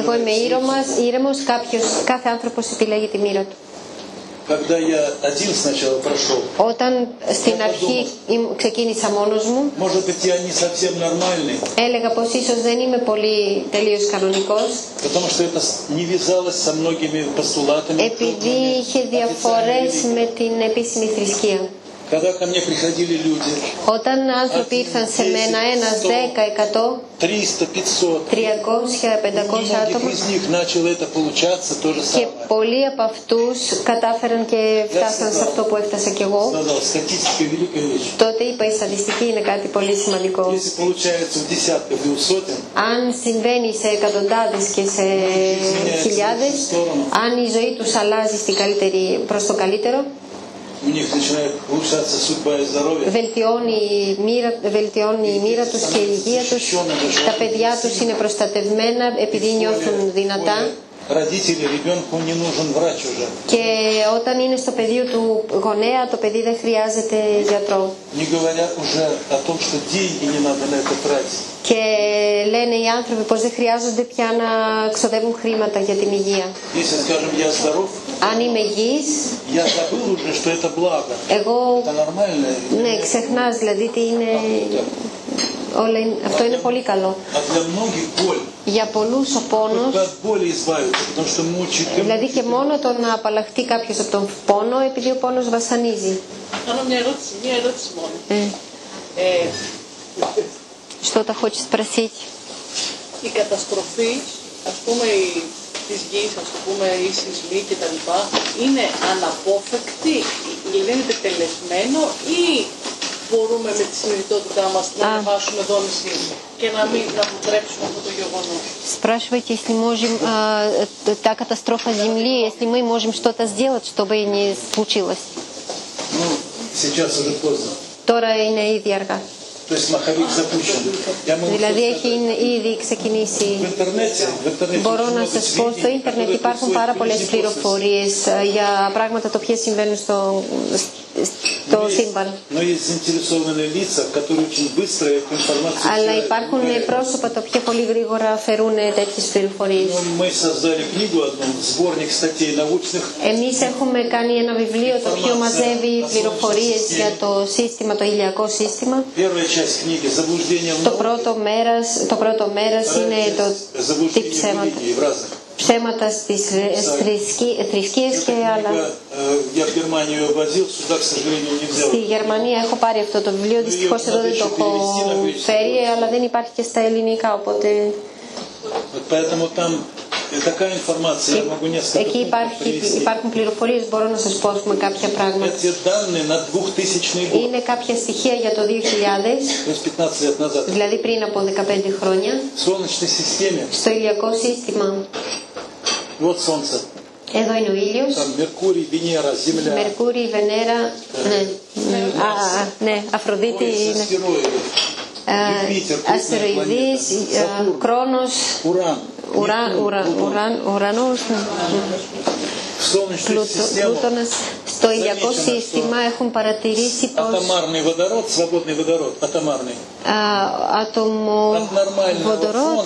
Εγώ είμαι ήρεμος, κάποιος, κάθε άνθρωπος επιλέγει τη μοίρα του. Όταν στην αρχή ξεκίνησα μόνος μου, έλεγα πως ίσως δεν είμαι πολύ τελείως κανονικός, επειδή είχε διαφορές με την επίσημη θρησκεία. Όταν άνθρωποι ήρθαν σε μένα, ένας 10, 100, 300, 500 άτομα, και πολλοί από αυτούς κατάφεραν και φτάσαν σε αυτό που έφτασα κι εγώ, τότε είπα η στατιστική είναι κάτι πολύ σημαντικό. Αν συμβαίνει σε εκατοντάδες και σε χιλιάδες, αν η ζωή τους αλλάζει προς το καλύτερο, Βελτιώνει η μοίρα, βελτιώνει η τους και η υγεία τους. Τα παιδιά τους είναι προστατευμένα επειδή νιώθουν δυνατά. Και όταν είναι στο πεδίο του γονέα, το παιδί δεν χρειάζεται γιατρό. Και λένε οι άνθρωποι πως δεν χρειάζονται πια να ξοδεύουν χρήματα για την υγεία. Если, скажем, я здоров, Αν είμαι υγιής, я забыл уже, что это благо. εγώ Это нормально. ναι, ξεχνάς δηλαδή τι είναι... Όλα είναι... Αυτό είναι πολύ καλό. А для многих боль. Για πολλούς ο πόνος, Только от боли избавиться, потому что мучает и δηλαδή και мучает. μόνο το να απαλλαχτεί κάποιος από τον πόνο, επειδή ο πόνος βασανίζει. Κάνω μια ερώτηση, μια ερώτηση μόνο. Ε, Ε, Что-то хочешь спросить? η καταστροφή, ας πούμε, η, της γης, ας το πούμε, οι σεισμοί και τα λοιπά, είναι αναπόφευκτη, δηλαδή είναι τετελεσμένο ή μπορούμε με τη συνειδητότητά μας να Α. ανεβάσουμε δόνηση και να μην να αποτρέψουμε αυτό το γεγονός. Спрашиваете, если можем, а, э, та катастрофа Земли, если мы можем что-то сделать, чтобы не случилось. Ну, сейчас уже поздно. Τώρα είναι ήδη αργά. Δηλαδή έχει ήδη ξεκινήσει. Μπορώ να σας πω στο ίντερνετ υπάρχουν πάρα πολλές πληροφορίες ε, για πράγματα τα οποία συμβαίνουν στο, το σύμπαν. Αλλά υπάρχουν πρόσωπα τα οποία πολύ γρήγορα φέρουν τέτοιες πληροφορίες. Εμείς έχουμε κάνει ένα βιβλίο το οποίο μαζεύει πληροφορίες για το σύστημα, το ηλιακό σύστημα. Το πρώτο μέρας, το πρώτο μέρας είναι το τι ψέματα ψέματα στις ε, θρησκείες και άλλα. Στη Γερμανία έχω πάρει αυτό το βιβλίο, δυστυχώς εδώ δεν το έχω φέρει, αλλά δεν υπάρχει και στα ελληνικά, οπότε... Εκεί υπάρχει, υπάρχουν πληροφορίες, μπορώ να σας πω πούμε, κάποια πράγματα. Είναι κάποια στοιχεία για το 2000, δηλαδή πριν από 15 χρόνια, στο ηλιακό σύστημα. Εδώ είναι ο ήλιος. Μερκούρι, Βενέρα, Ζήμλια. Μερκούρι, Βενέρα. Ναι, Αφροδίτη είναι. Αστεροειδής, Κρόνος, Уран, уран, уран. Πλούτονας. Στο ηλιακό σύστημα έχουν παρατηρήσει πως... Αταμάρνη водород, свободный водород. Άτομο βοδορότ,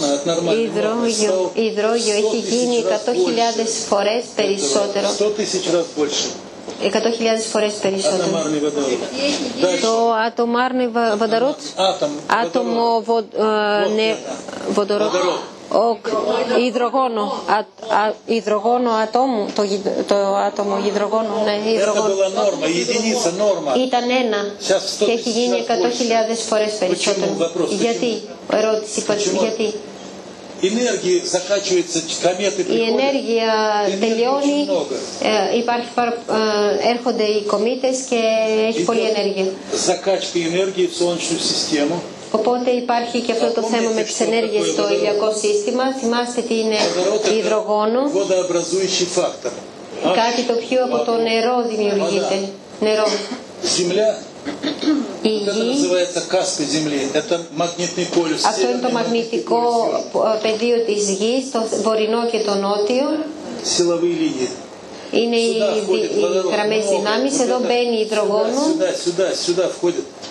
υδρόγιο, έχει γίνει 100.000 φορές περισσότερο. 100.000 περισσότερο. Το ατομάρνη άτομο υδρογόνο, υδρογόνο ατόμου, το, άτομο υδρογόνο, ναι, υδρογόνο. Ήταν ένα. Και έχει γίνει 100.000 φορές περισσότερο. Γιατί, ερώτηση, γιατί; Η ενέργεια τελειώνει, ε, υπάρχει, ε, έρχονται οι κομίτες και έχει πολλή ενέργεια. Οπότε υπάρχει και αυτό το θέμα με τις ενέργειες στο ηλιακό σύστημα. Θυμάστε τι είναι υδρογόνο. Κάτι το οποίο από το νερό δημιουργείται. Νερό. Η γη. Αυτό είναι το μαγνητικό πεδίο της γης, το βορεινό και το νότιο. Είναι οι γραμμές δυνάμεις, εδώ μπαίνει υδρογόνο.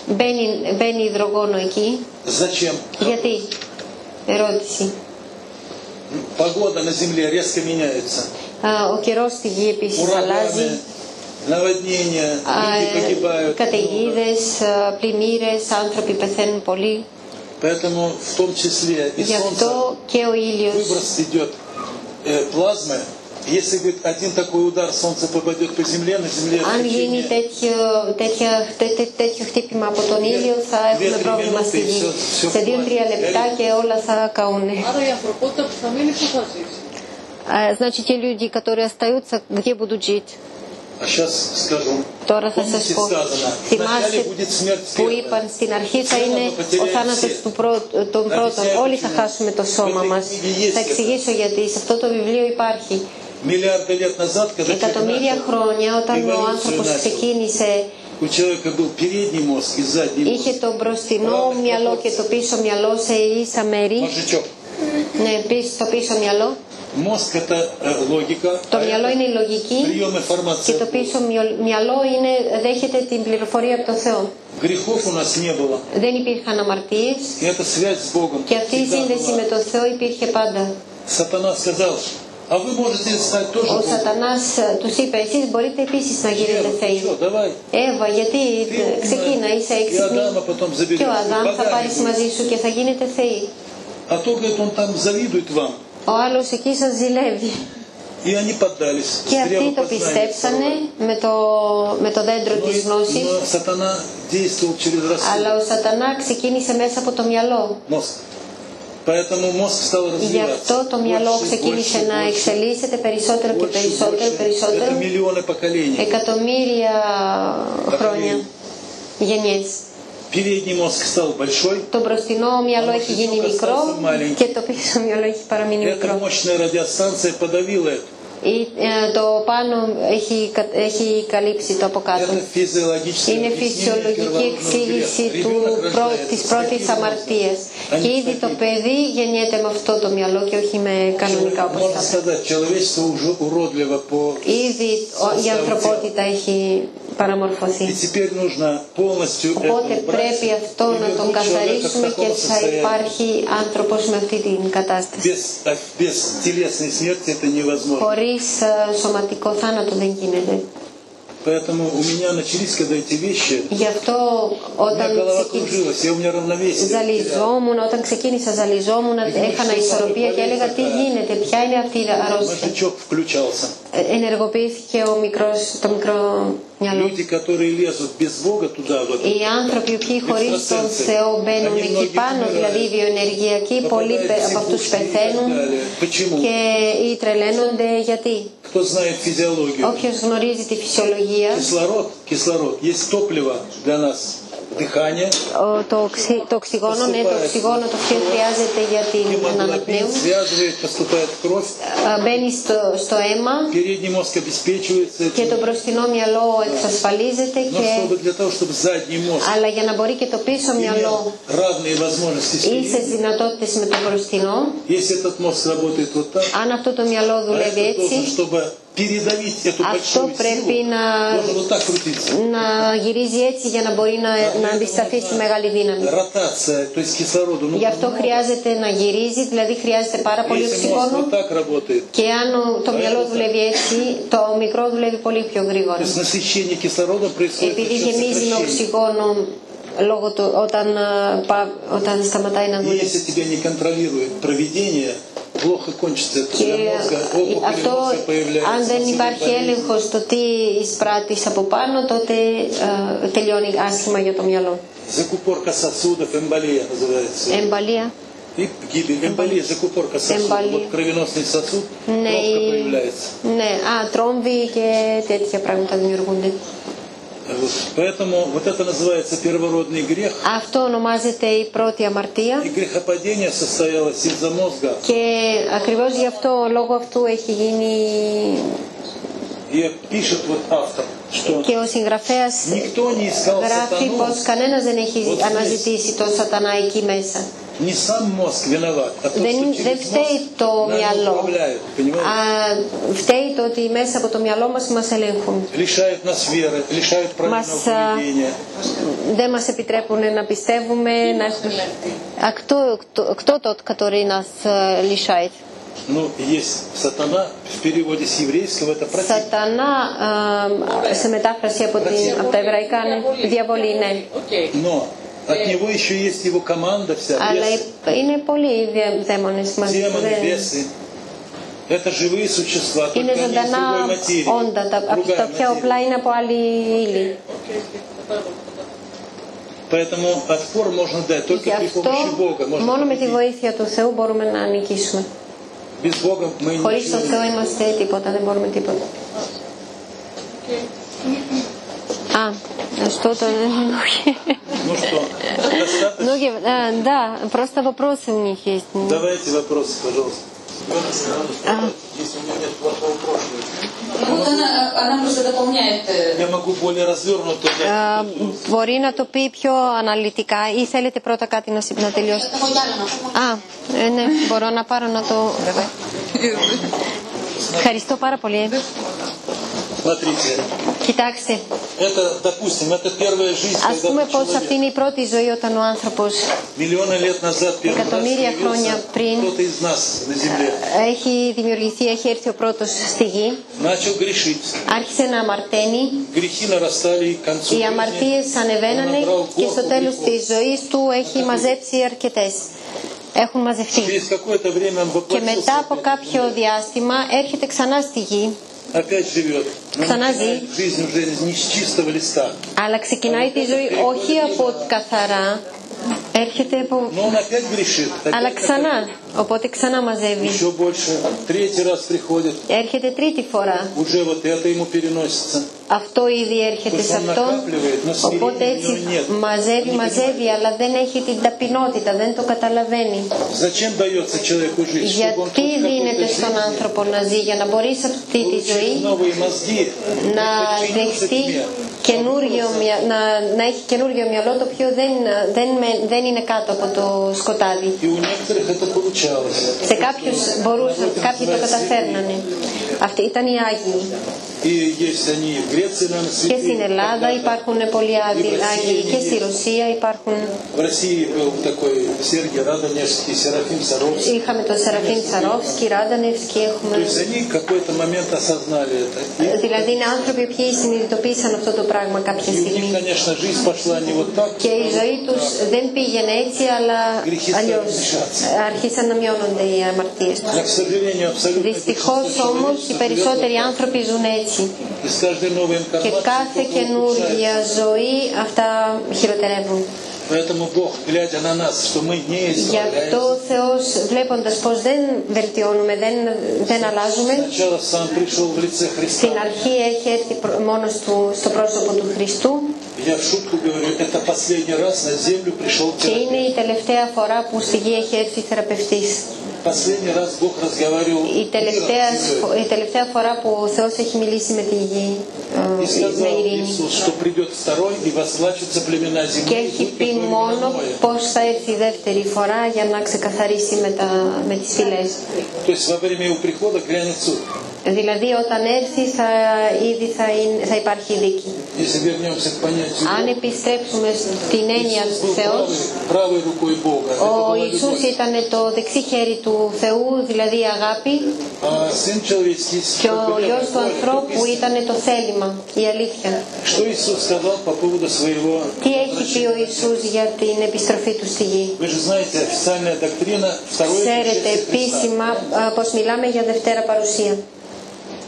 Сюда, сюда, сюда входит. μπαίνει, μπαίνει υδρογόνο εκεί. Зачем? Γιατί, ερώτηση. Погода на Земле резко меняется. Α, Ο καιρός στη γη επίσης αλλάζει. Ураганы, наводнения, люди погибают. Καταιγίδες, πλημμύρες, άνθρωποι πεθαίνουν πολύ. Поэтому в том числе и Γι' Солнце αυτό και ο ήλιος. выброс идет э, плазмы. Если говорит, один такой удар Солнце попадет по Земле, на Земле в Αν γίνει течение τέτοιο, τέτοια, τέ- τέ- τέτοιο χτύπημα από τον ήλιο θα έχουμε Δύο-τρία πρόβλημα στη γη. minuti, σε- σε Σε δύο-τρία φουβάρι. λεπτά και όλα θα καούν. Άρα η ανθρωπότητα που θα μείνει πού θα ζήσει. А, Значит, те люди, которые остаются, где будут жить? А сейчас скажу. Τώρα θα σας Помните πω. сказано, Θυμάστε вначале будет смерть που первая. είπαν στην αρχή θα Все είναι равно потеряем ο θάνατος все. του πρώτου, των πρώτων. Объясняю Όλοι θα почему. χάσουμε το σώμα В этой μας. книге есть Θα это. εξηγήσω γιατί. Σε αυτό το βιβλίο υπάρχει. Εκατομμύρια χρόνια όταν ο άνθρωπο ξεκίνησε είχε το μπροστινό μυαλό και το πίσω μυαλό σε ίσα μέρη. Ναι, στο πίσω μυαλό. Το μυαλό είναι η λογική και το πίσω μυαλό είναι, δέχεται την πληροφορία από το Θεό. Δεν υπήρχαν αμαρτίες. Και αυτή η σύνδεση με το Θεό υπήρχε πάντα. Сатана сказал, а вы можете стать тоже Ο Богом. Σατανάς ε, τους είπε, εσείς μπορείτε επίσης να γίνετε Ева, θεοί. что, давай. Εύα, γιατί Ты ε, умная, ξεκίνα, είσαι и έξυπνη Адама потом заберешь, και ο Αδάμ θα богами πάρεις будешь. μαζί σου και θα γίνετε θεοί. А то, говорит, он там завидует вам. Ο άλλος εκεί σας ζηλεύει. И они поддались. Και с αυτοί το древопознания πιστέψανε второе. με το, με το δέντρο Но, της и- γνώσης, но сатана действовал через αλλά ο рассудок, Σατανά ξεκίνησε μέσα από το μυαλό. мозг. Поэтому мозг стал Γι' развиваться. αυτό το μυαλό Больше, ξεκίνησε больше, να больше, εξελίσσεται περισσότερο και больше, περισσότερο, больше. περισσότερο, Это миллионы поколений. εκατομμύρια χρόνια, γενιές. Передний мозг стал большой. Το μπροστινό μυαλό έχει γίνει μικρό και το πίσω μυαλό έχει παραμείνει Эта μικρό. Ε, το πάνω έχει, καλύψει το από κάτω. Είναι φυσιολογική εξήγηση του, πρώτη της πρώτης αμαρτίας. Και ήδη το παιδί γεννιέται με αυτό το μυαλό και όχι με κανονικά όπως θα Ήδη η ανθρωπότητα έχει παραμορφωθεί. Οπότε πρέπει αυτό να τον καθαρίσουμε και θα υπάρχει άνθρωπος με αυτή την κατάσταση. Χωρίς а без телесной смерти это невозможно. Χωρίς ε, σωματικό θάνατο δεν γίνεται. Поэтому у меня начались, когда эти вещи, Γι' αυτό у меня όταν голова ξεκίνησα кружилась, я у меня равновесие. терял. ζαλιζόμουν, όταν ξεκίνησα ζαλιζόμουν, έχανα ισορροπία και έλεγα τι γίνεται, ποια είναι αυτή η αρρώστια. Мозжечок включался. Ε, Ενεργοποιήθηκε ο μικρός, το μικρό μυαλό. Люди, которые лезут без Бога туда, вот, Οι άνθρωποι οι οποίοι χωρί τον Θεό μπαίνουν εκεί πάνω, δηλαδή οι βιοενεργειακοί, πολλοί πε- από αυτού πεθαίνουν Почему? και ή τρελαίνονται γιατί. Кто знает физиологию? Όποιο γνωρίζει τη φυσιολογία, το, οξυ, το οξυγόνο, ναι, το οξυγόνο το οποίο χρειάζεται για την αναπνεύση. Ε, μπαίνει στο, στο αίμα και το μπροστινό μυαλό εξασφαλίζεται και... αλλά για να μπορεί και το πίσω μυαλό ίσες δυνατότητες με το μπροστινό. Αν αυτό το μυαλό δουλεύει έτσι передавить эту Αυτό большую πρέπει силу, να, должен вот так крутиться. να γυρίζει έτσι για να μπορεί να, να αντισταθεί στη μεγάλη δύναμη. Ротация, то есть кислороду. Ну, Γι' αυτό χρειάζεται να γυρίζει, δηλαδή χρειάζεται πάρα πολύ если мозг οξυγόνο вот так работает, και αν ο- το μυαλό δουλεύει έτσι, το μικρό δουλεύει πολύ πιο то γρήγορα. есть насыщение кислородом происходит Επειδή за счет γεμίζει με сокращения. οξυγόνο λόγω του, όταν, α, πα- όταν σταματάει να И δουλεύει. если тебя не контролирует проведение, плохо кончится это Και для мозга, опухоли αυτό, мозга появляются. αν δεν особенно υπάρχει болезни. έλεγχος στο τι εισπράττεις από πάνω, τότε α, τελειώνει άσχημα για το μυαλό. Закупорка сосудов, эмболия называется. Εμπαλία. И гибель. Эмболия, закупорка сосудов. Эмболия. Вот кровеносный сосуд, Ναι, пробка η- появляется. ναι, α, τρόμβοι και τέτοια πράγματα δημιουργούνται. Вот. Поэтому вот это называется первородный грех. Αυτό ονομάζεται η πρώτη αμαρτία И грехопадение состоялось из-за мозга. και ακριβώς γι' αυτό, λόγω αυτού έχει γίνει И пишет вот автор, что και ο συγγραφέας никто не искал γράφει сатану, πως κανένας δεν έχει Вот здесь. αναζητήσει το σατανά εκεί μέσα. не сам мозг виноват, а то, Δεν, что δεν через φταίει мозг το нами μυαλό. управляют, понимаете? Α, φταίει το ότι μέσα από το μυαλό μας μας ελέγχουν. Лишают нас веры, лишают правильного Μας, α, поведения. δεν μας επιτρέπουν να πιστεύουμε, να έχουμε... А кто, кто, кто тот, который нас э, лишает? Ну, есть сатана, в переводе с еврейского это против. Σατανά α, σε μετάφραση από, την, από τα εβραϊκά είναι διαβολή, ναι. Οκ. Но от него еще есть его команда вся, Αλλά бесы, είναι πολλοί οι δαί- δαίμονες μαζί που демоны, δεν... бесы. Это живые существа, только Είναι они из ζωντανά другой материи. όντα, τα, από Другая τα οποία материя. όπλα είναι από άλλη ύλη. Поэтому отпор можно дать только Γι' при αυτό помощи Бога. Можно μόνο με τη победить. βοήθεια του Θεού μπορούμε να νικήσουμε. Без Бога мы Χωρίς ничего τον не Θεό είμαστε τίποτα, δεν μπορούμε τίποτα. А, что-то... Ну что, достаточно? Многие, э, да, просто вопросы у них есть. Давайте вопросы, пожалуйста. Если у меня нет плохого прошлого, Вот она, она просто дополняет э, я могу более развернуто взять. Ε, μπορεί να το πει πιο αναλυτικά ή θέλετε πρώτα κάτι να, συ- να τελειώσετε. Α, ε, ναι, μπορώ να πάρω να το... Ευχαριστώ πάρα πολύ. ε. Смотрите, Κοιτάξτε, это, допустим, это первая жизнь, ας когда πούμε человек πως αυτή είναι η πρώτη ζωή όταν ο άνθρωπος миллионы лет назад первый раз Εκατομμύρια χρόνια появился πριν кто-то из нас на земле, έχει δημιουργηθεί, έχει έρθει ο πρώτος στη γη, начал грешить. άρχισε να αμαρταίνει, Грехи нарастали и к концу οι жизни αμαρτίες ανεβαίνανε он набрал και στο горку τέλος грехов. της ζωής του έχει μαζέψει αρκετές. Έχουν μαζευτεί. Через какое-то время он Και воплотился, μετά από опять, κάποιο διάστημα έρχεται ξανά στη γη, опять живет. Но Ξανά начинает ζει. жизнь уже не с чистого листа. αλλά ξεκινάει τη ζωή όχι από καθαρά, έρχεται από... Но он опять грешит. Опять αλλά опять. ξανά, οπότε ξανά μαζεύει. Еще больше. Tретий раз приходит. Έρχεται τρίτη φορά. Уже вот это ему переносится. αυτό ήδη έρχεται σε αυτό, οπότε έτσι μαζεύει, μαζεύει, αλλά δεν έχει την ταπεινότητα, δεν το καταλαβαίνει. Γιατί δίνεται στον άνθρωπο να ζει, για να μπορεί σε αυτή τη ζωή να δεχτεί καινούργιο, να, να έχει καινούργιο μυαλό, το οποίο δεν, δεν, είναι κάτω από το σκοτάδι. Σε κάποιους μπορούσαν, κάποιοι το καταφέρνανε. Αυτοί ήταν οι Άγιοι και στην Ελλάδα υπάρχουν πολλοί άγιοι και στη Ρωσία υπάρχουν. Είχαμε τον Σεραφίν Σαρόφσκι, Ράντανευσκι, έχουμε. Δηλαδή είναι άνθρωποι που συνειδητοποίησαν αυτό το πράγμα κάποια στιγμή. Και η ζωή τους δεν πήγαινε έτσι, αλλά αλλιώς ε, άρχισαν να μειώνονται οι αμαρτίες τους. Δυστυχώς όμως οι περισσότεροι άνθρωποι ζουν έτσι και κάθε καινούργια ζωή αυτά χειροτερεύουν. Γι' αυτό ο Θεός βλέποντας πως δεν βελτιώνουμε, δεν, δεν αλλάζουμε, στην αρχή έχει έρθει μόνος του στο πρόσωπο του Χριστού. Και είναι η τελευταία φορά που στη γη έχει έρθει θεραπευτής. Η τελευταία, η τελευταία φορά που ο Θεός έχει μιλήσει με τη γη, ε, με ειρήνη. Και έχει πει μόνο πώς θα έρθει η δεύτερη φορά για να ξεκαθαρίσει με, τις με. Δηλαδή όταν έρθει ήδη θα, υπάρχει δίκη. Αν επιστρέψουμε στην έννοια του Θεού, ο Ιησούς ήταν το δεξί χέρι του Θεού, δηλαδή η αγάπη και ο Υιός του ανθρώπου ήταν το θέλημα, η αλήθεια. Τι έχει πει ο Ιησούς για την επιστροφή του στη γη; Ξέρετε επίσημα ε, πως μιλάμε για Δευτέρα Παρουσία.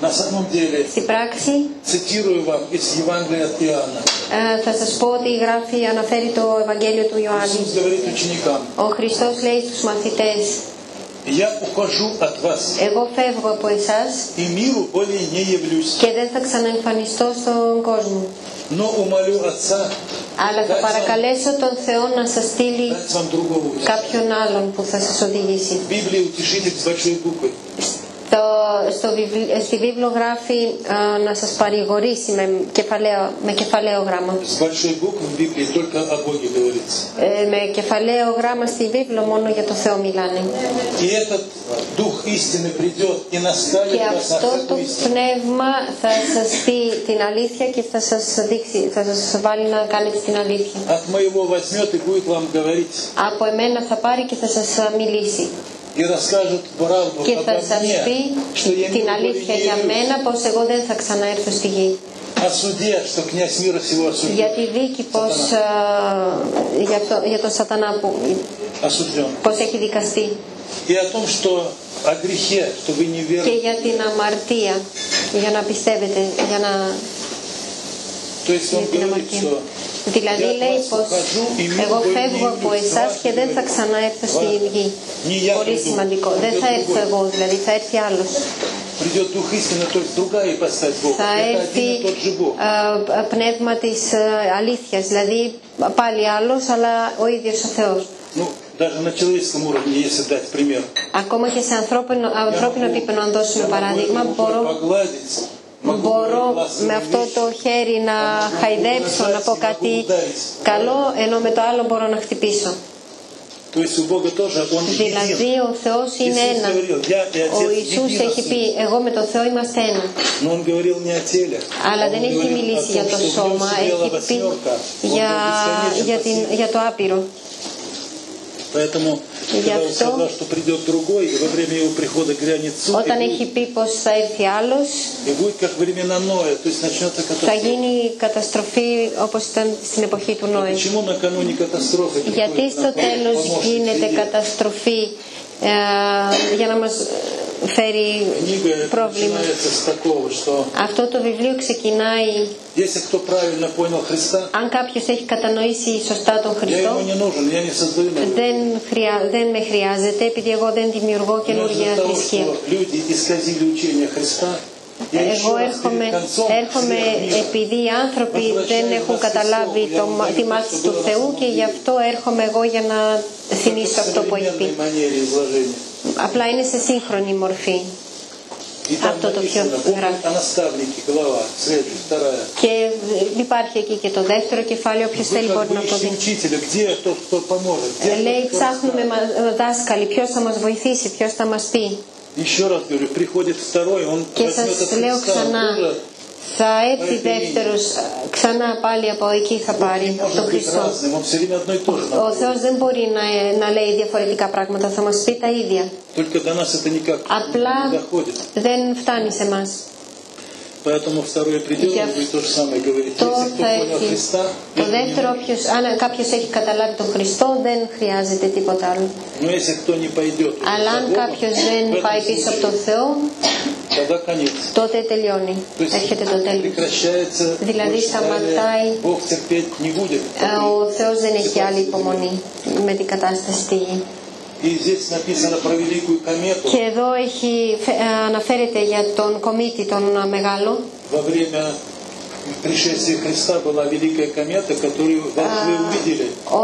На самом деле, Στην πράξη цитирую вам из Евангелия от Иоанна. ε, θα σας πω ότι γράφει, αναφέρει το Ευαγγέλιο του Ιωάννη. Иисус говорит ученикам, Ο Χριστός λέει στους μαθητές я ухожу от вас, «Εγώ φεύγω από εσάς и миру более не явлюсь, και δεν θα ξαναεμφανιστώ στον κόσμο. но умолю Отца Αλλά θα дать вам, παρακαλέσω τον Θεό να σας στείλει дать вам другого учителя». κάποιον άλλον που θα σας οδηγήσει. Το, στο ε, στη βίβλο γράφει ε, να σας παρηγορήσει με κεφαλαίο, με κεφαλαίο γράμμα. Ε, με κεφαλαίο γράμμα στη βίβλο μόνο για το Θεό μιλάνε. Και αυτό το πνεύμα θα σας πει την αλήθεια και θα σας, δείξει, θα σας βάλει να κάνετε την αλήθεια. Από εμένα θα πάρει και θα σας μιλήσει και θα σας πει την αλήθεια για μένα πως εγώ δεν θα ξαναέρθω στη γη. Για τη δίκη πως, ε, για, το, για τον σατανά που πως έχει δικαστεί. Και για την αμαρτία, για να πιστεύετε, για να... αμαρτία. что Δηλαδή я от λέει вас πως ухожу, и мир εγώ более не φεύγω από явлюсь. εσάς Вас και δεν θα говорит. ξαναέρθω στη γη. Не я Πολύ приду, σημαντικό. Δεν придет θα έρθω другой. εγώ, δηλαδή θα έρθει άλλος. Придет Дух истины, то есть другая ипостась Бога. Θα Это έρθει один и тот же Бог. α, πνεύμα της α, αλήθειας, δηλαδή πάλι άλλος, αλλά ο ίδιος ο Θεός. Ну, даже на человеческом уровне, если дать пример. Ακόμα και σε ανθρώπινο, ανθρώπινο επίπεδο, αν δώσουμε Я могу παράδειγμα, эту руку μπορώ, погладить, могу μπορώ με αυτό το χέρι να χαϊδέψω, να πω κάτι καλό, ενώ με το άλλο μπορώ να χτυπήσω. Δηλαδή ο Θεός είναι ένα. Ο Ιησούς έχει πει εγώ με το Θεό είμαστε ένα. Αλλά δεν έχει μιλήσει για το σώμα, έχει πει για, την, για το άπειρο. Поэтому, когда Он αυτό- сказал, что придет другой, и во время Его прихода грянет суд, и Όταν будет, έχει πει πως θα έρθει άλλος, и будет как времена Ноя, то есть начнется θα катастрофа. γίνει καταστροφή όπως ήταν στην εποχή του Νόη. Почему накануне катастрофы Γιατί приходит στο на τέλος помощник γίνεται людей? καταστροφή ε, για να μας φέρει πρόβλημα. Αυτό το βιβλίο ξεκινάει αν κάποιος έχει κατανοήσει σωστά τον Χριστό δεν, με χρειάζεται επειδή εγώ δεν δημιουργώ καινούργια θρησκεία. Εγώ έρχομαι, έρχομαι επειδή οι άνθρωποι δεν έχουν καταλάβει το, τη μάθηση του Θεού και γι' αυτό έρχομαι εγώ για να θυμίσω αυτό που έχει πει современной манере изложения. Απλά είναι σε σύγχρονη μορφή. И там Αυτό το πιο написано, γράφει. помнят о наставнике, глава, следует, вторая. Και υπάρχει εκεί και το δεύτερο κεφάλαιο, όποιο Вы θέλει как μπορεί бы να το ищете δει. учителя, где тот, кто поможет, где Ε, Λέει тот, кто ψάχνουμε расскажет. μα- δάσκαλοι, ποιο θα μα βοηθήσει, ποιο θα μα πει. Еще раз говорю, приходит второй, он Και возьмет от σα λέω Христа, он ξανά, тоже θα έρθει δεύτερος, ξανά πάλι από εκεί θα πάρει, το Χριστό. Ο Θεός δεν μπορεί να, να λέει διαφορετικά πράγματα, θα μας πει τα ίδια. Απλά δεν φτάνει σε εμά. Поэтому второй придет, Я- он будет то же самое говорить. Το Если кто θα понял έχει. Христа, Το это не δεύτερο, όποιος, αν κάποιος έχει καταλάβει τον Χριστό, δεν χρειάζεται τίποτα άλλο. Но если кто не пойдет, Αλλά αν за Богом, κάποιος в δεν этом πάει πίσω από τον случае, Θεό, тогда конец. τότε τελειώνει. То есть Έρχεται το τέλος. прекращается, Δηλαδή больше σταματάει. далее Бог терпеть не будет. Ε, Ο Θεός δεν έχει άλλη υπομονή με την κατάσταση στη γη. Και εδώ έχει, ε, αναφέρεται για τον κομίτη των ε, μεγάλων.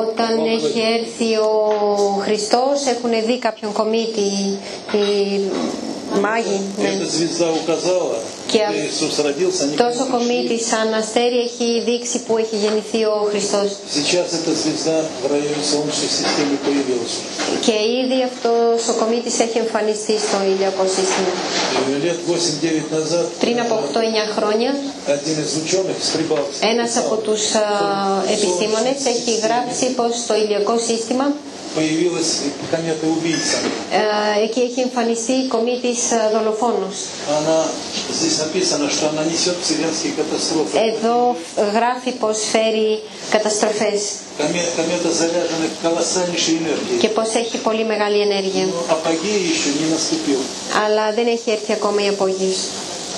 Όταν έχει έρθει ο Χριστός έχουν δει κάποιον κομίτη οι μάγοι. Ναι. Και αυτός ο αναστέρι έχει δείξει που έχει γεννηθεί ο Χριστός. Και ήδη αυτός ο κομίτης έχει εμφανιστεί στο ηλιακό σύστημα. Πριν από 8-9 χρόνια ένας από τους επιστήμονες έχει γράψει πως το ηλιακό σύστημα появилась комета-убийца. ε, εκεί έχει εμφανιστεί η κομίτης α, δολοφόνος. Она, здесь написано, что она несет вселенские катастрофы. Εδώ γράφει πως φέρει καταστροφές Коме- Комета заряжена колоссальнейшей энергией. και πως έχει πολύ μεγάλη ενέργεια. Но апогей еще не наступил. Αλλά δεν έχει έρθει ακόμα η απόγειος.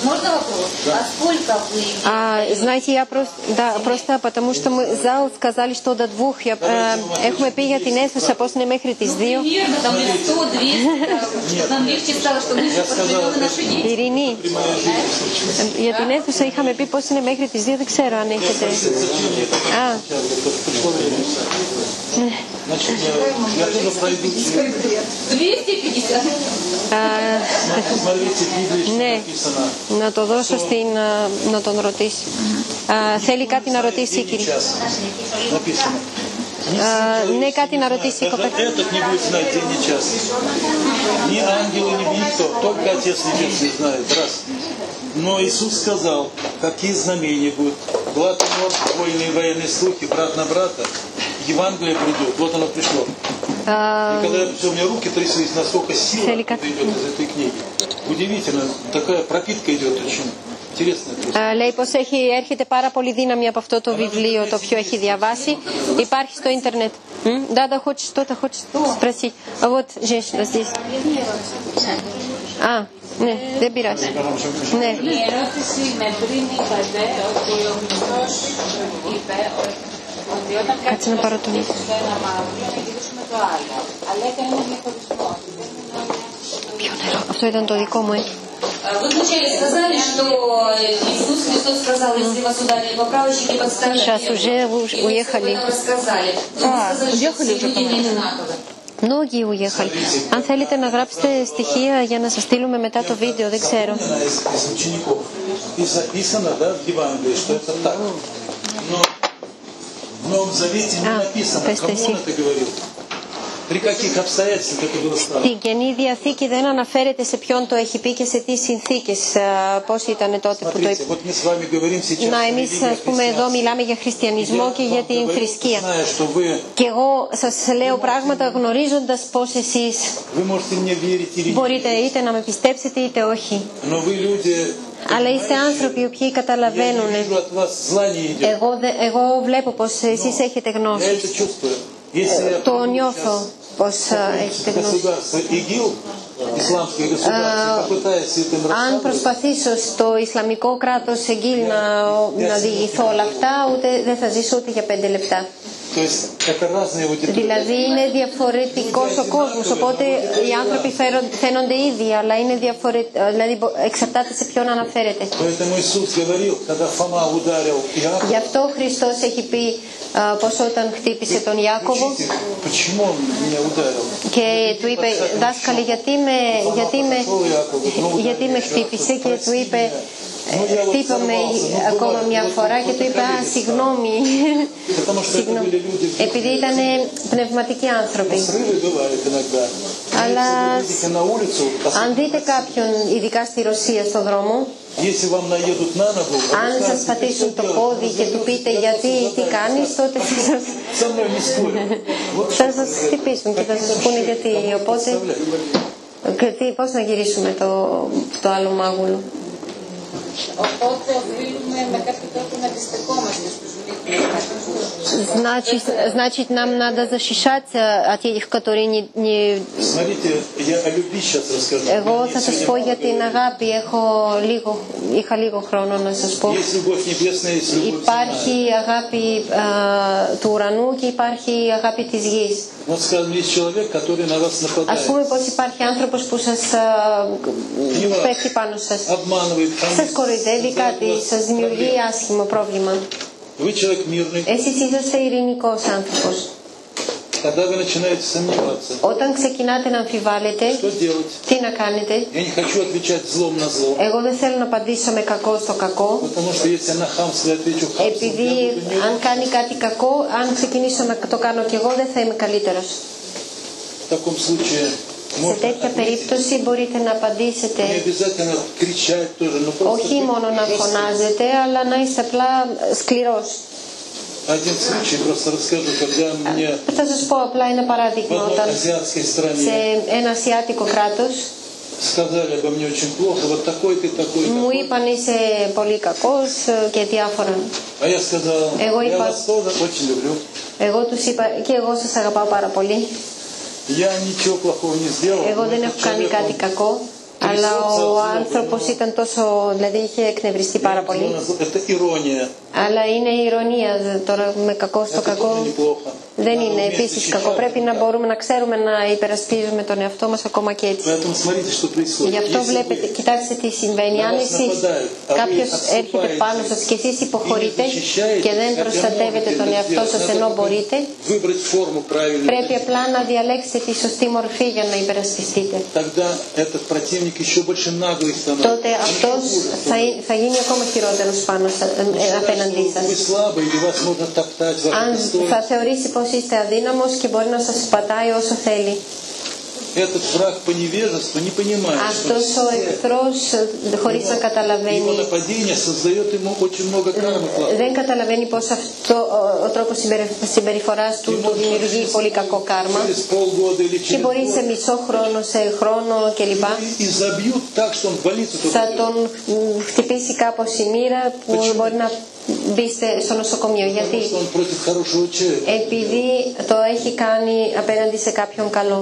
Можно вопрос? А сколько вы... А, знаете, я просто, да, просто потому что мы зал сказали, что до двух. Я, э, έχουμε πει για την αίθουσα πώς είναι μέχρι τις Ну, δύο. примерно, там лет 100, 200, там, чтобы нам легче стало, что мы еще проживем и наши дети. Ειρηνή, ε, για την αίθουσα είχαμε πει πώς είναι μέχρι τις δύο, δεν ξέρω αν έχετε. Α, Сейчас вот только пришло время. Значит, я, я тоже пройду. 250. α, Смотрите, в Библии что Ναι. написано. να το δώσω στην, α, να τον ρωτήσει. Α, θέλει κάτι να ρωτήσει η День и κυρία. час. Написано. Α, ναι, κάτι να ρωτήσει η Даже κοπέλα. этот не будет знать день и час. Ни ангелы, ни никто. Только Отец Небесный знает. Раз. Но Иисус сказал, какие знамения будут. Глад и морд, войны и военные слухи, брат на брата. Евангелие придет. Вот оно пришло. Α, И когда я все, у меня руки тряслись, насколько сила Фелика. идет из этой книги. Удивительно, такая пропитка идет очень интересная. просто. Α, λέει πως έχει, έρχεται πάρα πολύ δύναμη από αυτό το βιβλίο το οποίο έχει διαβάσει. Υπάρχει στο ίντερνετ. М? Да, да, хочешь что-то, хочешь спросить. А вот женщина здесь. Α, ναι, δεν πειράζει. Ναι. Η ερώτηση είναι πριν είπατε ότι ο Χριστός είπε ότι όταν Κάτσε να κάποιος πάρω τον μας στο ένα μαύρο να γυρίσουμε το άλλο. Αλλά έκανε ένα διαχωρισμό. Δεν είναι όλοι Ποιο νερό. Αυτό ήταν το δικό μου, ε. А, Вы вначале сказали, что Иисус Христос сказал, если вас ударили по правой щеке, подставьте Сейчас левую. уже вы уж И вы уехали. об этом рассказали. Но вы сказали, что все люди не одинаковы. Многие уехали. Αν θέλετε να γράψετε στοιχεία για να σας στείλουμε μετά το βίντεο, δεν ξέρω. Запомнено из, из учеников. И записано, да, в Евангелии, что это так. Но в Новом Завете не А, написано, то есть кому если- он это говорил. При каких обстоятельствах это было сказано. Στην Καινή Διαθήκη δεν αναφέρεται σε ποιον το έχει πει και σε τι συνθήκες, α, πώς ήταν τότε που το είπε. Смотрите, вот мы с вами говорим сейчас Να о εμείς религии, ας πούμε εδώ христианстве. μιλάμε για χριστιανισμό και Я για вам την говорю, θρησκεία. Зная, что вы, Και εγώ σας λέω πράγματα γνωρίζοντας πως εσείς вы можете мне верить или нет, μπορείτε είτε να με πιστέψετε είτε όχι. αλλά είστε άνθρωποι οι οποίοι καταλαβαίνουν. Εγώ, εγώ βλέπω πως εσείς έχετε γνώση. Το νιώθω πώ ε, έχετε γνώση αν προσπαθήσω στο Ισλαμικό κράτος εγγύλ να, να διηγηθώ όλα αυτά, ούτε δεν θα ζήσω ούτε για πέντε λεπτά. Δηλαδή είναι διαφορετικός ο κόσμος. οπότε οι άνθρωποι φαίνονται ίδιοι, αλλά είναι διαφορετικό, δηλαδή εξαρτάται σε ποιον αναφέρεται. Γι' αυτό ο Χριστός έχει πει ε, πόσο όταν χτύπησε τον Ιάκωβο. Και του είπε δάσκαλε γιατί με, γιατί με, γιατί με χτύπησε και του είπε «Ε, χτύπαμε ακόμα μια φορά και του είπε, «Α, συγγνώμη, επειδή ήταν πνευματικοί άνθρωποι». Αλλά αν δείτε κάποιον, ειδικά στη Ρωσία, στον δρόμο, αν σας πατήσουν το πόδι και του πείτε γιατί τι κάνεις, τότε θα σας θα σας χτυπήσουν και θα σας πούνε γιατί. Οπότε, πώς να γυρίσουμε το, το άλλο μάγουλο; Οπότε οφείλουμε με κάποιο τρόπο να διστεκόμαστε στους Значит, значит, нам надо защищаться от этих, которые не, не... Смотрите, я о любви сейчас расскажу. Εγώ Мне θα σας сегодня πω για την αγάπη. Έχω λίγο, είχα λίγο χρόνο να σας πω. Есть любовь небесная, есть любовь Υπάρχει земная. η αγάπη α, του ουρανού και υπάρχει η αγάπη της γης. Вот скажем, есть человек, который на вас Ας πούμε нападает, πως υπάρχει άνθρωπος που σας α, πέφτει πάνω σας. обманывает, Σας хамит, κοροϊδεύει создает κάτι, у вас σας δημιουργεί проблемы. άσχημο πρόβλημα. Вы человек мирный. Εσείς είσαστε ειρηνικός άνθρωπος. Когда вы начинаете сомневаться, Όταν ξεκινάτε να αμφιβάλλετε, что делать? τι να κάνετε. Я не хочу отвечать злом на зло. Εγώ δεν θέλω να απαντήσω με κακό στο κακό. Потому что если я на хамство отвечу хамством, Επειδή я буду не αν κάνει κάτι κακό, αν ξεκινήσω να το κάνω κι εγώ, δεν θα είμαι καλύτερος. В таком случае σε τέτοια περίπτωση μπορείτε να απαντήσετε. Όχι μόνο να φωνάζετε αλλά να είστε απλά σκληρός. Θα σας πω απλά ένα παράδειγμα. Όταν σε ένα ασιάτικο κράτος μου είπαν είσαι πολύ κακός και διάφορα. Εγώ είπα, εγώ τους είπα και εγώ σας αγαπάω πάρα πολύ. Εγώ δεν έχω κάνει κάτι κακό. Αλλά ο άνθρωπος ήταν τόσο, δηλαδή είχε εκνευριστεί πάρα πολύ. Αλλά είναι η ηρωνία τώρα με κακό στο κακό. Δεν είναι επίσης κακό. Πρέπει να μπορούμε να ξέρουμε να υπερασπίζουμε τον εαυτό μας ακόμα και έτσι. Γι' αυτό βλέπετε, κοιτάξτε τι συμβαίνει. Αν κάποιος έρχεται πάνω σας και εσείς υποχωρείτε και δεν προστατεύετε τον εαυτό σας ενώ μπορείτε, πρέπει απλά να διαλέξετε τη σωστή μορφή για να υπερασπιστείτε. Τότε αυτός θα, γίνει ακόμα χειρότερος ε, απέναντί σας. Αν θα θεωρήσει πως είστε αδύναμος και μπορεί να σας πατάει όσο θέλει. Этот враг по невежеству не понимает, что Αυτός ο εχθρός ε, χωρίς να его καταλαβαίνει нападение создает ему очень много кармы. плохой. δεν καταλαβαίνει πως αυτό ο, ο τρόπος συμπερι- συμπεριφοράς του του δημιουργεί πολύ κακό κάρμα Через полгода или και через μπορεί σε год μισό χρόνο, σε χρόνο κλπ. и забьют так, что он в больницу только θα идет. τον μ, χτυπήσει κάπως η μοίρα που μπορεί να μπει στε- στο νοσοκομείο. Потому Γιατί что он против хорошего человека. επειδή το έχει κάνει απέναντι σε κάποιον καλό.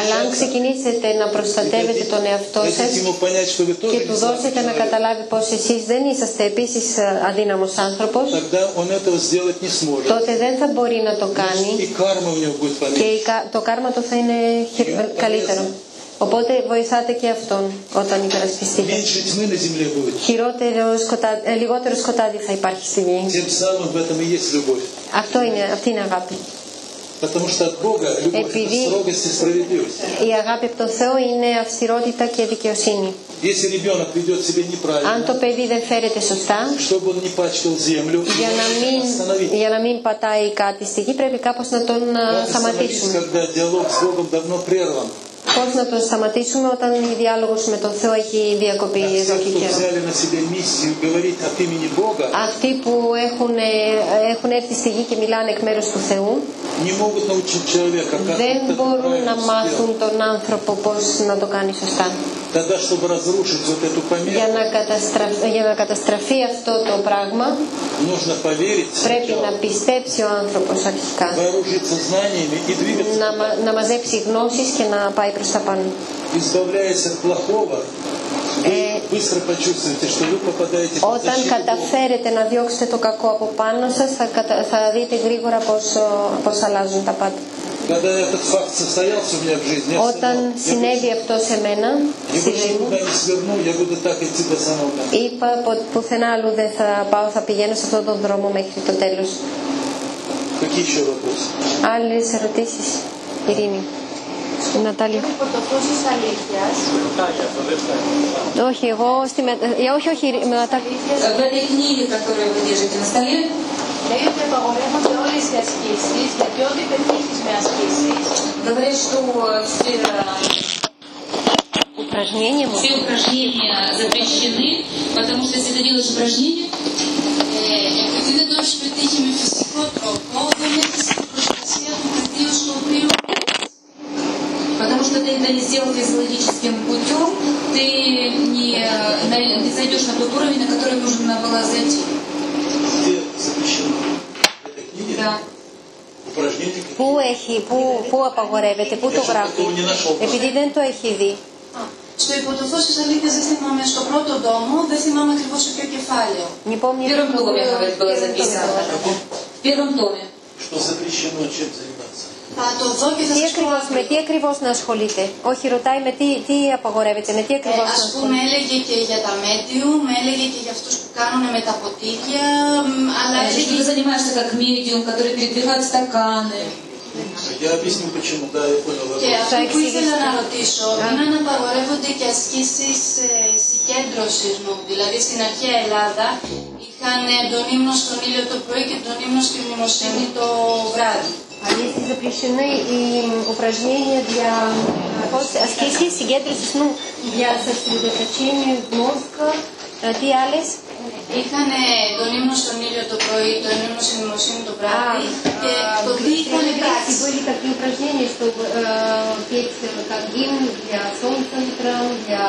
Αλλά αν ξεκινήσετε να προστατεύετε τον εαυτό σας και του δώσετε να καταλάβει πως εσείς δεν είσαστε επίσης ε, αδύναμος άνθρωπος, τότε δεν θα μπορεί να το κάνει και το κάρμα του θα είναι καλύτερο. Οπότε βοηθάτε και αυτόν όταν υπερασπιστείτε. Χειρότερο σκοτάδι, ε, λιγότερο σκοτάδι θα υπάρχει στη γη. Αυτό είναι, αυτή είναι αγάπη. Потому что от Бога любовь Επειδή- это строгость и справедливость. Η αγάπη από τον Θεό είναι αυστηρότητα και δικαιοσύνη. Если ребенок ведет себя Αν неправильно, το παιδί δεν φέρεται σωστά, чтобы он не пачкал землю, για να его μην, нужно остановить. για να μην πατάει κάτι στη γη πρέπει κάπως να τον α, Надо остановить, σταματήσουμε. когда диалог с Богом давно прерван. Πώς να τον σταματήσουμε όταν η διάλογος με τον Θεό έχει διακοπεί εδώ και καιρό; Αυτοί που έχουν, ε, έχουν έρθει στη γη και μιλάνε εκ μέρους του Θεού δεν μπορούν να μάθουν τον άνθρωπο πώς να το κάνει σωστά. Тогда, чтобы разрушить вот эту Για помеху, να, καταστραφ- για να καταστραφεί αυτό το πράγμα нужно поверить, πρέπει να сначала, πιστέψει ο άνθρωπος αρχικά. вооружиться знаниями и двигаться, Να, μα- να μαζέψει γνώσεις και να πάει προς τα πάνω. избавляясь от плохого, Ε, быстро почувствуете, что вы попадаете под Όταν защиту Бога. καταφέρετε να διώξετε το κακό από πάνω σας, θα, κατα- θα δείτε γρήγορα πώς, ε, πώς αλλάζουν τα πάντα. Όταν συνέβη αυτό σε μένα, είπα πουθενά άλλου δεν θα πάω, θα πηγαίνω σε αυτόν τον δρόμο μέχρι το τέλος. Άλλες ερωτήσεις, Ειρήνη; Στην Νατάλια. Όχι, εγώ στη μετα... Ε, όχι, όχι, Νατάλια. В этой книге, которую вы держите на столе, λέει ότι απαγορεύονται όλες οι ασκήσεις, γιατί ό,τι πετύχεις με ασκήσεις, говорит, что все, Упражнение μου. все упражнения запрещены, потому что если ты делаешь упражнения, Επειδή δεν το έχει πετύχει με φυσικό τρόπο, δεν έχει την προστασία του πεδίου στο οποίο потому что ты это не сделал физиологическим путем, ты не, на- не зайдешь на тот уровень, на который нужно было зайти. Πού έχει, πού, πού απαγορεύεται, πού το γράφει. Επειδή δεν το έχει δει. στο υποτοφό τη αλήθεια δεν θυμάμαι στο πρώτο τόμο, δεν θυμάμαι ακριβώ σε ποιο κεφάλαιο. Не помню. В первом в каком томе, говорит, было первом записано. томе. В первом томе. Что запрещено, чем заниматься? Θα το δω και θα Τι σα πω ακριβώς, με τι αύριο. ακριβώς να ασχολείται. Όχι, ρωτάει με τι, τι απαγορεύεται, με τι Ε, ακριβώς να ας πούμε ασχολείται. έλεγε και για τα medium, έλεγε και για αυτούς που κάνουν με τα ποτήρια, μ, αλλά А если ты έλεγε занимаешься как медиум, который передвигает стаканы, Я объясню почему, да, я понял Και вопрос. αυτό που εξηγήσω. ήθελα να ρωτήσω είναι αν απαγορεύονται και ασκήσεις ε, συγκέντρωσης μου. Δηλαδή στην αρχαία Ελλάδα είχαν ε, τον ύμνο στον ήλιο το πρωί και τον ύμνο στη μνημοσύνη το βράδυ. А если запрещены и упражнения для э, аскезии, συγκέντρωσης νου, для сосредоточения мозга, э, τι άλλες. Είχαν ε, τον ύμνο στον ήλιο το πρωί, τον ύμνο στη μνημοσύνη το βράδυ και το τι είχαν πράξει. Были такие упражнения, чтобы э, петь э, как гимн для солнца утром, для,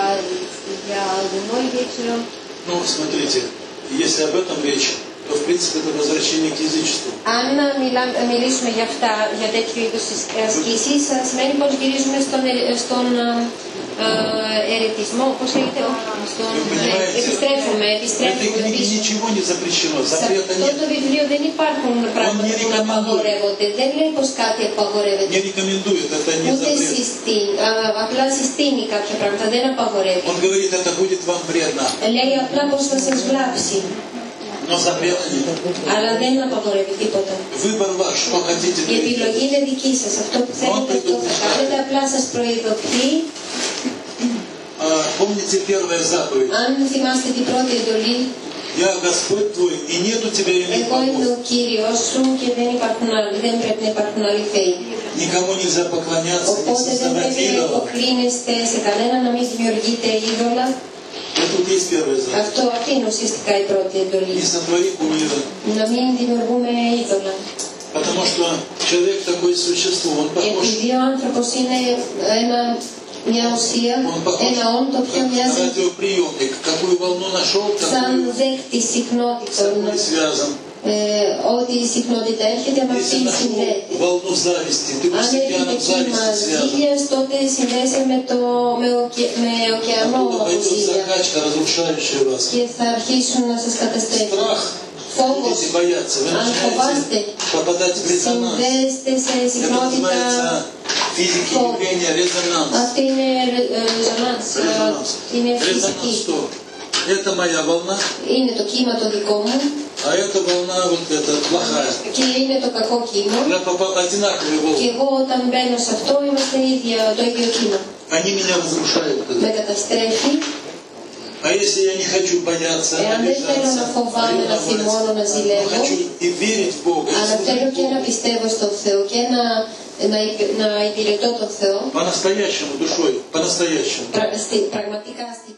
для луной вечером. Ну, смотрите, если об этом речь, то, в принципе, это возвращение к язычеству. Αν μιλά, μιλήσουμε για αυτά, για τέτοιου είδους ασκήσεις, ε, σημαίνει πως γυρίζουμε στον, ε, στον ε, ε, ερετισμό, πώς λέγεται, όχι, στον, Вы ε, понимаете, επιστρέφουμε, в этой επιστρέφουμε книге πίσω. ничего не запрещено, Σε запрета αυτό нет. το βιβλίο δεν υπάρχουν πράγματα не που recommendует. απαγορεύονται. Δεν λέει πως κάτι απαγορεύεται. Не рекомендует, это не Ούτε запрет. συστήνει, α, απλά συστήνει κάποια πράγματα, δεν απαγορεύει. Он говорит, это будет вам вредно, Λέει απλά πως θα σας βλάψει, но запрета нет. αλλά δεν απαγορεύει τίποτα. Выбор ваш, что хотите, Η то и επιλογή делайте. είναι δική σας. Αυτό που θέλετε αυτό θα κάνετε. Απλά σας προειδοποιεί. А, помните первая заповедь? Αν θυμάστε την πρώτη εντολή, Я Господь твой, и нет у тебя иных εγώ είμαι богов. ο Κύριος σου και δεν, υπάρχουν άλλοι, δεν πρέπει να υπάρχουν άλλοι θεοί. Никому нельзя поклоняться, не Οπότε δεν создавать πρέπει να идолов. υποκλίνεστε σε κανένα, να μην δημιουργείτε είδωλα. Это вот есть первая заповедь. Αυτό αυτή είναι ουσιαστικά η πρώτη εντολή. Не сотвори кумира. Να μην δημιουργούμε είδωλα. Потому что человек такое существо, он похож Επειδή ο άνθρωπος είναι ένα, μια ουσία, Он похож ένα όντο πιο как на μοιάζει радиоприемник. Какую волну нашел, σαν такую δέκτη συχνότητων. Ε, ότι συχνότητα έρχεται από αυτήν την συνδέτη. Αν έρχεται κύμα ζήλια, τότε συνδέεται με, το, με, οκε, ωκεανό. Και θα αρχίσουν να σας καταστρέφουν. Φόβος, αν φοβάστε, συνδέεστε σε συχνότητα φόβου. Αυτή είναι ρεζονάνς, είναι φυσική. что? Это моя волна, Είναι το κύμα το δικό μου а эта волна вот эта плохая. και είναι το κακό κύμα. Я попал одинаковые Και волны. εγώ όταν μπαίνω σε αυτό είμαστε ίδια, το ίδιο κύμα. Они меня разрушают. Με тогда. καταστρέφει. А если я не хочу бояться, Εάν δεν θέλω να обижаться, φοβάμαι, να θυμώνω, να но ζηλεύω, хочу и верить в Бога, и αλλά θέλω служить και να Богу. πιστεύω στον Θεό και να, να, υπ- να υπηρετώ τον Θεό По-настоящему, душой, по-настоящему. πρα- στη- πραγματικά στην